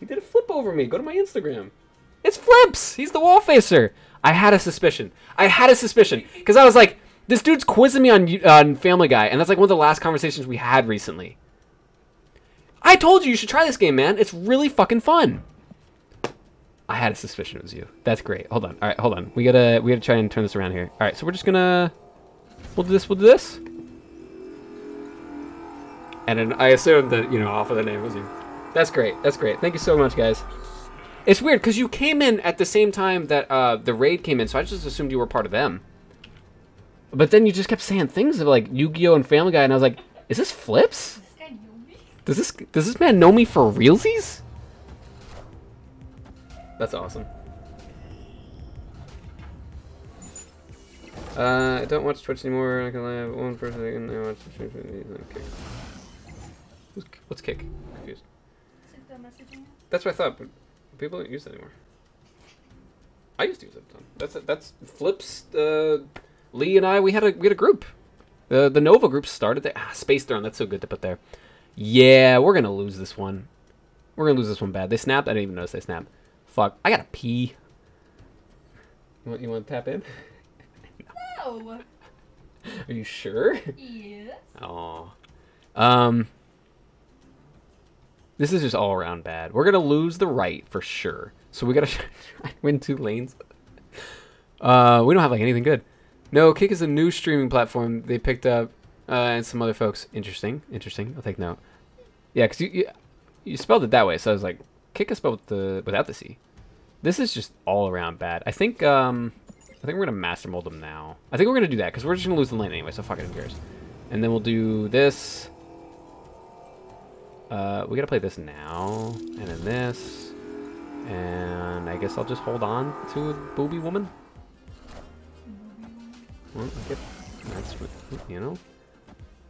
He did a flip over me. Go to my Instagram. It's Flips. He's the wall facer. I had a suspicion. I had a suspicion because I was like, this dude's quizzing me on on Family Guy, and that's like one of the last conversations we had recently. I told you you should try this game, man. It's really fucking fun. I had a suspicion it was you. That's great. Hold on. All right, hold on. We gotta we gotta try and turn this around here. All right, so we're just gonna we'll do this. We'll do this. And then I assumed that you know off of the name was you. That's great. That's great. Thank you so much, guys. It's weird because you came in at the same time that uh, the raid came in, so I just assumed you were part of them. But then you just kept saying things of like Yu-Gi-Oh and Family Guy, and I was like, "Is this Flips? Does this does this man know me for realsies?" That's awesome. Uh, I don't watch Twitch anymore. I can only have one person I can watch Twitch. Okay. What's kick? Confused. Is the messaging? That's what I thought, but people don't use it anymore. I used to use it a ton. That's that's flips. Uh, Lee and I we had a we had a group. The the Nova group started the Ah, Space Throne. That's so good to put there. Yeah, we're gonna lose this one. We're gonna lose this one bad. They snapped. I didn't even notice they snapped. Fuck. I gotta pee. You want you want to tap in? No. Are you sure? Yes. Oh. Um. This is just all around bad. We're gonna lose the right for sure. So we gotta try win two lanes. Uh, we don't have like anything good. No, Kick is a new streaming platform they picked up, uh, and some other folks. Interesting, interesting. I'll take note. Yeah, cause you, you you spelled it that way, so I was like, Kick is spelled with the without the C. This is just all around bad. I think um, I think we're gonna master mold them now. I think we're gonna do that because we're just gonna lose the lane anyway. So fuck it, who cares? And then we'll do this. Uh, we gotta play this now, and then this, and I guess I'll just hold on to booby woman. Well, I get that's what you know.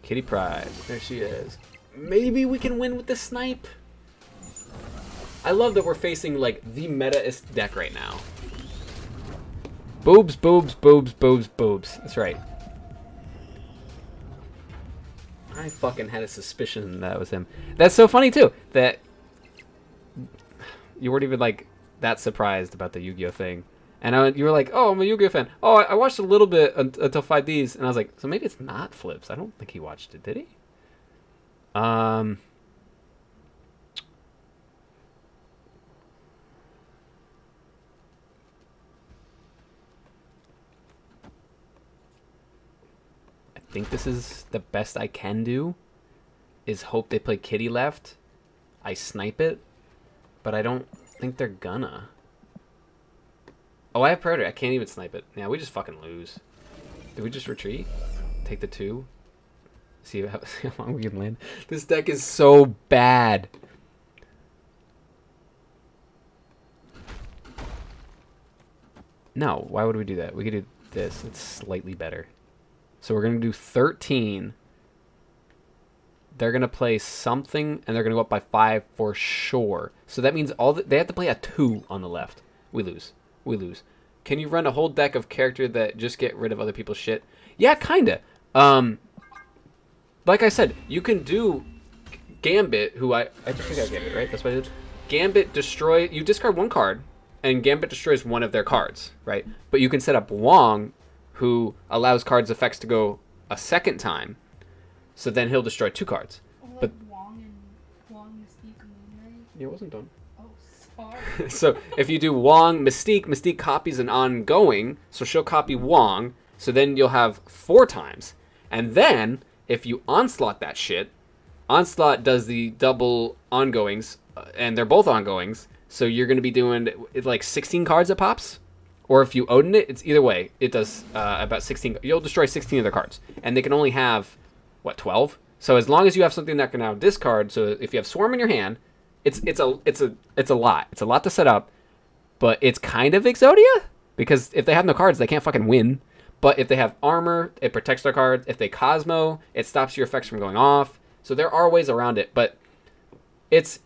Kitty Pryde, there she is. Maybe we can win with the snipe. I love that we're facing like the metaist deck right now. Boobs, boobs, boobs, boobs, boobs. That's right. I fucking had a suspicion that was him. That's so funny too. That you weren't even like that surprised about the Yu-Gi-Oh thing, and I, you were like, "Oh, I'm a Yu-Gi-Oh fan." Oh, I, I watched a little bit un- until five Ds, and I was like, "So maybe it's not Flips." I don't think he watched it, did he? Um. Think this is the best I can do. Is hope they play Kitty left. I snipe it, but I don't think they're gonna. Oh, I have Predator. I can't even snipe it. Yeah, we just fucking lose. Do we just retreat? Take the two? See how, see how long we can land? This deck is so bad. No, why would we do that? We could do this. It's slightly better. So we're going to do 13 they're gonna play something, and they're gonna go up by five for sure. So that means all the, they have to play a two on the left. We lose. We lose. Can you run a whole deck of character that just get rid of other people's shit? Yeah, kinda. Um, like I said, you can do Gambit, who I I think I Gambit, right? That's what I did. Gambit destroy. You discard one card, and Gambit destroys one of their cards, right? But you can set up Wong, who allows cards effects to go a second time, so then he'll destroy two cards. Oh, But- Wong and Wong Mystique and Moonlight. It wasn't done. Oh, sorry. so if you do Wong Mystique, Mystique copies an ongoing, so she'll copy Wong, so then you'll have four times. And then if you onslaught that shit, onslaught does the double ongoings, uh, and they're both ongoings, so you're going to be doing like 16 cards it pops. Or if you Odin it, it's either way. It does uh, about 16. You'll destroy 16 of their cards, and they can only have what 12. So as long as you have something that can now discard, so if you have Swarm in your hand, it's it's a it's a it's a lot. It's a lot to set up, but it's kind of Exodia because if they have no cards, they can't fucking win. But if they have armor, it protects their cards. If they Cosmo, it stops your effects from going off. So there are ways around it, but it's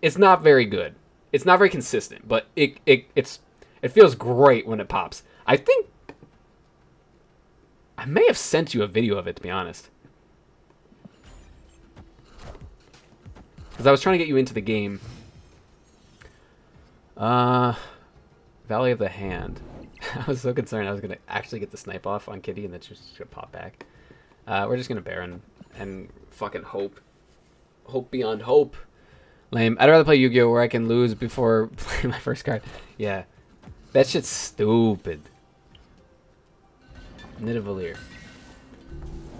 it's not very good. It's not very consistent, but it it it's it feels great when it pops. I think I may have sent you a video of it to be honest. Because I was trying to get you into the game. Uh, Valley of the Hand. I was so concerned I was gonna actually get the snipe off on Kitty and then she's just gonna pop back. Uh, we're just gonna Baron and fucking hope, hope beyond hope. Lame. I'd rather play Yu-Gi-Oh where I can lose before playing my first card. Yeah, that shit's stupid. Nidavellir.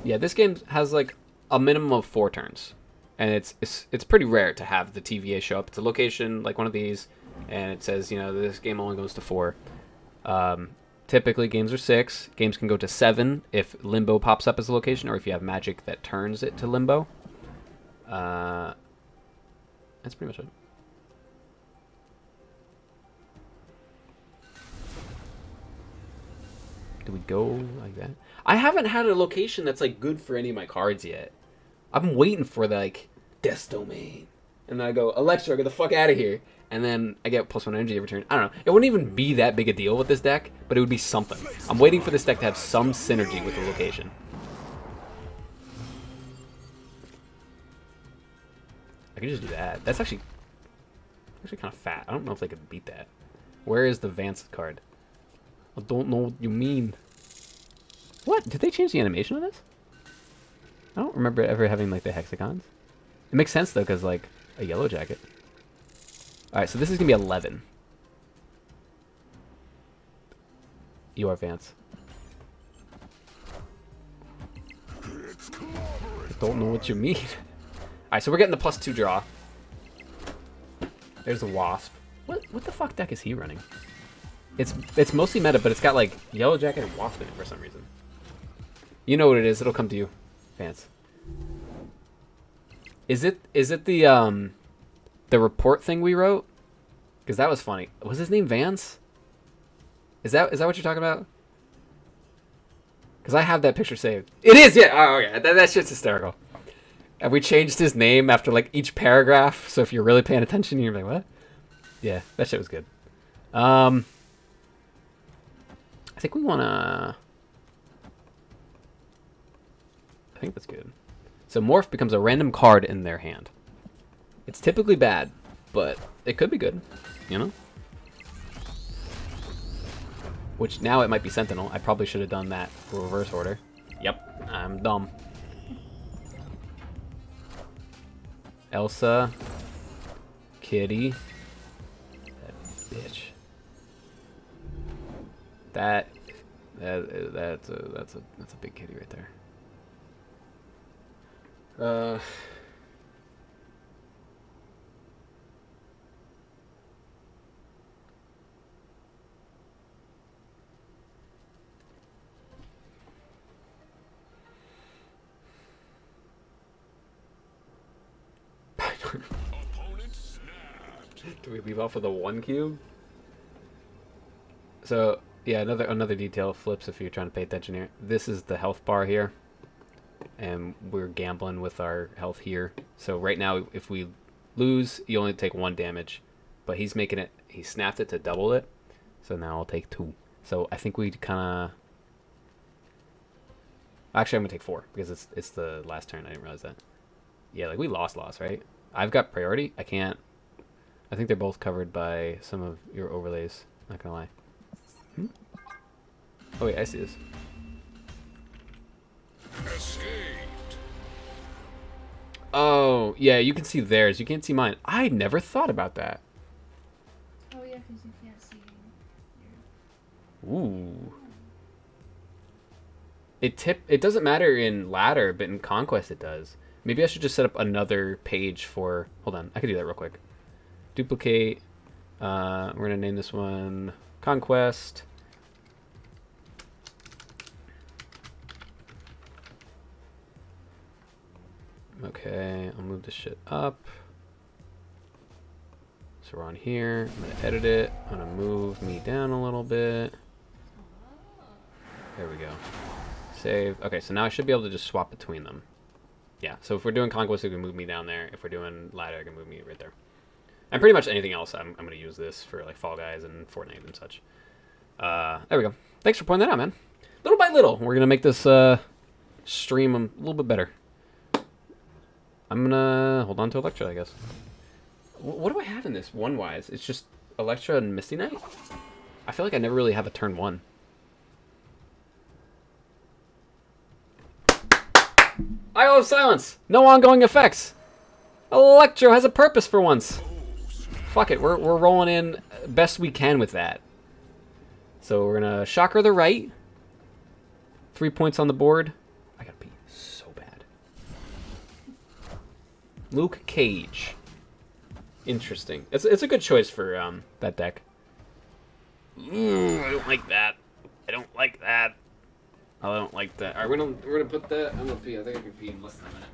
Yeah, this game has like a minimum of four turns, and it's it's it's pretty rare to have the TVA show up. It's a location like one of these, and it says you know this game only goes to four. Um, typically, games are six. Games can go to seven if Limbo pops up as a location, or if you have magic that turns it to Limbo. Uh, that's pretty much it. Do we go like that? I haven't had a location that's like good for any of my cards yet. I've been waiting for the, like Death Domain, and then I go Alexa, get the fuck out of here, and then I get plus one energy every turn. I don't know. It wouldn't even be that big a deal with this deck, but it would be something. I'm waiting for this deck to have some synergy with the location. I can just do that. That's actually actually kind of fat. I don't know if they could beat that. Where is the Vance card? I don't know what you mean. What? Did they change the animation on this? I don't remember ever having like the hexagons. It makes sense though, because like a yellow jacket. All right, so this is gonna be eleven. You are Vance. I don't know what you mean. All right, so we're getting the plus two draw. There's a wasp. What what the fuck deck is he running? It's it's mostly meta, but it's got like yellow jacket and wasp in it for some reason. You know what it is. It'll come to you, Vance. Is it is it the um the report thing we wrote? Because that was funny. Was his name Vance? Is that is that what you're talking about? Because I have that picture saved. It is, yeah. Oh, okay. That, that shit's hysterical. And we changed his name after like each paragraph. So if you're really paying attention, you're like, what? Yeah, that shit was good. Um, I think we want to. I think that's good. So morph becomes a random card in their hand. It's typically bad, but it could be good, you know. Which now it might be Sentinel. I probably should have done that for reverse order. Yep, I'm dumb. Elsa, Kitty, that bitch. That that that's a that's a that's a big kitty right there. Uh. Do we leave off with a one cube? So yeah, another another detail flips if you're trying to pay attention here. This is the health bar here. and we're gambling with our health here. So right now, if we lose, you only take one damage, but he's making it. He snapped it to double it, so now I'll take two. So I think we kind of. Actually, I'm gonna take four because it's it's the last turn. I didn't realize that. Yeah, like we lost, lost, right? I've got priority. I can't. I think they're both covered by some of your overlays. Not gonna lie. Hmm? Oh wait, I see this. Escaped. Oh yeah, you can see theirs. You can't see mine. I never thought about that. Oh yeah, because you can't see. Ooh. It tip. It doesn't matter in ladder, but in conquest it does. Maybe I should just set up another page for. Hold on, I could do that real quick. Duplicate. Uh, we're gonna name this one conquest. Okay, I'll move this shit up. So we're on here. I'm gonna edit it. I'm gonna move me down a little bit. There we go. Save. Okay, so now I should be able to just swap between them. Yeah, so if we're doing Conquest, it can move me down there. If we're doing Ladder, it can move me right there. And pretty much anything else, I'm, I'm going to use this for like Fall Guys and Fortnite and such. Uh, there we go. Thanks for pointing that out, man. Little by little, we're going to make this uh, stream a little bit better. I'm going to hold on to Electro, I guess. Wh- What do I have in this one-wise? It's just Electro and Misty Knight? I feel like I never really have a turn one. Isle of Silence! No ongoing effects! Electro has a purpose for once! Fuck it, we're, we're rolling in best we can with that. So we're gonna shocker the right. Three points on the board. I gotta pee so bad. Luke Cage. Interesting. It's, it's a good choice for um, that deck. Mm, I don't like that. I don't like that. I don't like that. Alright, we're gonna we're gonna put that. I'm gonna pee. I think I can pee in less than a minute.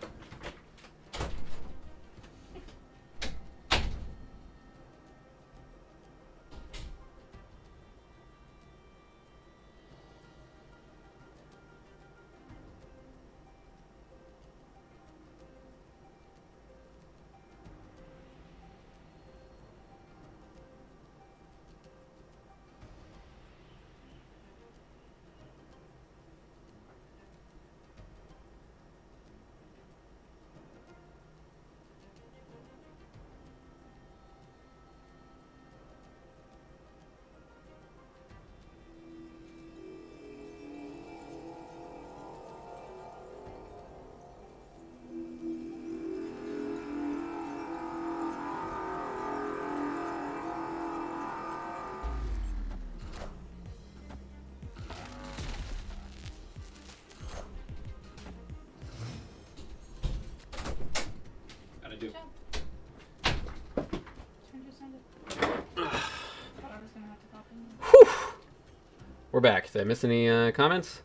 Did I miss any uh, comments?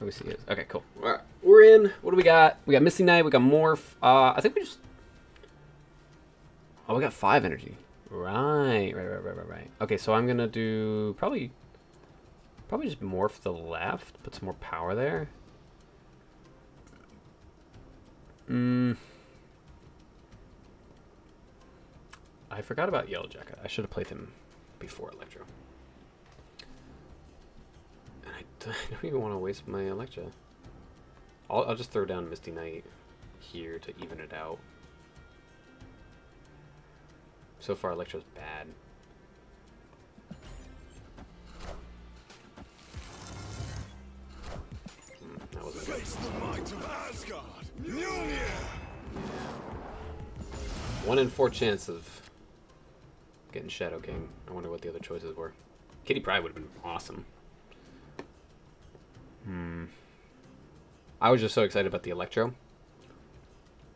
Let me see. it. Okay, cool. All right, we're in. What do we got? We got Misty Knight. We got Morph. Uh, I think we just. Oh, we got five energy. Right, right, right, right, right, right. Okay, so I'm gonna do probably, probably just morph the left. Put some more power there. Hmm. I forgot about Yellowjacket. I should have played him before Electro. I don't even want to waste my Electro. I'll, I'll just throw down Misty Knight here to even it out. So far, Electro's bad. Hmm, that wasn't good. Face the might of Asgard. One in four chance of getting Shadow King. I wonder what the other choices were. Kitty Pryde would have been awesome. Hmm. I was just so excited about the Electro.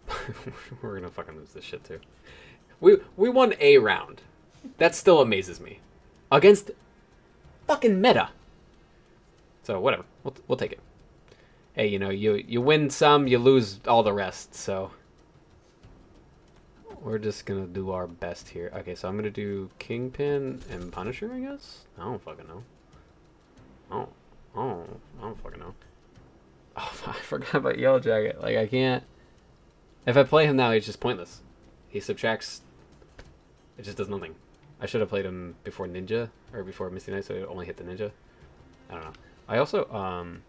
We're gonna fucking lose this shit too. We we won a round. That still amazes me. Against fucking meta. So whatever. We'll we'll take it. Hey, you know, you you win some, you lose all the rest, so we're just gonna do our best here. Okay, so I'm gonna do Kingpin and Punisher, I guess? I don't fucking know. Oh, oh, I don't fucking know. Oh, I forgot about Yellowjacket. Like I can't. If I play him now, he's just pointless. He subtracts. It just does nothing. I should have played him before Ninja or before Misty Knight, so it only hit the Ninja. I don't know. I also um.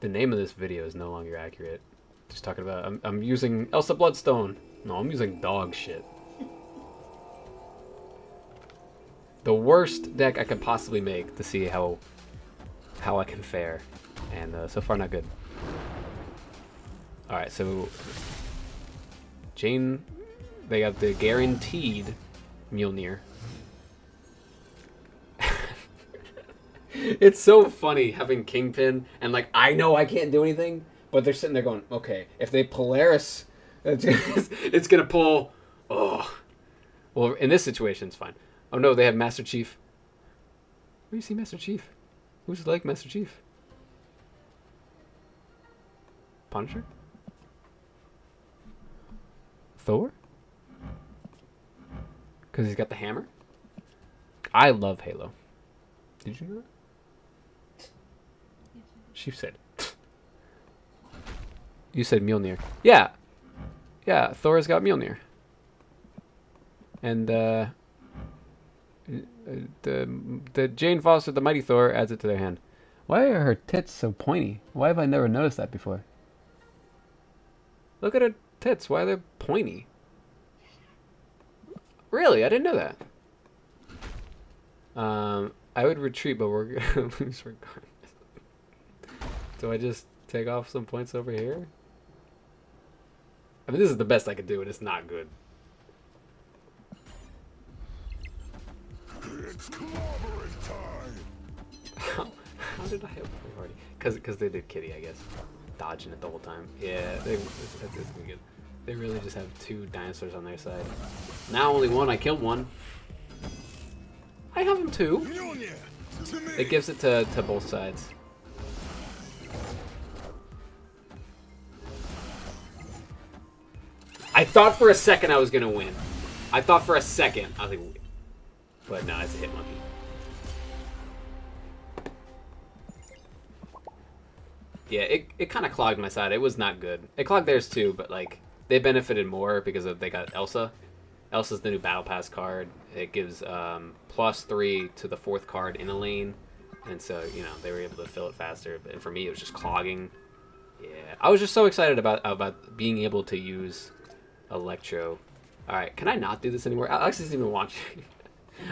The name of this video is no longer accurate. Just talking about I'm I'm using Elsa Bloodstone. No, I'm using dog shit. The worst deck I could possibly make to see how how I can fare, and uh, so far not good. All right, so Jane, they got the guaranteed Mjolnir. it's so funny having Kingpin and like I know I can't do anything, but they're sitting there going, okay, if they Polaris, it's, it's gonna pull. Oh, well, in this situation, it's fine. Oh no, they have Master Chief. Where do you see Master Chief? Who's like Master Chief? Punisher? Thor? Because he's got the hammer? I love Halo. Did you know that? She said. You said Mjolnir. Yeah. Yeah, Thor's got Mjolnir. And, uh. The, the Jane Foster, the Mighty Thor, adds it to their hand. Why are her tits so pointy? Why have I never noticed that before? Look at her tits. Why are they pointy? Really? I didn't know that. Um, I would retreat, but we're gonna lose regardless. Do I just take off some points over here? I mean, this is the best I could do, and it's not good. It's clobbering time. How, how did I have already? Because because they did Kitty, I guess. Dodging it the whole time. Yeah, they, good. They really just have two dinosaurs on their side. Now only one. I killed one. I have them too. Mjolnir, to me. It gives it to, to both sides. I thought for a second I was gonna win. I thought for a second I was like, but no, it's a hit monkey. Yeah, it, it kind of clogged my side. It was not good. It clogged theirs too, but like they benefited more because of they got Elsa. Elsa's the new battle pass card. It gives um, plus three to the fourth card in a lane, and so you know they were able to fill it faster. But for me, it was just clogging. Yeah, I was just so excited about about being able to use Electro. All right, can I not do this anymore? Alex isn't even watching.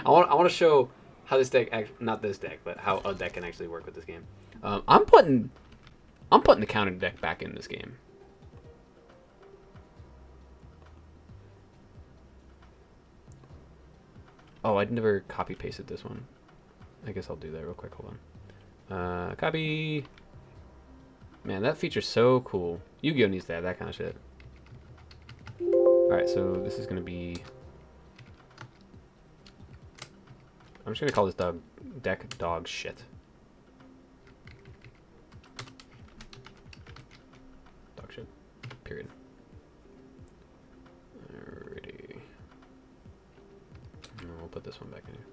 I want I want to show how this deck, act, not this deck, but how a deck can actually work with this game. Um, I'm putting I'm putting the counter deck back in this game. Oh, I never copy pasted this one. I guess I'll do that real quick. Hold on. Uh, copy. Man, that feature's so cool. Yu-Gi-Oh needs to have that kind of shit. Alright, so this is gonna be... I'm just gonna call this dog deck dog shit. Dog shit. Period. Alrighty. And We'll put this one back in here.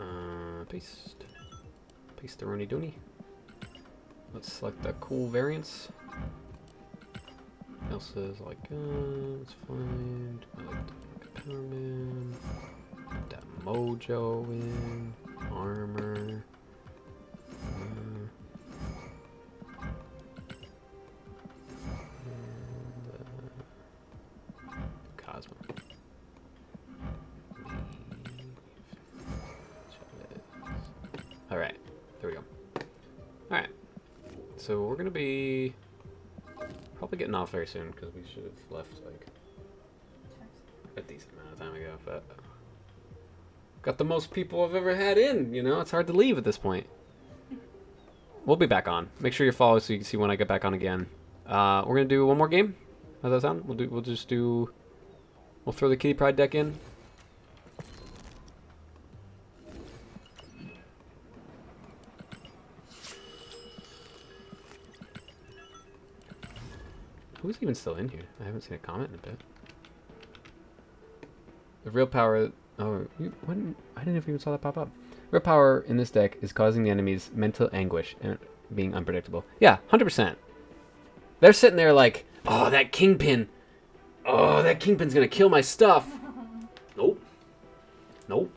Uh, paste. Paste the Rooney Dooney. Let's select the cool variants. Elsa's like, uh, it's fine. Put that Mojo in. Armor. And, uh, Cosmo. Alright, there we go. Alright, so we're gonna be probably getting off very soon because we should have left like a decent amount of time ago, but got the most people I've ever had in, you know, it's hard to leave at this point. We'll be back on. Make sure you follow so you can see when I get back on again. Uh, we're gonna do one more game. How's that sound? We'll do. We'll just do. We'll throw the Kitty Pryde deck in. Who's even still in here? I haven't seen a comment in a bit. The real power. Oh, you, when I didn't even saw that pop up. Real power in this deck is causing the enemies mental anguish and being unpredictable. Yeah, 100%. They're sitting there like, oh, that kingpin. Oh, that kingpin's gonna kill my stuff. Nope. Nope.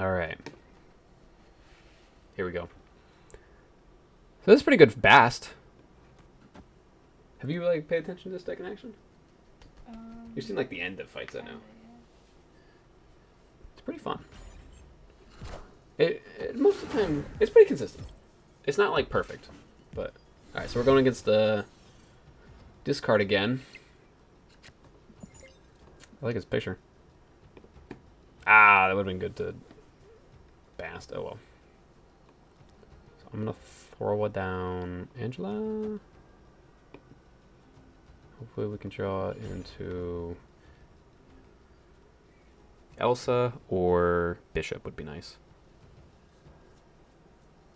All right. Here we go. So this is pretty good Bast. Have you like paid attention to this deck in action? Um, You've seen like the end of fights I know. It's pretty fun. It, it most of the time it's pretty consistent. It's not like perfect, but all right. So we're going against the discard again. I like his picture. Ah, that would have been good to Bast. Oh well. So I'm gonna throw it down, Angela. Hopefully we can draw into Elsa or Bishop would be nice.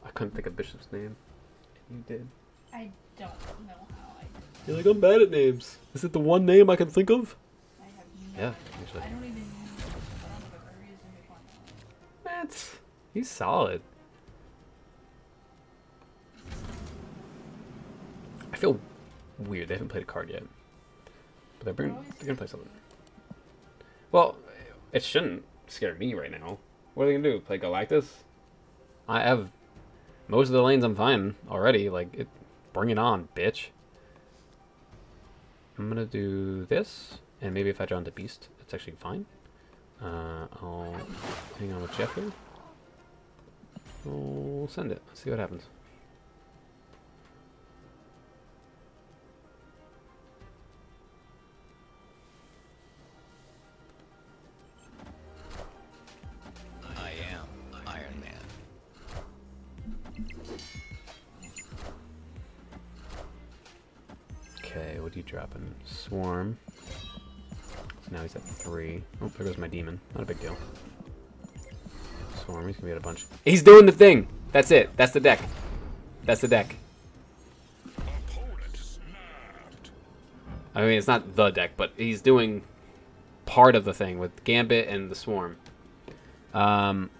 I couldn't think of Bishop's name. You did. I don't know how I did that. You're like, I'm bad at names. Is it the one name I can think of? I have no Yeah, idea. actually. I don't even put on the berries and make one. That's he's solid. I feel weird. They haven't played a card yet, but they're, bring, they're gonna play something. Well, it shouldn't scare me right now. What are they gonna do? Play Galactus? I have most of the lanes. I'm fine already. Like, it, bring it on, bitch. I'm gonna do this, and maybe if I draw into Beast, it's actually fine. Uh, I'll hang on with Jeff here. We'll send it. See what happens. I am Iron Man. Okay, what are you dropping? Swarm. So now he's at three. Oh, there goes my demon. Not a big deal. Swarm, he's gonna be at a bunch. He's doing the thing! That's it. That's the deck. That's the deck. I mean, it's not the deck, but he's doing part of the thing with Gambit and the Swarm. Um,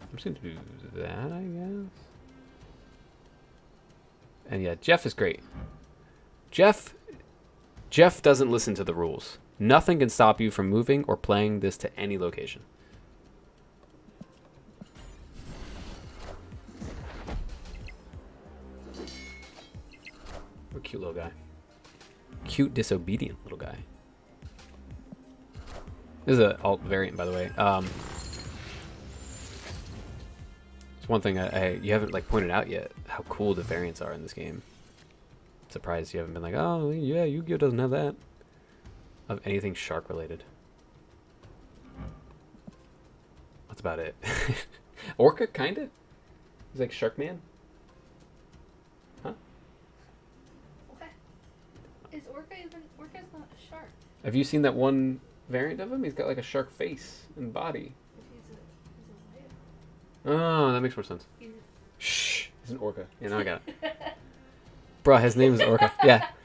I'm just gonna do that, I guess. And yeah, Jeff is great. Jeff, Jeff doesn't listen to the rules. Nothing can stop you from moving or playing this to any location. What cute little guy. Cute, disobedient little guy. This is an alt variant, by the way. Um, it's one thing I, I you haven't like pointed out yet how cool the variants are in this game. Surprised you haven't been like, oh yeah, Yu-Gi-Oh doesn't have that of anything shark related. That's about it. Orca, kinda. He's like Shark Man. Huh? Okay. Is Orca even? Orca's not a shark. Have you seen that one variant of him? He's got like a shark face and body. He's a he's a. Oh, that makes more sense. He's Shh. He's an orca. Yeah, now I got it. Bruh, his name is Orca. Yeah.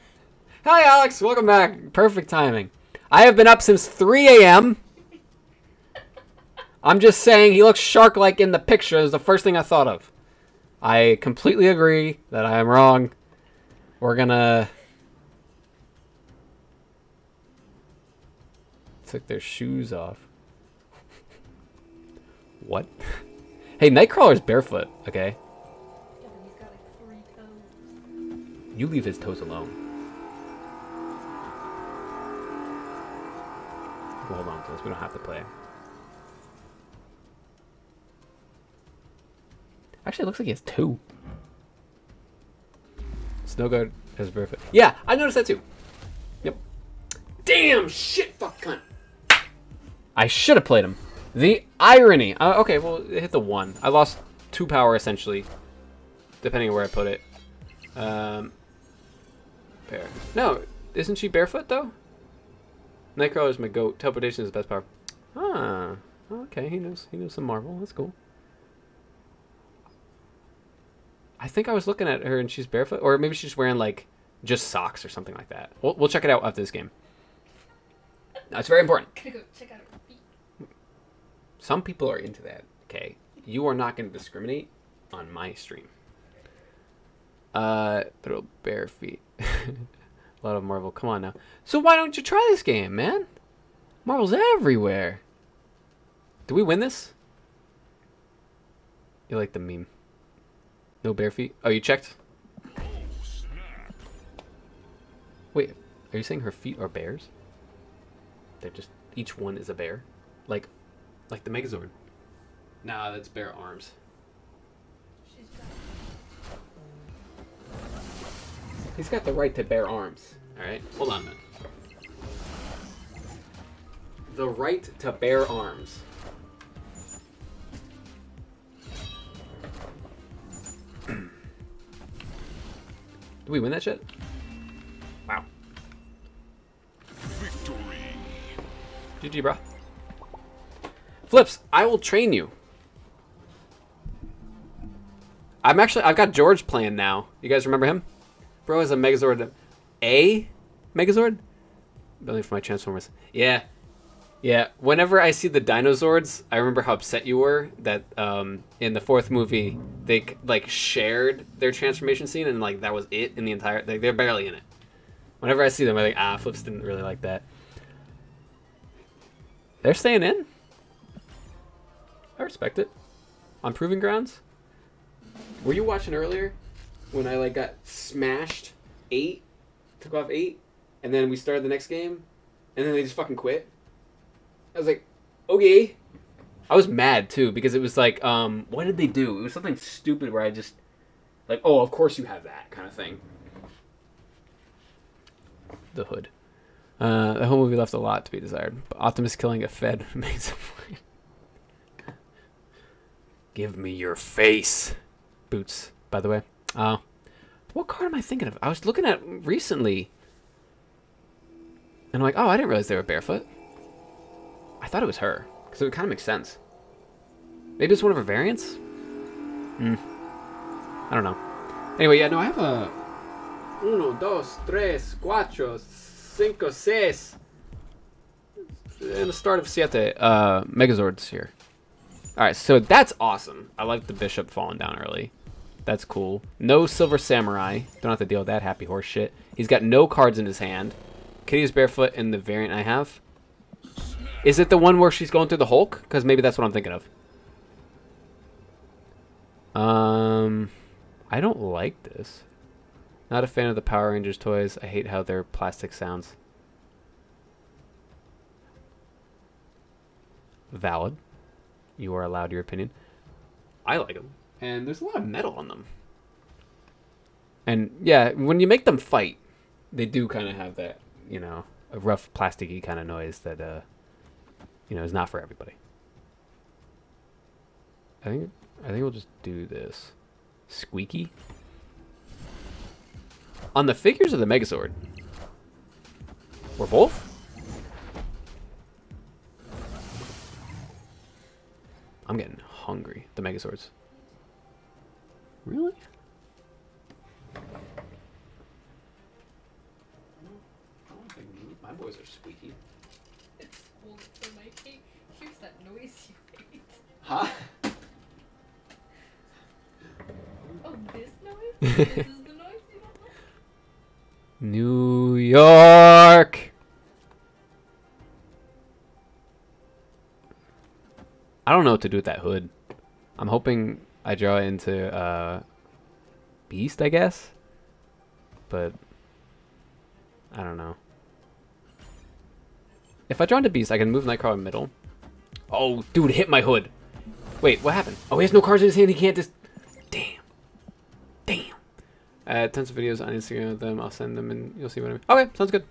Hi, Alex. Welcome back. Perfect timing. I have been up since 3 a.m. I'm just saying he looks shark-like in the picture is the first thing I thought of. I completely agree that I am wrong. We're gonna... Took their shoes off. what? hey, Nightcrawler's barefoot, okay? yeah, he's got like three toes. You leave his toes alone. We'll hold on to this. We don't have to play. Actually, it looks like he has two. Snowguard has barefoot. Yeah, I noticed that too. Yep. Damn shit, fuck cunt. I should have played him. The irony. Uh, okay, well, it hit the one. I lost two power essentially. depending on where I put it. Um, bear. No, isn't she barefoot though? Nightcrawler is my goat. Teleportation is the best power. Ah, okay. He knows. He knows some Marvel. That's cool. I think I was looking at her and she's barefoot, or maybe she's wearing like just socks or something like that. We'll, we'll check it out after this game. That's very important. Go check out her feet. Some people are into that. Okay, you are not going to discriminate on my stream. Uh, little bare feet. A lot of Marvel. Come on now. So why don't you try this game, man? Marvel's everywhere. Do we win this? You like the meme? No bare feet. Oh, you checked? Wait, are you saying her feet are bears? They're just each one is a bear, like, like the Megazord. Nah, that's bear arms. He's got the right to bear arms. All right, hold on a minute. The right to bear arms. Did we win that shit? Wow. Victory. GG, bro. Flips, I will train you. I'm actually, I've got George playing now. You guys remember him? Bro is a Megazord. A Megazord? Building for my Transformers. Yeah. Yeah. Whenever I see the Dinozords, I remember how upset you were that um, in the fourth movie they like shared their transformation scene and like that was it in the entire. Like, they're barely in it. Whenever I see them, I think ah, Flips didn't really like that. They're staying in. I respect it. On proving grounds. Were you watching earlier when I like got smashed eight, took off eight, and then we started the next game, and then they just fucking quit? I was like, okay. I was mad too because it was like, um, what did they do? It was something stupid where I just, like, oh, of course you have that kind of thing. The hood. Uh, the whole movie left a lot to be desired. But Optimus killing a Fed makes. Give me your face. Boots, by the way. Uh, what card am I thinking of? I was looking at recently. And I'm like, oh, I didn't realize they were barefoot. I thought it was her. Because it would kind of make sense. Maybe it's one of her variants? Hmm. I don't know. Anyway, yeah, no, I have a... Uno, dos, tres, cuatro, cinco, seis. And the start of siete uh, Megazords here. Alright, so that's awesome. I like the bishop falling down early. That's cool. No Silver Samurai. Don't have to deal with that happy horse shit. He's got no cards in his hand. Kitty is barefoot in the variant I have. Is it the one where she's going through the Hulk? Because maybe that's what I'm thinking of. Um, I don't like this. Not a fan of the Power Rangers toys. I hate how their plastic sounds. Valid. You are allowed your opinion. I like them. And there's a lot of metal on them. And yeah, when you make them fight, they do kind of have that, you know, a rough plasticky kind of noise that uh you know, is not for everybody. I think I think we'll just do this. Squeaky. On the figures of the Megazord. We're both? I'm getting hungry. The Megazords. Really? My boys are squeaky. It's cold for my cake. Here's that noise you hate. Huh? Oh, this noise? this is the noise you don't like? New York. I don't know what to do with that hood. I'm hoping I draw it into uh, Beast, I guess. But I don't know. If I draw into Beast, I can move Nightcrawler in middle. Oh, dude, hit my hood. Wait, what happened? Oh, he has no cards in his hand. He can't just. Damn. Damn. Had tons of videos on Instagram of them. I'll send them and you'll see what I mean. Okay, sounds good.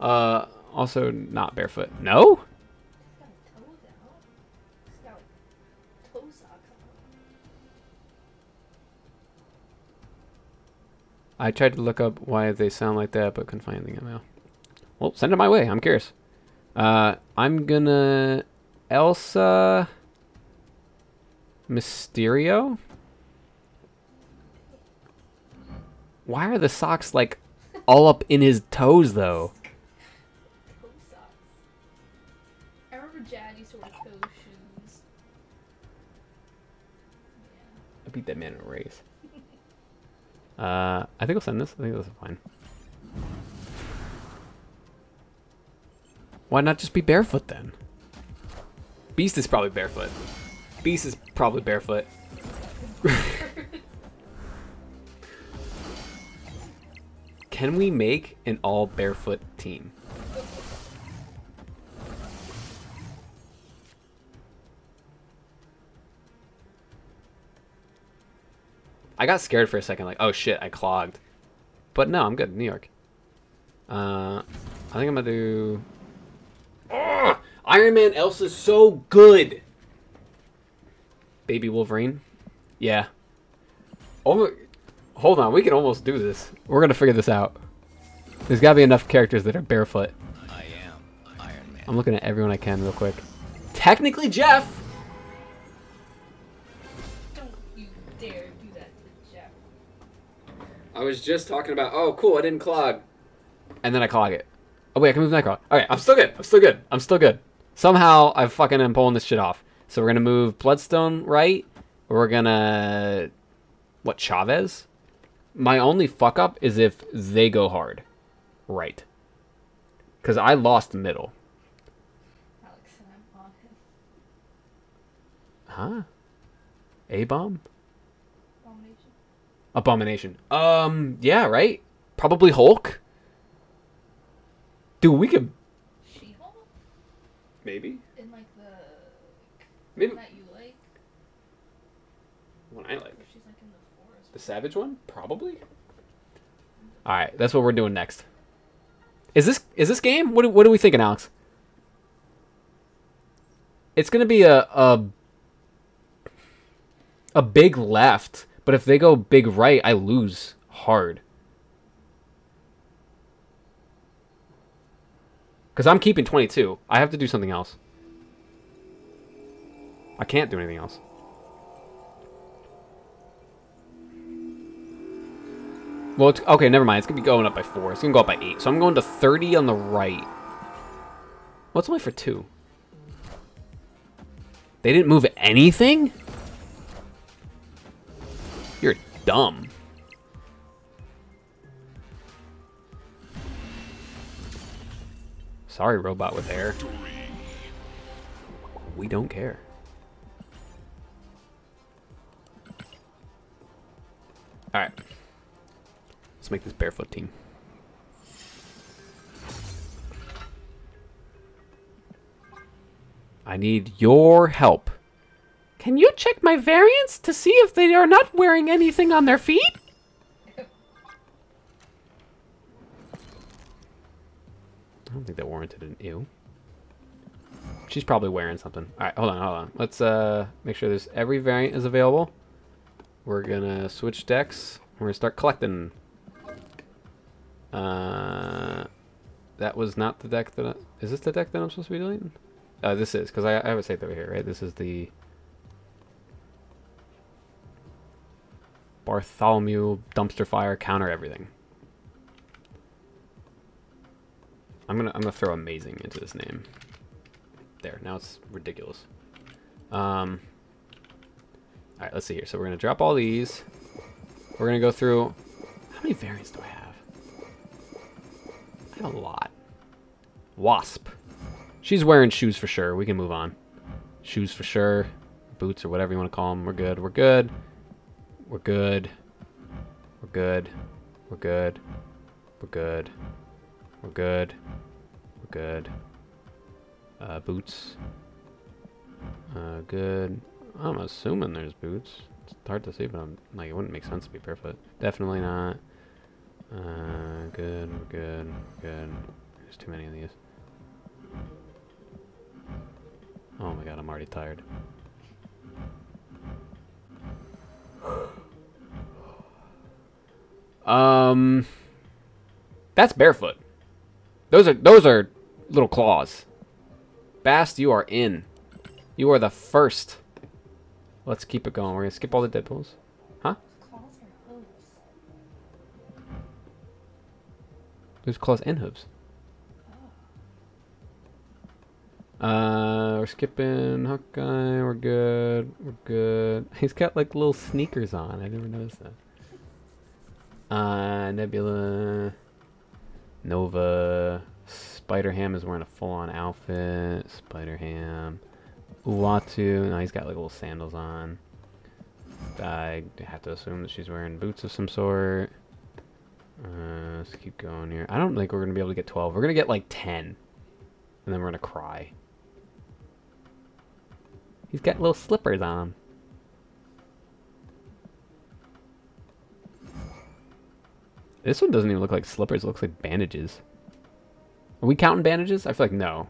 Uh, also not barefoot. No? I tried to look up why they sound like that, but couldn't find anything in mail. Well, send it my way. I'm curious. Uh, I'm gonna Elsa Mysterio. Why are the socks like all up in his toes though? I remember Jad used to wear toe shoes. Yeah. I beat that man in a race. Uh, I think I'll send this. I think this is fine. Why not just be barefoot then? Beast is probably barefoot. Beast is probably barefoot. Can we make an all barefoot team? I got scared for a second, like, oh shit, I clogged. But no, I'm good. New York. Uh, I think I'm gonna do. Ugh! Iron Man Elsa's so good. Baby Wolverine. Yeah. Oh, hold on, we can almost do this. We're gonna figure this out. There's gotta be enough characters that are barefoot. I am Iron Man. I'm looking at everyone I can real quick. Technically, Jeff. I was just talking about. Oh, cool! I didn't clog. And then I clog it. Oh wait, I can move Nightcrawler. Okay, I'm still good. I'm still good. I'm still good. Somehow I fucking am pulling this shit off. So we're gonna move Bloodstone right. We're gonna what Chavez. My only fuck up is if they go hard, right? Because I lost middle. Alex and I'm on him. Huh? A bomb. Abomination. Um, yeah, right? Probably Hulk. Dude, we could She-Hulk? maybe. In like the Maybe one that you like? one I like. She's like in the forest. The Savage one? Probably. Alright, that's what we're doing next. Is this is this game? What, what are we thinking, Alex? It's gonna be a, a a big left, but if they go big right, I lose hard. Because I'm keeping 22. I have to do something else. I can't do anything else. Well, okay, never mind. It's gonna be going up by four. It's gonna go up by eight. So I'm going to 30 on the right. What's only for two? They didn't move anything? Dumb. Sorry, robot with hair. We don't care. Alright. Let's make this barefoot team. I need your help. Can you check my variants to see if they are not wearing anything on their feet? I don't think that warranted an ew. She's probably wearing something. All right, hold on, hold on. Let's uh make sure there's every variant is available. We're gonna switch decks. We're gonna start collecting. Uh, that was not the deck that. I, is this the deck that I'm supposed to be deleting? Uh, this is because I, I have it saved over here, right? This is the Bartholomew dumpster fire counter everything. I'm gonna I'm gonna throw amazing into this name. There, now it's ridiculous. Um. All right, let's see here. So we're gonna drop all these. We're gonna go through. How many variants do I have? I have a lot. Wasp. She's wearing shoes for sure. We can move on. Shoes for sure. Boots or whatever you want to call them. We're good. We're good. We're good. We're good. We're good. We're good. We're good. We're good. Uh, boots. Uh, good. I'm assuming there's boots. It's hard to see, but I'm, like it wouldn't make sense to be barefoot. Definitely not. Uh, good. We're good. we're Good. There's too many of these. Oh my god, I'm already tired. Um, that's barefoot. Those are those are little claws. Bast, you are in. You are the first. Let's keep it going. We're gonna skip all the Deadpools. Huh? Claws hooves? There's claws and hooves. Uh, we're skipping Hawkeye. We're good. We're good. He's got like little sneakers on. I never noticed that. Uh, Nebula, Nova, Spider Ham is wearing a full-on outfit. Spider Ham, Uatu. No, he's got like little sandals on. I have to assume that she's wearing boots of some sort. Uh, let's keep going here. I don't think we're gonna be able to get 12. We're gonna get like 10, and then we're gonna cry. He's got little slippers on. This one doesn't even look like slippers. It looks like bandages. Are we counting bandages? I feel like no.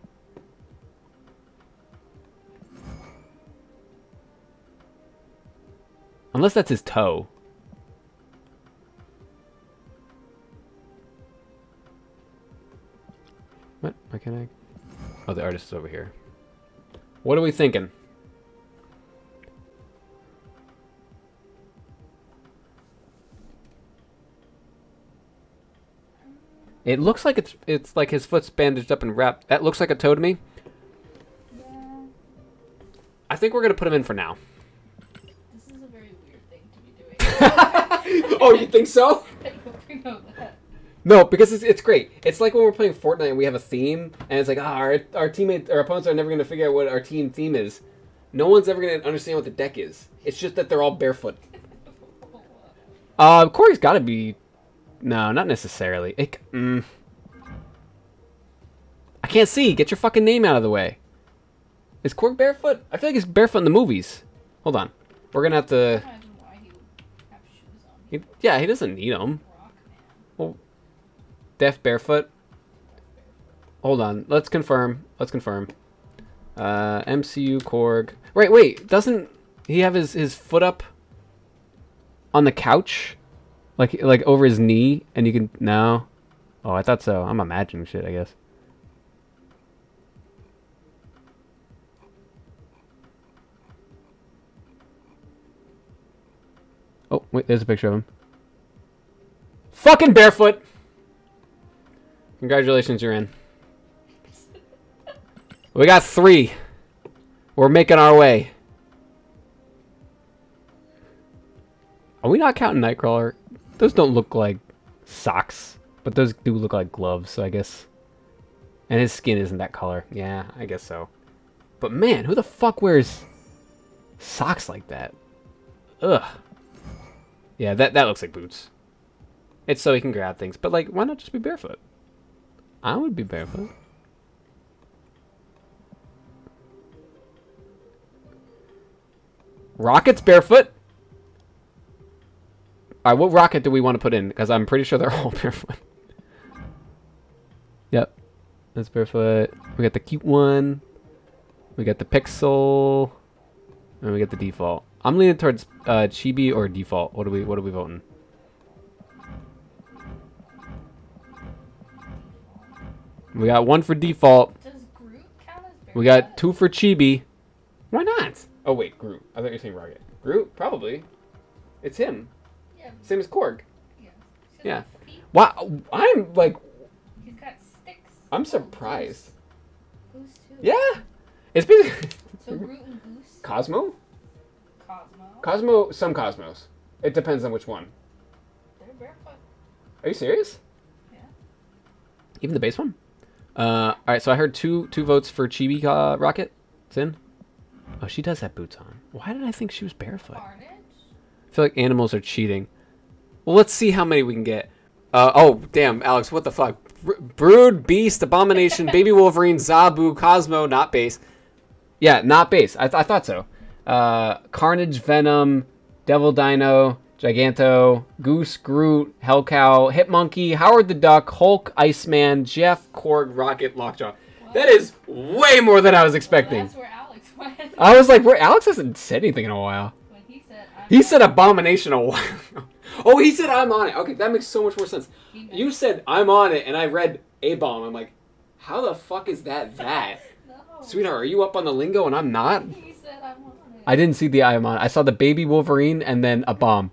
Unless that's his toe. What? Why can't I? Oh, the artist is over here. What are we thinking? It looks like it's it's like his foot's bandaged up and wrapped. That looks like a toe to me. Yeah. I think we're gonna put him in for now. This is a very weird thing to be doing. oh, you think so? I hope you know that. No, because it's, it's great. It's like when we're playing Fortnite and we have a theme, and it's like, ah, our, our teammates, our opponents are never going to figure out what our team theme is. No one's ever going to understand what the deck is. It's just that they're all barefoot. Uh, Corey's got to be. No, not necessarily. It, mm. I can't see. Get your fucking name out of the way. Is Corey barefoot? I feel like he's barefoot in the movies. Hold on. We're gonna have to. He would have shoes on. He, yeah, he doesn't need them. Well, deaf barefoot. Hold on. Let's confirm. Let's confirm. Uh, MCU Korg. Right, wait. Doesn't he have his, his foot up on the couch? Like like over his knee and you can no. Oh, I thought so. I'm imagining shit, I guess. Oh, wait, there's a picture of him. Fucking barefoot! Congratulations, you're in. We got three. We're making our way. Are we not counting Nightcrawler? Those don't look like socks, but those do look like gloves, so I guess. And his skin isn't that color. Yeah, I guess so. But man, who the fuck wears socks like that? Ugh. Yeah, that, that looks like boots. It's so he can grab things. But, like, why not just be barefoot? I would be barefoot. Rocket's barefoot. Alright, what rocket do we want to put in? Because I'm pretty sure they're all barefoot. Yep. That's barefoot. We got the cute one. We got the pixel. And we got the default. I'm leaning towards uh, chibi or default. What are we what are we voting? We got one for default. Does Groot count as? We got two for chibi. Why not? Oh wait, Groot. I thought you were saying Rocket. Groot, probably. It's him. Same as Korg. Yeah. He's Yeah. Wow, I'm like, He's got sticks. I'm surprised. Goose, Goose too. Yeah, it's basically So Groot and Goose. Cosmo. Cosmo. Cosmo, some Cosmos. It depends on which one. They're barefoot. Are you serious? Yeah. Even the base one? Uh, all right. So I heard two two votes for Chibi uh, Rocket. It's in. Oh, she does have boots on. Why did I think she was barefoot? Carnage. I feel like animals are cheating. Well, let's see how many we can get. Uh, oh, damn, Alex, what the fuck? Brood, Beast, Abomination, Baby Wolverine, Zabu, Cosmo, not base. Yeah, not base. I, th- I thought so. Uh, Carnage, Venom, Devil Dino, Giganto, Goose, Groot, Hellcow, Hitmonkey, Howard the Duck, Hulk, Iceman, Jeff, Korg, Rocket, Lockjaw. That is way more than I was Well, expecting. that's where Alex went. I was like, where Alex hasn't said anything in a while. when he said. I'm He said abomination a while. Oh, he said I'm on it. Okay, that makes so much more sense. You said I'm on it, and I read a bomb. I'm like, how the fuck is that that? No. Sweetheart, are you up on the lingo and I'm not? He said I'm on it. I didn't see the I'm on. I saw the baby Wolverine and then a bomb.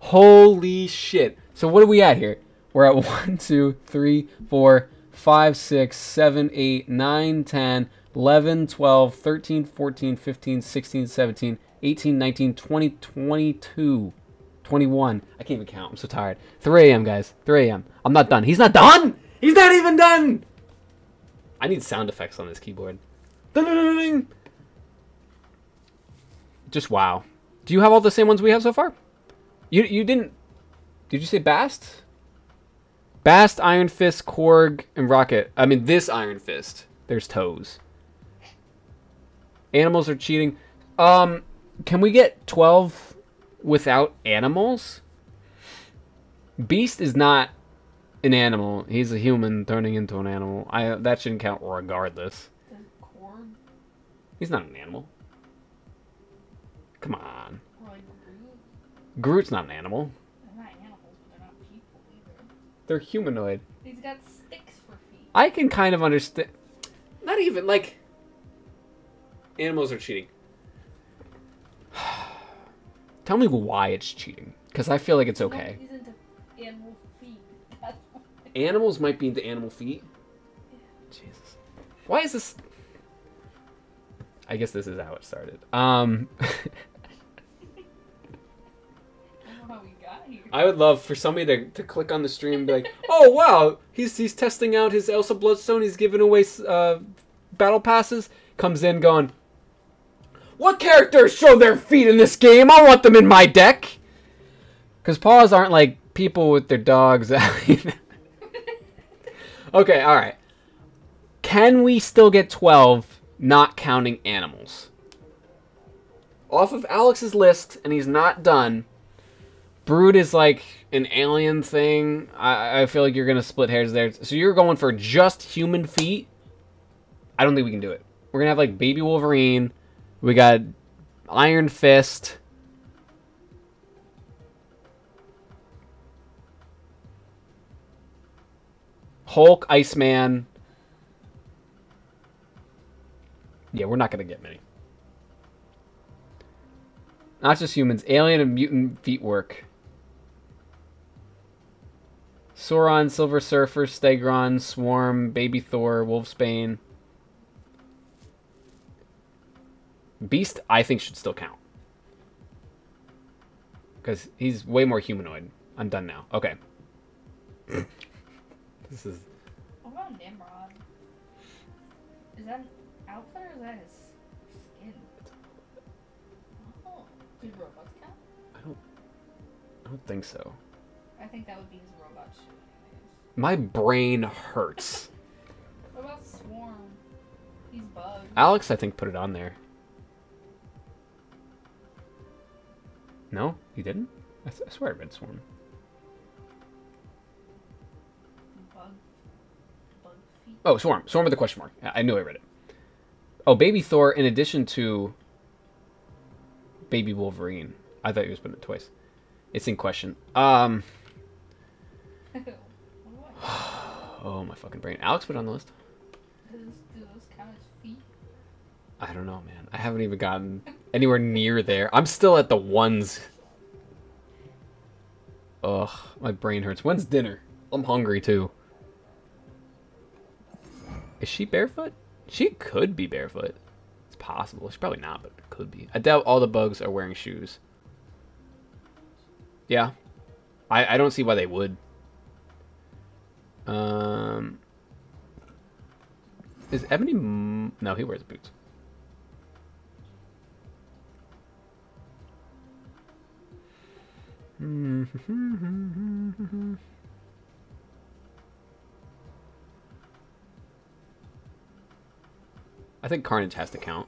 Holy shit. So what are we at here? We're at 1, 2, 3, 4, 5, 6, 7, 8, 9, 10, 11, 12, 13, 14, 15, 16, 17, 18, 19, 20, 22, 21. I can't even count. I'm so tired. 3 a.m., guys. 3 a.m. I'm not done. He's not done! He's not even done! I need sound effects on this keyboard. Ding-ding-ding-ding. Just wow. Do you have all the same ones we have so far? You you didn't. Did you say Bast? Bast, Iron Fist, Korg, and Rocket. I mean, this Iron Fist. There's toes. Animals are cheating. Um, can we get 12 without animals? Beast is not an animal. He's a human turning into an animal. I that shouldn't count regardless. He's not an animal. Come on. like Groot. Groot's not an animal. They're not animals, but they're not people either. They're humanoid. He's got sticks for feet. I can kind of understand. Not even like animals are cheating. Tell me why it's cheating, because I feel like it's okay. Animal feet. Animals might be into animal feet. Jesus, why is this? I guess this is how it started. Um, I don't know how we got here. I would love for somebody to, to click on the stream and be like, "Oh wow, he's he's testing out his Elsa Bloodstone. He's giving away uh, battle passes." Comes in going, "What characters show their feet in this game? I want them in my deck." Because paws aren't like people with their dogs. okay, all right. Can we still get twelve, not counting animals? Off of Alex's list, and he's not done. Brood is like an alien thing. I, I feel like you're gonna split hairs there. So you're going for just human feet? I don't think we can do it. We're gonna have like Baby Wolverine. We got Iron Fist. Hulk, Iceman. Yeah, we're not gonna get many. Not just humans, alien and mutant feet work. Sauron, Silver Surfer, Stegron, Swarm, Baby Thor, Wolfsbane. Beast, I think, should still count. Because he's way more humanoid. I'm done now. Okay. this is. What about Nimrod? Is that an outfit or is that his skin? Oh, do robots count? I don't. I don't think so. I think that would be his robot suit. My brain hurts. What about Swarm? He's bugged. Alex, I think, put it on there. No, you didn't. I swear I read Swarm. Bug. Bug. Oh, Swarm. Swarm with a question mark. I I knew I read it. Oh, Baby Thor, in addition to Baby Wolverine. I thought you was putting it twice. It's in question. Um. I Oh, my fucking brain. Alex put it on the list. does, do those count as feet? I don't know, man. I haven't even gotten anywhere near there. I'm still at the ones. Ugh, my brain hurts. When's dinner? I'm hungry too. Is she barefoot? She could be barefoot. It's possible. She's probably not, but could be. I doubt all the bugs are wearing shoes. Yeah. I, I don't see why they would. Um. Is Ebony. No, he wears boots. I think Carnage has to count.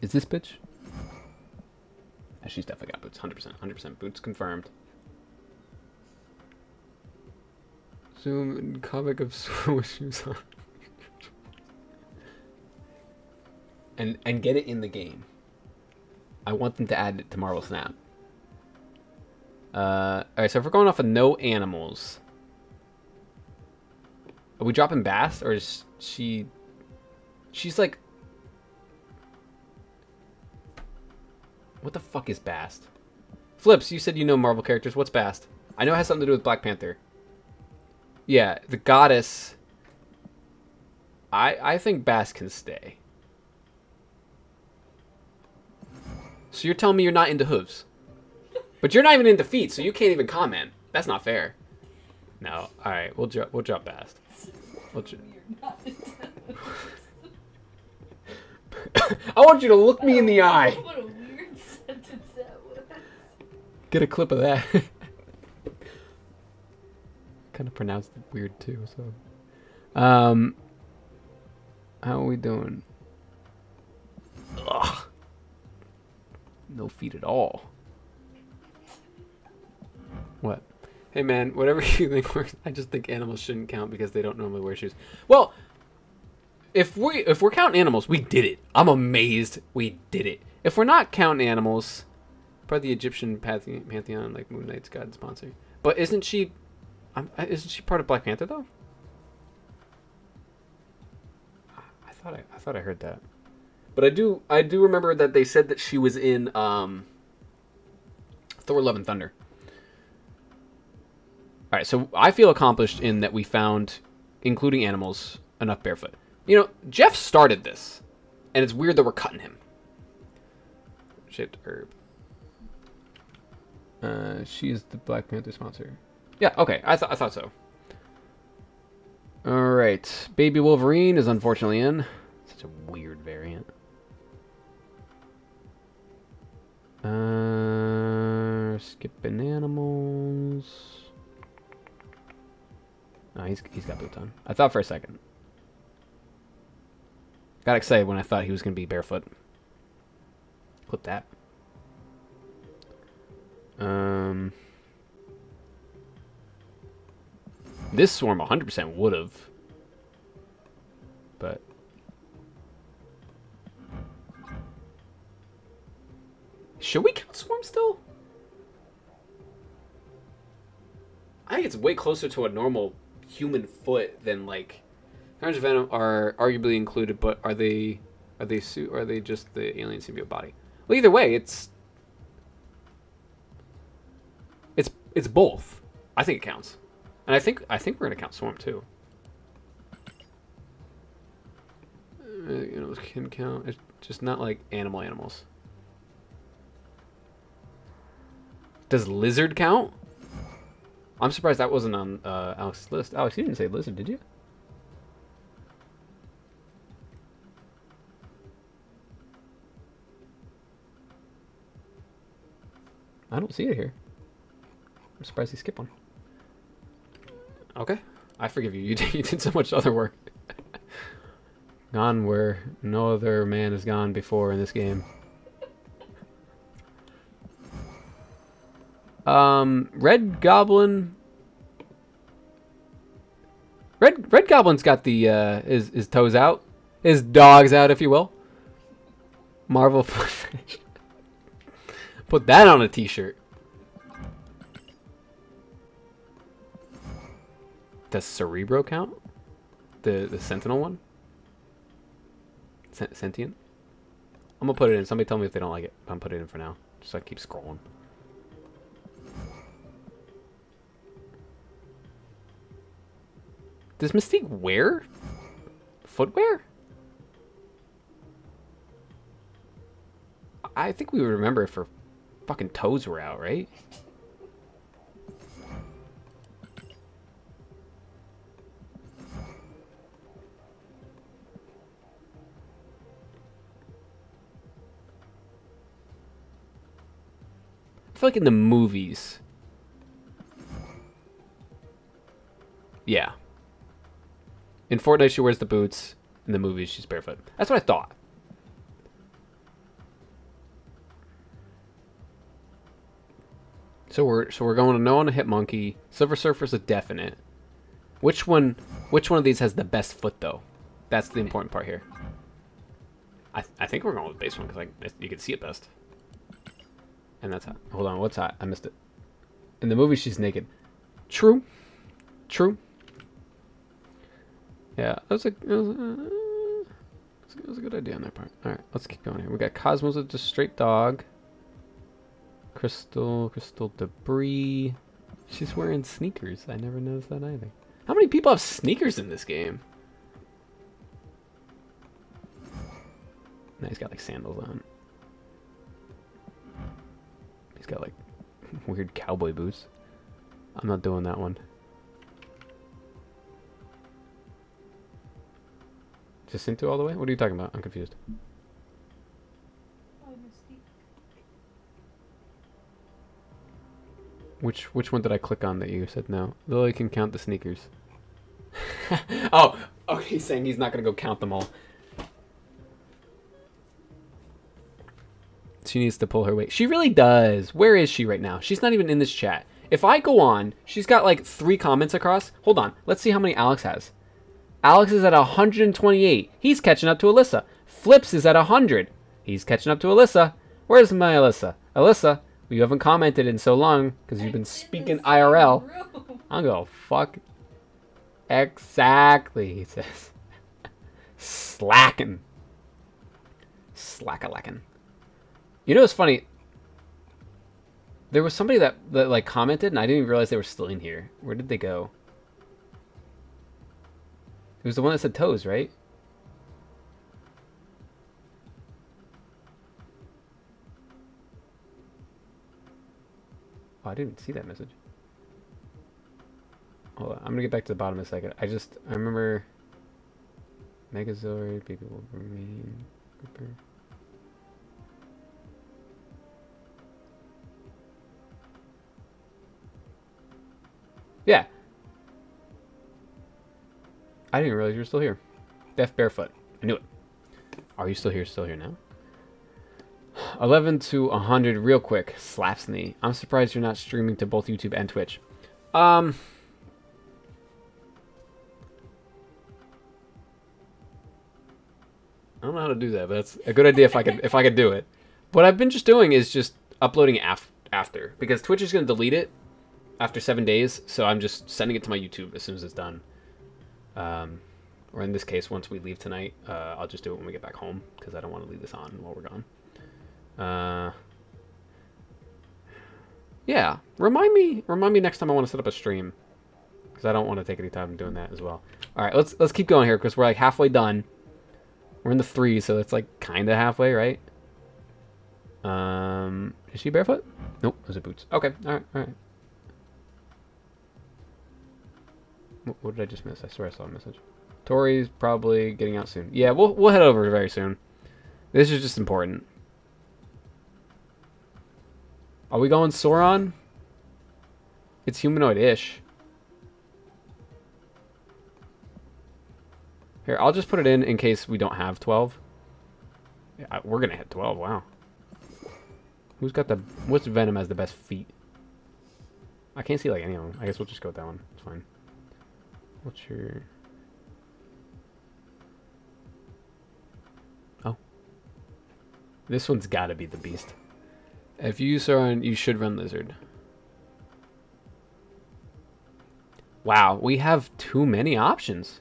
Is this bitch? She's definitely got boots. 100%. 100% boots confirmed. Zoom and comic of with shoes on. and and get it in the game. I want them to add it to Marvel Snap. Uh, all right, so if we're going off of no animals, are we dropping Bast or is she? She's like, what the fuck is Bast? Flips, you said you know Marvel characters. What's Bast? I know it has something to do with Black Panther. Yeah, the goddess. I I think Bast can stay. So you're telling me you're not into hooves? But you're not even in defeat, so you can't even comment. That's not fair. No. All right, we'll drop we'll drop Bast. We'll dr- I want you to look me in the eye. What a weird sentence that was. Get a clip of that. kind of pronounced it weird too. So, um, how are we doing? Ugh. No feet at all. What? Hey man, whatever you think works. I just think animals shouldn't count because they don't normally wear shoes. Well, if we if we're counting animals, we did it. I'm amazed we did it. If we're not counting animals, part of the Egyptian pantheon, like Moon Knight's god sponsor. But isn't she? Um, isn't she part of Black Panther though? I thought I, I thought I heard that. But I do I do remember that they said that she was in um, Thor: Love and Thunder. All right, so I feel accomplished in that we found, including animals, enough barefoot. You know, Jeff started this, and it's weird that we're cutting him. Shaped herb. Uh, she is the Black Panther sponsor. Yeah, okay, I thought I thought so. All right, Baby Wolverine is unfortunately in. Such a weird variant. Uh, skipping animals. No, he's he's got boots on. I thought for a second. Got excited when I thought he was gonna be barefoot. Clip that. Um, this swarm 100% would have, but should we count swarm still? I think it's way closer to a normal human foot than like Carnage of Venom are arguably included, but are they are they su- or are they just the alien symbiote body? Well, either way, it's it's it's both. I think it counts, and I think I think we're gonna count Swarm too. Uh, can count. It's just not like animal animals. Does lizard count? I'm surprised that wasn't on uh, Alex's list. Alex, you didn't say lizard, did you? I don't see it here. I'm surprised you skipped one. Okay, I forgive you. You did, you did so much other work. gone where no other man has gone before in this game. Um, Red Goblin. Red Red Goblin's got the uh, his his toes out, his dogs out, if you will. Marvel. Put that on a T-shirt. Does Cerebro count? The the Sentinel one? Sentient? I'm gonna put it in. Somebody tell me if they don't like it. I'm put it in for now, just so I keep scrolling. Does Mystique wear footwear? I think we would remember if her fucking toes were out, right? I feel like in the movies. Yeah. In Fortnite, she wears the boots. In the movies, she's barefoot. That's what I thought. So we're so we're going to no on a Hit-Monkey. Silver Surfer's a definite. Which one? Which one of these has the best foot though? That's the important part here. I I think we're going with base one because like you can see it best. And that's hot. Hold on, what's hot? I missed it. In the movie, she's naked. True. True. Yeah, that was a, that was a, that was a good idea on their part. All right, let's keep going here. We got Cosmos with the straight dog. Crystal, crystal Debrii. She's wearing sneakers. I never noticed that either. How many people have sneakers in this game? Now he's got like sandals on. He's got like weird cowboy boots. I'm not doing that one. Just into all the way? What are you talking about? I'm confused. Which which one did I click on that you said no? Lily can count the sneakers. oh, okay, he's saying he's not gonna go count them all. She needs to pull her weight. She really does. Where is she right now? She's not even in this chat. If I go on, she's got like three comments across. Hold on. Let's see how many Alex has. Alex is at 128. He's catching up to Alyssa. Flips is at 100. He's catching up to Alyssa. Where's my Alyssa? Alyssa, you haven't commented in so long because you've been speaking IRL. I'll go, fuck. Exactly, he says. Slacking. Slack-a-lackin'. You know what's funny? There was somebody that, that like commented and I didn't even realize they were still in here. Where did they go? It was the one that said toes, right? Oh, I didn't see that message. Hold on, I'm gonna get back to the bottom in a second. I just, I remember Megazord, Baby Wolverine, Ripper. Yeah. I didn't realize you were still here. Deaf Barefoot. I knew it. Are you still here? Still here now? 11 to 100 real quick. Slaps knee. I'm surprised you're not streaming to both YouTube and Twitch. Um... I don't know how to do that, but that's a good idea if I could if I could do it. What I've been just doing is just uploading af after because Twitch is going to delete it after seven days, so I'm just sending it to my YouTube as soon as it's done. Um, or in this case, once we leave tonight, uh, I'll just do it when we get back home because I don't want to leave this on while we're gone. Uh, yeah, remind me, remind me next time I want to set up a stream because I don't want to take any time doing that as well. All right, let's let's keep going here because we're like halfway done. We're in the three, so it's like kind of halfway, right? Um, is she barefoot? Nope, those are boots. Okay, all right, all right. What did I just miss? I swear I saw a message. Tori's probably getting out soon. Yeah, we'll we'll head over very soon. This is just important. Are we going Sauron? It's humanoid-ish. Here, I'll just put it in in case we don't have 12. Yeah, we're gonna hit 12, wow. Who's got the... What's Venom has the best feet? I can't see like any of them. I guess we'll just go with that one. It's fine. What's your... Oh. This one's gotta be the beast. If you use Sauron, you should run Lizard. Wow, we have too many options.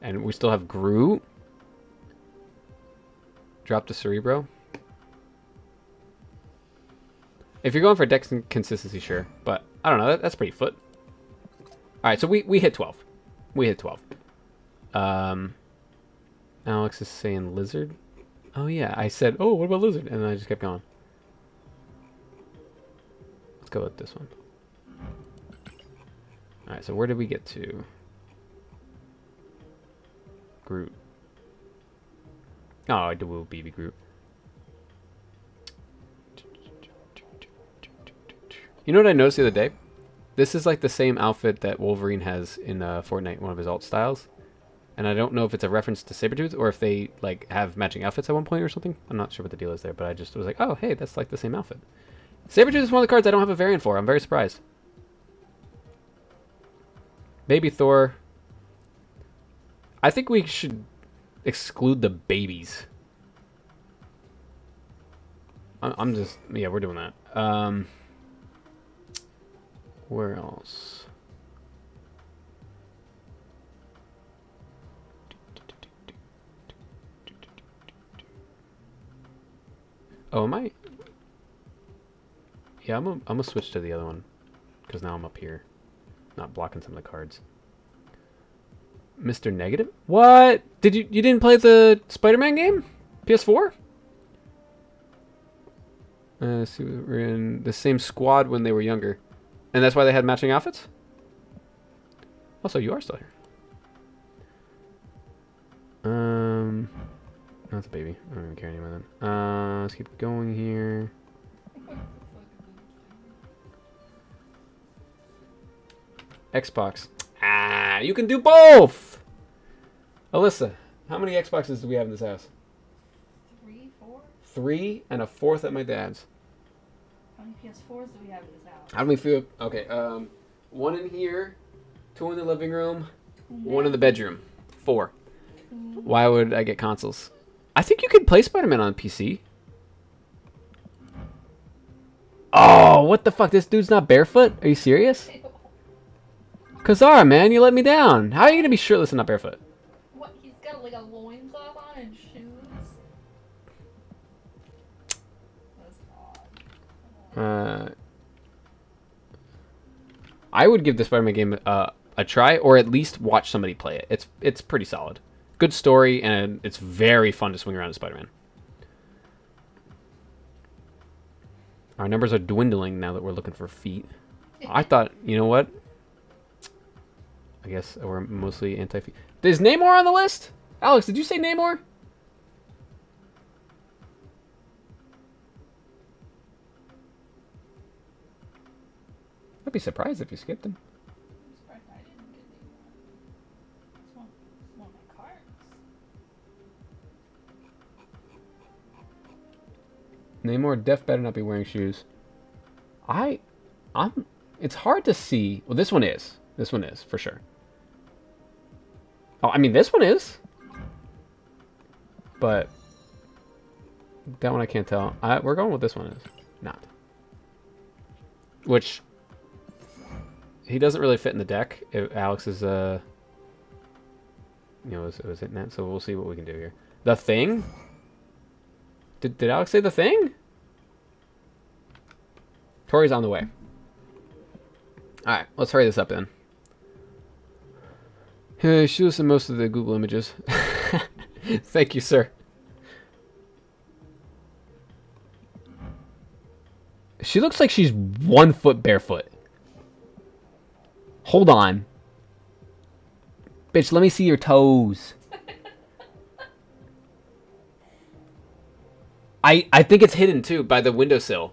And we still have Groot. Drop the Cerebro. If you're going for dex and consistency, sure. But I don't know. That, that's pretty foot. All right, so we, we hit 12. We hit 12. Um, Alex is saying lizard. Oh, yeah. I said, oh, what about lizard? And I just kept going. Let's go with this one. All right, so where did we get to? Groot. Oh, I do BB Groot. You know what I noticed the other day? This is like the same outfit that Wolverine has in uh, Fortnite, one of his alt styles. And I don't know if it's a reference to Sabretooth or if they like have matching outfits at one point or something. I'm not sure what the deal is there, but I just was like, oh, hey, that's like the same outfit. Sabretooth is one of the cards I don't have a variant for. I'm very surprised. Maybe Thor. I think we should exclude the babies. I'm just yeah, we're doing that. Um, where else? Oh, am I? Yeah, I'm gonna, I'm gonna switch to the other one because now I'm up here, not blocking some of the cards. Mr. Negative? What? Did you you didn't play the Spider-Man game? PS4? Uh, see, we we're in the same squad when they were younger, and that's why they had matching outfits. Also, you are still here. Um, that's a baby. I don't even care anymore then. Uh, let's keep going here. Xbox. Ah, you can do both. Alyssa, how many Xboxes do we have in this house? Three, four? Three and a fourth at my dad's. How many PS4s do we have in this house? How do we feel? Okay, um, one in here, two in the living room, one in the bedroom. Four. Why would I get consoles? I think you could play Spider-Man on PC. Oh, what the fuck? This dude's not barefoot? Are you serious? Kazara, man, you let me down. How are you gonna be shirtless and not barefoot? What? He's got like a loincloth on and shoes? That's odd. Uh, I would give the Spider-Man game uh, a try, or at least watch somebody play it. It's it's pretty solid, good story, and it's very fun to swing around as Spider-Man. Our numbers are dwindling now that we're looking for feet. I thought, you know what? I guess we're mostly anti-feet. Is Namor on the list? Alex, did you say Namor? I'd be surprised if you skipped cards. Namor Def better not be wearing shoes. I, I'm. It's hard to see. Well, this one is. This one is for sure. Oh, I mean, this one is. But that one I can't tell. I, we're going with this one is not. Which he doesn't really fit in the deck. If Alex is uh, you know, was, was hitting that. So we'll see what we can do here. The thing. Did, did Alex say the thing? Tori's on the way. Alright, let's hurry this up then. Uh, she lists most of the Google images. Thank you, sir. She looks like she's one foot barefoot. Hold on. Bitch, let me see your toes. I I think it's hidden too by the windowsill.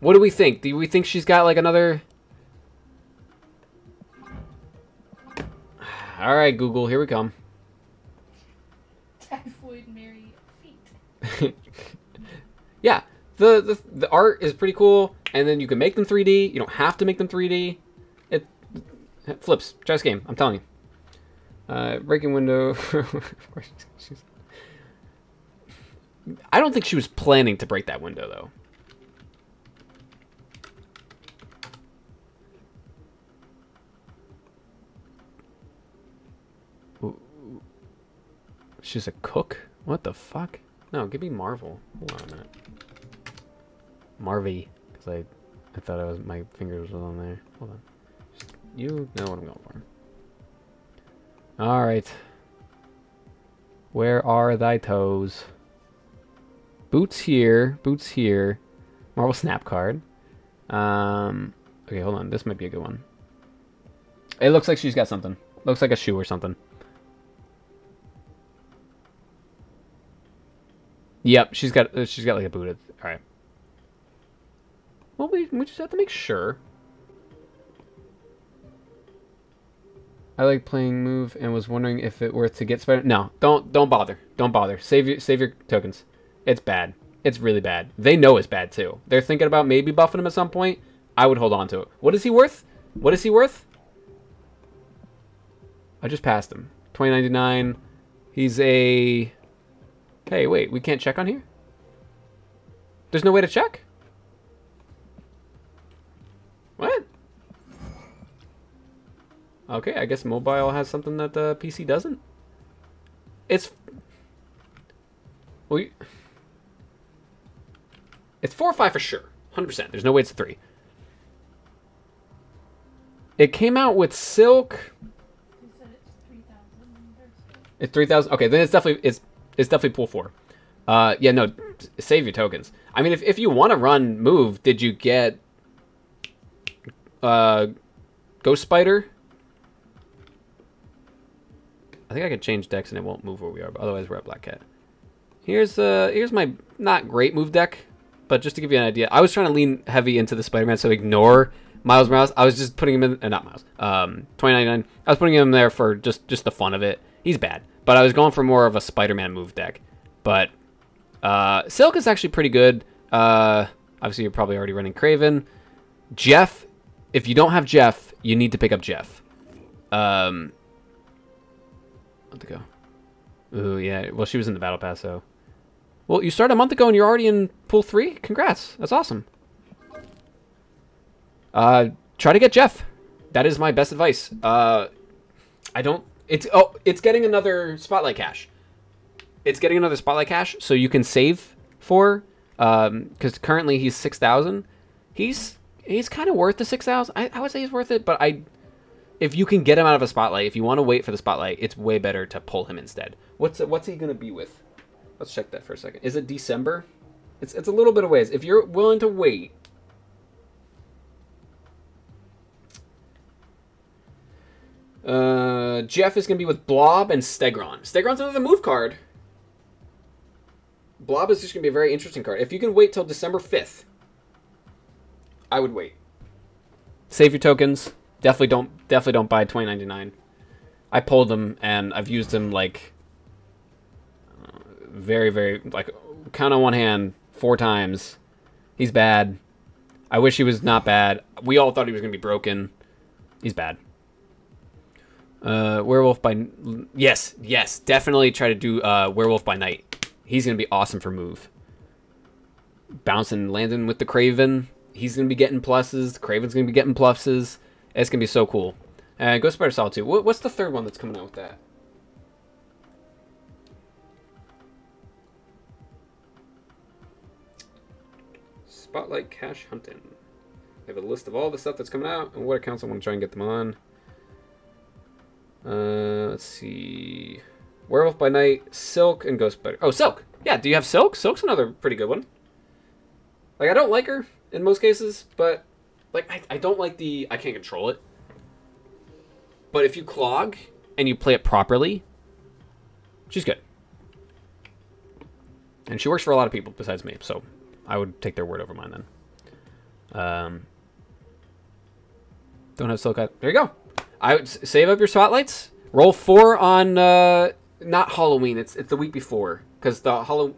What do we think? Do we think she's got like another All right, Google, here we come. Typhoid Mary feet. yeah, the, the the art is pretty cool, and then you can make them 3D. You don't have to make them 3D. It, flips. Try this game. I'm telling you. Uh, breaking window. of course, she's. I don't think she was planning to break that window though. She's a cook? What the fuck? No, give me Marvel. Hold on a minute. Marvy. Because I, I thought I was my fingers was on there. Hold on. You know what I'm going for. Alright. Where are thy toes? Boots here. Boots here. Marvel Snap card. Um, okay, hold on. This might be a good one. It looks like she's got something. Looks like a shoe or something. Yep, she's got she's got like a booted. All right. Well, we we just have to make sure. I like playing move and was wondering if it worth to get spider. No, don't don't bother. Don't bother. Save your save your tokens. It's bad. It's really bad. They know it's bad too. They're thinking about maybe buffing him at some point. I would hold on to it. What is he worth? What is he worth? I just passed him. Twenty ninety nine. He's a Hey, wait, we can't check on here? There's no way to check? What? Okay, I guess mobile has something that the PC doesn't. It's well, it's four or five for sure, hundred percent. There's no way it's a three. It came out with Silk. You said it's 3,000. It's three thousand. Okay, then it's definitely it's it's definitely pool four. Uh, yeah, no, save your tokens. I mean, if if you want to run move, did you get uh, Ghost Spider? I think I could change decks and it won't move where we are, but otherwise we're at Black Cat. Here's uh here's my not great move deck, but just to give you an idea, I was trying to lean heavy into the Spider-Man, so ignore Miles Morales. I was just putting him in, uh, not Miles, um, 2099. I was putting him there for just just the fun of it. He's bad, but I was going for more of a Spider-Man move deck. But uh, Silk is actually pretty good. Uh, obviously, you're probably already running Kraven. Jeff, if you don't have Jeff, you need to pick up Jeff. Um, month ago. Ooh, yeah. Well, she was in the battle pass, so. Well, you started a month ago and you're already in pool three. Congrats. That's awesome. Uh, try to get Jeff. That is my best advice. Uh, I don't. It's oh, it's getting another spotlight cache. It's getting another spotlight cache, so you can save for. Um, because currently he's six thousand. He's he's kind of worth the six thousand. I, I would say he's worth it, but I if you can get him out of a spotlight, if you want to wait for the spotlight, it's way better to pull him instead. What's what's he gonna be with? Let's check that for a second. Is it December? It's it's a little bit of ways. If you're willing to wait. Uh, Jeff is gonna be with Blob and Stegron. Stegron's another move card. Blob is just gonna be a very interesting card. If you can wait till December fifth, I would wait. Save your tokens. Definitely don't definitely don't buy 2099. I pulled them and I've used them like uh, very very like count on one hand four times. He's bad. I wish he was not bad. We all thought he was going to be broken. He's bad. Uh, Werewolf by yes, yes, definitely try to do uh, Werewolf by Night. He's gonna be awesome for move. Bouncing, landing with the Kraven. He's gonna be getting pluses. Kraven's gonna be getting pluses. It's gonna be so cool. Uh, Ghost Spider Solitude. What, what's the third one that's coming out with that? Spotlight Cache Hunting. I have a list of all the stuff that's coming out and what accounts I want to try and get them on. Uh, let's see. Werewolf by Night, Silk, and Ghost Spider. Oh, Silk. Yeah, do you have Silk? Silk's another pretty good one. Like, I don't like her in most cases, but like I, I don't like the I can't control it. But if you clog and you play it properly, she's good. And she works for a lot of people besides me, so I would take their word over mine then. Um, don't have Silk. There you go. I would save up your spotlights. Roll four on uh, not Halloween. It's it's the week before because the Halloween.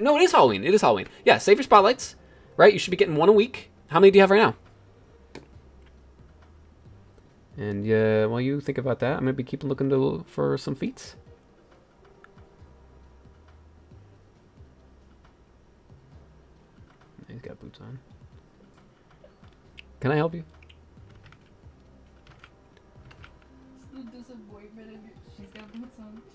No, it is Halloween. It is Halloween. Yeah, save your spotlights. Right, you should be getting one a week. How many do you have right now? And yeah, while you think about that, I'm gonna be keeping looking to, for some feats. He's got boots on. Can I help you? The disappointment and she's got boots on.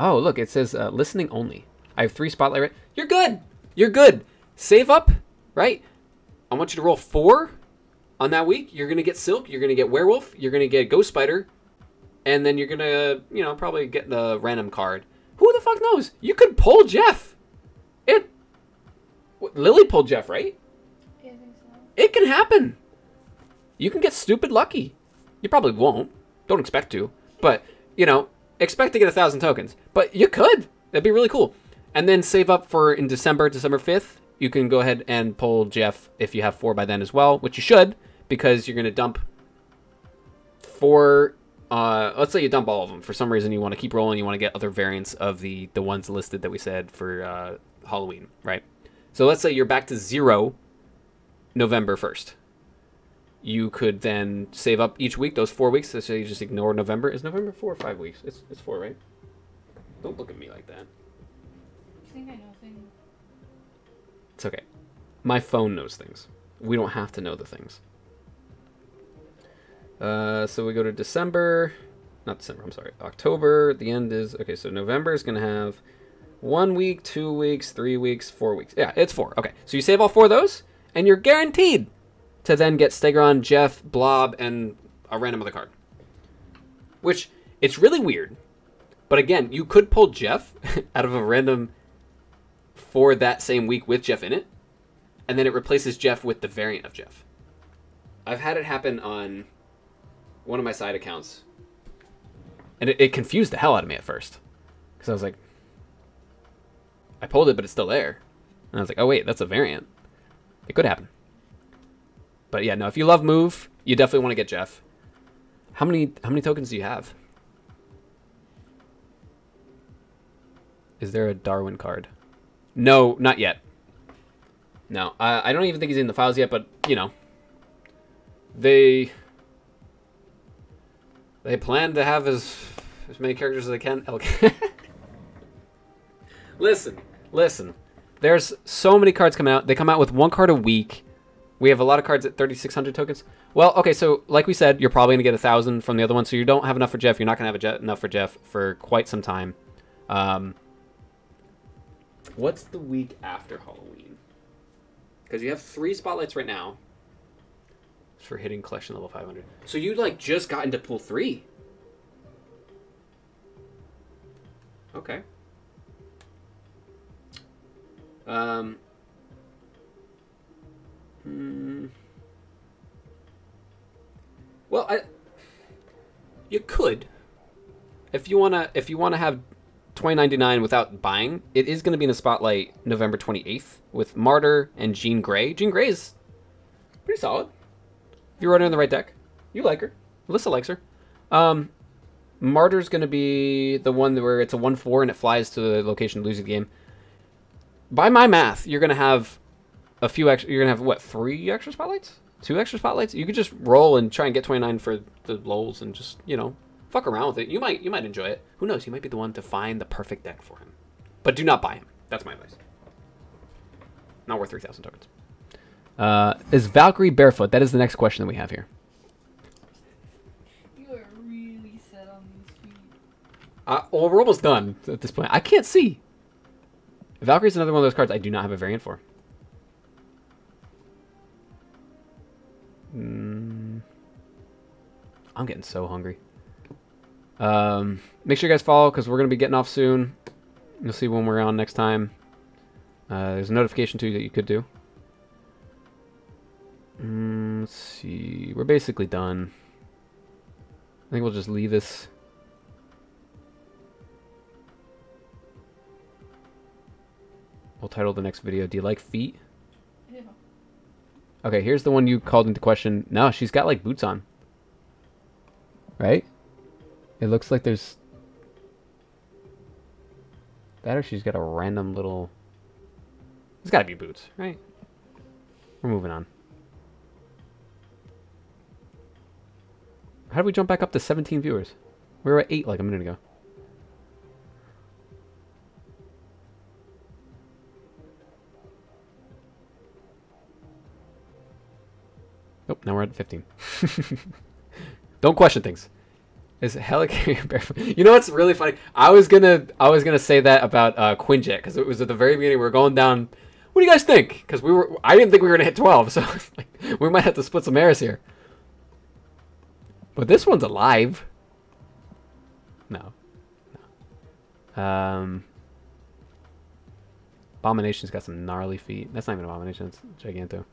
Oh, look, it says uh, listening only. I have three spotlight. Right? You're good. You're good. Save up, right? I want you to roll four on that week. You're gonna get Silk. You're gonna get Werewolf. You're gonna get Ghost Spider, and then you're gonna, you know, probably get the random card. Who the fuck knows? You could pull Jeff. It. Lily pulled Jeff, right? Yeah, I think so. It can happen. You can get stupid lucky. You probably won't. Don't expect to. But, you know, expect to get a thousand tokens. But you could. That'd be really cool. And then save up for in December, December 5th. You can go ahead and pull Jeff if you have four by then as well, which you should, because you're going to dump four. Uh, let's say you dump all of them. For some reason, you want to keep rolling. You want to get other variants of the the ones listed that we said for uh, Halloween, right? So let's say you're back to zero November 1st. You could then save up each week, those four weeks. So you just ignore November. Is November four or five weeks? It's, it's four, right? Don't look at me like that. I think I know things. It's okay. My phone knows things. We don't have to know the things. Uh, so we go to December. Not December, I'm sorry. October. The end is. Okay, so November is going to have one week, two weeks, three weeks, four weeks. Yeah, it's four. Okay, so you save all four of those, and you're guaranteed to then get Stegron, Jeff, Blob, and a random other card. Which, it's really weird. But again, you could pull Jeff out of a random for that same week with Jeff in it, and then it replaces Jeff with the variant of Jeff. I've had it happen on one of my side accounts, and it, it confused the hell out of me at first. Because I was like, I pulled it, but it's still there. And I was like, oh, wait, that's a variant. It could happen. But yeah, no, if you love Move, you definitely want to get Jeff. How many how many tokens do you have? Is there a Darwin card? No, not yet. No, I, I don't even think he's in the files yet, but, you know. They... They plan to have as, as many characters as they can. Okay. listen, listen. There's so many cards coming out. They come out with one card a week. We have a lot of cards at 3,600 tokens. Well, okay, so like we said, you're probably going to get a 1,000 from the other one, so you don't have enough for Jeff. You're not going to have Je- enough for Jeff for quite some time. Um, what's the week after Halloween? Because you have three spotlights right now for hitting collection level 500. So you, like, just got into pool three. Okay. Um... Hmm. Well, I you could if you wanna if you wanna have twenty ninety nine without buying. It is gonna be in the spotlight November twenty eighth with Martyr and Jean Grey. Jean Grey is pretty solid. You're running in the right deck, you like her. Alyssa likes her. Um, Martyr's gonna be the one where it's a one four and it flies to the location losing the game. By my math, you're gonna have a few extra. You're gonna have what three extra spotlights? Two extra spotlights? You could just roll and try and get 29 for the lulls and just you know fuck around with it. You might you might enjoy it. Who knows? You might be the one to find the perfect deck for him. But do not buy him. That's my advice. Not worth 3,000 tokens. Uh, is Valkyrie barefoot? That is the next question that we have here. You are really set on these feet. Uh, well, we're almost done at this point. I can't see. Valkyrie's another one of those cards I do not have a variant for. Mm. I'm getting so hungry. Um, make sure you guys follow because we're going to be getting off soon. You'll see when we're on next time. Uh, there's a notification too that you could do. Mm, let's see. We're basically done. I think we'll just leave this. We'll title the next video, Do you like feet? Yeah. Okay, here's the one you called into question. No, she's got like boots on. Right? It looks like there's that or she's got a random little It's gotta be boots, right? We're moving on. How do we jump back up to 17 viewers? We were at 8 like a minute ago. Nope, now we're at 15. Don't question things. Is Helicarrier barefoot? You know what's really funny? I was gonna, I was gonna say that about uh, Quinjet because it was at the very beginning. We were going down. What do you guys think? Because we were, I didn't think we were gonna hit 12, so like, we might have to split some airs here. But this one's alive. No. no. Um. Abomination's got some gnarly feet. That's not even Abomination. It's Giganto.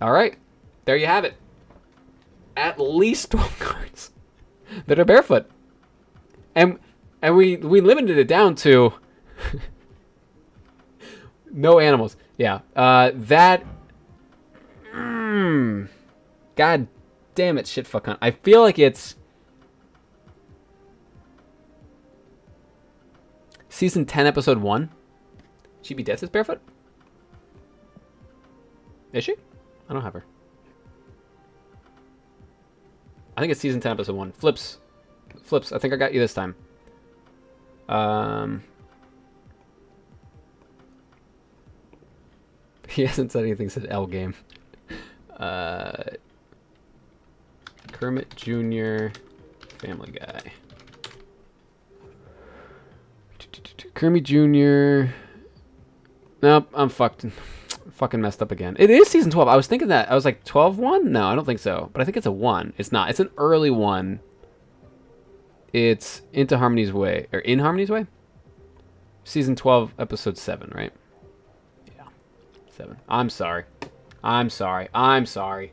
All right, there you have it. At least 12 cards that are barefoot, and and we we limited it down to no animals. Yeah, uh, that. Mm, God damn it, shit, fuck on. I feel like it's season 10, episode 1. She be Death is barefoot? Is she? I don't have her. I think it's season 10, episode 1. Flips. Flips, I think I got you this time. Um, he hasn't said anything since L game. Uh, Kermit Jr. Family Guy. Kermit Jr. Nope, I'm fucked. Fucking messed up again. It is season 12. I was thinking that. I was like 12 1? No, I don't think so. But I think it's a 1. It's not. It's an early one. It's Into Harmony's Way. Or In Harmony's Way? Season 12, episode 7, right? Yeah. 7. I'm sorry. I'm sorry. I'm sorry.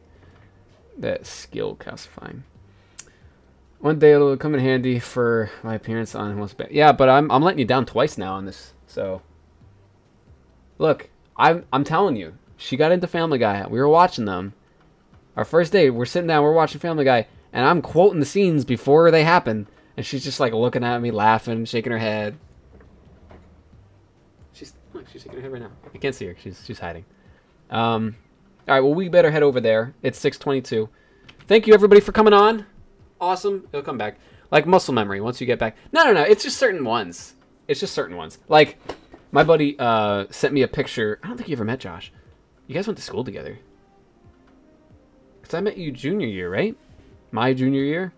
That skill classifying. One day it'll come in handy for my appearance on Bad. Yeah, but I'm I'm letting you down twice now on this. So look, I'm I'm telling you, she got into Family Guy. We were watching them. Our first day, we're sitting down, we're watching Family Guy, and I'm quoting the scenes before they happen, and she's just like looking at me, laughing, shaking her head. She's look, she's shaking her head right now. I can't see her. She's she's hiding. Um, all right, well we better head over there. It's 6:22. Thank you everybody for coming on. Awesome. It'll come back. Like muscle memory once you get back. No, no, no. It's just certain ones. It's just certain ones. Like my buddy uh, sent me a picture. I don't think you ever met Josh. You guys went to school together. Cause I met you junior year, right? My junior year.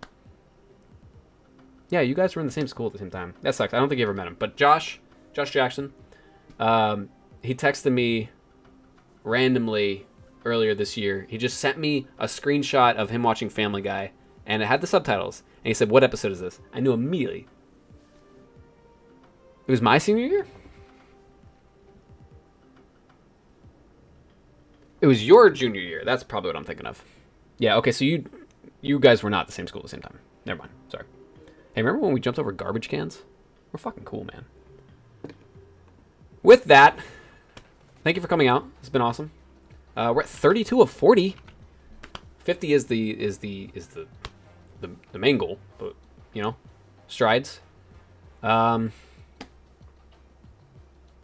Yeah, you guys were in the same school at the same time. That sucks. I don't think you ever met him. But Josh, Josh Jackson, um, he texted me randomly earlier this year. He just sent me a screenshot of him watching Family Guy, and it had the subtitles. And he said, "What episode is this?" I knew immediately. It was my senior year. It was your junior year. That's probably what I'm thinking of. Yeah. Okay. So you, you guys were not at the same school at the same time. Never mind. Sorry. Hey, remember when we jumped over garbage cans? We're fucking cool, man. With that, thank you for coming out. It's been awesome. Uh, we're at 32 of 40. 50 is the is the is the the, the main goal, but you know, strides. Um,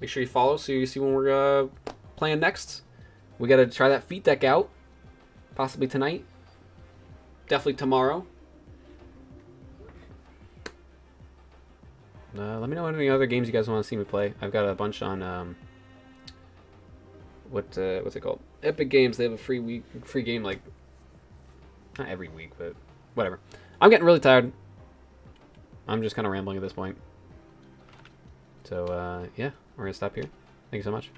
make sure you follow so you see when we're uh, playing next. We got to try that feet deck out, possibly tonight. Definitely tomorrow. Uh, let me know any other games you guys want to see me play. I've got a bunch on um, what uh, what's it called? Epic Games. They have a free week, free game like not every week, but whatever. I'm getting really tired. I'm just kind of rambling at this point. So uh, yeah, we're gonna stop here. Thank you so much.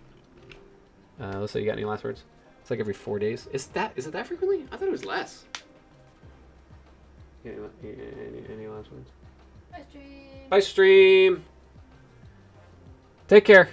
Uh, let's say you got any last words. It's like every four days. Is that is it that frequently? I thought it was less. Any, any, any last words? Bye, stream. Bye, stream. Take care.